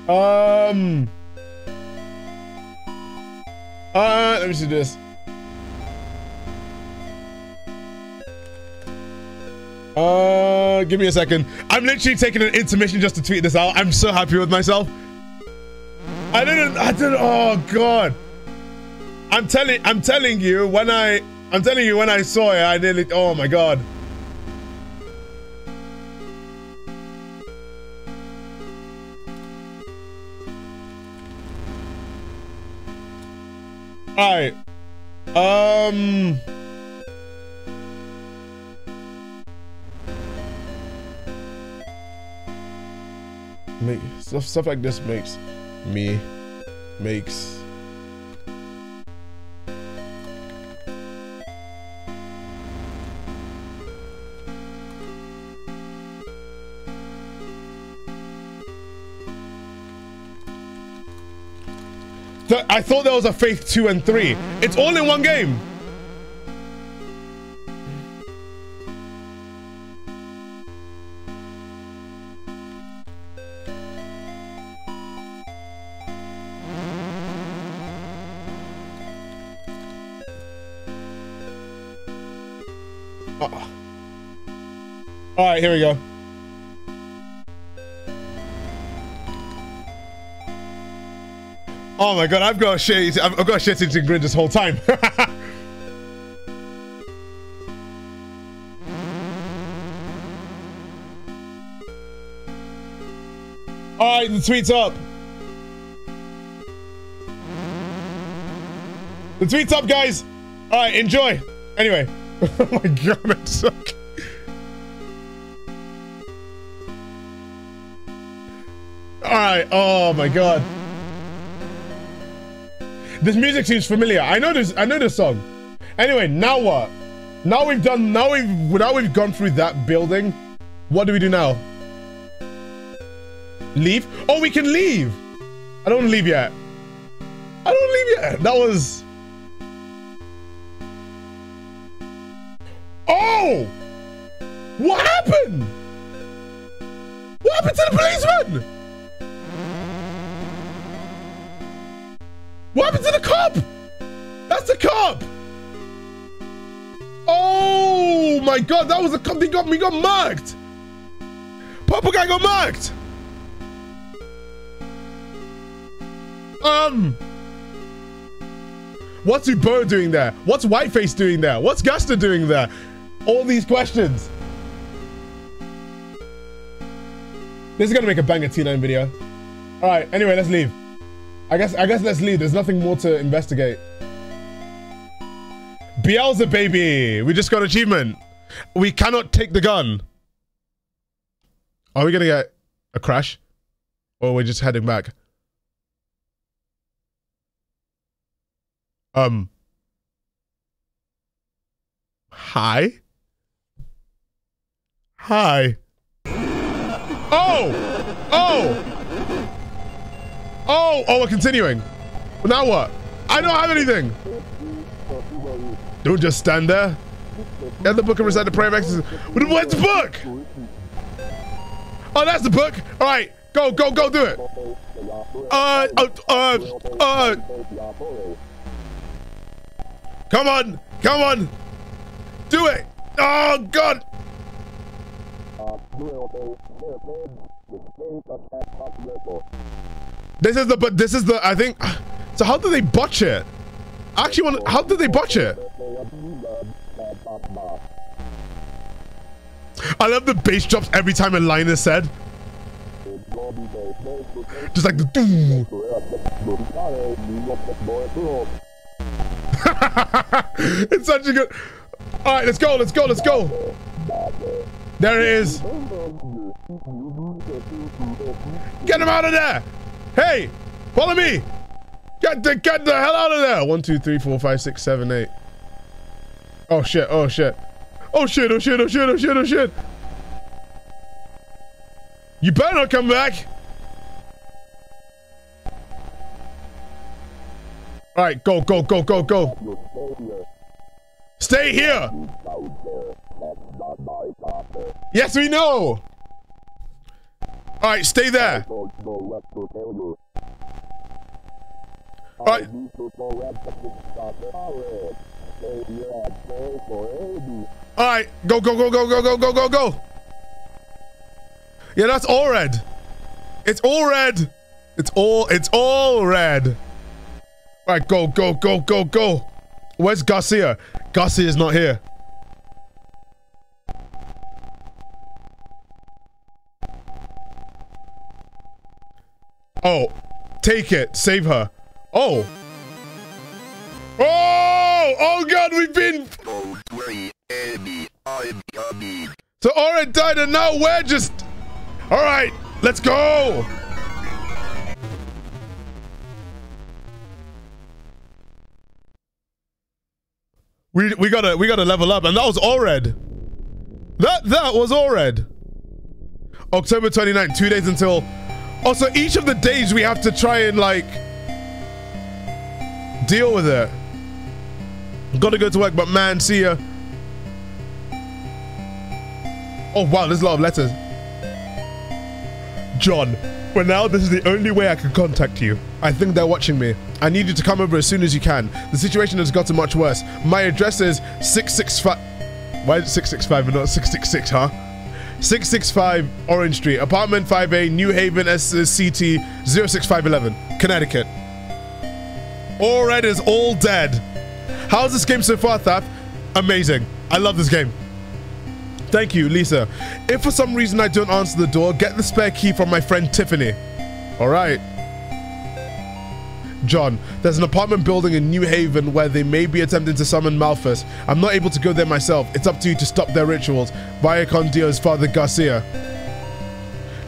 Um. Uh, let me see this. Uh, give me a second. I'm literally taking an intermission just to tweet this out. I'm so happy with myself. I didn't. I didn't. Oh God. I'm telling. I'm telling you when I. I'm telling you when I saw it. I nearly. Oh my God. All right. Um. Make stuff stuff like this makes me makes I thought there was a Faith 2 and 3. It's all in one game. Uh, all right, here we go. Oh my god, I've got shit. I've got a shit eating grin this whole time. All right, the tweet's up. The tweet's up, guys. All right, enjoy. Anyway. oh my god, that sucks. All right. Oh my god. This music seems familiar. I know this. I know this song. Anyway, now what? Now we've done. Now we've. Now we've gone through that building. What do we do now? Leave? Oh, we can leave. I don't leave yet. I don't leave yet. That was. Oh! What happened? What happened to the policeman? What happened to the cop? That's the cop. Oh my god, that was a cop. He got me got marked. Purple guy got marked. Um. What's Ubo doing there? What's Whiteface doing there? What's Gaster doing there? All these questions. This is gonna make a banger T9 video. All right. Anyway, let's leave. I guess. I guess let's leave. There's nothing more to investigate. Beelzebub baby. We just got achievement. We cannot take the gun. Are we gonna get a crash? Or we're just heading back? Um. Hi. Hi. Oh! Oh! Oh! Oh, we're continuing. Now what? I don't have anything. Don't just stand there. Get the book and recite the prayer of exorcism. Where's the book? Oh, that's the book. All right, go, go, go, do it. Uh, uh, uh, uh. Come on, come on. Do it. Oh, God. This is the, but this is the, I think, so how do they botch it? I actually want how did they botch it? I love the bass drops every time a line is said. Just like the doom. it's such a good. All right, let's go. Let's go. Let's go. There it is. Get him out of there. Hey, follow me. Get the get the hell out of there. One, two, three, four, five, six, seven, eight. Oh shit, oh shit. Oh shit, oh shit, oh shit, oh shit, oh shit. You better not come back. Alright, go, go, go, go, go. Stay here. Yes, we know. Alright, stay there. Alright. Alright, go, go, go, go, go, go, go, go, go. Yeah, that's all red. It's all red. It's all, it's all red. Alright, go, go, go, go, go. Where's Garcia? Garcia is not here. Oh, take it. Save her. Oh. Oh! Oh god, we've been... So Oren died and now we're just... Alright, let's go! We, we gotta we gotta level up and that was Ored. That that was Ored. October 29th, two days until Oh, also each of the days we have to try and like deal with it. Gotta go to work, but man, see ya. Oh wow, there's a lot of letters. John, for now, this is the only way I can contact you. I think they're watching me. I need you to come over as soon as you can. The situation has gotten much worse. My address is 665. Why is it 665 and not 666, huh? 665 Orange Street, apartment 5A, New Haven, SCT 06511, Connecticut. All red is all dead. How's this game so far, Thaf? Amazing. I love this game. Thank you, Lisa. If for some reason I don't answer the door, get the spare key from my friend Tiffany. All right. John, there's an apartment building in New Haven where they may be attempting to summon Malphas. I'm not able to go there myself. It's up to you to stop their rituals. Via con Father Garcia.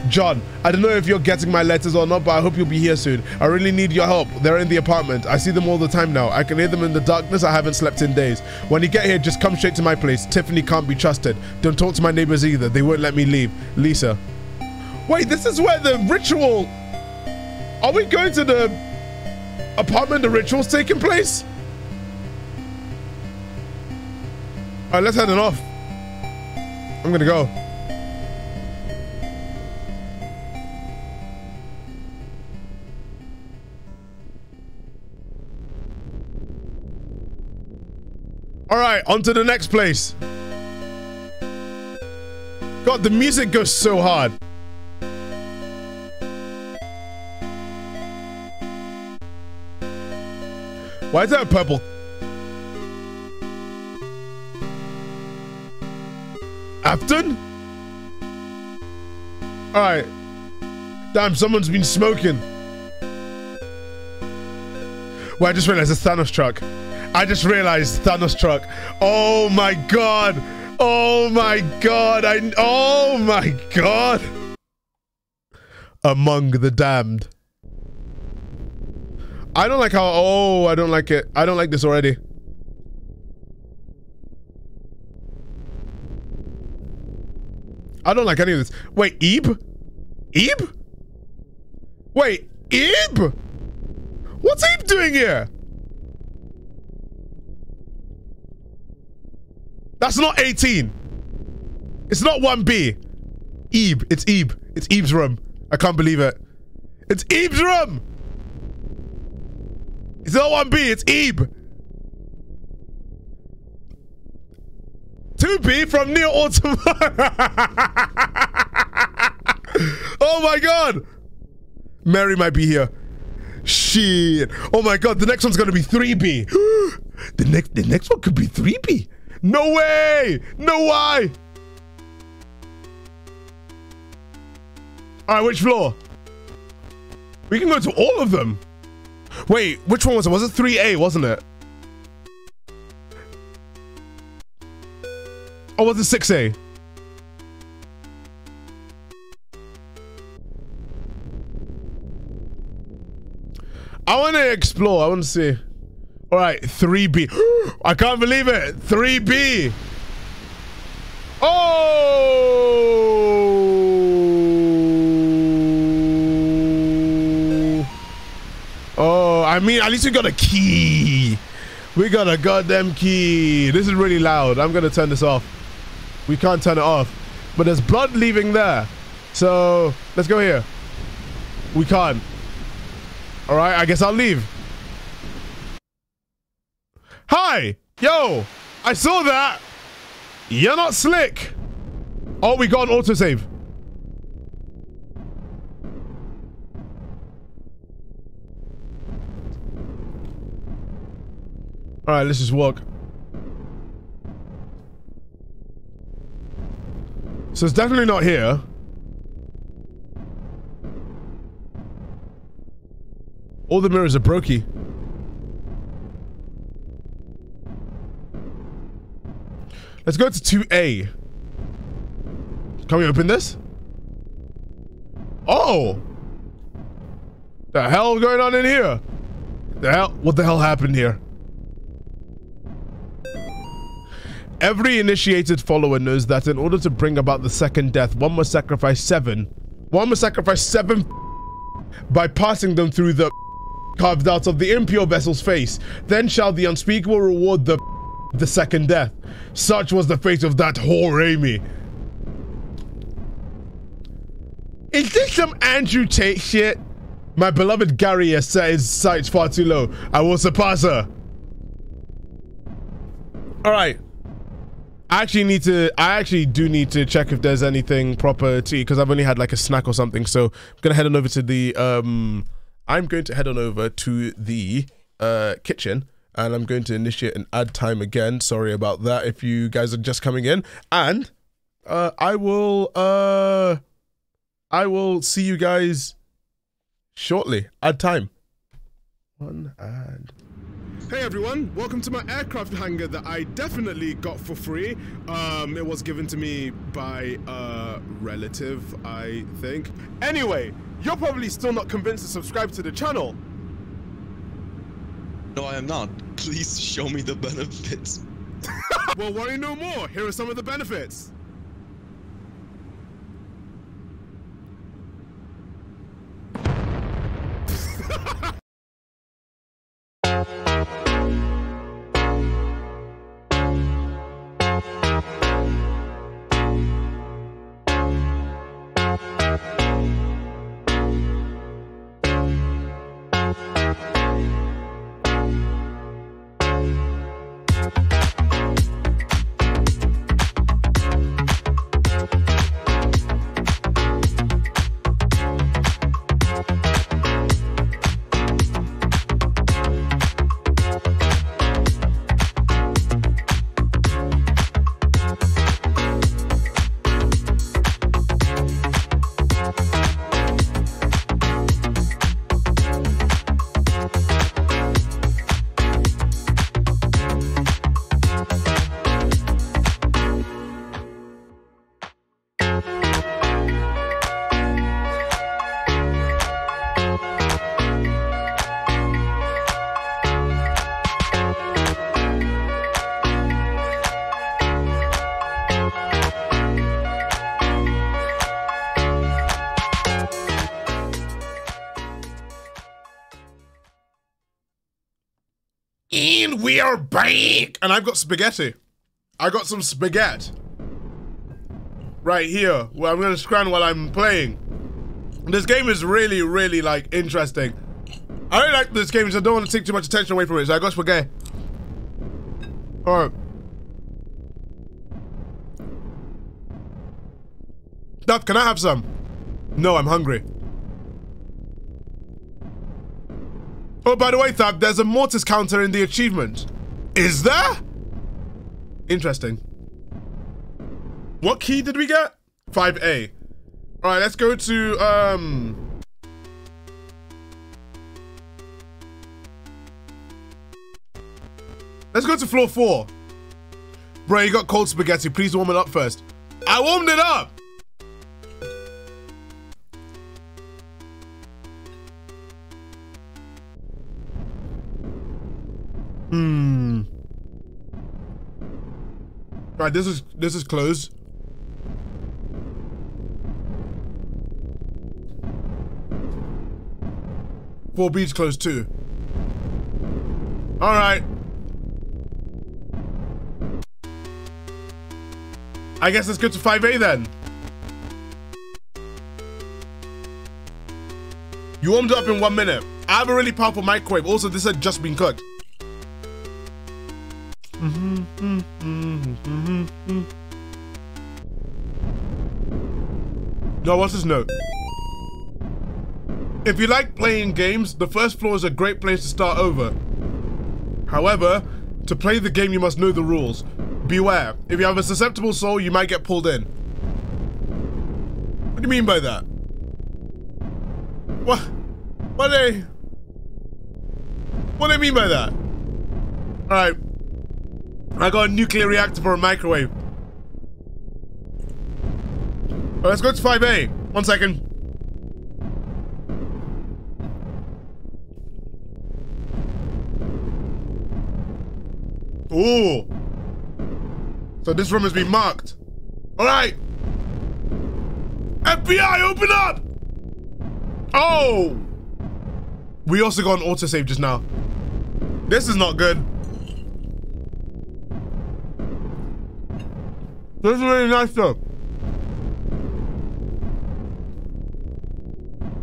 John, I don't know if you're getting my letters or not, but I hope you'll be here soon. I really need your help. They're in the apartment. I see them all the time now. I can hear them in the darkness. I haven't slept in days. When you get here, just come straight to my place. Tiffany can't be trusted. Don't talk to my neighbors either. They won't let me leave. Lisa. Wait, this is where the ritual. Are we going to the apartment the ritual's taking place? All right, let's head it off. I'm gonna go. All right, on to the next place. God, the music goes so hard. Why is that purple? Afton? Alright. Damn, someone's been smoking. Well, I just realized it's Thanos truck. I just realized Thanos truck. Oh my god. Oh my god. I oh my god. Among the damned. I don't like how oh, I don't like it. I don't like this already. I don't like any of this. Wait, Ebe? Ebe? Wait, Ebe? What's Ebe doing here? That's not 18. It's not 1B. Ebe. It's Ebe. It's Ebe's room. I can't believe it. It's Ebe's room. It's not 1B. It's Ebe. 2B from Nier Automata. oh my god. Mary might be here. Shit. Oh my god, the next one's gonna be 3B. the next the next one could be 3B. No way! No why? Alright, which floor? We can go to all of them. Wait, which one was it? Was it 3A, wasn't it? Or was it 6A? I want to explore. I want to see. All right, 3B. I can't believe it. 3B. Oh. I mean, at least we got a key. We got a goddamn key. This is really loud. I'm going to turn this off. We can't turn it off. But there's blood leaving there. So let's go here. We can't. All right, I guess I'll leave. Hi! Yo! I saw that! You're not slick! Oh, we got an autosave. Alright, let's just walk. So it's definitely not here. All the mirrors are brokey. Let's go to 2A. Can we open this? Oh! The hell going on in here? The hell? What the hell happened here? Every initiated follower knows that in order to bring about the second death, one must sacrifice seven. One must sacrifice seven by passing them through the carved out of the impure vessel's face. Then shall the unspeakable reward the the second death. Such was the fate of that whore Amy. Is this some Andrew Tate shit? My beloved Gary has set his sights far too low. I will surpass her. Alright. I actually need to I actually do need to check if there's anything proper to because I've only had like a snack or something. So I'm gonna head on over to the um I'm going to head on over to the uh kitchen and I'm going to initiate an ad time again. Sorry about that if you guys are just coming in. And uh, I will uh, I will see you guys shortly. Ad time. One ad. Hey everyone, welcome to my aircraft hangar that I definitely got for free. Um, it was given to me by a relative, I think. Anyway, you're probably still not convinced to subscribe to the channel. No, I am not. Please show me the benefits. well, worry no more. Here are some of the benefits. Are back! And I've got spaghetti. I got some spaghetti. Right here. where I'm gonna scan while I'm playing. This game is really, really, like, interesting. I really like this game, so I don't want to take too much attention away from it, so I got spaghetti. Alright. Duff, can I have some? No, I'm hungry. Oh, by the way, Thaf, there's a mortis counter in the achievement. Is there? Interesting. What key did we get? 5A. All right, let's go to, um... Let's go to floor four. Bro, you got cold spaghetti. Please warm it up first. I warmed it up! Hmm. Right, this is this is closed. Four B's closed too. All right. I guess let's go to 5A then. You warmed up in one minute. I have a really powerful microwave. Also, this had just been cooked. No, what's this note? If you like playing games, the first floor is a great place to start over. However, to play the game, you must know the rules. Beware, if you have a susceptible soul, you might get pulled in. What do you mean by that? What? What do they... What do they mean by that? Alright. I got a nuclear reactor for a microwave. Right, let's go to 5A. One second. Ooh. So this room has been marked. All right. FBI, open up! Oh! We also got an autosave just now. This is not good. This is really nice though.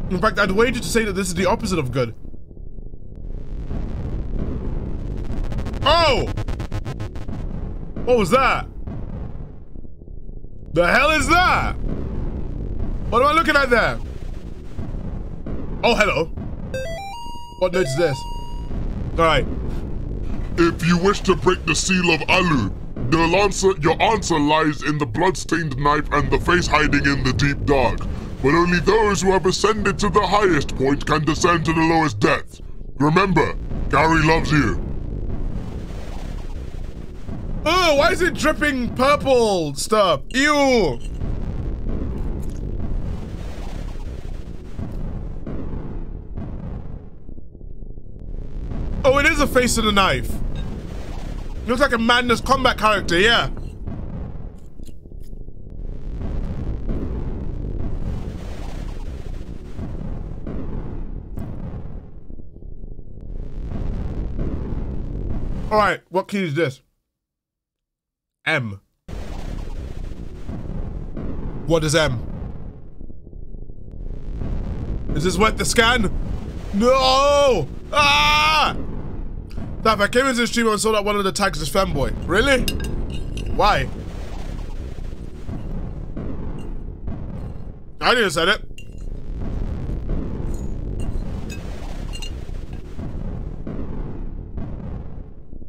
In fact, I'd wager to say that this is the opposite of good. Oh! What was that? The hell is that? What am I looking at there? Oh, hello. What note is this? Alright. If you wish to break the seal of Alu, the answer, your answer lies in the blood-stained knife and the face hiding in the deep dark. But only those who have ascended to the highest point can descend to the lowest depths. Remember, Gary loves you. Oh, why is it dripping purple stuff? Ew. Oh, it is a face of the knife. Looks like a Madness Combat character, yeah. All right, what key is this? M. What is M? Is this worth the scan? No! Ah! That I came into the stream and saw that one of the tags is fanboy. Really? Why? I didn't say it.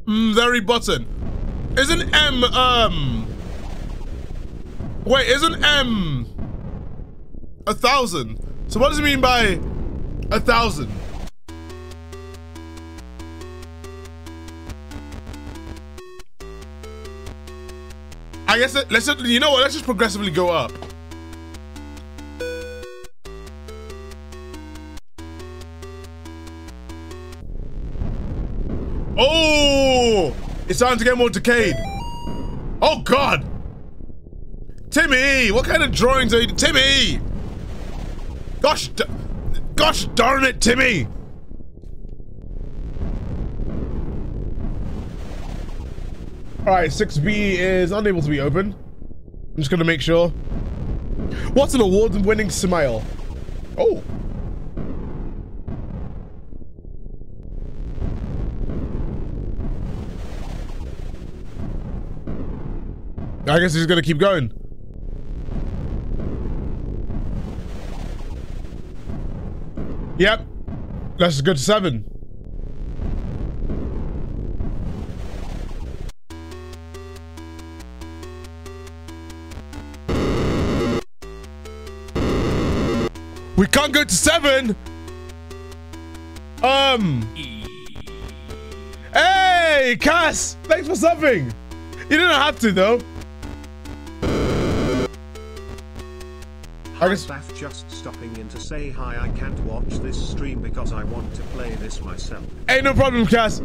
Mm, very button. Isn't M, um... Wait, isn't M... A thousand? So what does it mean by a thousand? I guess, let's, you know what, let's just progressively go up. Oh! It's starting to get more decayed. Oh, God! Timmy! What kind of drawings are you... Timmy! Gosh... Gosh darn it, Timmy! All right, 6B is unable to be open. I'm just gonna make sure. What's an award-winning smile? Oh. I guess he's gonna keep going. Yep. That's a good seven. We can't go to seven. Um. Hey, Cass! Thanks for subbing. You didn't have to though. Hi Thaf just stopping in to say hi I can't watch this stream because I want to play this myself. Hey, no problem, Cass.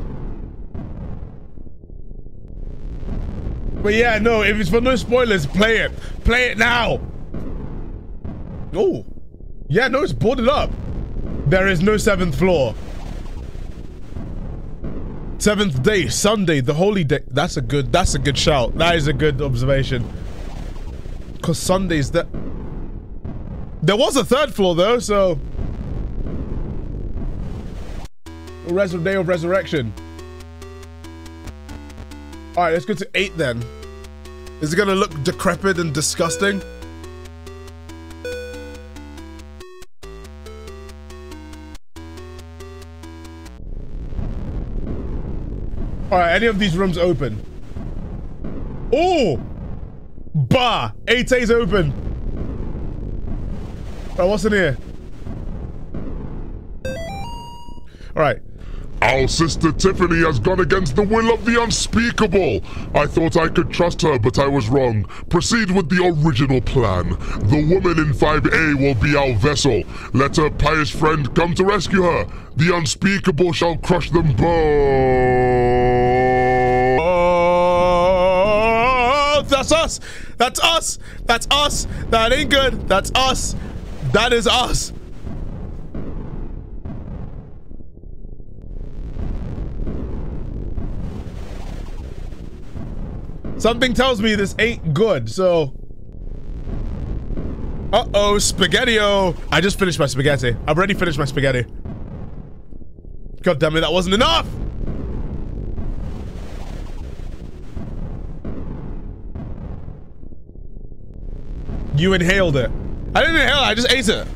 But yeah, no, if it's for no spoilers, play it. Play it now. Oh. Yeah, no, it's boarded up. There is no seventh floor. Seventh day, Sunday, the holy day. That's a good, that's a good shout. That is a good observation. Because Sunday's that. There was a third floor though, so. Resur Day of Resurrection. Alright, let's go to eight then. Is it gonna look decrepit and disgusting? Alright, any of these rooms open? Oh! Bah! 8A's open. Alright, what's in here? Alright. Our sister Tiffany has gone against the will of the unspeakable. I thought I could trust her, but I was wrong. Proceed with the original plan. The woman in 5A will be our vessel. Let her pious friend come to rescue her. The unspeakable shall crush them both. That's us. That's us. That's us. That ain't good. That's us. That is us. Something tells me this ain't good, so... Uh-oh, spaghetti-o. I just finished my spaghetti. I've already finished my spaghetti. God damn it, that wasn't enough! You inhaled it. I didn't inhale it, I just ate it.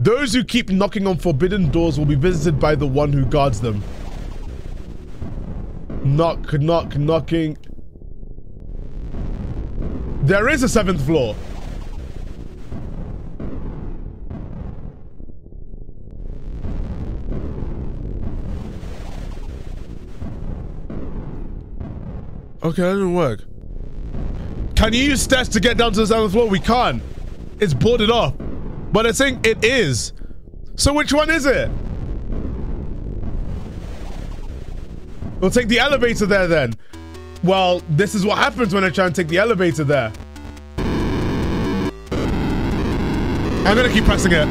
Those who keep knocking on forbidden doors will be visited by the one who guards them. Knock, knock, knocking. There is a seventh floor. Okay, that didn't work. Can you use stats to get down to the seventh floor? We can't. It's boarded off. But I think it is. So which one is it? We'll take the elevator there then. Well, this is what happens when I try and take the elevator there. I'm gonna keep pressing it.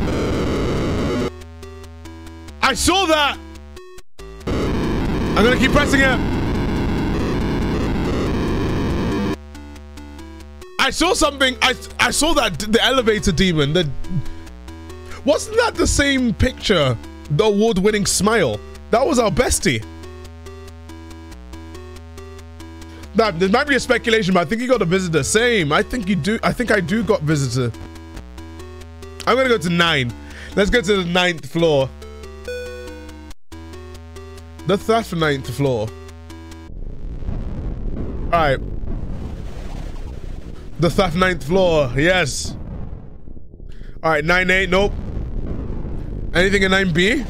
I saw that! I'm gonna keep pressing it. I saw something. I I saw that the elevator demon. The wasn't that the same picture? The award-winning smile. That was our bestie. Now, there might be a speculation, but I think you got a visitor. Same. I think you do. I think I do got visitor. I'm gonna go to nine. Let's go to the ninth floor. The third ninth floor. All right. The third ninth floor. Yes. All right. Nine eight. Nope. Anything in nine B?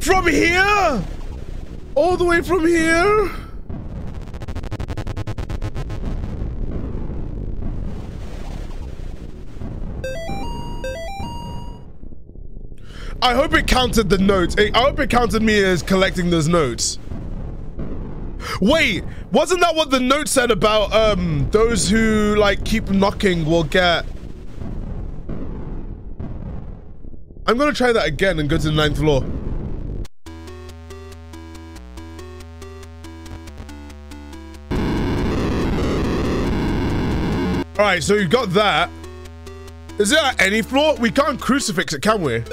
From here? All the way from here? I hope it counted the notes. I hope it counted me as collecting those notes. Wait, wasn't that what the note said about um those who like keep knocking will get I'm gonna try that again and go to the ninth floor. Alright, so you got that. Is at any floor? We can't crucifix it, can we?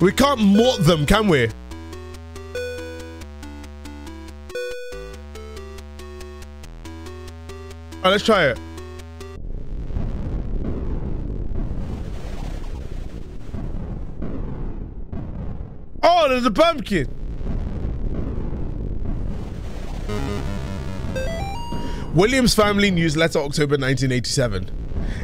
We can't mort them, can we? Alright, let's try it. Oh, there's a pumpkin. Williams Family Newsletter, October 1987.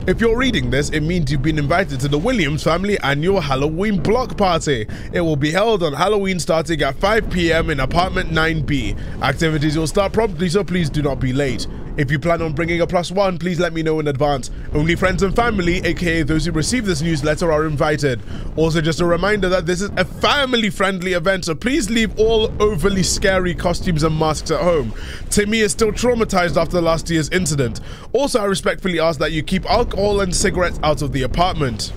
If you're reading this, it means you've been invited to the Williams family annual Halloween block party. It will be held on Halloween starting at 5 p.m. in apartment 9B. Activities will start promptly, so please do not be late. If you plan on bringing a plus one, please let me know in advance. Only friends and family, aka those who receive this newsletter, are invited. Also, just a reminder that this is a family friendly event, so please leave all overly scary costumes and masks at home. Timmy is still traumatized after last year's incident. Also, I respectfully ask that you keep alcohol and cigarettes out of the apartment.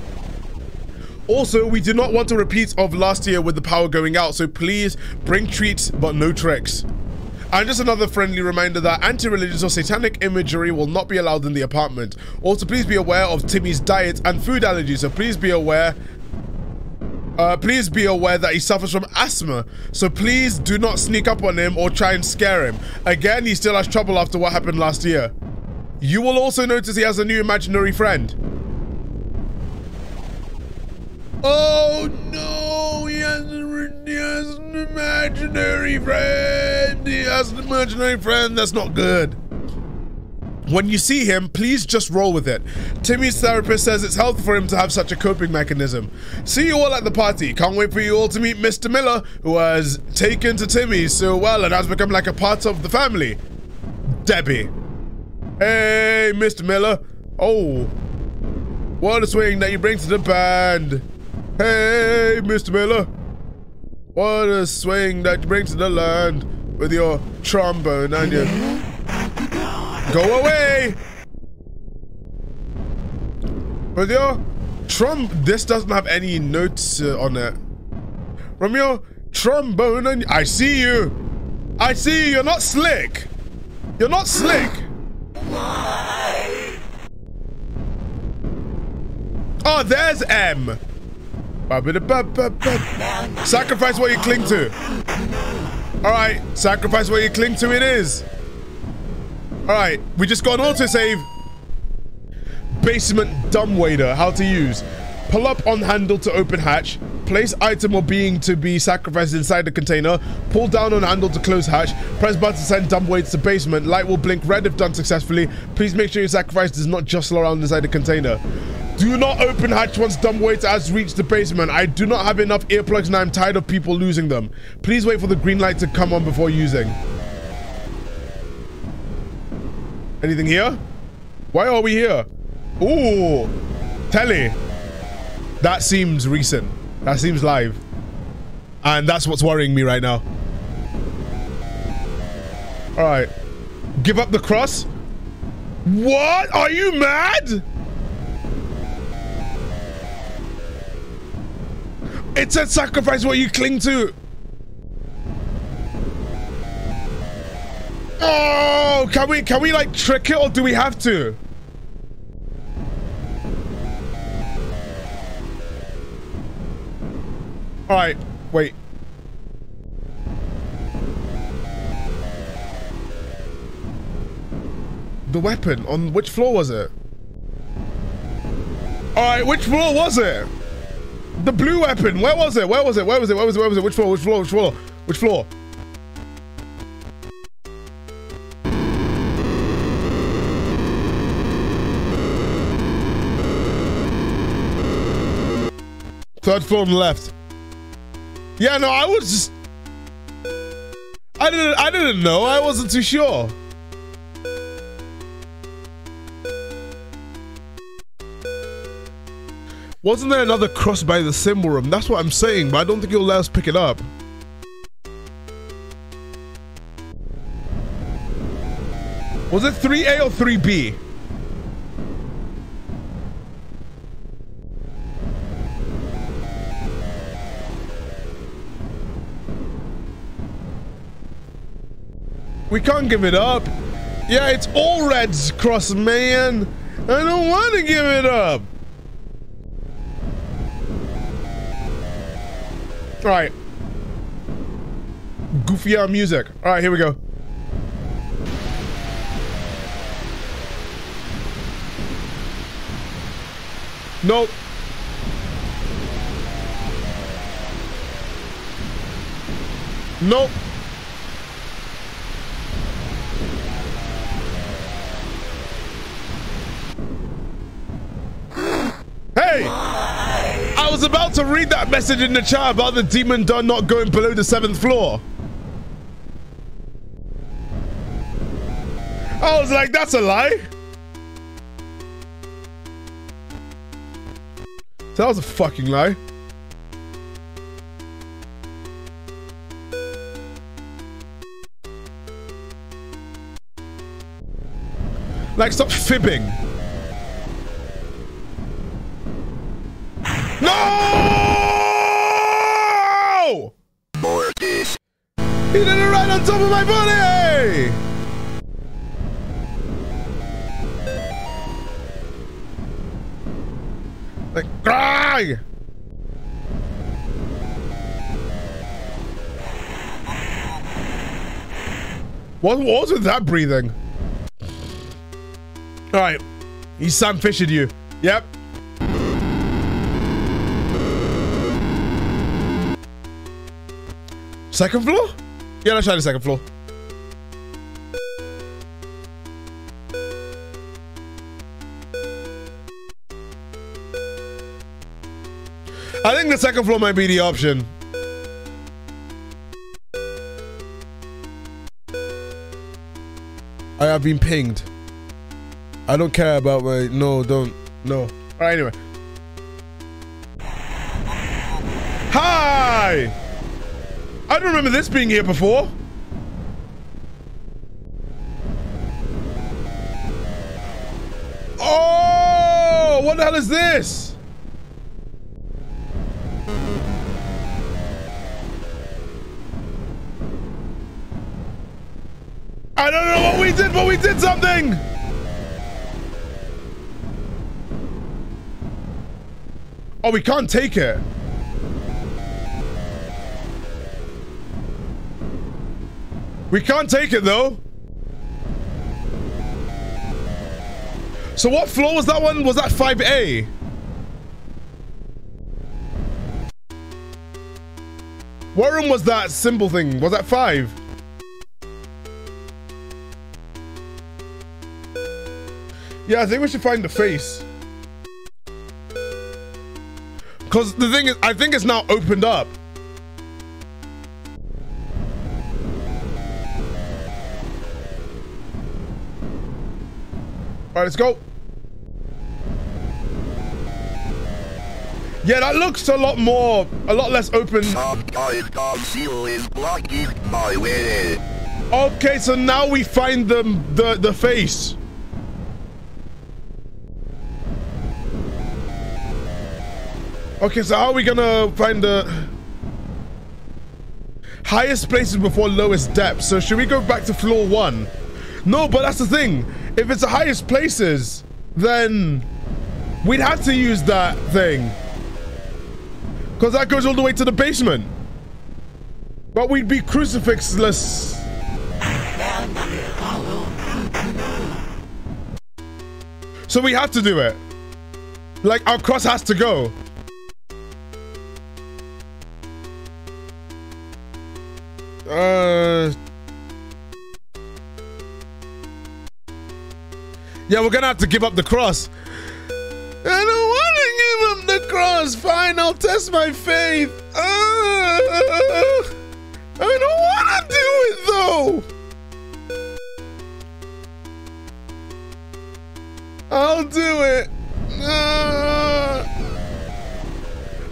Also, we do not want a repeat of last year with the power going out, so please bring treats but no tricks. And just another friendly reminder that anti-religious or satanic imagery will not be allowed in the apartment. Also, please be aware of Timmy's diet and food allergies, so please be aware uh, please be aware that he suffers from asthma, so please do not sneak up on him or try and scare him. Again, he still has trouble after what happened last year. You will also notice he has a new imaginary friend. Oh no, he has, a, he has an imaginary friend. He has an imaginary friend. That's not good. When you see him, please just roll with it. Timmy's therapist says it's healthy for him to have such a coping mechanism. See you all at the party. Can't wait for you all to meet Mr. Miller, who has taken to Timmy so well and has become like a part of the family. Debbie. Hey, Mr. Miller. Oh, what a swing that you bring to the band. Hey, Mr. Miller. What a swing that you bring to the land with your trombone and your... Go away! With your trom... This doesn't have any notes uh, on it. From your trombone and... I see you! I see you! You're not slick! You're not slick! Oh, there's M! Sacrifice what you cling to. Alright, sacrifice what you cling to it is. Alright, we just got an autosave. Basement dumbwaiter, how to use. Pull up on handle to open hatch. Place item or being to be sacrificed inside the container. Pull down on handle to close hatch. Press button to send dumbwaiter to basement. Light will blink red if done successfully. Please make sure your sacrifice does not jostle around inside the container. Do not open hatch once dumbwaiter has reached the basement. I do not have enough earplugs and I'm tired of people losing them. Please wait for the green light to come on before using. Anything here? Why are we here? Ooh, telly. That seems recent. That seems live. And that's what's worrying me right now. All right. Give up the cross? What? Are you mad? It a sacrifice what you cling to. Oh, can we can we like trick it or do we have to? All right, wait. The weapon on which floor was it? All right, which floor was it? The blue weapon. Where was it? Where was it? Where was it? Where was it? Where was it? Which floor? Which floor? Which floor? Which floor? Third floor on the left. Yeah, no, I was just I didn't I didn't know. I wasn't too sure. Wasn't there another cross by the symbol room? That's what I'm saying, but I don't think you'll let us pick it up. Was it 3A or 3B? We can't give it up. Yeah, it's all Reds Cross, man. I don't want to give it up. All right. Goofy on music. All right, here we go. Nope. Nope. Was about to read that message in the chat about the demon done not going below the seventh floor. I was like, that's a lie. That was a fucking lie. Like, stop fibbing. No! Mortis. He did it right on top of my body! Like, cry! What, was with that breathing? Alright. He's Sam Fishered you. Yep. Second floor? Yeah, let's try the second floor. I think the second floor might be the option. I have been pinged. I don't care about my. No, don't. No. Alright, anyway. Hi! I don't remember this being here before. Oh, what the hell is this? I don't know what we did, but we did something. Oh, we can't take it. We can't take it though. So what floor was that one? Was that 5A? What room was that symbol thing? Was that 5? Yeah, I think we should find the face. Because the thing is, I think it's now opened up. Right, let's go. Yeah, that looks a lot more, a lot less open. Okay, so now we find the the the face. Okay, so how are we gonna find the highest places before lowest depth? So should we go back to floor one? No, but that's the thing. If it's the highest places, then we'd have to use that thing. Because that goes all the way to the basement. But we'd be crucifixless. So we have to do it. Like, our cross has to go. Uh... Yeah, we're gonna have to give up the cross. I don't want to give up the cross. Fine, I'll test my faith. Uh, I don't want to do it though. I'll do it. Uh,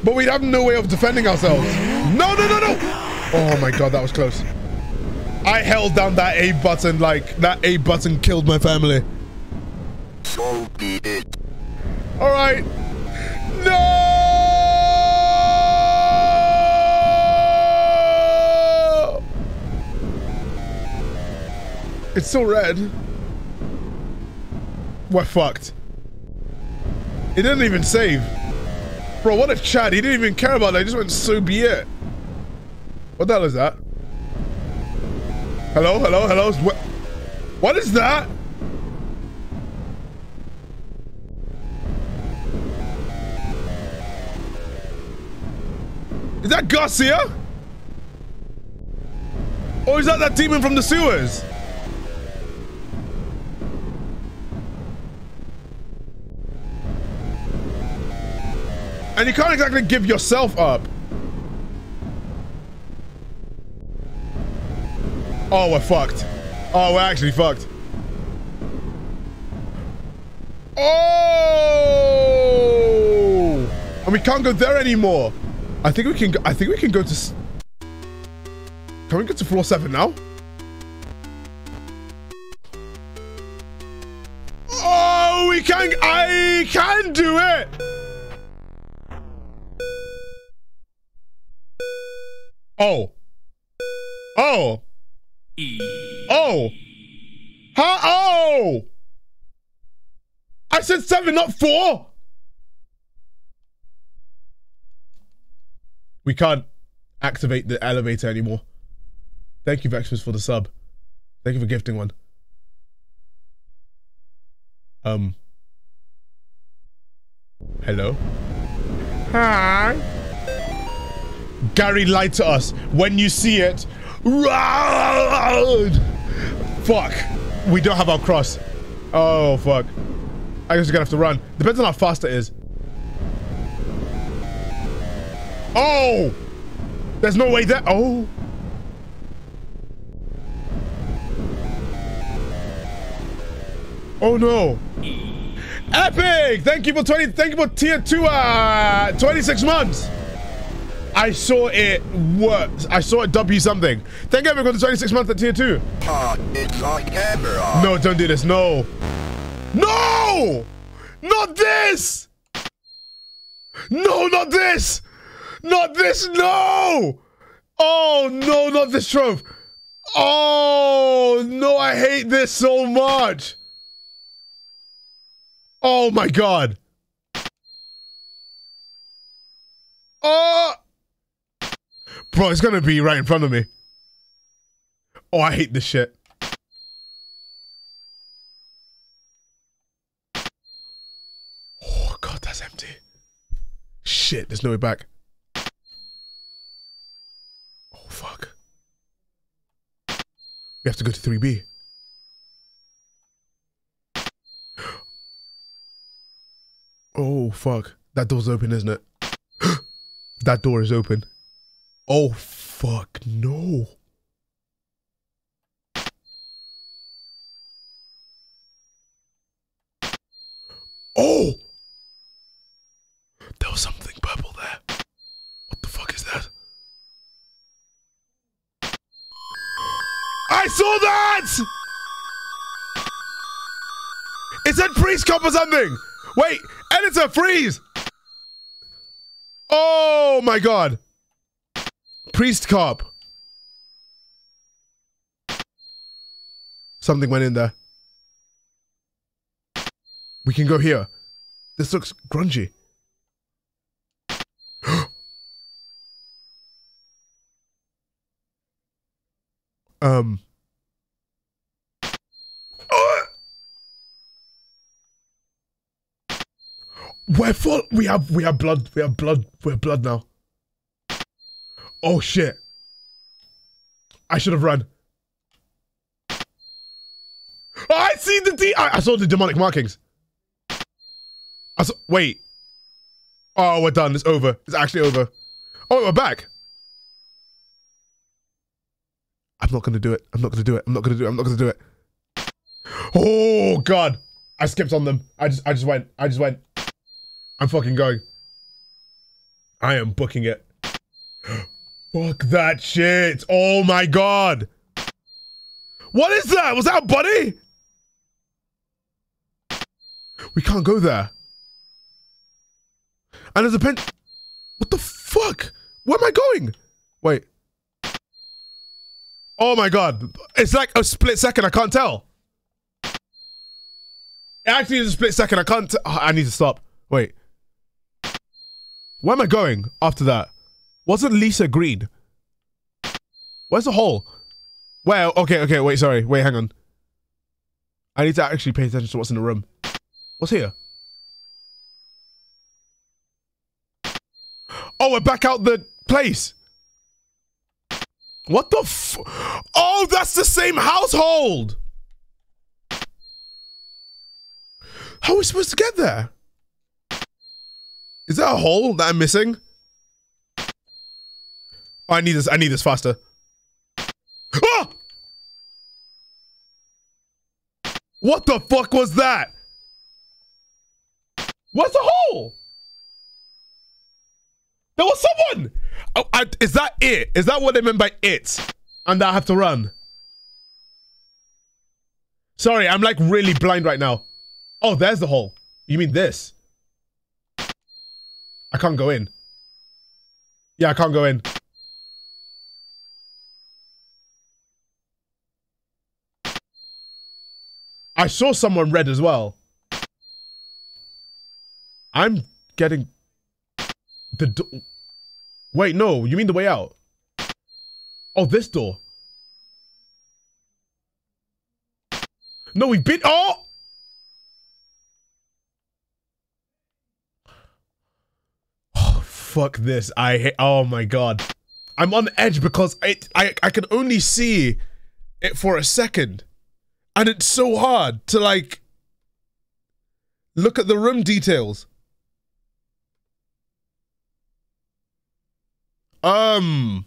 but we'd have no way of defending ourselves. No, no, no, no. Oh my god, that was close. I held down that A button like that A button killed my family. So be it. All right. No! It's still red. We're fucked. It didn't even save. Bro, what a chat. He didn't even care about that. He just went, so be it. What the hell is that? Hello, hello, hello. What, what is that? Is that Garcia? Or is that that demon from the sewers? And you can't exactly give yourself up. Oh, we're fucked. Oh, we're actually fucked. Oh! And we can't go there anymore. I think we can. Go, I think we can go to. Can we get to floor seven now? Oh, we can. I can do it. Oh. Oh. Oh. Huh? Oh. I said seven, not four. We can't activate the elevator anymore. Thank you, Vexus, for the sub. Thank you for gifting one. Um. Hello? Hi. Gary lied to us. When you see it, run! Fuck. We don't have our cross. Oh, fuck. I guess we're gonna have to run. Depends on how fast it is. Oh! There's no way that. Oh. Oh no. Epic! Thank you for 20. Thank you for tier 2, uh, 26 months. I saw it work. I saw it W something. Thank you for the 26 months at tier 2. Ah, it's camera. No, don't do this. No. No! Not this! No, not this! Not this, no! Oh, no, not this trope. Oh, no, I hate this so much. Oh, my God. Oh! Bro, it's gonna be right in front of me. Oh, I hate this shit. Oh, God, that's empty. Shit, there's no way back. Oh, fuck. We have to go to 3B. Oh, fuck. That door's open, isn't it? that door is open. Oh, fuck, no. Oh! There was something I saw that! It said priest cop or something! Wait, editor, freeze! Oh my god. Priest cop. Something went in there. We can go here. This looks grungy. Um. We're full. We have. We have blood. We have blood. We have blood now. Oh shit. I should have run. Oh, I see the D. I, I saw the demonic markings. I saw, wait. Oh, we're done. It's over. It's actually over. Oh, we're back. I'm not gonna do it. I'm not gonna do it. I'm not gonna do it. I'm not gonna do it. Oh god. I skipped on them. I just I just went. I just went. I'm fucking going. I am booking it. Fuck that shit. Oh my god. What is that? Was that a body? We can't go there. And there's a pen. What the fuck? Where am I going? Wait. Oh my god. It's like a split second. I can't tell. It actually is a split second. I can't. Oh, I need to stop. Wait. Where am I going after that? Wasn't Lisa green? Where's the hole? Well, okay, okay, wait, sorry. Wait, hang on. I need to actually pay attention to what's in the room. What's here? Oh, we're back out the place. What the f- Oh, that's the same household! How are we supposed to get there? Is that a hole that I'm missing? Oh, I need this. I need this faster. Ah! What the fuck was that? What's the hole? There was someone. Oh, I, is that it? Is that what they meant by it? And I have to run. Sorry, I'm like really blind right now. Oh, there's the hole. You mean this? I can't go in. Yeah, I can't go in. I saw someone red as well. I'm getting the. Wait, no, you mean the way out? Oh, this door. No, we've been. Oh! Oh, fuck this. I hate. Oh my god. I'm on edge because I, I, I can only see it for a second. And it's so hard to like look at the room details. Um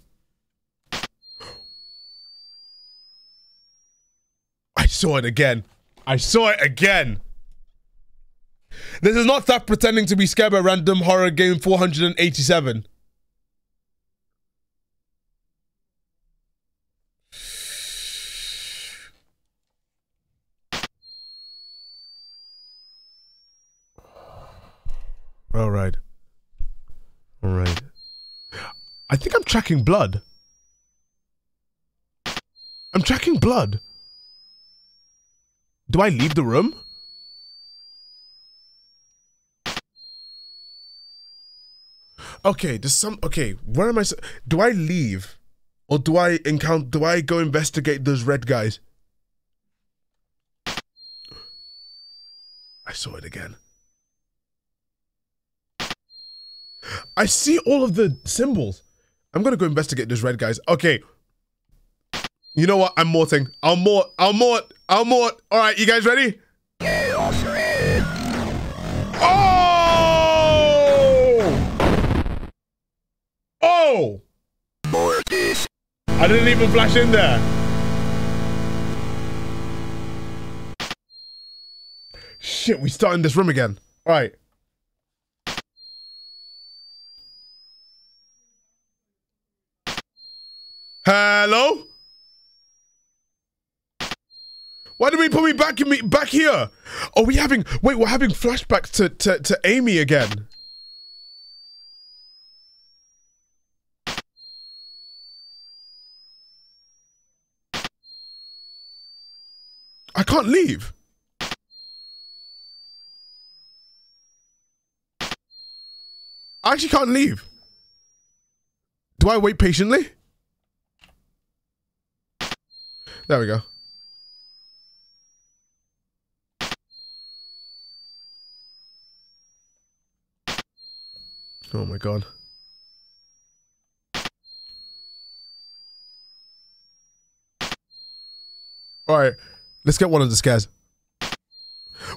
I saw it again. I saw it again. This is not that pretending to be scared by random horror game 487. All right. All right. I think I'm tracking blood. I'm tracking blood. Do I leave the room? Okay, there's some. Okay, where am I... Do I leave, or do I encounter? Do I go investigate those red guys? I saw it again. I see all of the symbols. I'm gonna go investigate those red guys. Okay. You know what? I'm morting. I'll mort. I'll mort. I'll mort. All right, you guys ready? Oh! Oh! Mortis. I didn't even flash in there. Shit, we start in this room again. All right. Hello? Why did we put me back in me back here? Are we having wait, we're having flashbacks to, to, to Amy again. I can't leave. I actually can't leave. Do I wait patiently? There we go. Oh my god. Alright, let's get one of the scares.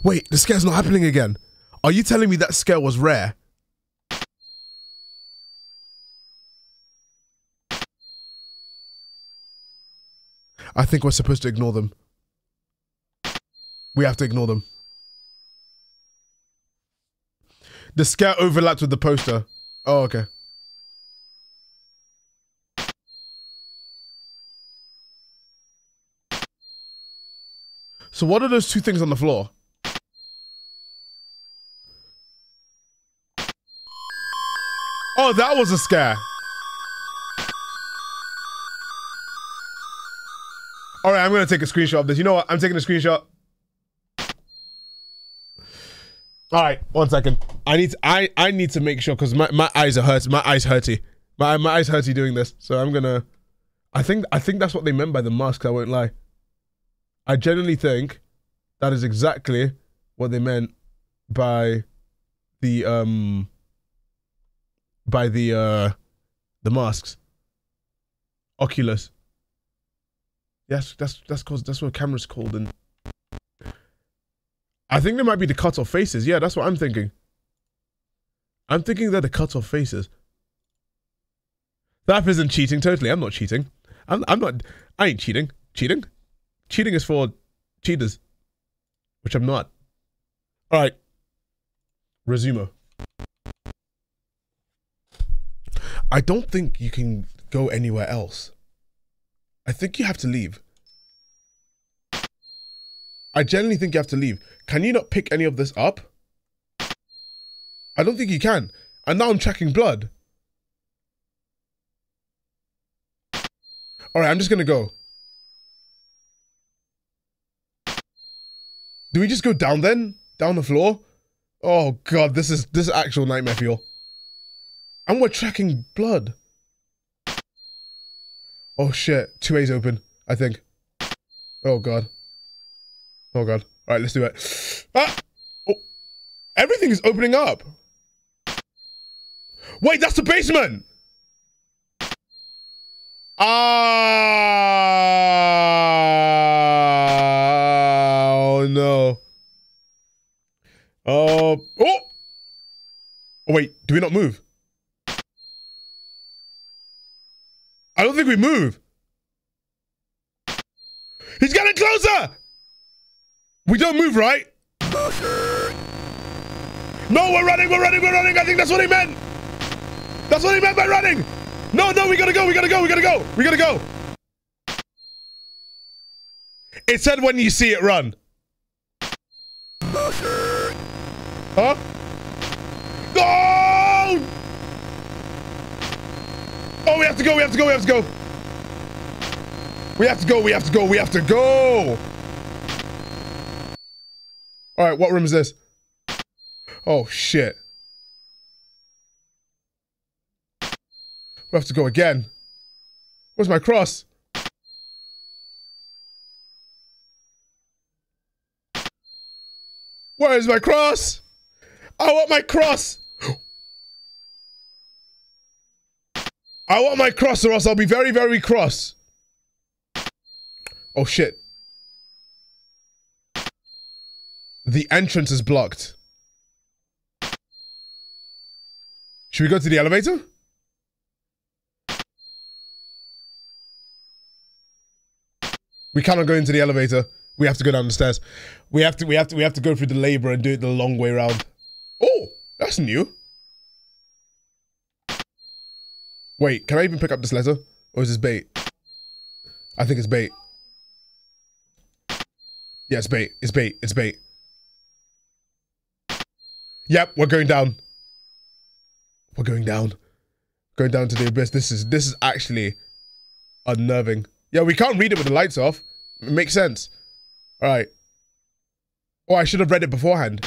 Wait, the scare's not happening again. Are you telling me that scare was rare? I think we're supposed to ignore them. We have to ignore them. The scare overlapped with the poster. Oh, okay. So what are those two things on the floor? Oh, that was a scare. All right, I'm gonna take a screenshot of this. You know what? I'm taking a screenshot. All right, one second. I need to, I I need to make sure because my, my eyes are hurt. My eyes hurty. My my eyes hurty doing this. So I'm gonna. I think I think that's what they meant by the mask. I won't lie. I genuinely think that is exactly what they meant by the um by the uh the masks. Oculus. Yes, that's that's cause that's what camera's called and I think they might be the cut off faces. Yeah, that's what I'm thinking. I'm thinking they're the cut off faces. That isn't cheating totally. I'm not cheating. I'm I'm not I ain't cheating. Cheating? Cheating is for cheaters. Which I'm not. Alright. Resumo. I don't think you can go anywhere else. I think you have to leave. I genuinely think you have to leave. Can you not pick any of this up? I don't think you can. And now I'm tracking blood. Alright, I'm just gonna go. Do we just go down then? Down the floor? Oh god, this is this is actual nightmare fuel. And we're tracking blood. Oh shit, 2A's open, I think. Oh god. Oh god. Alright, let's do it. Ah! Oh. Everything is opening up. Wait, that's the basement! Ah! Oh no. Oh. Oh! Oh wait, do we not move? I don't think we move. He's getting closer! We don't move, right? No, we're running, we're running, we're running. I think that's what he meant. That's what he meant by running. No, no, we gotta go, we gotta go, we gotta go, we gotta go. It said when you see it, run. Huh? No! Oh, we have to go, we have to go, we have to go. We have to go, we have to go, we have to go. All right, what room is this? Oh, shit. We have to go again. Where's my cross? Where is my cross? I want my cross. I want my cross or else I'll be very, very cross. Oh shit. The entrance is blocked. Should we go to the elevator? We cannot go into the elevator. We have to go down the stairs. We have to we have to we have to go through the labor and do it the long way around. Oh, that's new. Wait, can I even pick up this letter? Or is this bait? I think it's bait. Yeah, it's bait. It's bait. It's bait. Yep, we're going down. We're going down. Going down to the abyss. This is this is actually unnerving. Yeah, we can't read it with the lights off. It makes sense. All right. Oh, I should have read it beforehand.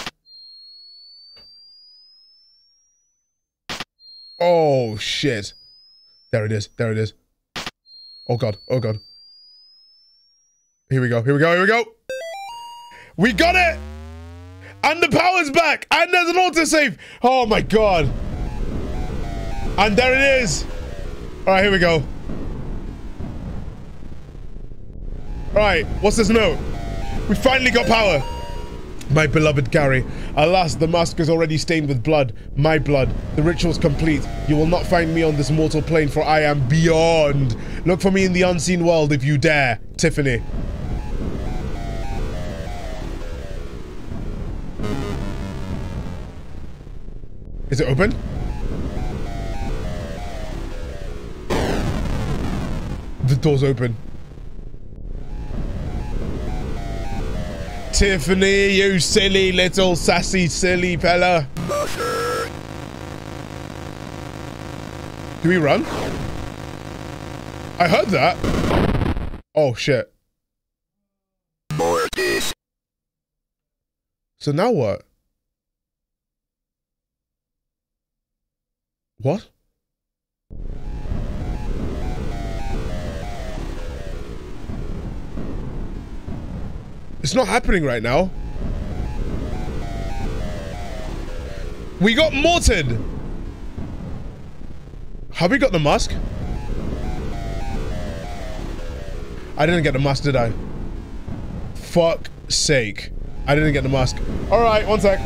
Oh, shit. There it is. There it is. Oh, God. Oh, God. Here we go. Here we go. Here we go. We got it. And the power's back. And there's an autosave. Oh, my God. And there it is. All right, here we go. Alright, what's this note? We finally got power. My beloved Gary, alas, the mask is already stained with blood. My blood. The ritual's complete. You will not find me on this mortal plane, for I am beyond. Look for me in the unseen world if you dare. Tiffany. Is it open? The door's open. Tiffany, you silly little sassy silly fella. Do we run? I heard that. Oh shit. So now what? What? It's not happening right now. We got Morton. Have we got the mask? I didn't get the mask, did I? Fuck sake. I didn't get the mask. All right, one sec.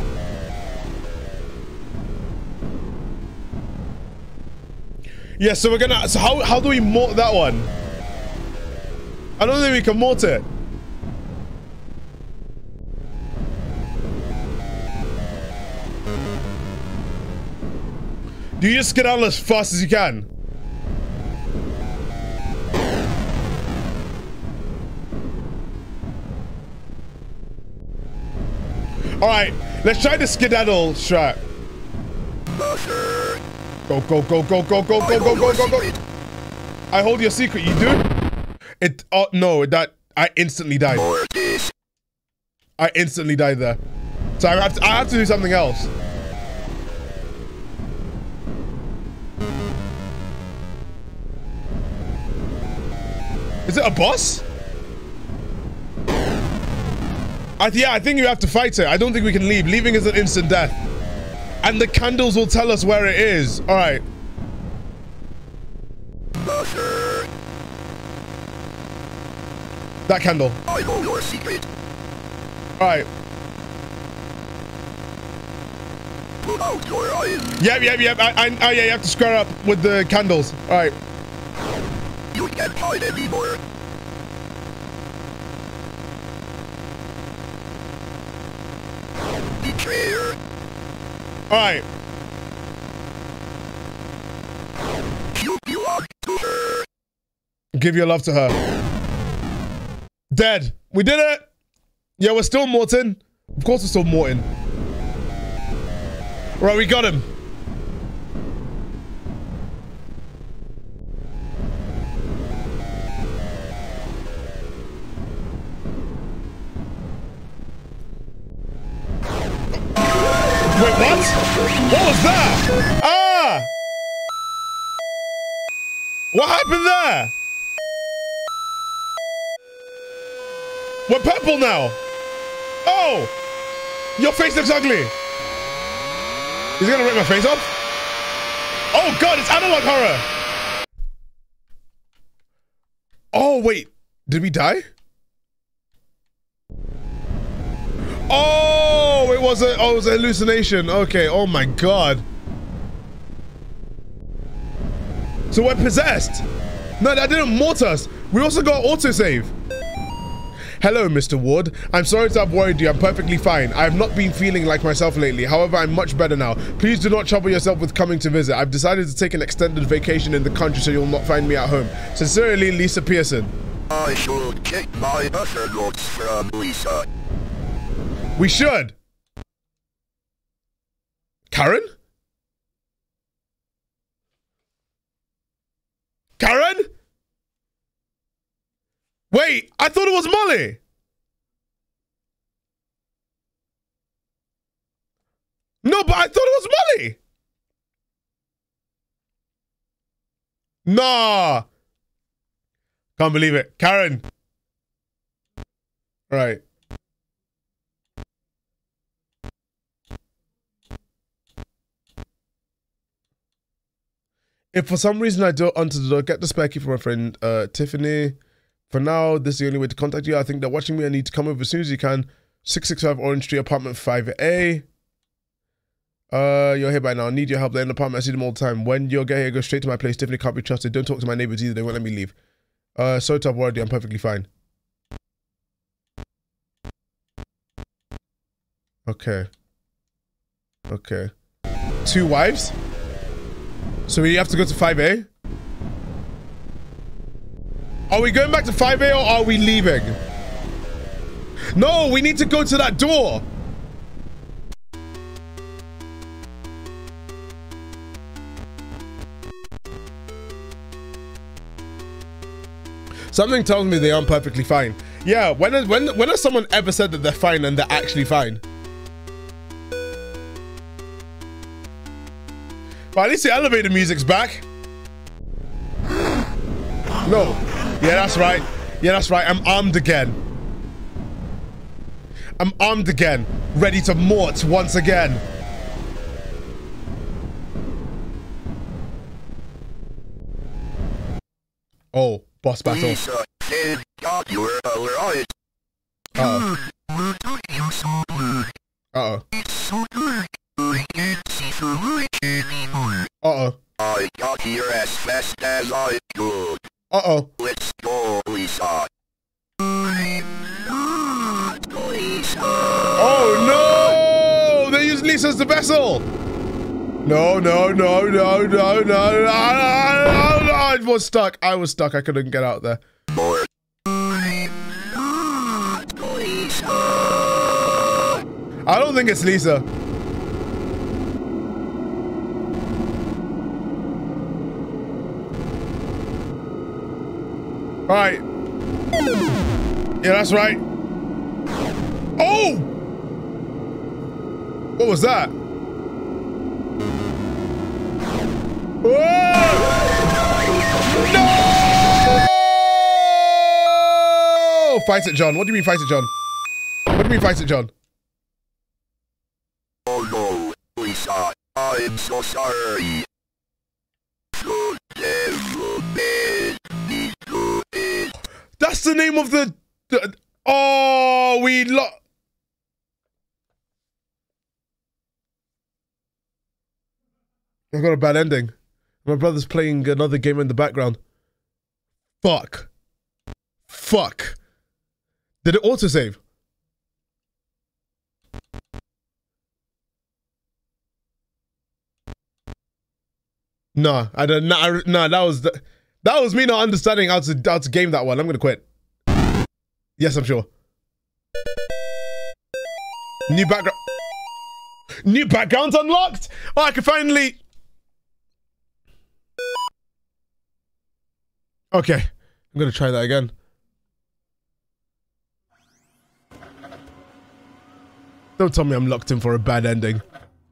Yeah, so we're gonna. So how how do we mort that one? I don't think we can mort it. Do you just get out as fast as you can? All right, let's try the skedaddle strat. Go, go, go, go, go, go, go, go, go, go, go. I hold your secret. You do? It. Oh no, that I instantly died. I instantly died there. So I have to. I have to do something else. Is it a boss? I, yeah, I think you have to fight it. I don't think we can leave. Leaving is an instant death. And the candles will tell us where it is. All right. That candle. I know your secret. All right. Put out your eyes. Yep, yep, yep. I, I, oh, yeah, you have to square up with the candles. All right. You can't hide anymore. Betrayer. All right. You belong to her. Give your love to her. Dead. We did it. Yeah, we're still Morton. Of course we're still Morton. Right, we got him. What was that? Ah! What happened there? We're purple now. Oh! Your face looks ugly. He's gonna rip my face off? Oh god, it's analog horror! Oh, wait. Did we die? Oh, was a oh, it was a hallucination. Okay, oh my god. So we're possessed. No, that didn't mort us. We also got autosave. Hello, Mr. Ward. I'm sorry to have worried you. I'm perfectly fine. I have not been feeling like myself lately. However, I'm much better now. Please do not trouble yourself with coming to visit. I've decided to take an extended vacation in the country so you'll not find me at home. Sincerely, Lisa Pearson. I should check my notes from Lisa. We should. Karen? Karen? Wait, I thought it was Molly. No, but I thought it was Molly. Nah. Can't believe it. Karen. Right. If for some reason I don't answer the door, get the spare key from my friend uh, Tiffany. For now, this is the only way to contact you. I think they're watching me. I need to come over as soon as you can. 665 Orange Street, apartment 5A. Uh, you're here by now. I need your help. They're in the apartment. I see them all the time. When you're here, go straight to my place. Tiffany can't be trusted. Don't talk to my neighbors either. They won't let me leave. Uh, so tough worry. I'm perfectly fine. Okay. Okay. Two wives? So we have to go to 5A? Are we going back to 5A or are we leaving? No, we need to go to that door. Something tells me they aren't perfectly fine. Yeah, when when when has someone ever said that they're fine and they're actually fine? Well, at least the elevator music's back. No. Yeah, that's right. Yeah, that's right. I'm armed again. I'm armed again, ready to mort once again. Oh, boss battle. Lisa said God you alright. Uh-oh. What are you so blue? Uh-oh. Can't see through it anymore. Uh-oh. I got here as fast as I could. Uh-oh. Let's go, Lisa. I'm not Lisa. Oh, no! They use Lisa as the vessel! No, no, no, no, no, no, no, no, no, no, I was stuck. I was stuck. I couldn't get out there. More. I'm not Lisa. I don't think it's Lisa. Alright. Yeah, that's right. Oh! What was that? No! Fight it, John. What do you mean fight it, John? What do you mean fight it, John? Oh no, Lisa. I'm so sorry. So That's the name of the. the oh, we lo- I got a bad ending. My brother's playing another game in the background. Fuck. Fuck. Did it autosave? No, I don't. No, no, that was the, that was me not understanding how to how to game that one. I'm gonna quit. Yes, I'm sure. New background. New backgrounds unlocked. Oh, I can finally. Okay, I'm gonna try that again. Don't tell me I'm locked in for a bad ending.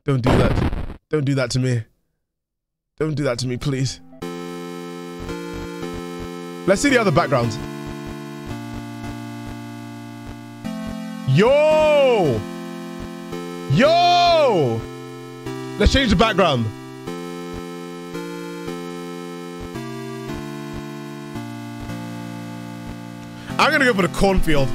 Don't do that. Don't do that to me. Don't do that to me, please. Let's see the other backgrounds. Yo! Yo! Let's change the background. I'm gonna go for the cornfield.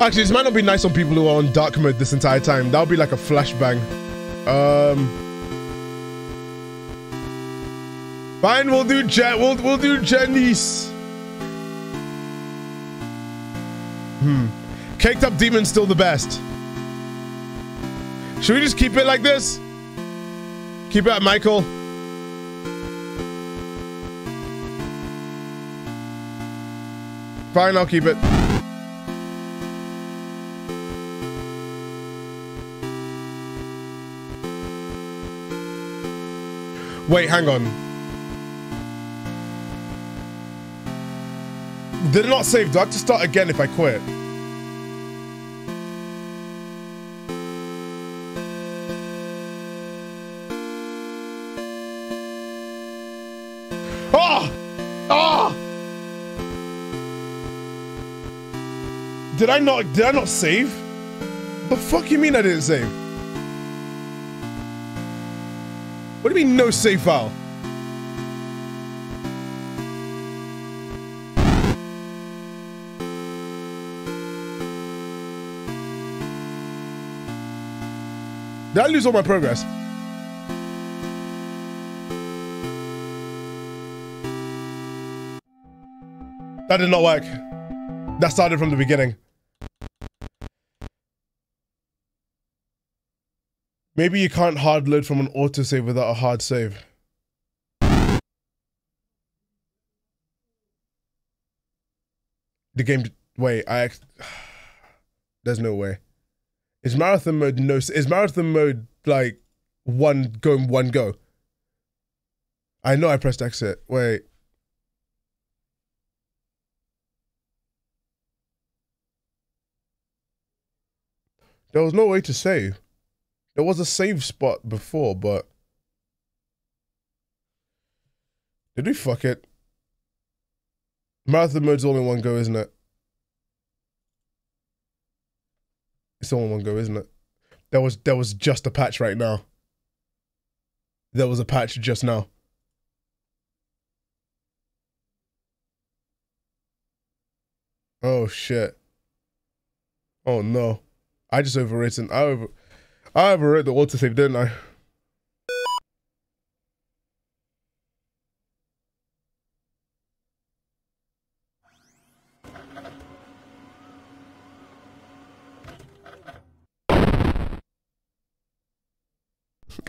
Actually, this might not be nice on people who are on dark mode this entire time. That would be like a flashbang. Um. Fine, we'll do Je- we'll we'll do Janice. Hmm. Caked up demon's still the best. Should we just keep it like this? Keep it at Michael. Fine, I'll keep it. Wait, hang on. Did it not save? Do I have to start again if I quit? Ah! Ah! Did I not did I not save? The fuck you mean I didn't save? What do you mean no save file? Did I lose all my progress? That did not work. That started from the beginning. Maybe you can't hard load from an autosave without a hard save. The game. Wait, I. There's no way. Is marathon mode no? Is marathon mode like one going one go? I know I pressed exit. Wait. There was no way to save. There was a safe spot before, but did we fuck it? Marathon mode's all in one go, isn't it? It's all in one go, isn't it? There was there was just a patch right now. There was a patch just now. Oh shit. Oh no. I just overwritten. I over I overwrote the autosave, didn't I?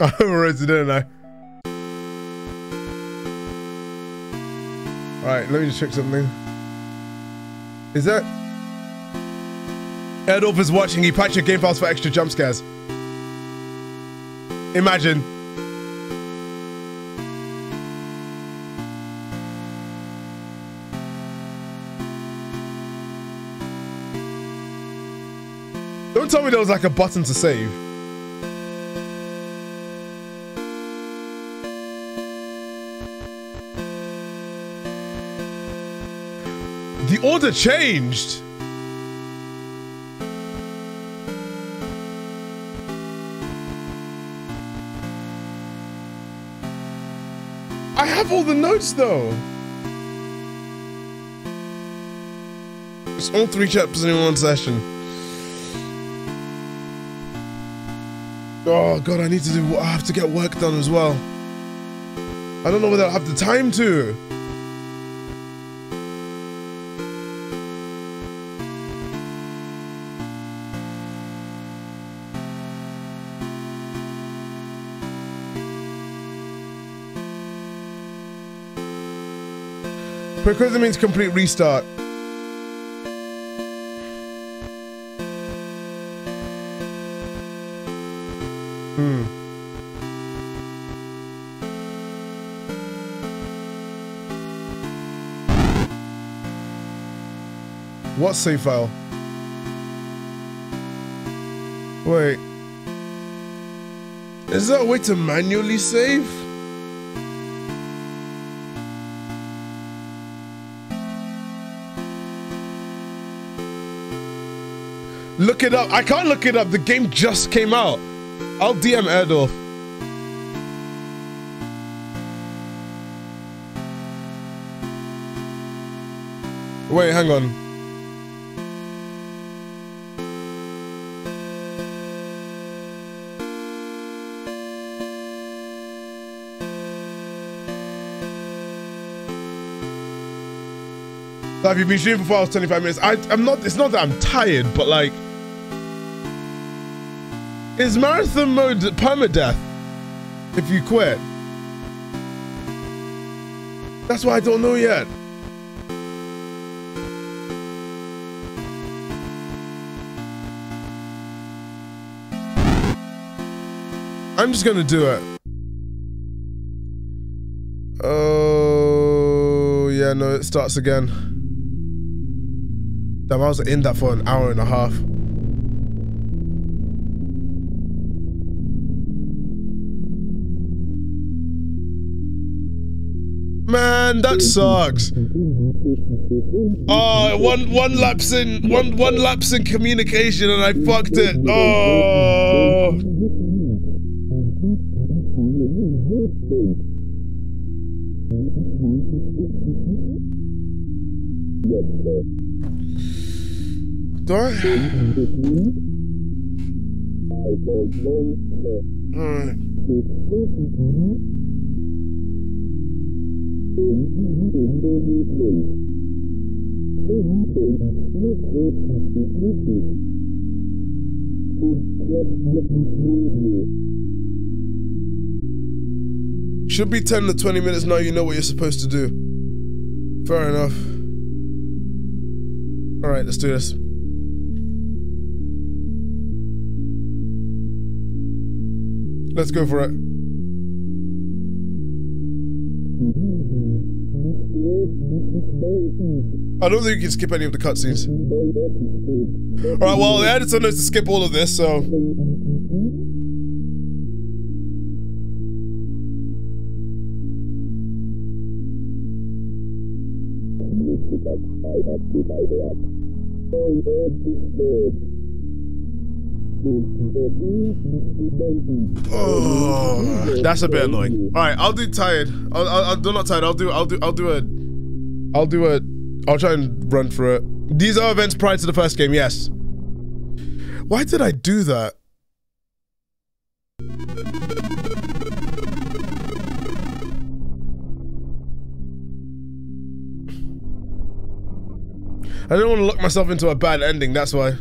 I overwrote it, didn't I? Alright, let me just check something. Is that Airdorf is watching, he patched your game files for extra jump scares. Imagine. Don't tell me there was like a button to save. The order changed. Have all the notes though. It's all three chapters in one session. Oh god, I need to do. I have to get work done as well. I don't know whether I have the time to. Prerequisite means complete restart. Hmm. What save file? Wait. Is there a way to manually save? Look it up. I can't look it up. The game just came out. I'll DM Airdorf. Wait, hang on. Like, you've been streaming for hours, 25 minutes. I, I'm not, it's not that I'm tired, but like, is marathon mode permadeath if you quit? That's why I don't know yet. I'm just gonna do it. Oh, yeah, no, it starts again. Damn, I was in that for an hour and a half. Man, that sucks. Oh, one one lapse in one one lapse in communication and I fucked it. Oh. Should be 10 to 20 minutes now, you know what you're supposed to do. Fair enough. Alright, let's do this. Let's go for it. I don't think you can skip any of the cutscenes. Alright, well, the editor knows to skip all of this, so. Oh, that's a bit annoying. All right, I'll do tired. I'll, I'll, I'll do not tired. I'll do. I'll do. I'll do a. I'll do a. I'll try and run through it. These are events prior to the first game. Yes. Why did I do that? I don't want to lock myself into a bad ending. That's why.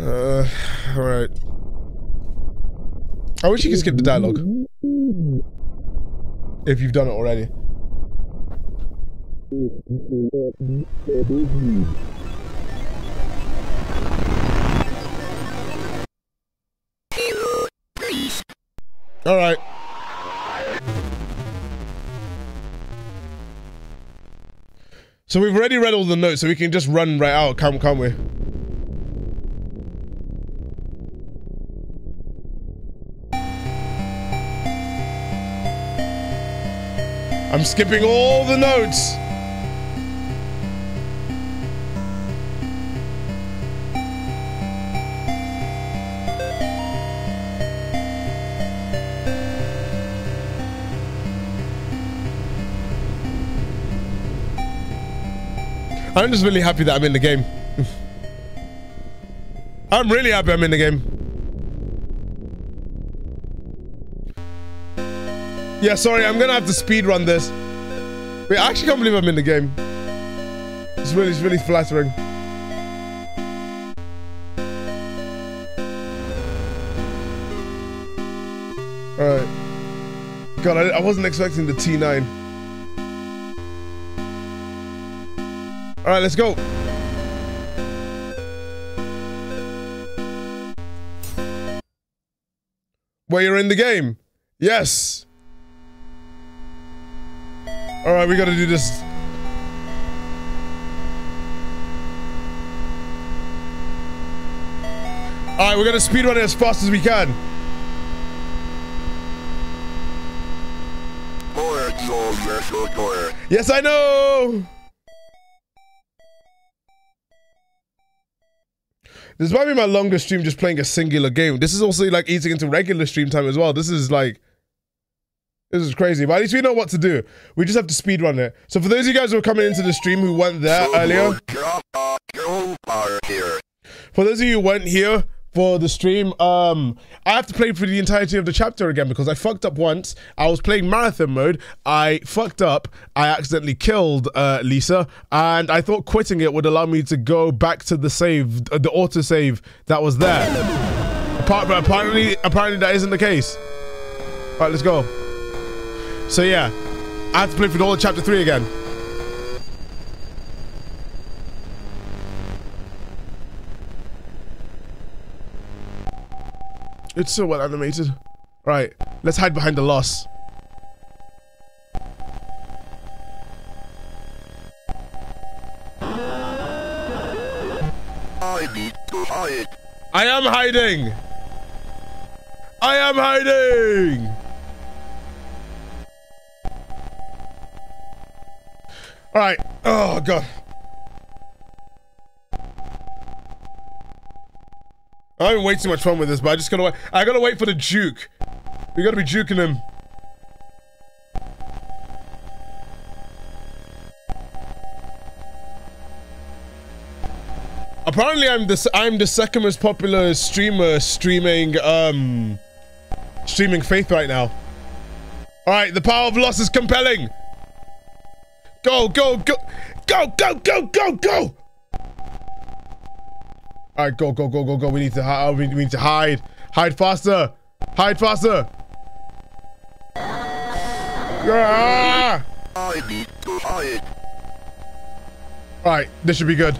Uh, all right. I wish you could skip the dialogue. If you've done it already. All right. So we've already read all the notes, so we can just run right out, can't, can't we? I'm skipping all the notes. I'm just really happy that I'm in the game. I'm really happy I'm in the game. Yeah, sorry, I'm gonna have to speed run this. Wait, I actually can't believe I'm in the game. It's really, it's really flattering. Alright. God, I, I wasn't expecting the T9. Alright, let's go. Where you're in the game? Yes. Alright, we gotta do this. Alright, we're gonna speedrun it as fast as we can. Yes, I know! This might be my longest stream just playing a singular game. This is also like eating into regular stream time as well. This is like this is crazy, but at least we know what to do. We just have to speed run it. So for those of you guys who are coming into the stream who weren't there earlier, for those of you who weren't here for the stream, um, I have to play for the entirety of the chapter again because I fucked up once. I was playing marathon mode. I fucked up. I accidentally killed uh, Lisa, and I thought quitting it would allow me to go back to the save, uh, the auto save that was there. Apart, but apparently, apparently that isn't the case. All right, let's go. So yeah, I have to play through all of chapter three again. It's so well animated. Right, let's hide behind the loss. I need to hide. I am hiding. I am hiding. All right. Oh god. I'm having way too much fun with this, but I just gotta wait. I gotta wait for the juke. We gotta be juking him. Apparently, I'm the I'm the second most popular streamer streaming um streaming Faith right now. All right, the power of loss is compelling. Go, go, go. Go, go, go, go, go. All right, go, go, go, go, go. We need to hide. We need to hide. Hide faster. Hide faster. Ah! I need to hide. All right, this should be good.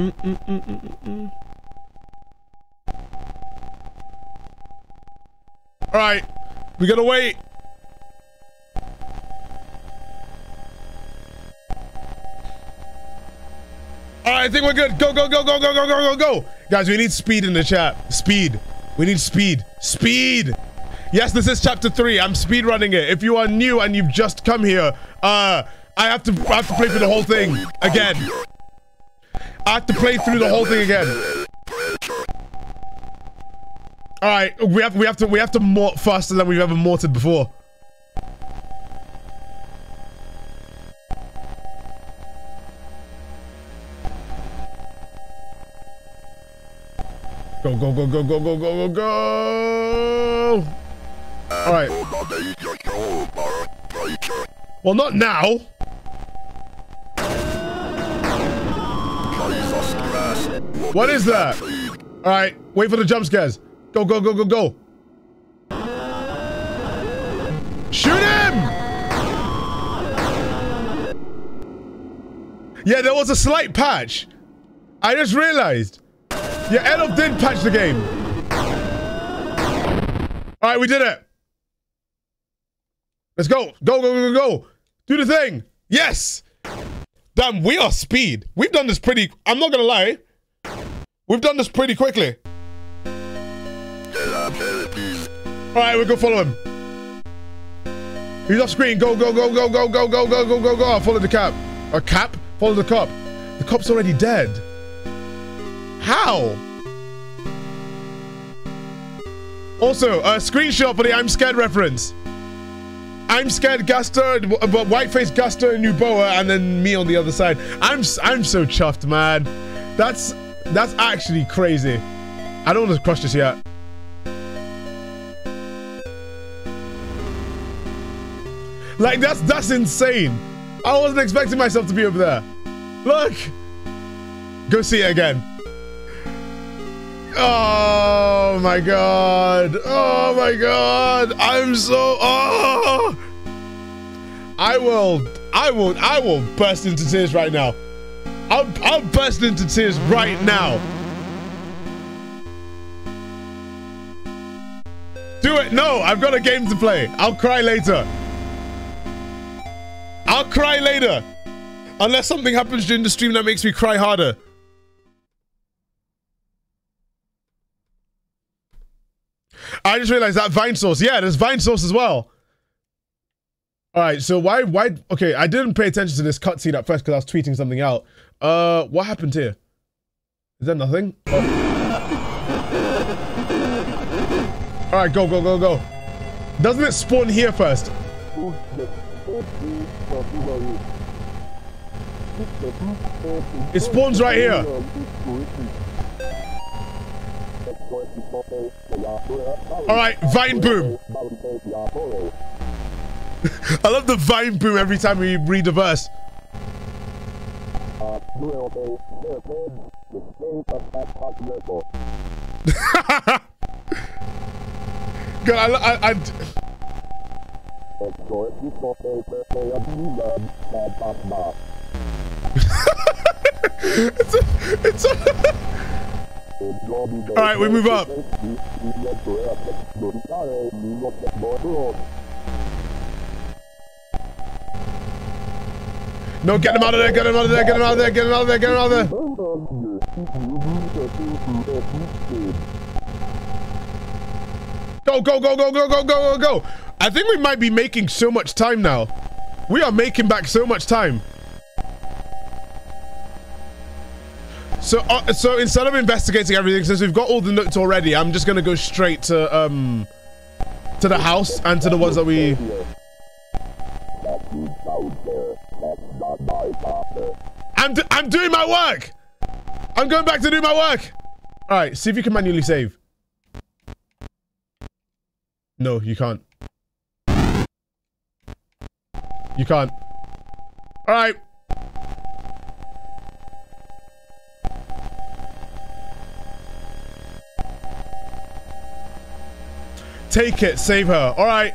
Mm, mm, mm. All right, we gotta wait. All right, I think we're good. Go, go, go, go, go, go, go, go, go. Guys, we need speed in the chat. Speed. We need speed. Speed. Yes, this is chapter three. I'm speed running it. If you are new and you've just come here, uh, I have to I have to play through the whole thing again. I have to play through the whole thing again. All right, we have we have to we have to mort faster than we've ever mortared before. Go go go go go go go go go! All right. Well, not now. What is that? All right, wait for the jump scares. Go, go, go, go, go. Shoot him! Yeah, there was a slight patch. I just realized. Yeah, Airdorf did patch the game. All right, we did it. Let's go. Go, go, go, go, go. Do the thing. Yes. Damn, we are speed. We've done this pretty... I'm not going to lie. We've done this pretty quickly. All right, we'll go follow him. He's off screen. Go, go, go, go, go, go, go, go, go, go, go. Follow the cap. A cap? Follow the cop. The cop's already dead. How? Also, a screenshot for the I'm Scared reference. I'm scared Gaster, but uh, Whiteface Gaster and Nuboa, and then me on the other side. I'm I'm so chuffed, man. That's that's actually crazy. I don't want to crush this yet. Like that's that's insane. I wasn't expecting myself to be over there. Look. Go see it again. Oh my god. Oh my god. I'm so oh I will I will I will burst into tears right now. I'll I'll burst into tears right now. Do it. No, I've got a game to play. I'll cry later. I'll cry later. Unless something happens during the stream that makes me cry harder. I just realized that Vinesauce. Yeah, there's Vinesauce as well. All right, so why, why, okay, I didn't pay attention to this cutscene at first because I was tweeting something out. Uh, what happened here? Is there nothing? Oh. All right, go, go, go, go. Doesn't it spawn here first? It spawns right here. Alright, Vine Boom. I love the Vine Boom every time we read a verse. God, I, I, I... it's a, it's a... Alright, we move up. No, get him out of there, get him out of there, get him out of there, get him out of there, get him out of there. Go, go, go, go, go, go, go, go, go. I think we might be making so much time now. We are making back so much time. So, uh, so instead of investigating everything, since we've got all the notes already, I'm just gonna go straight to um to the house and to the ones that we. I'm, I'm doing my work. I'm going back to do my work. All right, see if you can manually save. No, you can't. You can't. All right. Take it, save her. All right.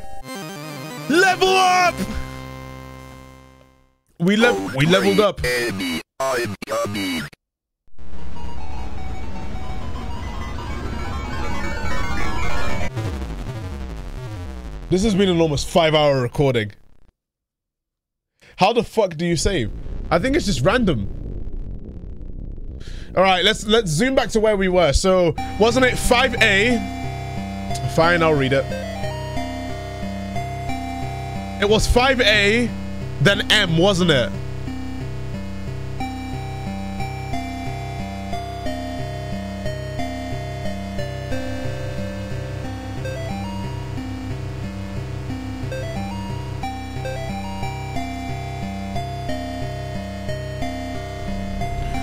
Level up. We level. We leveled up. This has been an almost five hour recording. How the fuck do you save? I think it's just random. All right, let's let's zoom back to where we were. So wasn't it 5A? Fine, I'll read it. It was 5A, then M, wasn't it?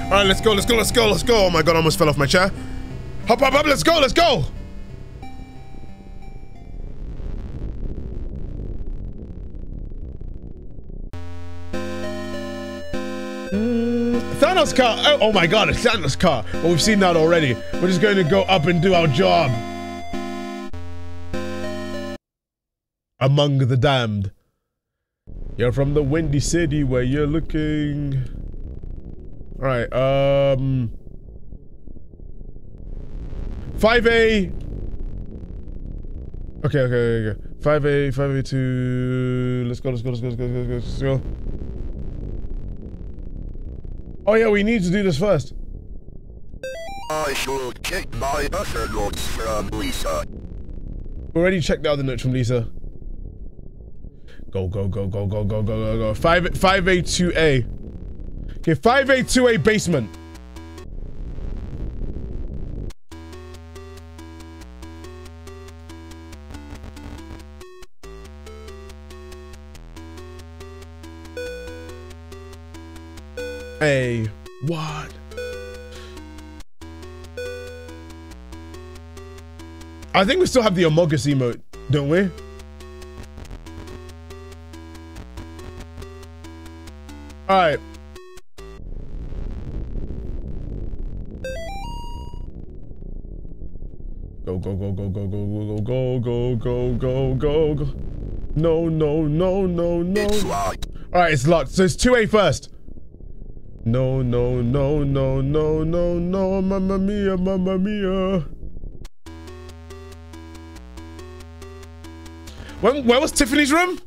All right, let's go, let's go, let's go, let's go. Oh my god, I almost fell off my chair. Hop, hop, hop, let's go, let's go. Thanos car. Oh, oh my god, it's Thanos car. Well, we've seen that already. We're just going to go up and do our job. Among the damned. You're from the windy city where you're looking. All right. Um. 5A. Okay, okay, okay, okay. 5A, 5A2. Let's go, let's go, let's go, let's go, let's go, let's go. Oh yeah, we need to do this first. I should check my other notes from Lisa. We already checked out the other notes from Lisa. Go, go, go, go, go, go, go, go, go. 5 5A2A. Okay, 5A2A basement. Hey, what? I think we still have the Amogus emote, don't we? Alright. Go, go, go, go, go, go, go, go, go, go, go, go, go. No, no, no, no, no. Alright, it's locked. So it's 2A first. No, no, no, no, no, no, no, mamma mia, mamma mia. When, where was Tiffany's room?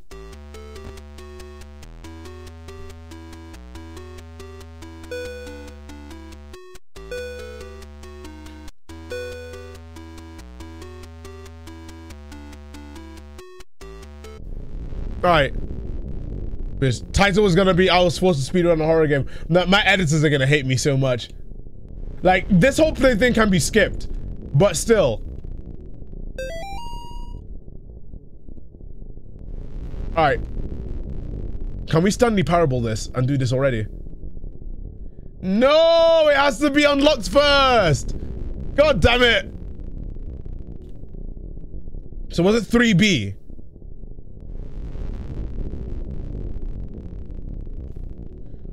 Alright. This title was gonna be I was supposed to speedrun a horror game. My, editors are gonna hate me so much. Like, this whole play thing can be skipped. But still. Alright. Can we Stanley Parable this and do this already? No! It has to be unlocked first! God damn it! So was it 3B?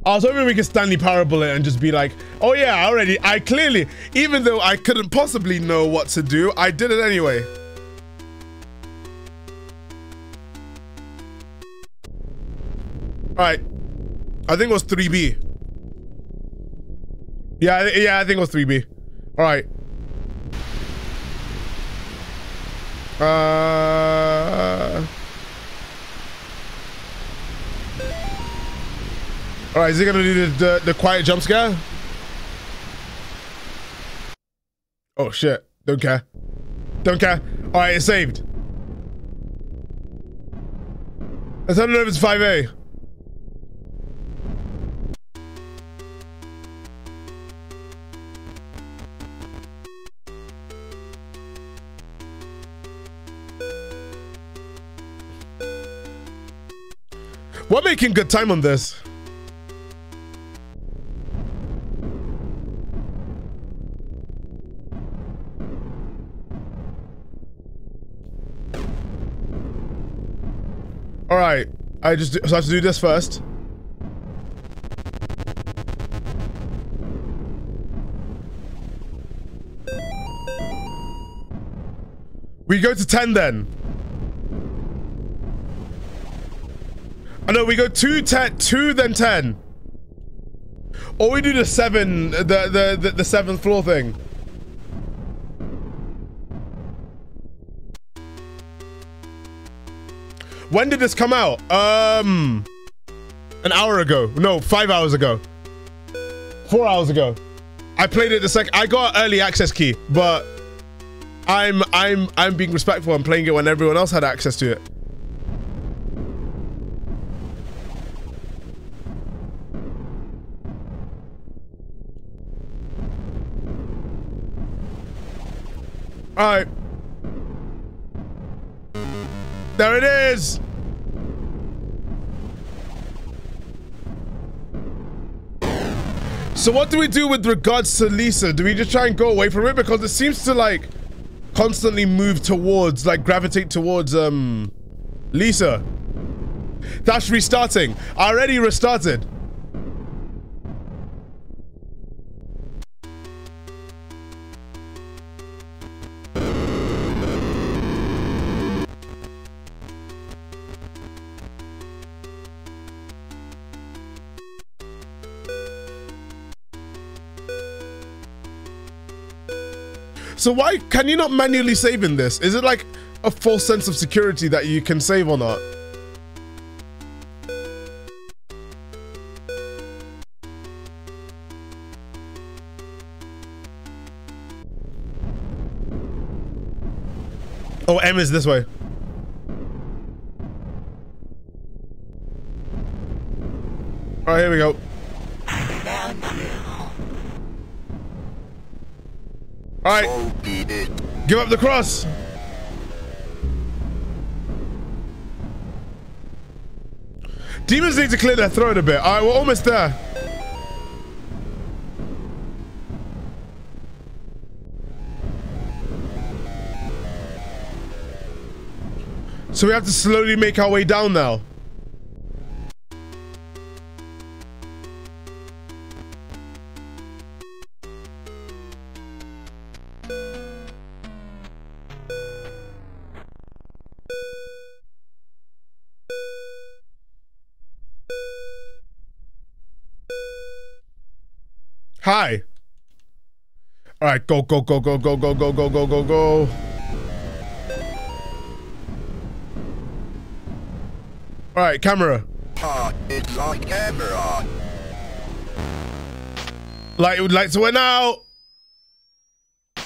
I was hoping we could Stanley Parable it and just be like, oh yeah, already, I clearly, even though I couldn't possibly know what to do, I did it anyway. Alright. I think it was 3B. Yeah, yeah, I think it was 3B. Alright. Uh... Alright, is he gonna do the, the, the quiet jump scare? Oh shit. Don't care. Don't care. Alright, it's saved. Let's turn it over to 5A. We're making good time on this. All right. I just do, so I have to do this first. We go to 10 then. Oh, I know we go 2, 10, 2 then 10. Or we do the 7, the, the, the, the 7th floor thing. When did this come out? Um, an hour ago. No, five hours ago. Four hours ago. I played it the second. I got early access key, but I'm I'm I'm being respectful. I'm playing it when everyone else had access to it. All right. There it is. So what do we do with regards to Lisa? Do we just try and go away from it? Because it seems to like constantly move towards, like gravitate towards um Lisa. That's restarting. I already restarted. So why can you not manually save in this? Is it like a false sense of security that you can save or not? Oh, M is this way. All right, here we go. All right. Give up the cross. Demons need to clear their throat a bit. All right, we're almost there. So we have to slowly make our way down now. Hi. All right, go, go, go, go, go, go, go, go, go, go, go. All right, camera. Ah, it's on camera. Light, lights went out. All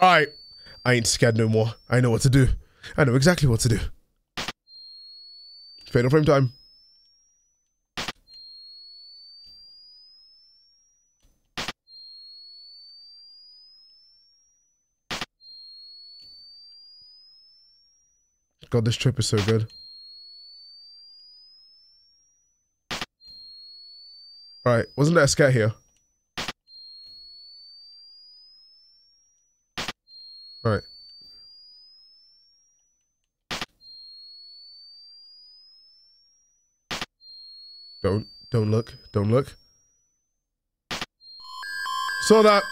right. I ain't scared no more. I know what to do. I know exactly what to do. Fatal frame time. God, this trip is so good. Alright, wasn't there a scat here? Alright. Don't, don't look, don't look. Saw that.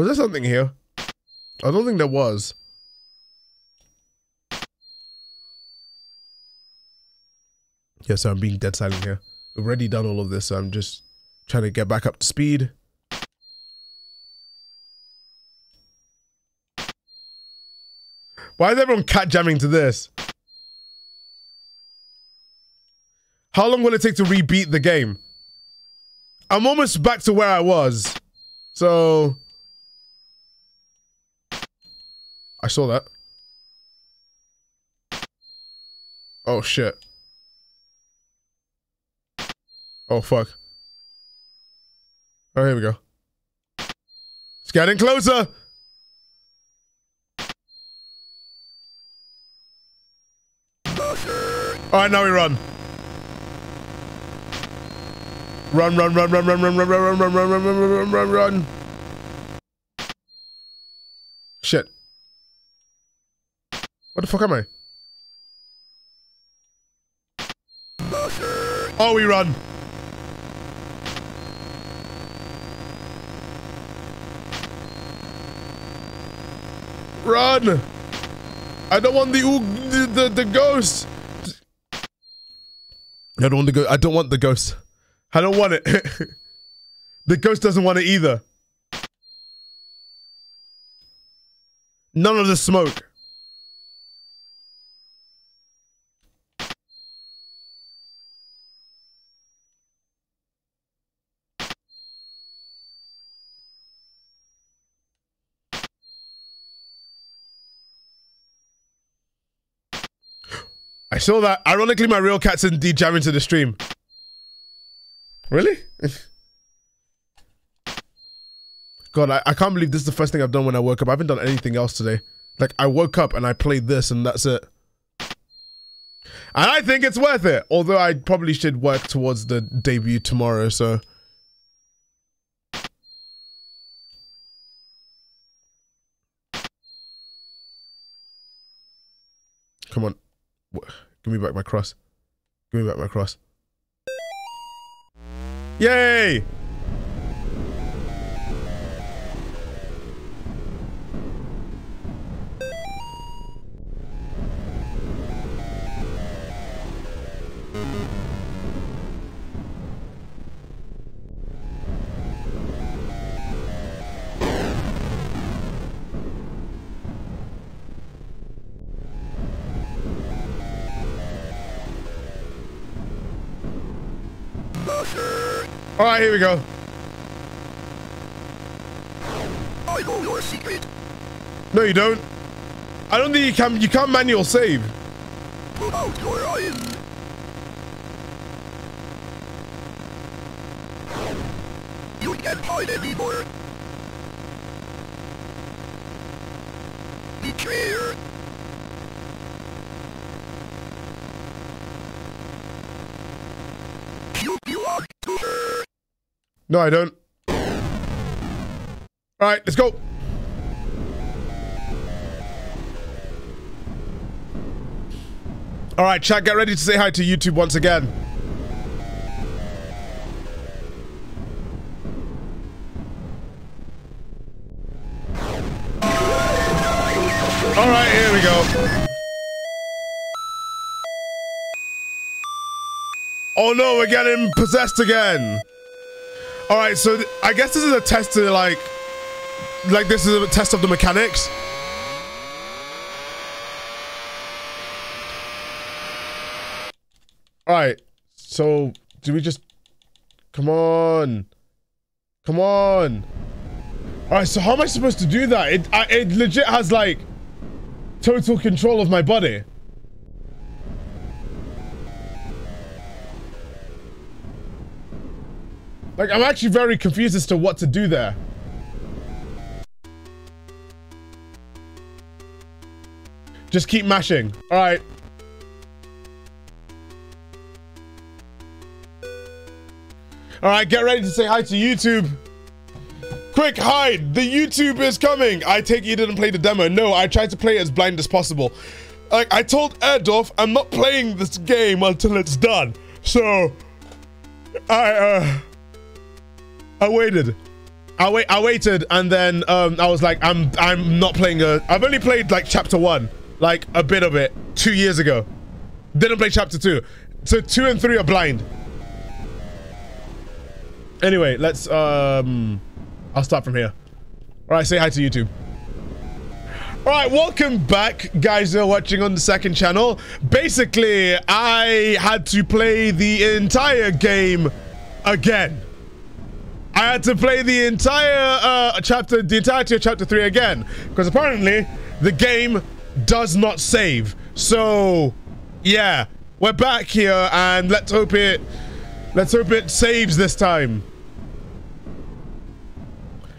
Was there something here? I don't think there was. Yeah, so I'm being dead silent here. We've already done all of this, so I'm just trying to get back up to speed. Why is everyone cat jamming to this? How long will it take to rebeat the game? I'm almost back to where I was. So... I saw that. Oh, shit. Oh, fuck. Oh, here we go. It's getting closer. All right, now we run. Run, run, run, run, run, run, run, run, run, run, run, run, run, run, run, run. Shit. What the fuck am I? Oh, we run. Run! I don't want the the the, the ghost. I don't want the ghost. I don't want the ghost. I don't want it. the ghost doesn't want it either. None of the smoke. Saw that. Ironically, my real cat's indeed jamming to the stream. Really? God, I, I can't believe this is the first thing I've done when I woke up. I haven't done anything else today. Like, I woke up and I played this and that's it. And I think it's worth it. Although I probably should work towards the debut tomorrow, so... Come on. Give me back my cross. Give me back my cross. Yay! All right, here we go. I know your secret. No, you don't. I don't think you can. You can't manual save. Put out your. You can't hide anymore. Betrayer. No, I don't. All right, let's go. All right, chat, get ready to say hi to YouTube once again. All right, here we go. Oh no, we're getting possessed again. All right, so I guess this is a test to like, like this is a test of the mechanics. All right, so do we just come on, come on? All right, so how am I supposed to do that? It I, it legit has like total control of my body. Like, I'm actually very confused as to what to do there. Just keep mashing. All right. All right, get ready to say hi to YouTube. Quick, hide! The YouTube is coming! I take you didn't play the demo. No, I tried to play it as blind as possible. Like, I told Airdorf I'm not playing this game until it's done. So, I, uh... I waited. I wait. I waited, and then um, I was like, I'm I'm not playing a. I've only played like chapter one, like a bit of it, two years ago. Didn't play chapter two. So two and three are blind. Anyway, let's um, I'll start from here. All right, say hi to YouTube. All right, welcome back, guys who are watching on the second channel. Basically, I had to play the entire game again. I had to play the entire uh, chapter, the entirety of chapter three again, because apparently the game does not save. So, yeah, we're back here, and let's hope it, let's hope it saves this time.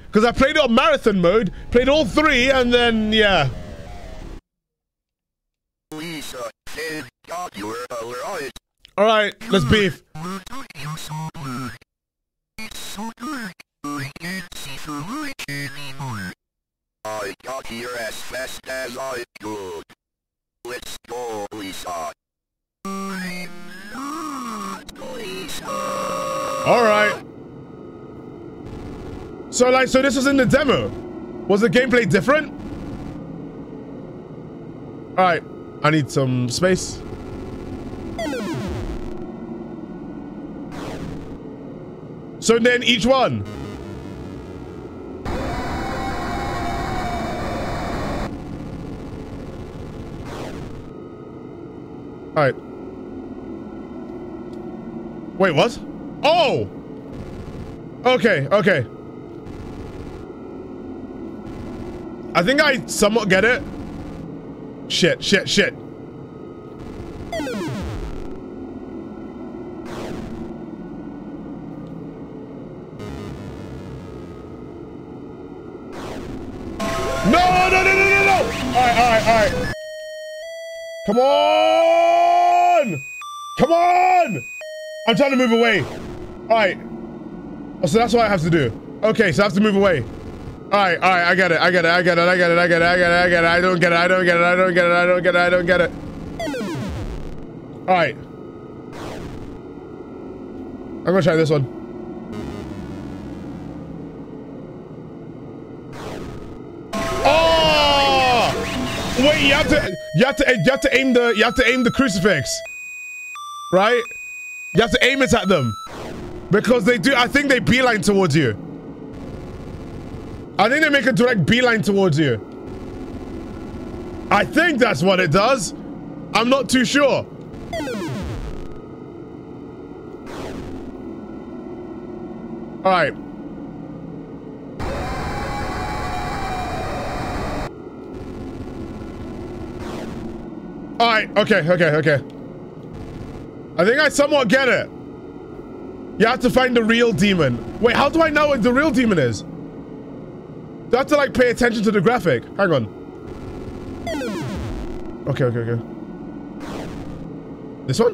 Because I played it on marathon mode, played all three, and then yeah. All right, let's God so good, I can't see the light anymore. I got here as fast as I could. Let's go, Lisa. I'm not Lisa. Alright. So like, so this was in the demo. Was the gameplay different? Alright, I need some space. So then each one. All right. Wait, what? Oh! Okay, okay. I think I somewhat get it. Shit, shit, shit. Come on! Come on! I'm trying to move away. Alright. Oh, so that's what I have to do. Okay, so I have to move away. Alright, alright, I get it, I get it, I get it, I get it, I get it, I get it, I get it, I don't get it, I don't get it, I don't get it, I don't get it, I don't get it. Alright. I'm gonna try this one. Oh! Wait, you have to, you have to, you have to aim the, you have to aim the crucifix, right? You have to aim it at them because they do. I think they beeline towards you. I think they make a direct beeline towards you. I think that's what it does. I'm not too sure. All right. All right. Okay. Okay. Okay. I think I somewhat get it. You have to find the real demon. Wait, how do I know what the real demon is? Do I have to like pay attention to the graphic? Hang on. Okay, okay, okay. This one?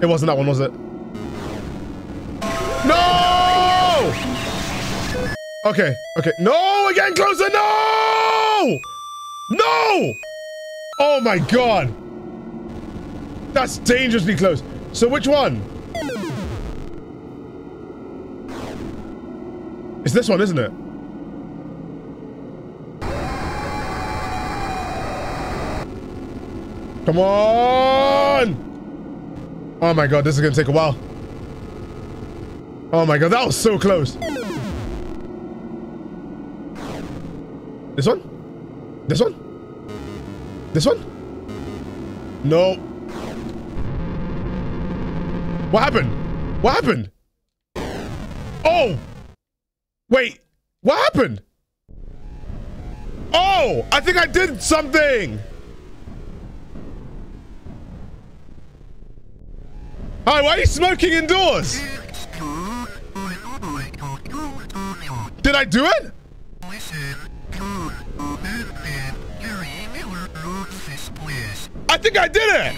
It wasn't that one, was it? No! Okay, okay. No, getting closer. No! No! Oh my god. That's dangerously close. So which one? It's this one, isn't it? Come on! Oh my god, this is gonna take a while. Oh my god, that was so close. This one? This one? This one? No. What happened? What happened? Oh! Wait, what happened? Oh, I think I did something. Hi, why are you smoking indoors? Did I do it? I think I did it.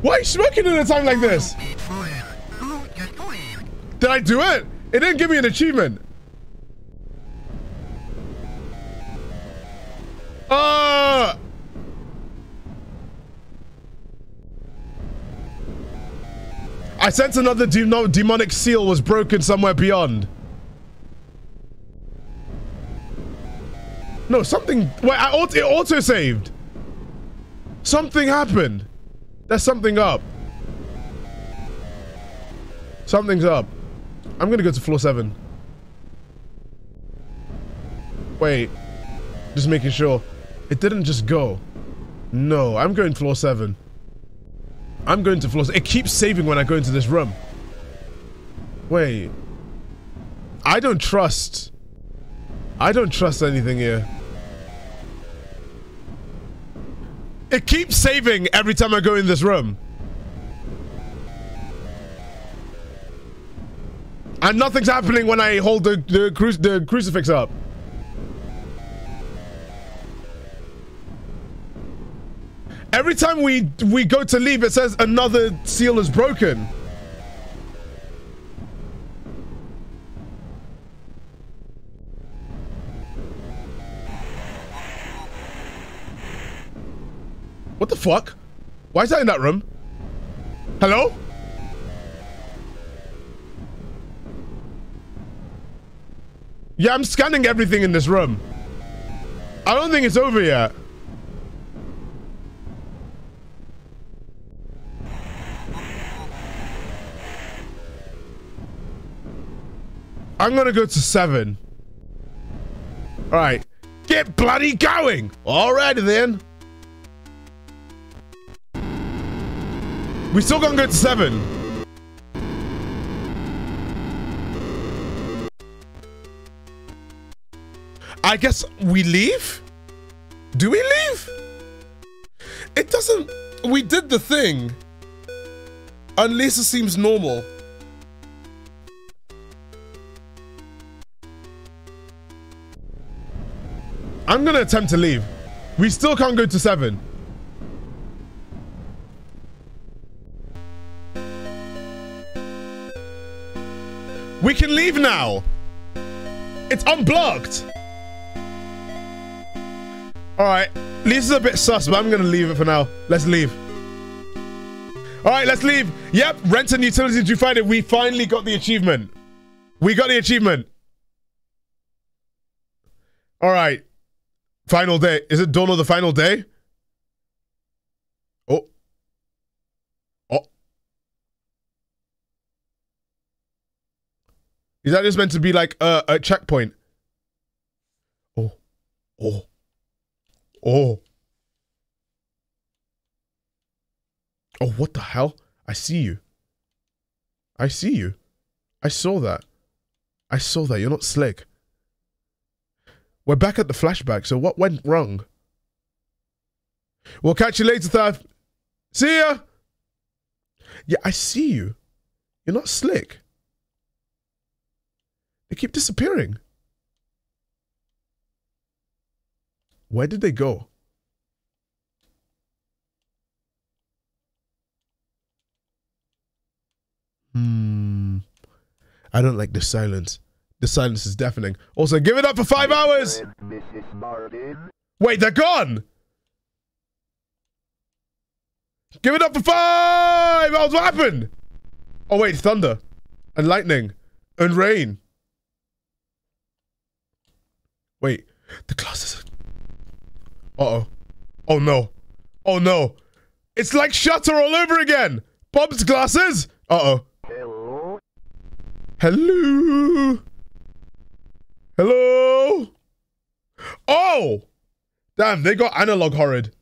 Why are you smoking at a time like this? Did I do it? It didn't give me an achievement. Uh I sense another de demonic seal was broken somewhere beyond. No, something. Wait, I auto, it auto saved. Something happened. There's something up. Something's up. I'm gonna go to floor seven. Wait. Just making sure. It didn't just go. No, I'm going floor seven. I'm going to floor It keeps saving when I go into this room. Wait. I don't trust. I don't trust anything here. It keeps saving every time I go in this room. And nothing's happening when I hold the, the, cru the crucifix up. Every time we we go to leave, it says another seal is broken. What the fuck? Why is that in that room? Hello? Yeah, I'm scanning everything in this room. I don't think it's over yet. I'm gonna go to seven. All right, get bloody going. Alrighty then. We still gonna go to seven. I guess we leave? Do we leave? It doesn't. We did the thing. Unless it seems normal. I'm gonna attempt to leave. We still can't go to seven. We can leave now. It's unblocked. All right. This is a bit sus, but I'm going to leave it for now. Let's leave. All right, let's leave. Yep, rent and utilities. Find it? We finally got the achievement. We got the achievement. All right. Final day. Is it dawn of the final day? Oh. Oh. Is that just meant to be like a, a checkpoint? Oh. Oh. Oh. Oh, what the hell? I see you. I see you. I saw that. I saw that. You're not slick. We're back at the flashback, so what went wrong? We'll catch you later, Thaf. See ya! Yeah, I see you. You're not slick. They keep disappearing. Where did they go? Hmm. I don't like the silence. The silence is deafening. Also, give it up for five hours! Wait, they're gone! Give it up for five hours! What happened? Oh, wait, thunder. And lightning. And rain. Wait, the glasses are... Uh-oh. Oh, no. Oh, no. It's like Shutter all over again! Bob's glasses! Uh-oh. Hello. Hello. Hello. Oh, damn! They got analog horrid.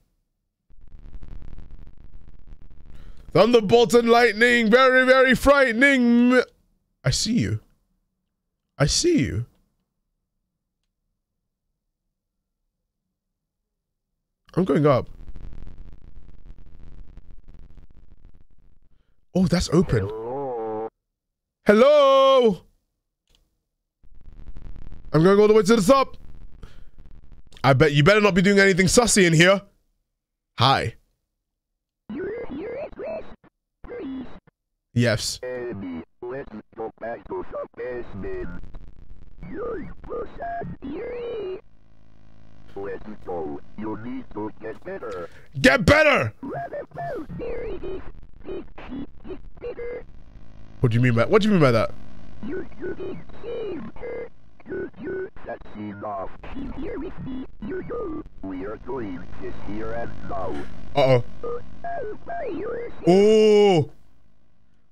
Thunderbolt and lightning, very very frightening. I see you. I see you. I'm going up. Oh, that's open. Hello. I'm gonna go all the way to the top. I bet you better not be doing anything sussy in here. Hi. Yes. You get better. What do you mean by what do you mean by that? That's enough. We are doing this here and now. Uh oh. Oh.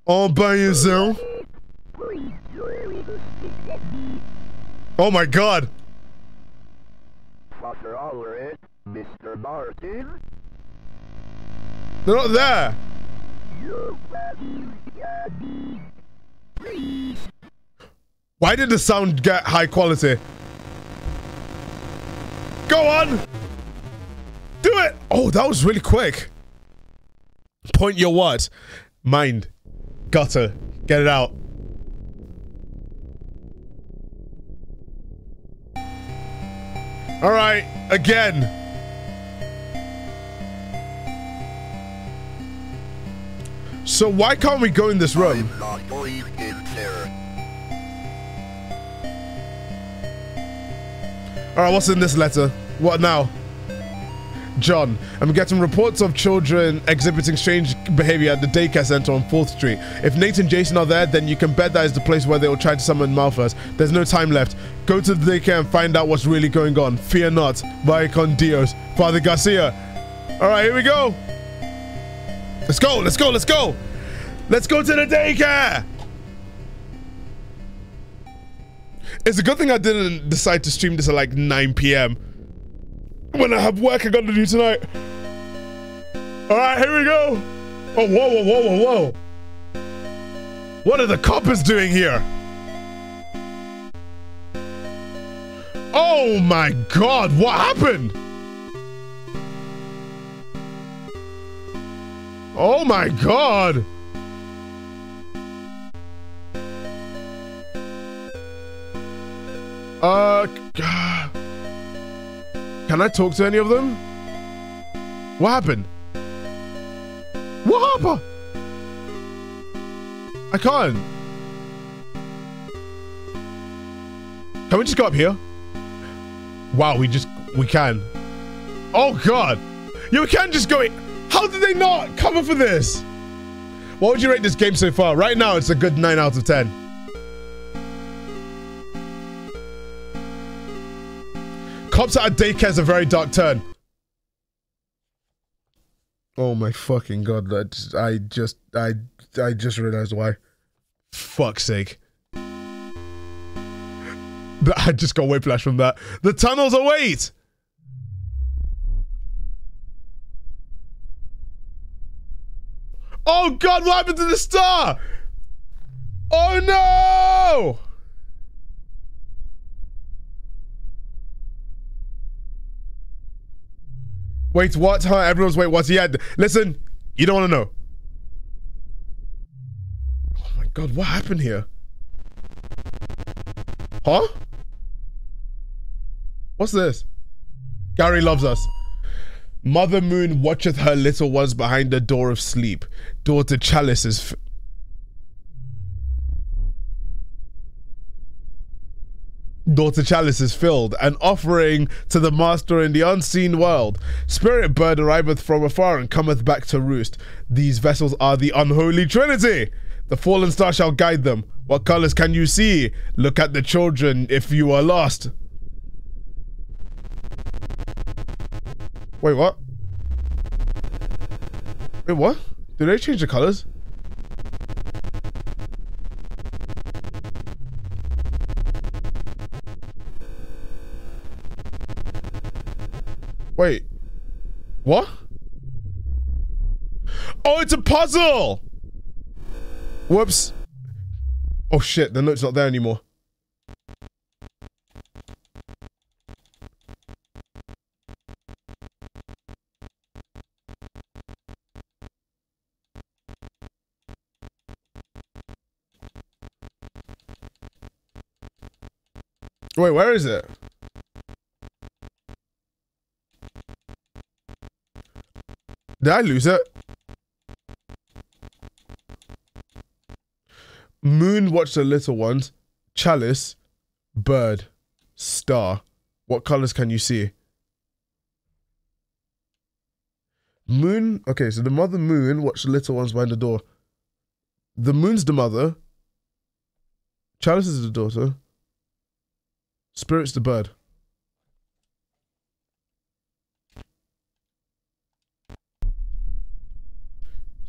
All by yourself. Oh my god. Father Ulrich, Mr. Martin. They're not there. Why did the sound get high quality? Go on! Do it! Oh, that was really quick. Point your what? Mind. Gutter. Get it out. Alright, again. So why can't we go in this room? There. Alright, what's in this letter? What now? John, I'm getting reports of children exhibiting strange behavior at the daycare center on 4th Street. If Nate and Jason are there, then you can bet that is the place where they will try to summon Malphas. There's no time left. Go to the daycare and find out what's really going on. Fear not. Vaya con Dios. Father Garcia. Alright, here we go. Let's go, let's go, let's go. Let's go to the daycare. It's a good thing I didn't decide to stream this at like 9 p.m. when I have work I got to do tonight. All right, here we go. Oh, whoa, whoa, whoa, whoa, whoa. What are the coppers doing here? Oh my god, what happened? Oh my god. Uh. Can I talk to any of them? What happened? What happened? I can't. Can we just go up here? Wow, we just we can. Oh God, we can just go. in. How did they not cover for this? What would you rate this game so far? Right now, it's a good nine out of ten. Cops at a daycare is a very dark turn. Oh my fucking god! That I just I I just realized why. Fuck's sake. I just got whiplash from that. The tunnels await. Oh god, what happened to the star? Oh no! Wait, what? Huh? Everyone's wait, what's he had? Listen, you don't want to know. Oh my god, what happened here? Huh? What's this? Gary loves us. Mother Moon watcheth her little ones behind the door of sleep. Daughter Chalice is. Daughter Chalice is filled, an offering to the Master in the unseen world. Spirit bird arriveth from afar and cometh back to roost. These vessels are the unholy trinity. The fallen star shall guide them. What colors can you see? Look at the children if you are lost. Wait, what? Wait, what? Did they change the colors? Wait. What? Oh, it's a puzzle! Whoops. Oh shit, the note's not there anymore. Wait, where is it? Did I er lose it? Moon watch the little ones. Chalice. Bird. Star. What colors can you see? Moon. Okay, so the mother moon watch the little ones behind the door. The moon's the mother. Chalice is the daughter. Spirit's the bird.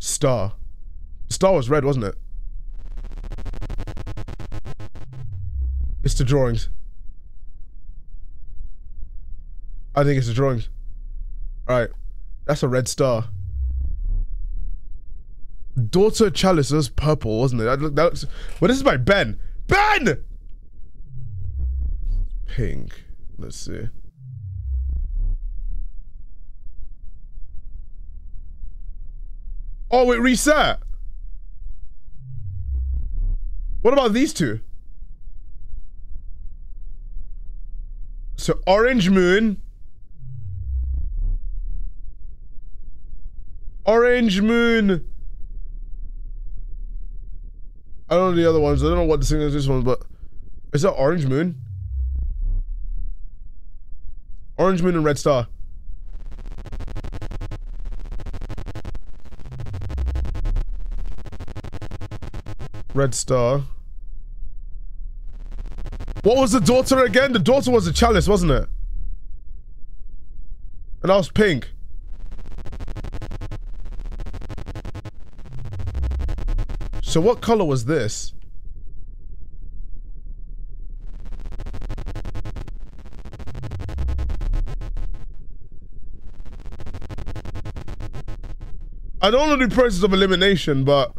Star. Star was red, wasn't it? It's the drawings. I think it's the drawings. Alright. That's a red star. Daughter Chalice was purple, wasn't it? That, look, that looks. But this is by Ben. Ben! Pink. Let's see. Oh, it reset. What about these two? So orange moon. Orange moon. I don't know the other ones. I don't know what the thing is this one, but is that Orange Moon? Orange Moon and Red Star. Red Star. What was the daughter again? The daughter was a chalice, wasn't it? And that was pink. So what color was this? I don't know the process of elimination, but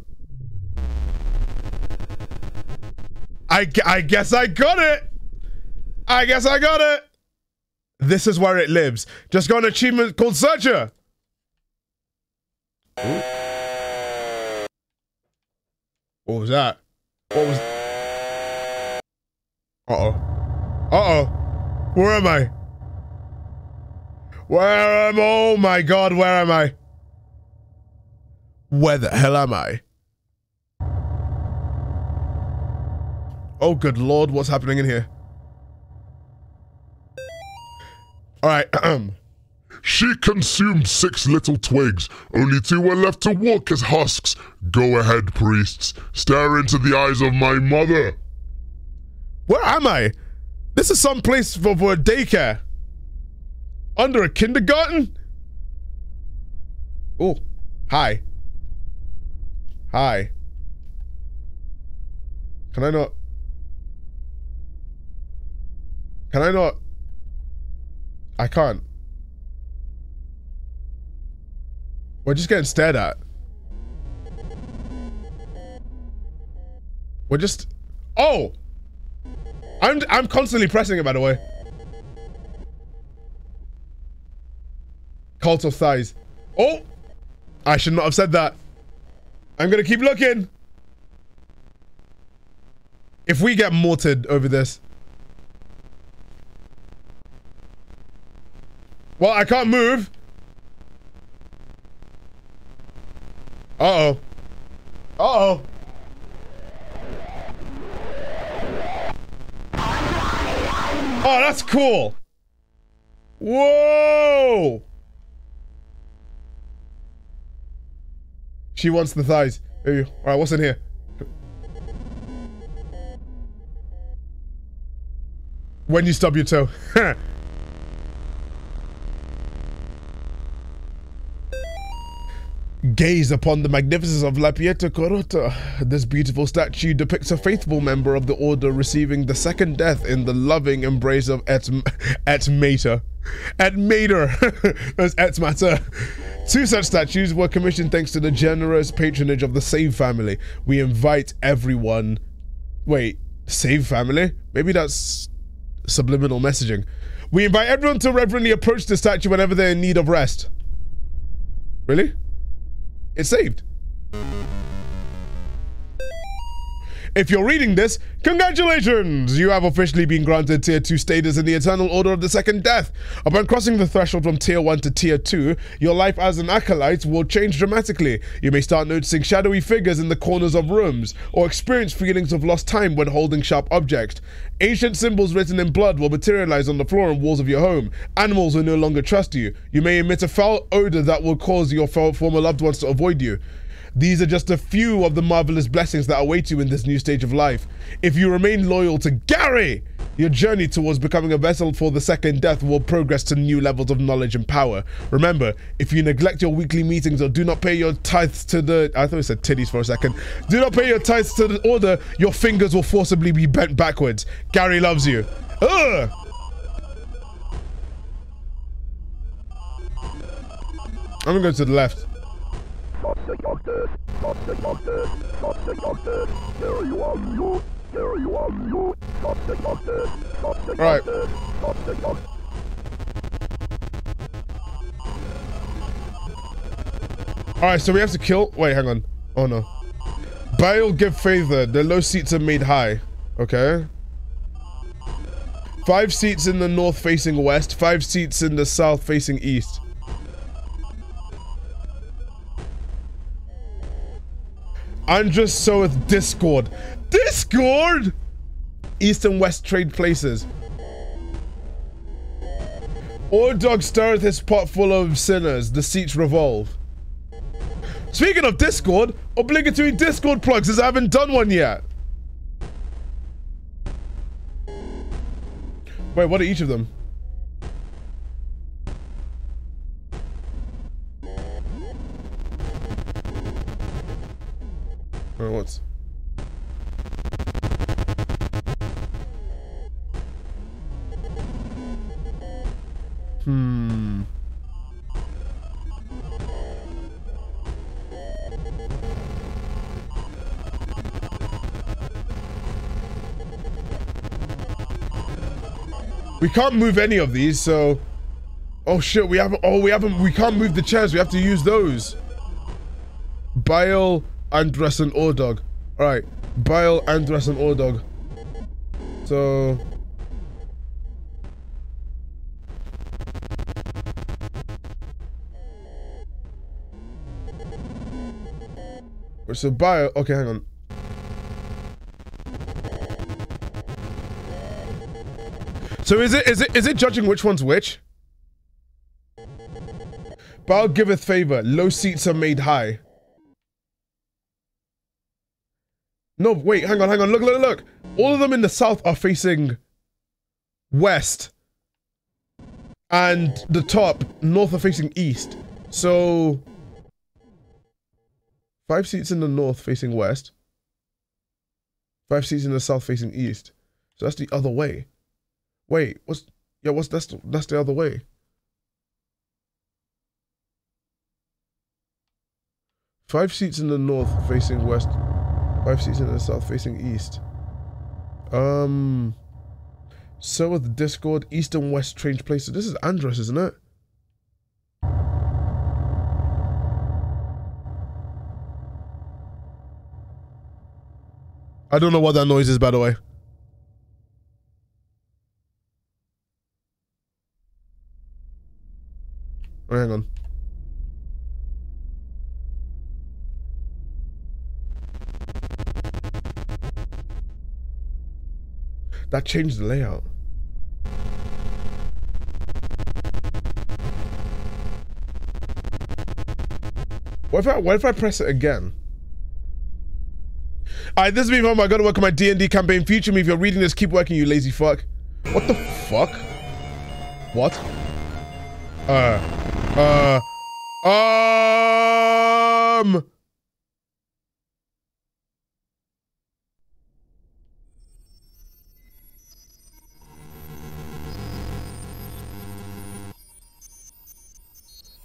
I, I guess I got it. I guess I got it. This is where it lives. Just got an achievement called Searcher. Ooh. What was that? What was... Uh-oh. Uh-oh. Where am I? Where am... Oh my god, where am I? Where the hell am I? Oh, good lord, what's happening in here? Alright, She consumed six little twigs. Only two were left to walk as husks. Go ahead, priests. Stare into the eyes of my mother. Where am I? This is some place for, for a daycare. Under a kindergarten? Oh, hi. Hi. Can I not? Can I not? I can't. We're just getting stared at. We're just... Oh! I'm, I'm constantly pressing it, by the way. Cult of thighs. Oh! I should not have said that. I'm gonna keep looking. If we get mortared over this. Well, I can't move. Uh-oh. Uh-oh. Oh, that's cool. Whoa. She wants the thighs. All right, what's in here? When you stub your toe. Gaze upon the magnificence of La Pietra Corota. This beautiful statue depicts a faithful member of the order receiving the second death in the loving embrace of Et, Et Mater. Et Mater. That's Et Mater. Two such statues were commissioned thanks to the generous patronage of the Save family. We invite everyone. Wait, Save family? Maybe that's subliminal messaging. We invite everyone to reverently approach the statue whenever they're in need of rest. Really? It's saved. If you're reading this, congratulations! You have officially been granted Tier 2 status in the Eternal Order of the Second Death. Upon crossing the threshold from Tier 1 to Tier 2, your life as an acolyte will change dramatically. You may start noticing shadowy figures in the corners of rooms, or experience feelings of lost time when holding sharp objects. Ancient symbols written in blood will materialize on the floor and walls of your home. Animals will no longer trust you. You may emit a foul odor that will cause your former loved ones to avoid you. These are just a few of the marvelous blessings that await you in this new stage of life. If you remain loyal to Gary, your journey towards becoming a vessel for the second death will progress to new levels of knowledge and power. Remember, if you neglect your weekly meetings or do not pay your tithes to the I thought it said titties for a second. Do not pay your tithes to the order, your fingers will forcibly be bent backwards. Gary loves you. Ugh! I'm gonna go to the left. Doctor, Foster Doctor, there you are, you, there you are, you, Foster Doctor, Foster Doctor. Alright, so we have to kill. Wait, hang on. Oh no. Baal give favor. The low seats are made high. Okay. Five seats in the north facing west, five seats in the south facing east. Andrus soweth discord. Discord? East and West trade places. Ordog stirreth his pot full of sinners, the seats revolve. Speaking of Discord, obligatory Discord plugs as I haven't done one yet. Wait, what are each of them? We can't move any of these, so... Oh shit, we haven't... Oh, we haven't... We can't move the chairs. We have to use those. Bile, Andrus, and Ordog. Alright. Bile, Andrus, and Ordog. So... So Bile... Okay, hang on. So is it is it is it judging which one's which? Baal giveth favor, low seats are made high. No, wait, hang on, hang on, look, look, look. All of them in the south are facing west. And the top, north are facing east. So five seats in the north facing west. Five seats in the south facing east. So that's the other way. Wait, what's yeah? What's that's the, that's the other way? Five seats in the north facing west. Five seats in the south facing east. Um. So with Discord, east and west change places. This is Andrus, isn't it? I don't know what that noise is, by the way. Oh, hang on. That changed the layout. What if I what if I press it again? Alright, this is me, mom. I gotta work on my D&D campaign. Future me, if you're reading this, keep working, you lazy fuck. What the fuck? What? Uh, uh, um.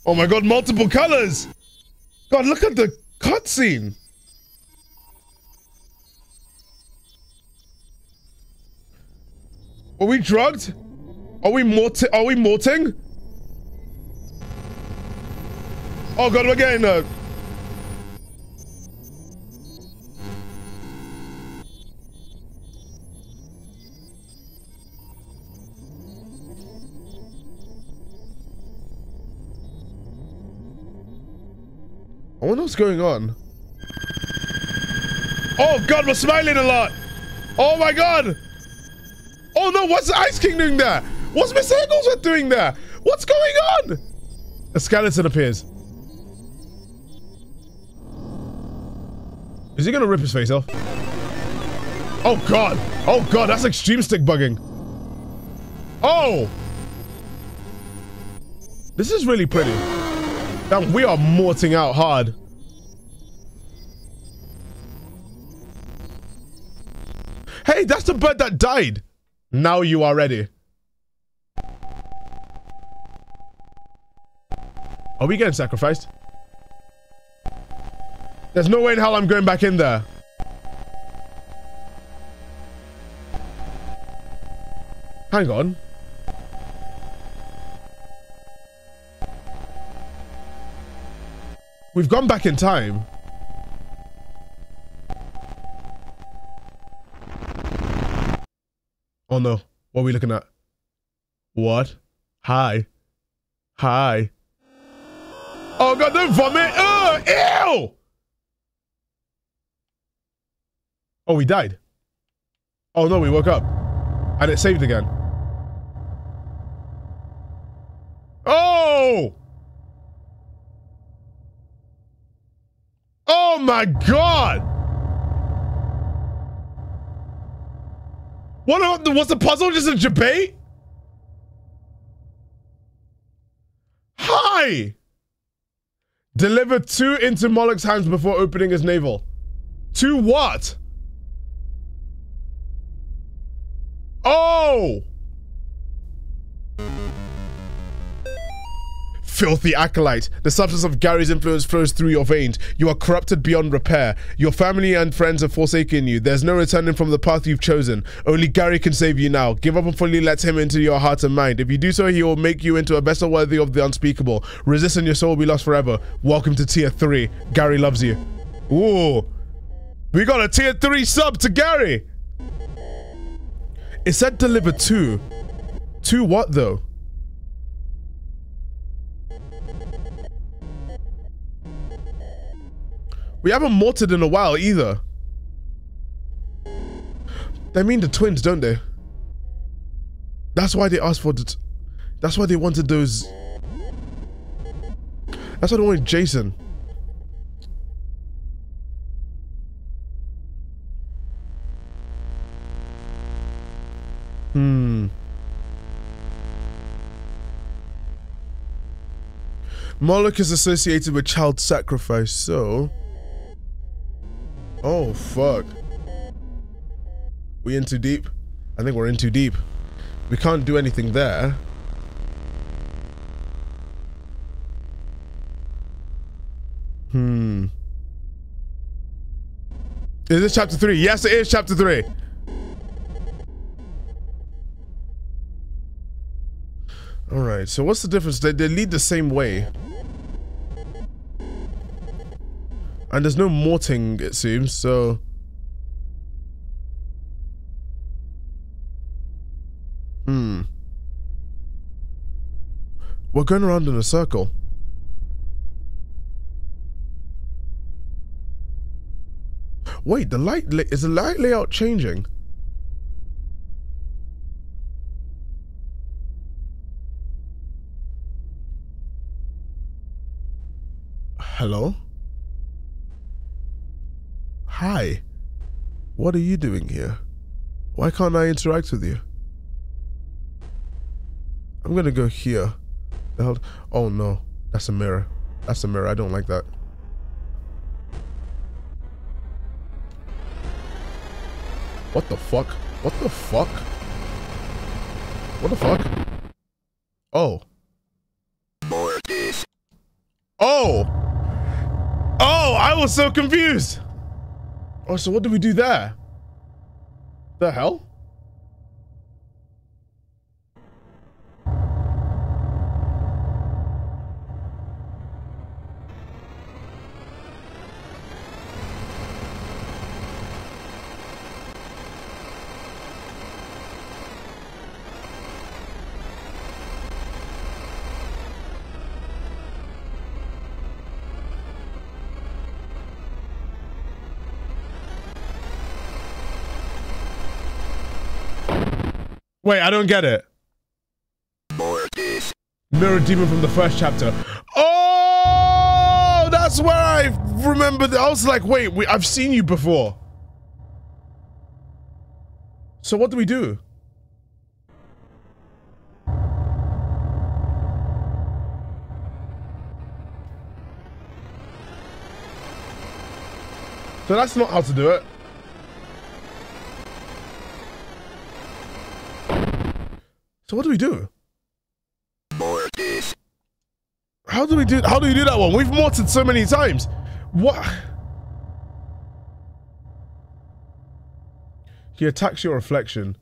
Oh my god, multiple colors! God, look at the cutscene! Are we drugged? Are we mort- are we morting? Oh god, we're getting uh I wonder what's going on. Oh god, we're smiling a lot! Oh my god! Oh no, what's the Ice King doing there? What's Miss Egglesworth doing there? What's going on? A skeleton appears. Is he gonna rip his face off? Oh god! Oh god, that's extreme stick bugging. Oh! This is really pretty. Damn, we are morting out hard. Hey, that's the bird that died. Now you are ready. Are we getting sacrificed? There's no way in hell I'm going back in there. Hang on. We've gone back in time. Oh no. What are we looking at? What? Hi. Hi. Oh god, don't vomit! Oh, ew! Oh, we died. Oh no, we woke up. And it saved again. Oh! Oh my god! What was the puzzle just a debate? Hi! Deliver two into Moloch's hands before opening his navel. Two what? Oh! Filthy acolyte. The substance of Gary's influence flows through your veins. You are corrupted beyond repair. Your family and friends have forsaken you. There's no returning from the path you've chosen. Only Gary can save you now. Give up and fully let him into your heart and mind. If you do so, he will make you into a vessel worthy of the unspeakable. Resist and your soul will be lost forever. Welcome to tier 3. Gary loves you. Ooh. We got a tier 3 sub to Gary. It said deliver two. Two what though? We haven't mortared in a while either. They mean the twins, don't they? That's why they asked for the. That's why they wanted those. That's why they wanted Jason. Hmm. Moloch is associated with child sacrifice, so. Oh, fuck. We in too deep? I think we're in too deep. We can't do anything there. Hmm. Is this chapter three? Yes, it is chapter three. All right. So what's the difference? They, they lead the same way. And there's no morting, it seems, so... Hmm. We're going around in a circle. Wait, the light is the light layout changing? Hello? Hi. What are you doing here? Why can't I interact with you? I'm gonna go here. The hell? Oh no, that's a mirror. That's a mirror. I don't like that. What the fuck? What the fuck? What the fuck? Oh. Oh! Oh, I was so confused! Oh, so what do we do there? The hell? Wait, I don't get it. Mirror demon from the first chapter. Oh, that's where I remembered. I was like, wait, wait, I've seen you before. So what do we do? So that's not how to do it. So what do we do? How do we do? How do we do that one? We've mortared so many times. What? He attacks your reflection.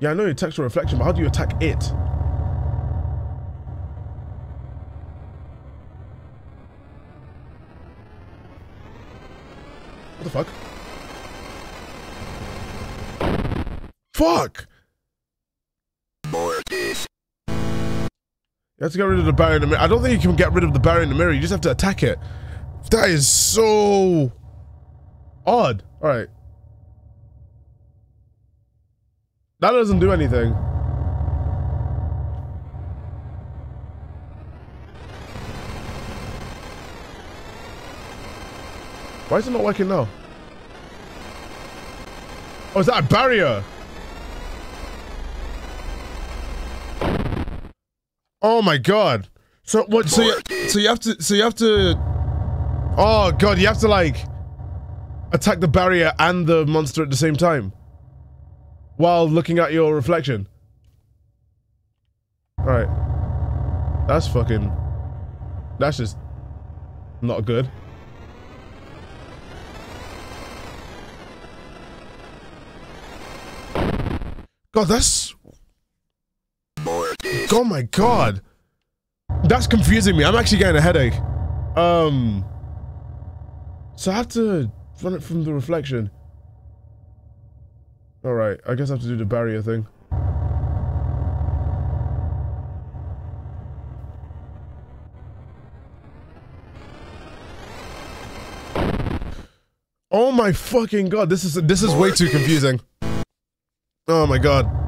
Yeah, I know he attacks your reflection, but how do you attack it? What the fuck? Fuck! You have to get rid of the barrier in the mirror. I don't think you can get rid of the barrier in the mirror. You just have to attack it. That is so odd. All right. That doesn't do anything. Why is it not working now? Oh, is that a barrier? Oh my god. So what so you, so you have to so you have to Oh god, you have to like attack the barrier and the monster at the same time while looking at your reflection. Alright. That's fucking That's just not good. God, that's Oh my god. That's confusing me. I'm actually getting a headache. Um So I have to run it from the reflection. Alright, I guess I have to do the barrier thing. Oh my fucking god, this is this is way too confusing. Oh my god.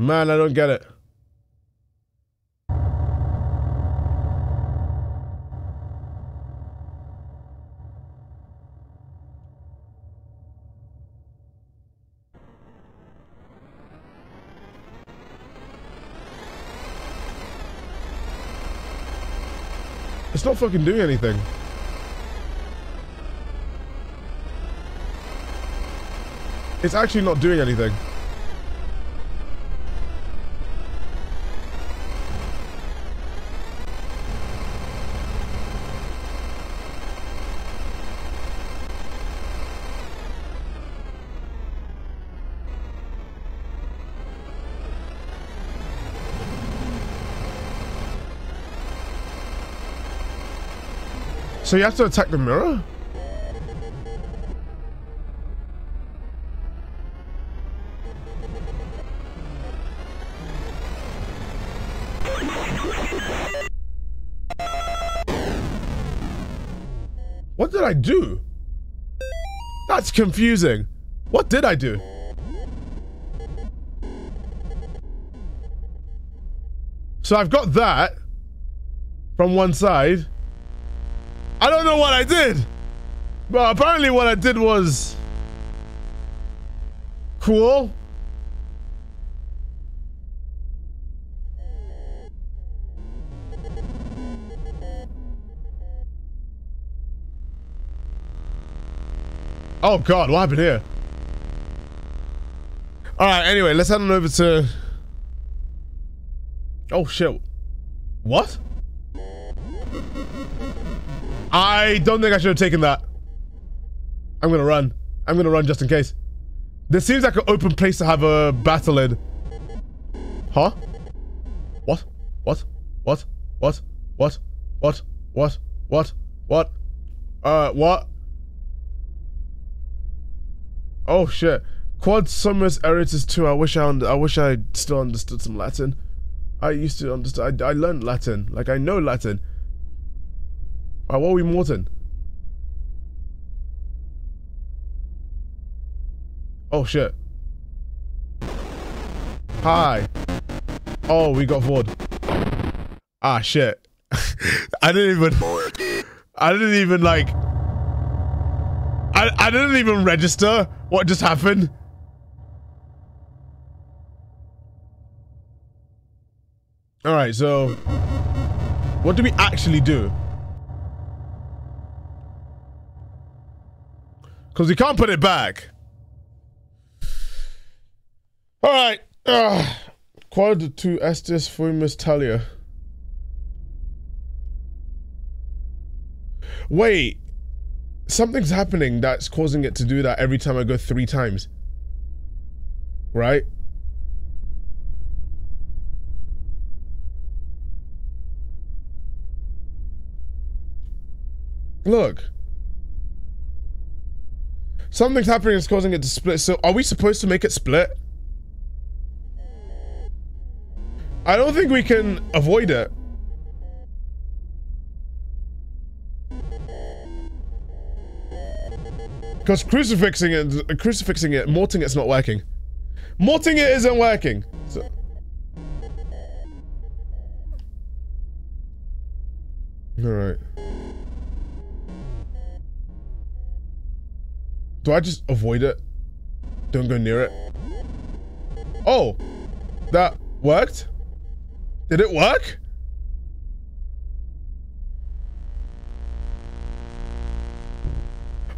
Man, I don't get it. It's not fucking doing anything. It's actually not doing anything. So you have to attack the mirror? What did I do? That's confusing. What did I do? So I've got that from one side. I don't know what I did. But apparently what I did was cool. Oh god, what happened here? Alright, anyway, let's head on over to... Oh shit. What? I don't think I should have taken that. I'm gonna run. I'm gonna run just in case. This seems like an open place to have a battle in. Huh? What? What? What? What? What? What? What? What? What? Uh, what? Oh shit. Quod summus eritus 2. I wish I, I wish I still understood some Latin. I used to understand. I, I learned Latin. Like, I know Latin. Alright, what are we Morton? Oh shit. Hi. Oh, we got Ford. Ah shit. I didn't even I didn't even like I I didn't even register what just happened. Alright, so what do we actually do? Because we can't put it back. Alright. Uh, quad to Estes Fuimus Talia. Wait. Something's happening that's causing it to do that every time I go three times. Right? Look. Something's happening that's causing it to split. So are we supposed to make it split? I don't think we can avoid it. Because crucifixing it, crucifixing it, morting it's not working. Morting it isn't working. So. All right. Do I just avoid it? Don't go near it? Oh, that worked? Did it work?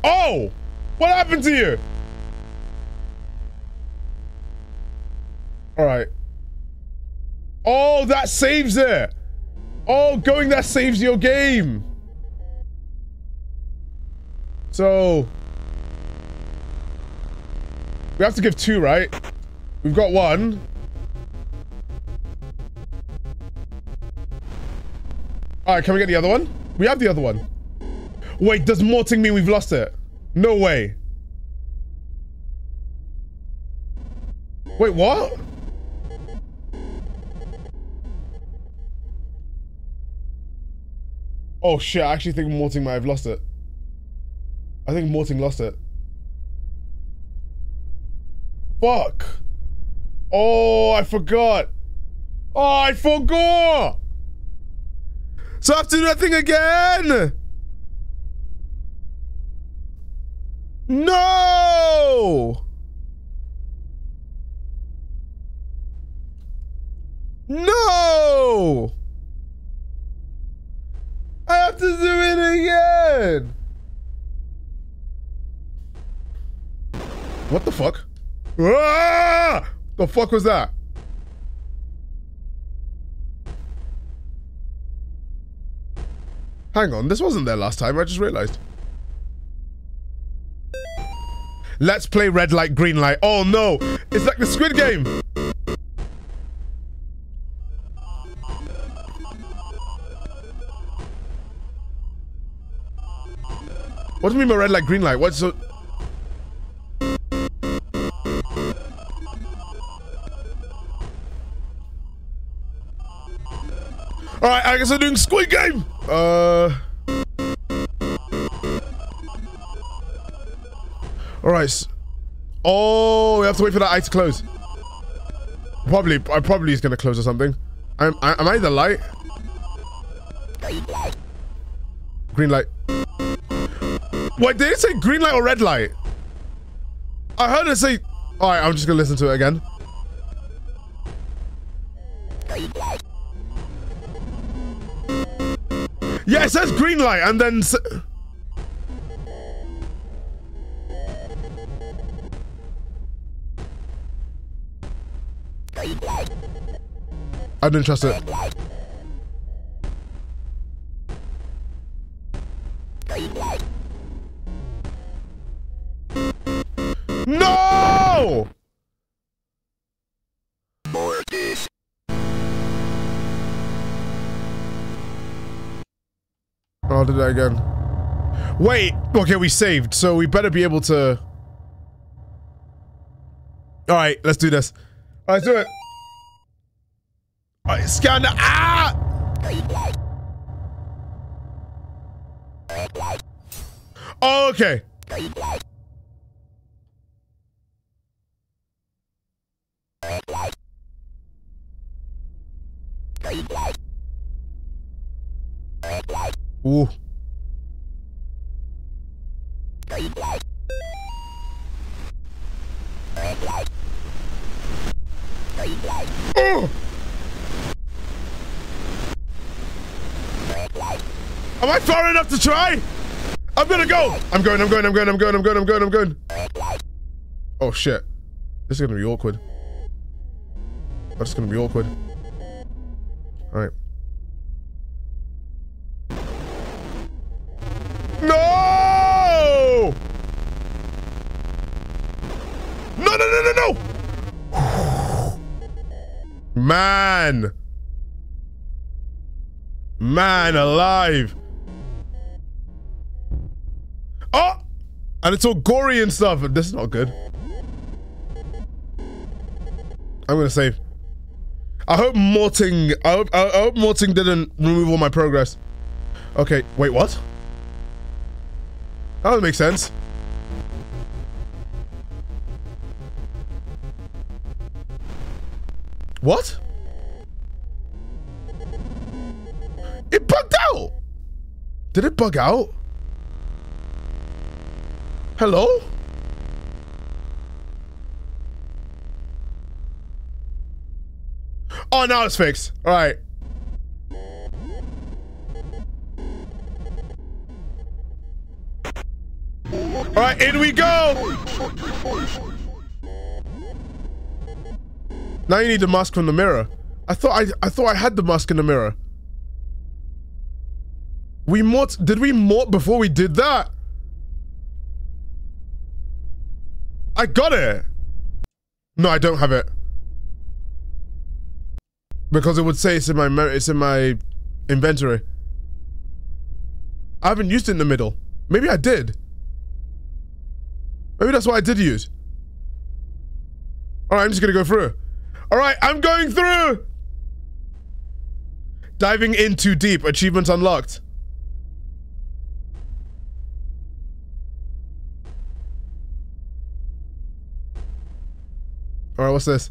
Oh! What happened to you? Alright. Oh, that saves it! Oh, going there saves your game! So... We have to give two, right? We've got one. Alright, can we get the other one? We have the other one. Wait, does morting mean we've lost it? No way. Wait, what? Oh shit, I actually think Morting might have lost it. I think Morting lost it. Fuck. Oh, I forgot. Oh, I forgot. So I have to do that thing again. No! No! I have to do it again! What the fuck? Ah! The fuck was that? Hang on, this wasn't there last time, I just realized. Let's play red light, green light. Oh no! It's like the Squid Game! What do you mean by red light, green light? What's so... Alright, I guess I'm doing Squid Game! Uh... Alright. Oh, we have to wait for that eye to close. Probably, I probably is to close or something. I'm, I, am I the light? Green light. Wait, did it say green light or red light? I heard it say... Alright, I'm just to listen to it again. Yeah, it says green light and then... I didn't trust it. No! Mortis. I'll do that again. Wait! Okay, we saved, so we better be able to... Alright, let's do this. Alright, let's do it. Alright, scan the- Ah! Oh, okay. Ooh. Oh! Am I far enough to try? I'm gonna go! I'm going, I'm going, I'm going, I'm going, I'm going, I'm going, I'm going. Oh shit. This is gonna be awkward. That's gonna be awkward. Alright. No! Man! Man alive! Oh! And it's all gory and stuff. This is not good. I'm gonna save. I hope Morting. I hope, I hope Morting didn't remove all my progress. Okay, wait, what? That doesn't make sense. What? It bugged out. Did it bug out? Hello? Oh, now it's fixed. All right. All right, in we go. Now you need the mask from the mirror. I thought I I thought I had the mask in the mirror. We mort did we mort before we did that? I got it. No, I don't have it. Because it would say it's in my it's in my inventory. I haven't used it in the middle. Maybe I did. Maybe that's what I did use. All right, I'm just gonna go through. All right, I'm going through. Diving in too deep. Achievement unlocked. All right, what's this?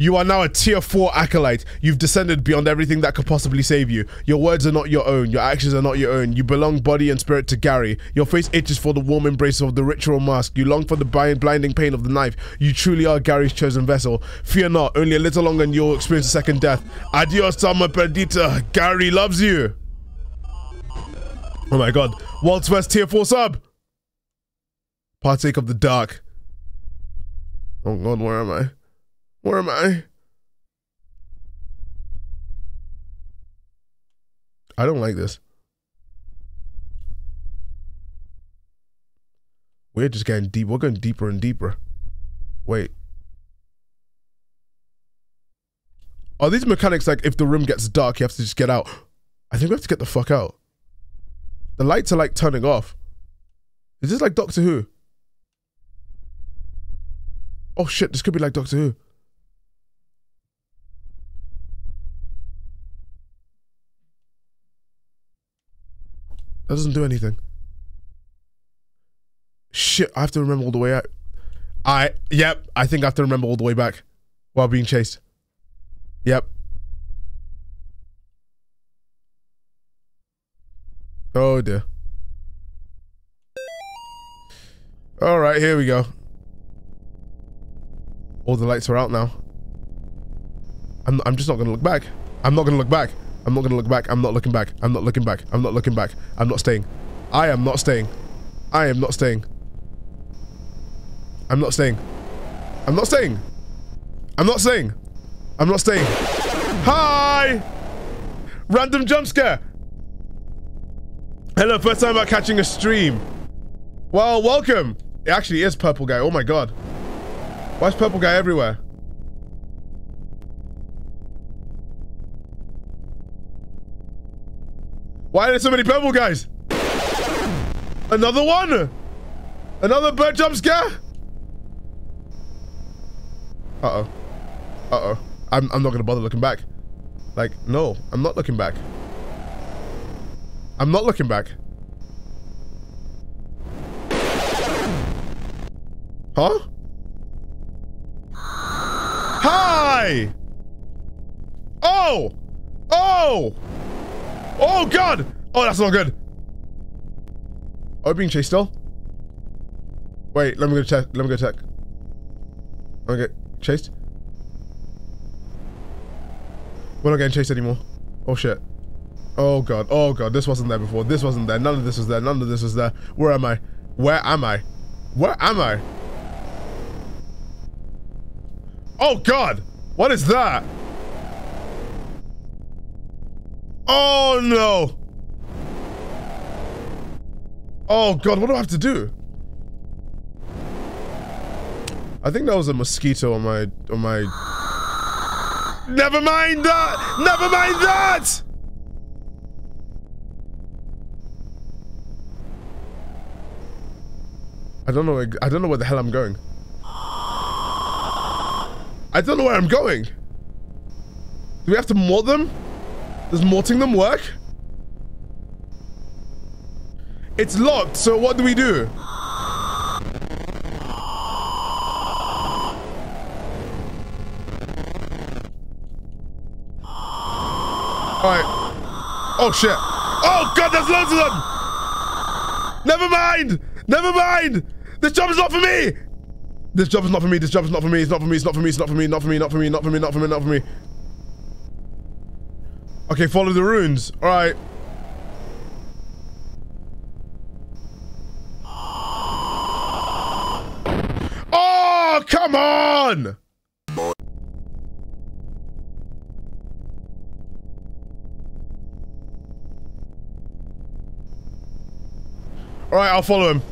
You are now a tier 4 acolyte. You've descended beyond everything that could possibly save you. Your words are not your own. Your actions are not your own. You belong body and spirit to Gary. Your face itches for the warm embrace of the ritual mask. You long for the blinding pain of the knife. You truly are Gary's chosen vessel. Fear not. Only a little longer and you'll experience a second death. Adios, alma perdita. Gary loves you. Oh my god. World's first tier 4 sub. Partake of the dark. Oh god, where am I? Where am I? I don't like this. We're just getting deep. We're going deeper and deeper. Wait. Are these mechanics like if the room gets dark, you have to just get out? I think we have to get the fuck out. The lights are like turning off. Is this like Doctor Who? Oh shit, this could be like Doctor Who. That doesn't do anything. Shit, I have to remember all the way out. I, yep, I think I have to remember all the way back while being chased. Yep. Oh dear. All right, here we go. All the lights are out now. I'm, I'm just not gonna look back. I'm not gonna look back. I'm not gonna look back. I'm not looking back. I'm not looking back. I'm not looking back. I'm not staying. I am not staying. I am not staying. I'm not staying. I'm not staying. I'm not staying. I'm not staying. Hi! Random jump scare. Hello, first time about catching a stream. Well, welcome. It actually is Purple Guy. Oh my god. Why is Purple Guy everywhere? Why are there so many purple guys? Another one? Another bird jump scare? Uh-oh. Uh-oh. I'm, I'm not gonna bother looking back. Like, no, I'm not looking back. I'm not looking back. Huh? Hi! Oh! Oh! Oh god! Oh, that's not good. Are we being chased still? Wait, let me go check. Let me go check. Me get chased. We're not getting chased anymore. Oh shit. Oh god. Oh god. This wasn't there before. This wasn't there. None of this was there. None of this was there. Where am I? Where am I? Where am I? Oh god! What is that? Oh no! Oh god, what do I have to do? I think that was a mosquito on my on my Never mind that! Never mind that! I don't know I don't know where the hell I'm going. I don't know where I'm going. Do we have to mort them? Does morting them work? It's locked, so what do we do? Alright. Oh shit. Oh god, there's loads of them! Never mind! Never mind! This job is not for me! This job is not for me, this job is not for me, it's not for me, it's not for me, it's not for me, not for me, not for me, not for me, not for me, not for me. Okay, follow the runes. Alright. Oh, come on! Alright, I'll follow him.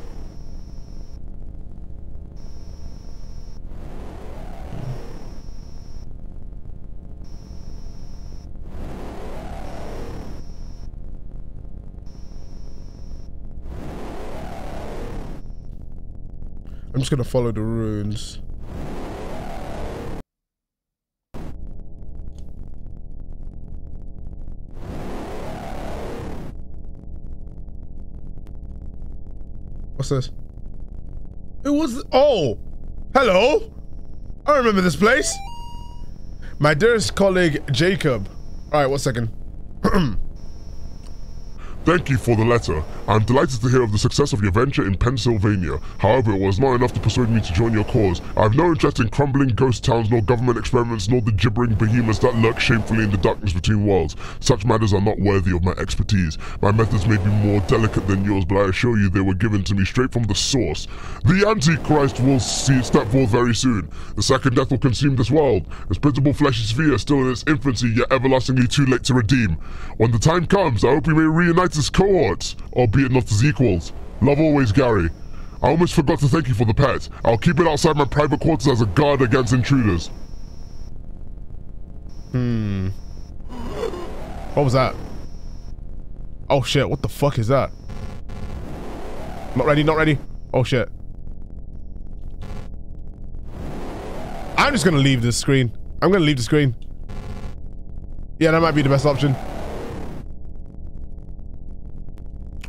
I'm just gonna follow the runes. What's this? It was. Oh! Hello! I remember this place! My dearest colleague, Jacob. Alright, one second. Thank you for the letter. I'm delighted to hear of the success of your venture in Pennsylvania. However, it was not enough to persuade me to join your cause. I have no interest in crumbling ghost towns, nor government experiments, nor the gibbering behemoths that lurk shamefully in the darkness between worlds. Such matters are not worthy of my expertise. My methods may be more delicate than yours, but I assure you they were given to me straight from the source. The Antichrist will see step forth very soon. The second death will consume this world. Its principal fleshy sphere still in its infancy, yet everlastingly too late to redeem. When the time comes, I hope we may reunite as cohorts, albeit not as equals. Love always, Gary. I almost forgot to thank you for the pet. I'll keep it outside my private quarters as a guard against intruders. Hmm. What was that? Oh shit, what the fuck is that? Not ready, not ready. Oh shit. I'm just gonna leave this screen. I'm gonna leave the screen. Yeah, that might be the best option.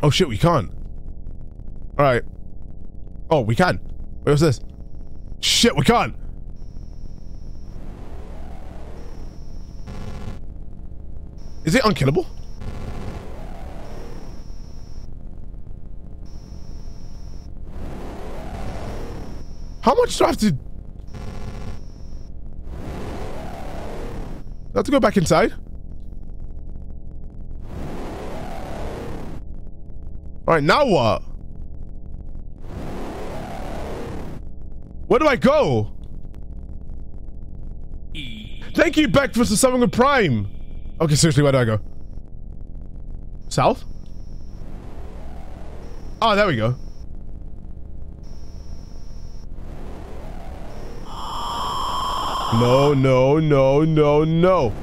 Oh shit, we can't. Alright. Oh, we can. What's this? Shit, we can't. Is it unkillable? How much do I have to... I have to go back inside? Alright, now what? Where do I go? Thank you, Beck, for summoning a Prime. Okay, seriously, where do I go? South? Oh, there we go. No, no, no, no, no.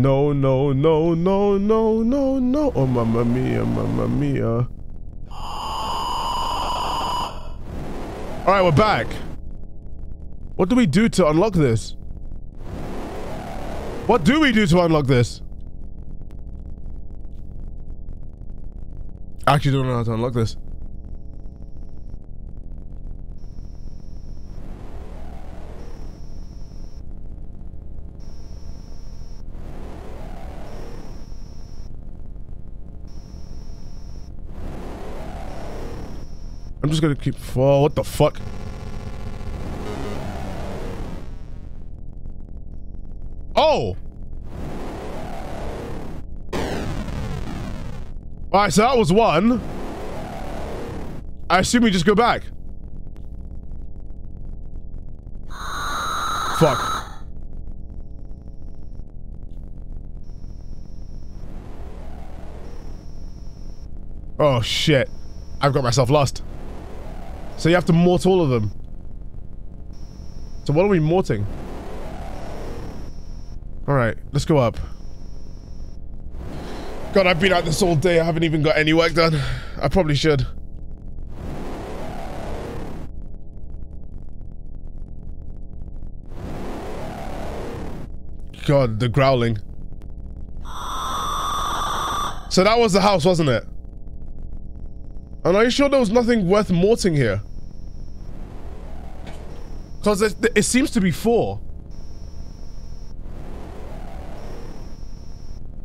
No, no, no, no, no, no, no. Oh, mamma mia, mamma mia. All right, we're back. What do we do to unlock this? What do we do to unlock this? I actually don't know how to unlock this. I'm just gonna keep. Oh, what the fuck? Oh! Alright, so that was one. I assume we just go back. Fuck. Oh shit. I've got myself lost. So you have to mort all of them. So what are we morting? Alright, let's go up. God, I've been at this all day. I haven't even got any work done. I probably should. God, the growling. So that was the house, wasn't it? And are you sure there was nothing worth morting here? Because it, it seems to be four.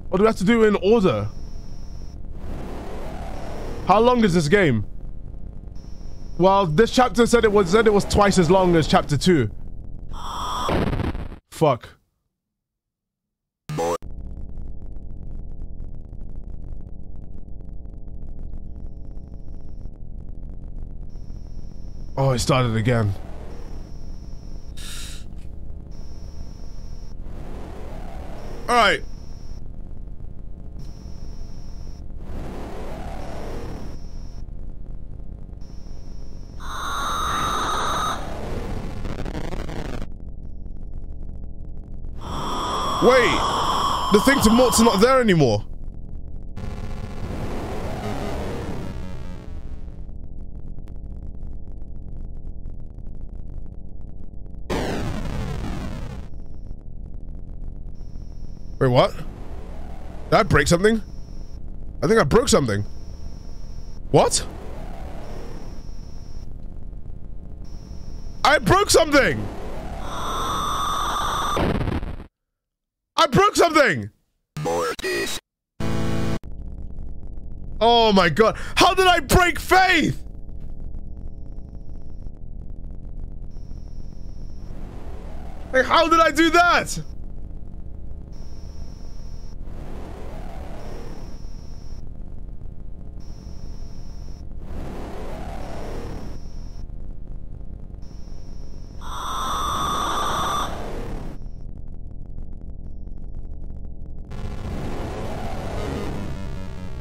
Or do we have to do it in order? How long is this game? Well, this chapter said it was said it was twice as long as chapter two. Fuck. Oh, it started again. All right. Wait, the thing to Mort's not there anymore. Wait, what? Did I break something? I think I broke something. What? I broke something! I broke something! Oh my god. How did I break faith? Like, how did I do that?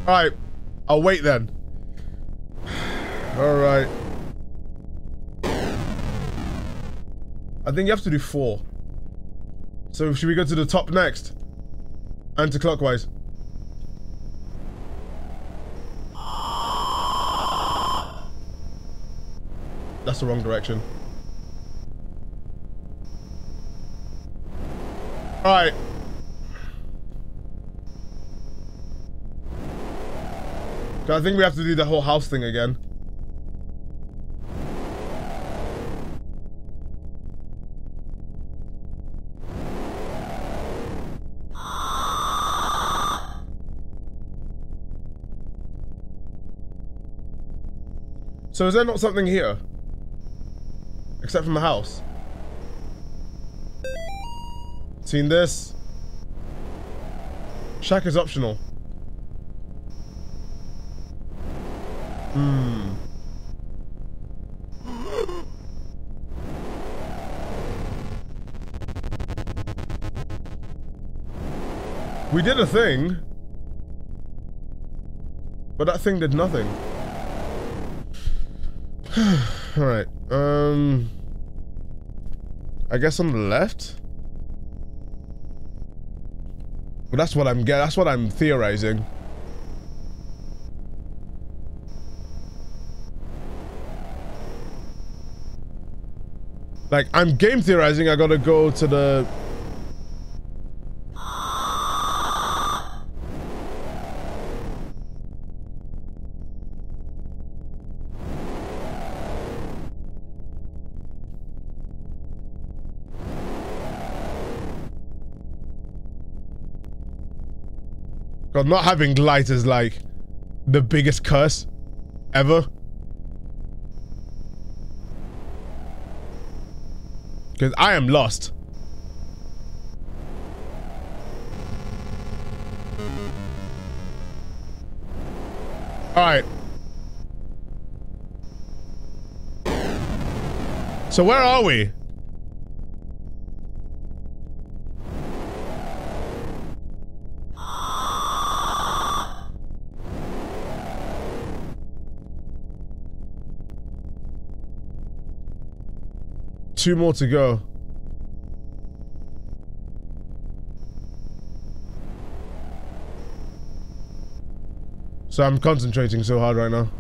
Alright. I'll wait then. Alright. I think you have to do four. So should we go to the top next? Anti-clockwise. That's the wrong direction. Alright. I think we have to do the whole house thing again. So is there not something here? Except from the house? Seen this? Shack is optional. Hmm. We did a thing. But that thing did nothing. Alright, um... I guess on the left? But that's what I'm that's what I'm theorizing. Like, I'm game theorizing, I gotta go to the... God, not having light is like the biggest curse ever. Because I am lost. Alright. So where are we? Two more to go. So I'm concentrating so hard right now.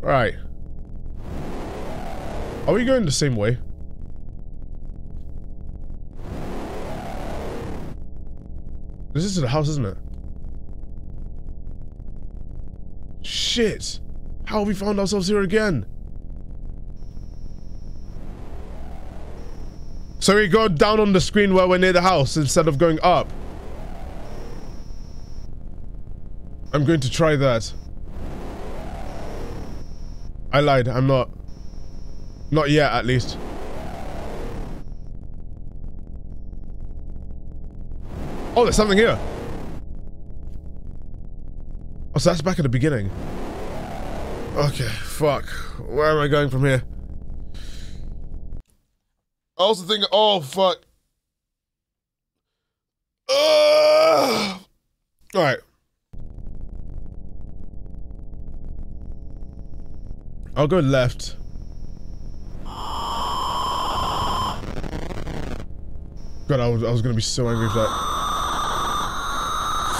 Right. Are we going the same way? This is the house, isn't it? Shit. How have we found ourselves here again? So we go down on the screen where we're near the house instead of going up. I'm going to try that. I lied. I'm not. Not yet, at least. Oh, there's something here. Oh, so that's back at the beginning. Okay, fuck. Where am I going from here? I also think, oh, fuck. All right. I'll go left. God, I was, I was gonna be so angry for that.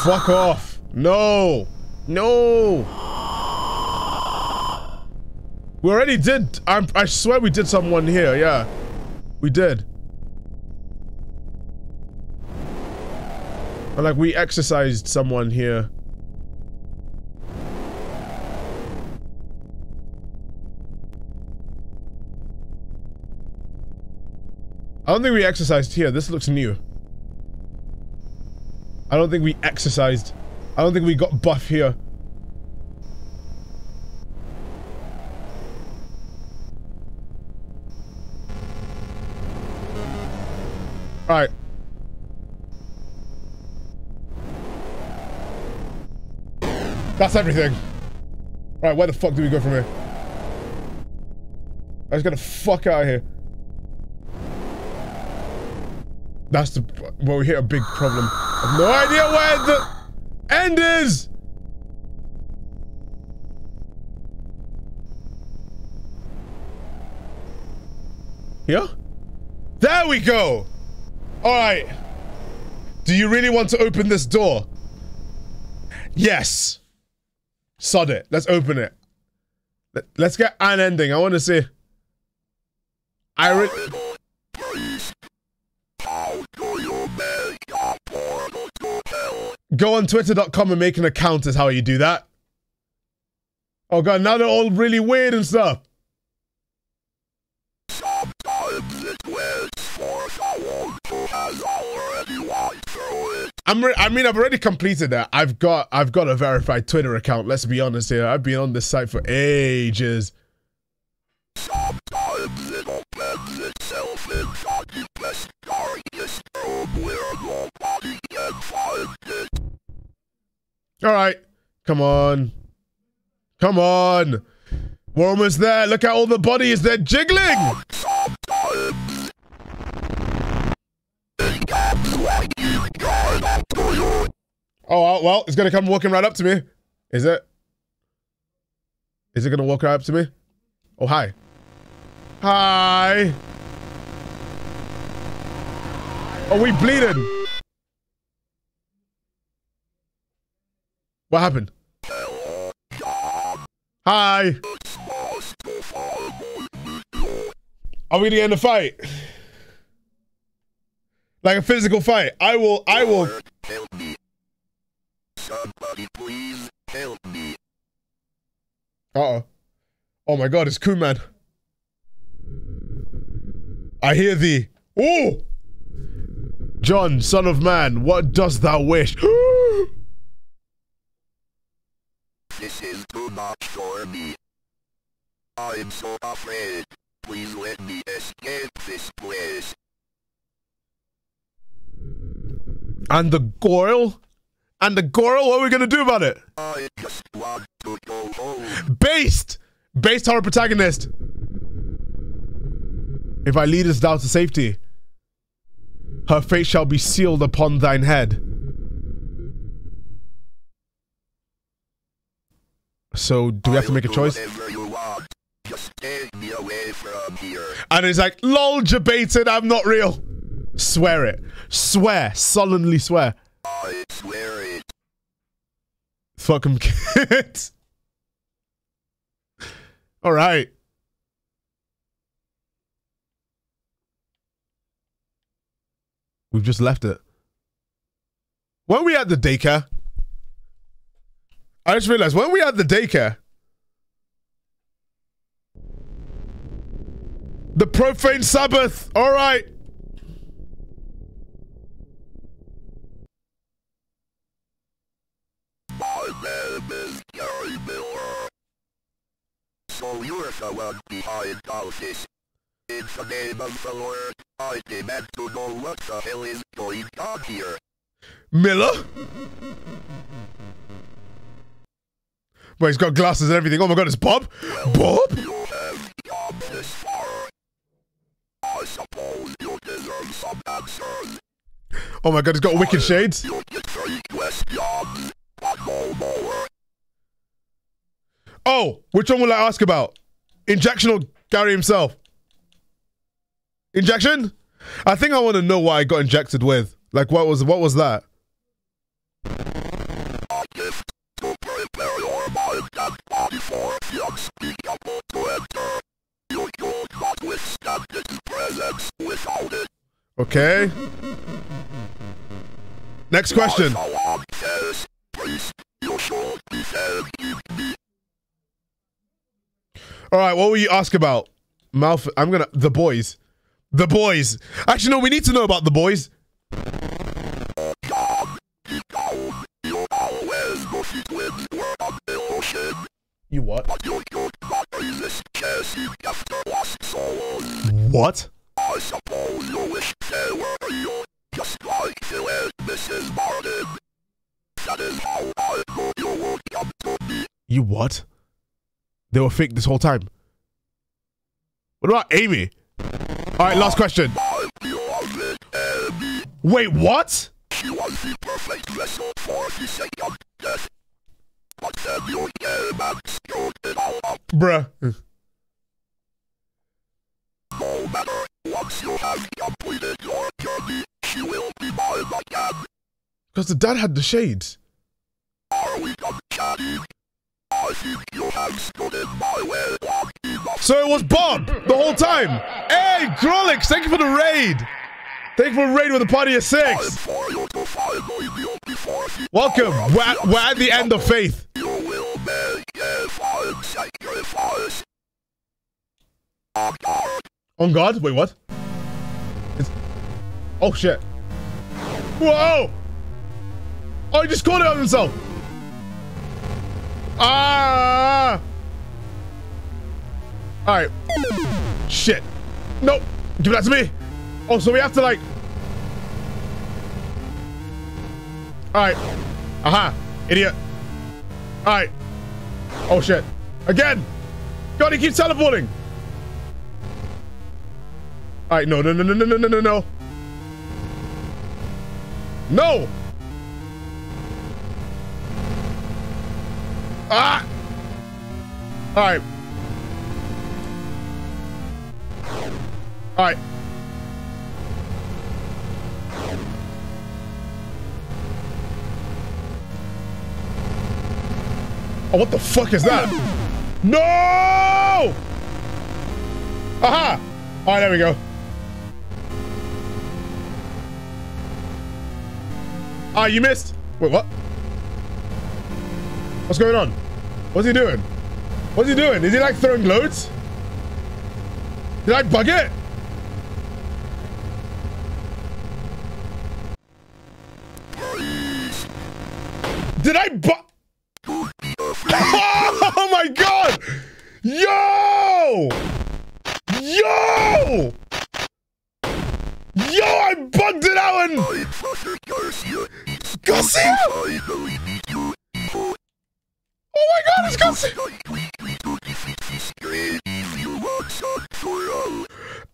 Fuck off! No! No! We already did. I'm, I swear we did someone here. Yeah, we did. And like we exercised someone here. I don't think we exercised here. This looks new. I don't think we exercised. I don't think we got buff here. Alright. That's everything. Alright, where the fuck do we go from here? I just gotta fuck out of here. That's the... Well, we hit a big problem. I have no idea where the end is! Here? There we go! Alright. Do you really want to open this door? Yes. Sod it. Let's open it. Let's get an ending. I want to see. I re Go on twitter.com and make an account is how you do that. Oh god, now they're all really weird and stuff. I'm I mean I've already completed that. I've got I've got a verified Twitter account. Let's be honest here. I've been on this site for ages. Alright. Come on. Come on. We're almost there. Look at all the bodies. They're jiggling. Oh, well, it's going to come walking right up to me. Is it? Is it going to walk right up to me? Oh, hi. Hi. Are we bleeding? What happened? Hi. Are we gonna end a fight? Like a physical fight. I will I will help me. Somebody please help me. Uh-oh. Oh my god, it's Kuman. I hear thee. Oh! John, son of man, what dost thou wish? too much for me. I'm so afraid. Please let me escape this place. And the Goyle? And the Goyle? What are we gonna do about it? I just want to go home. Based! Based our protagonist. If I lead us down to safety, her fate shall be sealed upon thine head. So, do we have to make a choice? And he's like, lol, debated, I'm not real. Swear it. Swear. Solemnly swear. I swear it. Fuck him, kids. All right. We've just left it. Weren't we at the daycare? I just realized when we had the daycare, the profane Sabbath. All right. So you're the one behind all this. In the name of the Lord, I demand to know what the hell is going on here. Miller. But he's got glasses and everything. Oh my god, it's Bob. Bob. Oh my god, he's got wicked shades. Oh, which one will I ask about? Injection or Gary himself? Injection? I think I want to know what I got injected with. Like what was what was that? Okay. Next question. All right, what will you ask about? Malf I'm gonna the boys. The boys. Actually, no, we need to know about the boys. You what? What? I suppose you wish they were you, just like Mrs. Martin. That is how I know you would come to me. You what? They were fake this whole time. What about Amy? All right, last question. Wait, what? She was the perfect vessel for the second death. Bruh. No matter, once you have completed your journey, she will be mine again. Because the dad had the shades. Are we chatting? I think you have stood in my way long enough. So it was Bob the whole time. Hey, Grolix, thank you for the raid. Thank you for the raid with a party of Time six. for you to finally the Welcome. We're at, the end of faith. On. God? Wait, what? It's... Oh, shit. Whoa! Oh, he just caught it on himself. Ah! All right. Shit. Nope. Give that to me. Oh, so we have to like. All right. Aha. Idiot. All right. Oh, shit. Again. God, he keeps teleporting. All right. No, no, no, no, no, no, no, no. No. Ah. All right. All right. Oh, what the fuck is that? No! Aha! All right, there we go. Ah, you missed. Wait, what? What's going on? What's he doing? What's he doing? Is he like throwing loads? Did I bug it? Did I bug? Oh my god! Yo! Yo! Yo, I bugged it out and Garcia. Oh my god, it's all.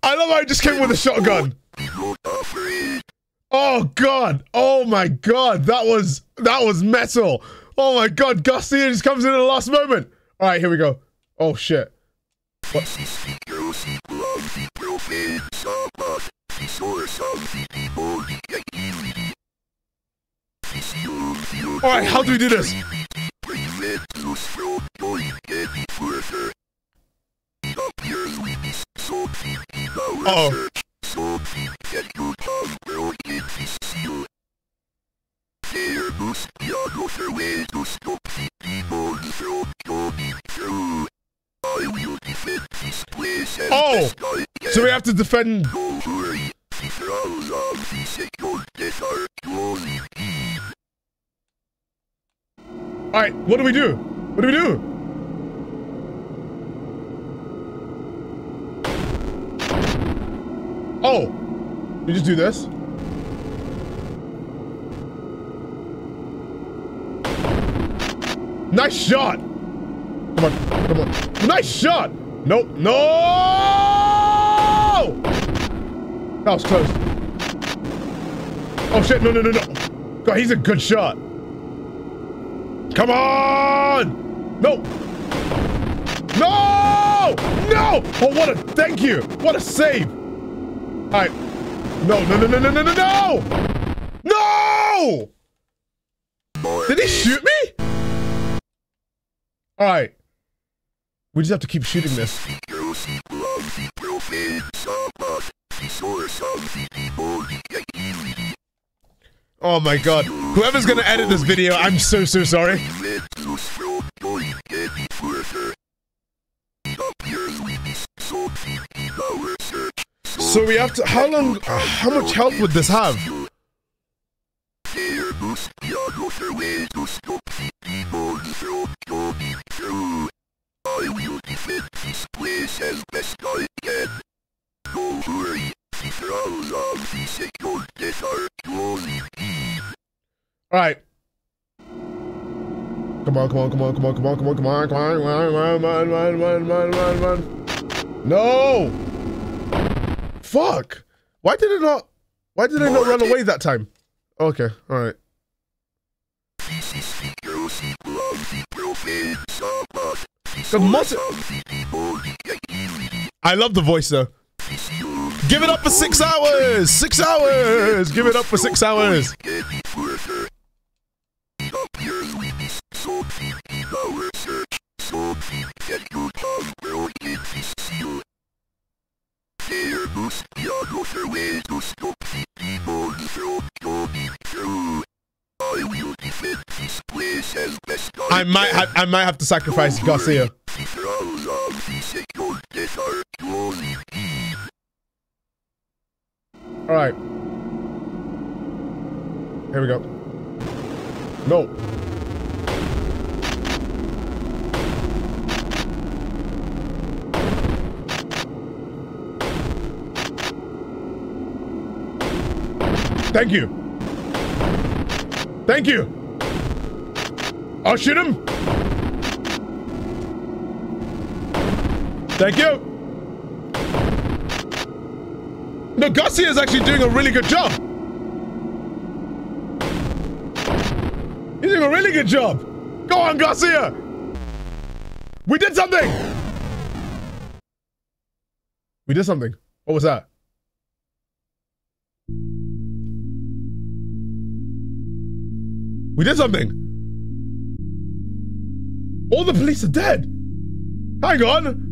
I love how I just came with a shotgun. Oh god! Oh my god! That was that was metal! Oh my god, Garcia just comes in at the last moment. All right, here we go. Oh shit. What? All right, how do we do this? Uh oh. From coming through. I will defend this place and Oh! So we have to defend... Don't worry, the thralls of the second closing in. Alright, what do we do? What do we do? Oh! You just do this? Nice shot. Come on, come on. Nice shot. Nope, no. That was close. Oh shit! No, no, no, no. God, he's a good shot. Come on! No! No! No! Oh, what a thank you! What a save! Alright. No, no, no, no, no, no, no, no! No! Did he shoot me? All right. We just have to keep shooting this. Oh my god. Whoever's gonna edit this video, I'm so, so sorry. So we have to- how long- how much health would this have? As best I can. Don't worry, the thralls of the second death are closing in. Alright. Come on, come on, come on, come on, come on, come on, come on, come on, come on, come on, come on, come on, come on, come on, come on. No! Fuck! Why did it not? Why did I not run away that time? Okay, alright. This is the gross equal of the profane Sabbath. I love the voice though. Give it up for six hours! Six hours! Give it up for six hours! I will I might have, I might have to sacrifice Garcia. All right. Here we go. No. Thank you. Thank you. I'll shoot him. Thank you. No, Garcia is actually doing a really good job. He's doing a really good job. Go on, Garcia. We did something. We did something. What was that? We did something. All the police are dead. Hang on.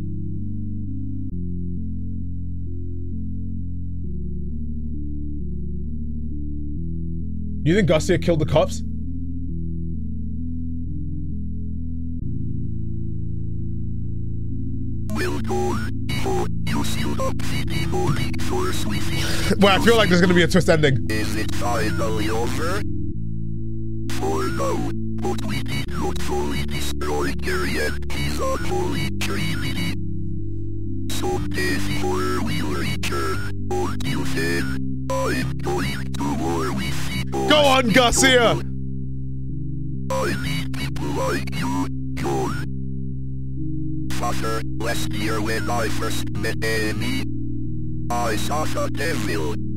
You think Garcia killed the cops? Well I feel like there's gonna be a twist ending. Is it finally over? Will return. I'm going to war with the Go on, Garcia! I need people like you, John. Father, last year when I first met I saw the devil.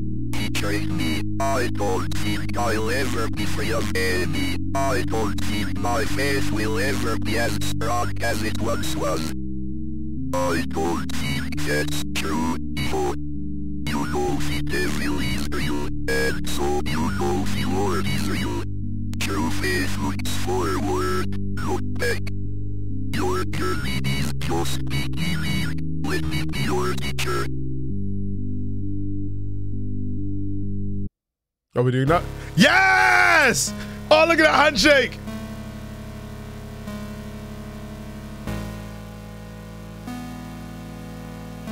He trained me. I don't think I'll ever be free of Amy. I don't think my faith will ever be as strong as it once was. I don't think that's true, Ivo. You know the devil is real, and so you know the Lord is real. True faith looks forward, look back. Your journey is just beginning. Let me be your teacher. Are we doing that? Yes! Oh, look at that handshake!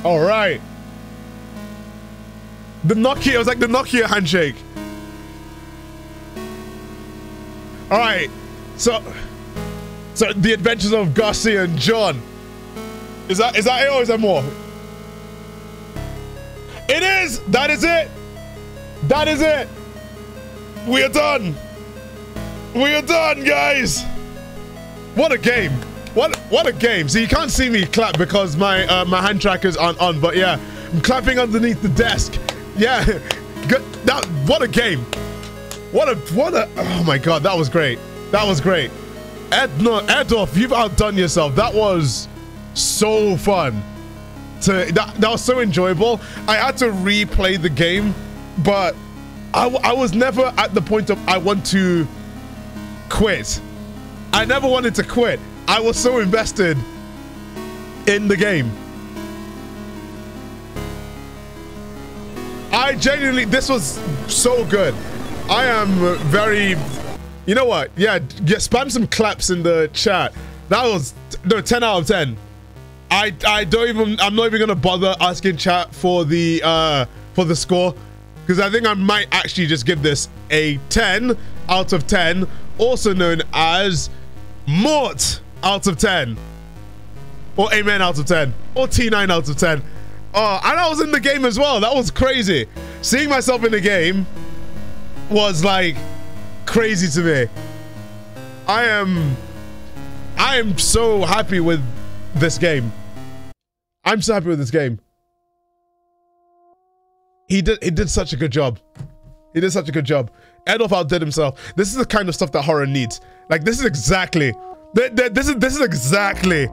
All right. The Nokia, it was like the Nokia handshake. All right. So, so the adventures of Garcia and John. Is that is that it or is there more? It is. That is it. That is it. We are done. We are done, guys. What a game. What what a game. So you can't see me clap because my uh, my hand trackers aren't on, but yeah, I'm clapping underneath the desk. Yeah. Good. That what a game. What a what a oh my god, that was great. That was great. Ed no Airdorf, you've outdone yourself. That was so fun. To that, that was so enjoyable. I had to replay the game, but I, I was never at the point of I want to quit. I never wanted to quit. I was so invested in the game. I genuinely, this was so good. I am very, you know what? Yeah, get spam some claps in the chat. That was no 10 out of 10. I I don't even I'm not even gonna bother asking chat for the uh for the score because I think I might actually just give this a 10 out of 10, also known as Mort out of 10. Or Amen out of 10. Or T9 out of 10. Oh, and I was in the game as well. That was crazy. Seeing myself in the game was like crazy to me. I am I am so happy with this game. I'm so happy with this game. He did he did such a good job. He did such a good job. Airdorf outdid himself. This is the kind of stuff that horror needs. Like this is exactly this is this is exactly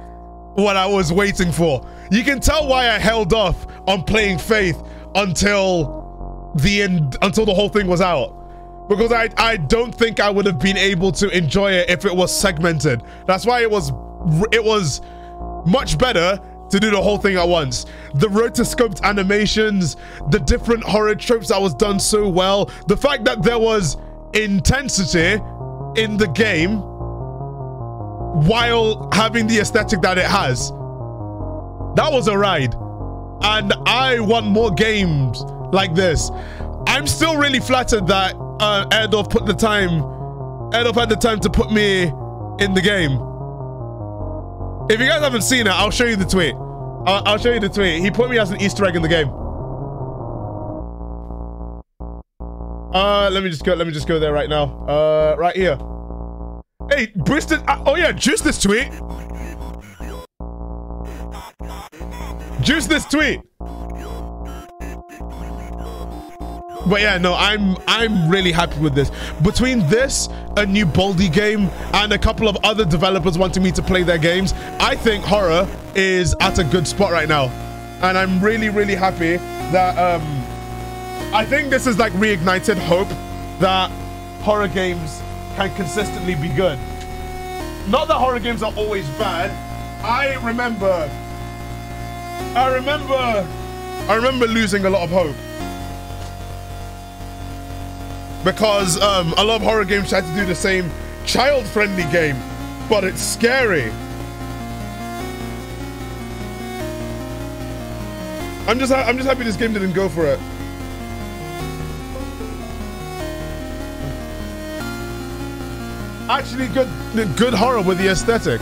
what I was waiting for. You can tell why I held off on playing Faith until the end until the whole thing was out. Because I I don't think I would have been able to enjoy it if it was segmented. That's why it was it was much better to do the whole thing at once. The rotoscoped animations, the different horror tropes that was done so well, the fact that there was intensity in the game while having the aesthetic that it has. That was a ride. And I want more games like this. I'm still really flattered that uh, put the time, Airdorf had the time to put me in the game. If you guys haven't seen it, I'll show you the tweet. I'll, I'll show you the tweet. He put me as an Easter egg in the game. Uh, let me just go. Let me just go there right now. Uh, right here. Hey, Bristol. Uh, oh yeah, juice this tweet. Juice this tweet. But yeah, no, I'm I'm really happy with this. Between this, a new Baldi game, and a couple of other developers wanting me to play their games, I think horror is at a good spot right now. And I'm really, really happy that um I think this is like reignited hope that horror games can consistently be good. Not that horror games are always bad. I remember I remember I remember losing a lot of hope because um, lot of horror games try to do the same child-friendly game, but it's scary. I'm just I'm just happy this game didn't go for it. Actually, good good horror with the aesthetic.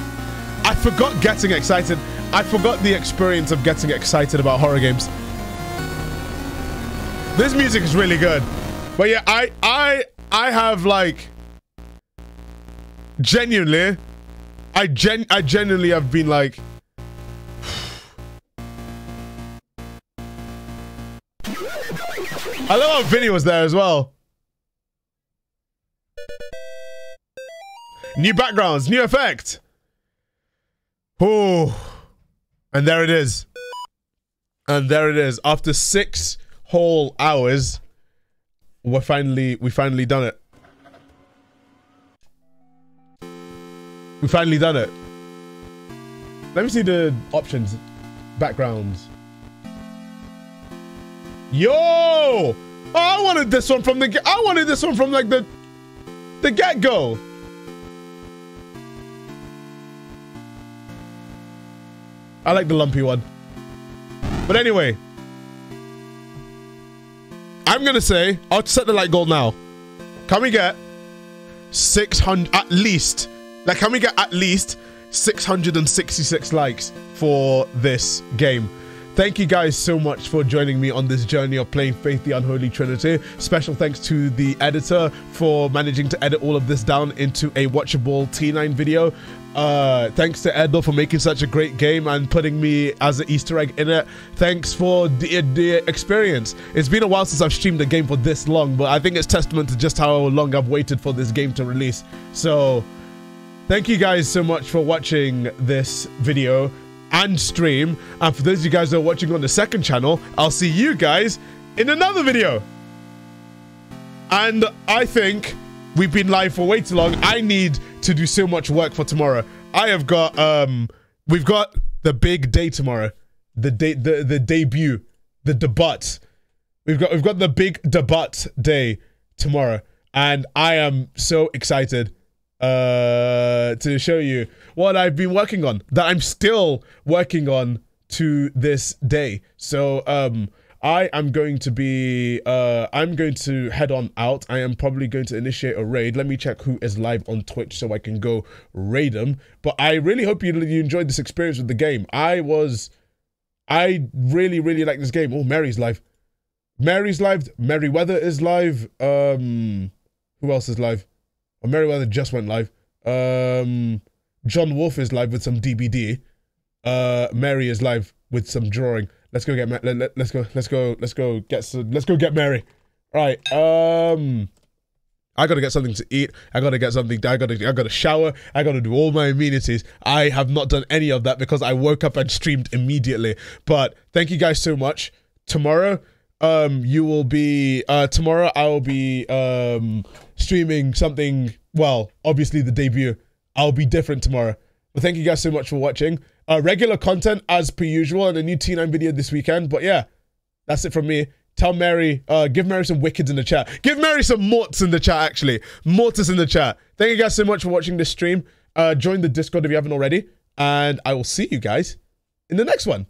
I forgot getting excited. I forgot the experience of getting excited about horror games. This music is really good. But yeah, I I I have like genuinely I gen I genuinely have been like I love how Vinny was there as well. New backgrounds, new effect. Oh, and there it is. And there it is. After six whole hours, we're finally we finally done it. We finally done it. Let me see the options. Backgrounds. Yo! Oh, I wanted this one from the I wanted this one from like the the get-go. I like the lumpy one. But anyway, I'm gonna say I'll set the like goal now. Can we get 600 at least? Like, can we get at least 666 likes for this game? Thank you guys so much for joining me on this journey of playing Faith the Unholy Trinity. Special thanks to the editor for managing to edit all of this down into a watchable T9 video. Uh, thanks to Airdorf for making such a great game and putting me as an Easter egg in it. Thanks for the, the experience. It's been a while since I've streamed a game for this long, but I think it's testament to just how long I've waited for this game to release. So, thank you guys so much for watching this video and stream. And for those of you guys that are watching on the second channel, I'll see you guys in another video. And I think we've been live for way too long. I need to do so much work for tomorrow. I have got um we've got the big day tomorrow. The day the, the debut, the debut. We've got we've got the big debut day tomorrow. And I am so excited uh to show you what I've been working on that I'm still working on to this day. So um I am going to be uh I'm going to head on out. I am probably going to initiate a raid. Let me check who is live on Twitch so I can go raid them. But I really hope you you enjoyed this experience with the game. I was I really really like this game. Oh, Mary's live. Mary's live. Merryweather is live. Um who else is live? Oh, Merryweather just went live. Um John Wolf is live with some DBD. Uh Mary is live with some drawing. Let's go get let, let's go let's go let's go get some, let's go get Mary. Right. Um I gotta get something to eat. I gotta get something. I gotta. I gotta shower. I gotta do all my amenities. I have not done any of that because I woke up and streamed immediately. But thank you guys so much. Tomorrow, um, you will be. Uh, tomorrow I will be um streaming something. Well, obviously the debut. I'll be different tomorrow. But thank you guys so much for watching. Uh, regular content as per usual, and a new T9 video this weekend. But yeah, that's it from me. Tell Mary, uh, give Mary some wickeds in the chat. Give Mary some morts in the chat, actually. Mortis in the chat. Thank you guys so much for watching this stream. Uh, join the Discord if you haven't already. And I will see you guys in the next one.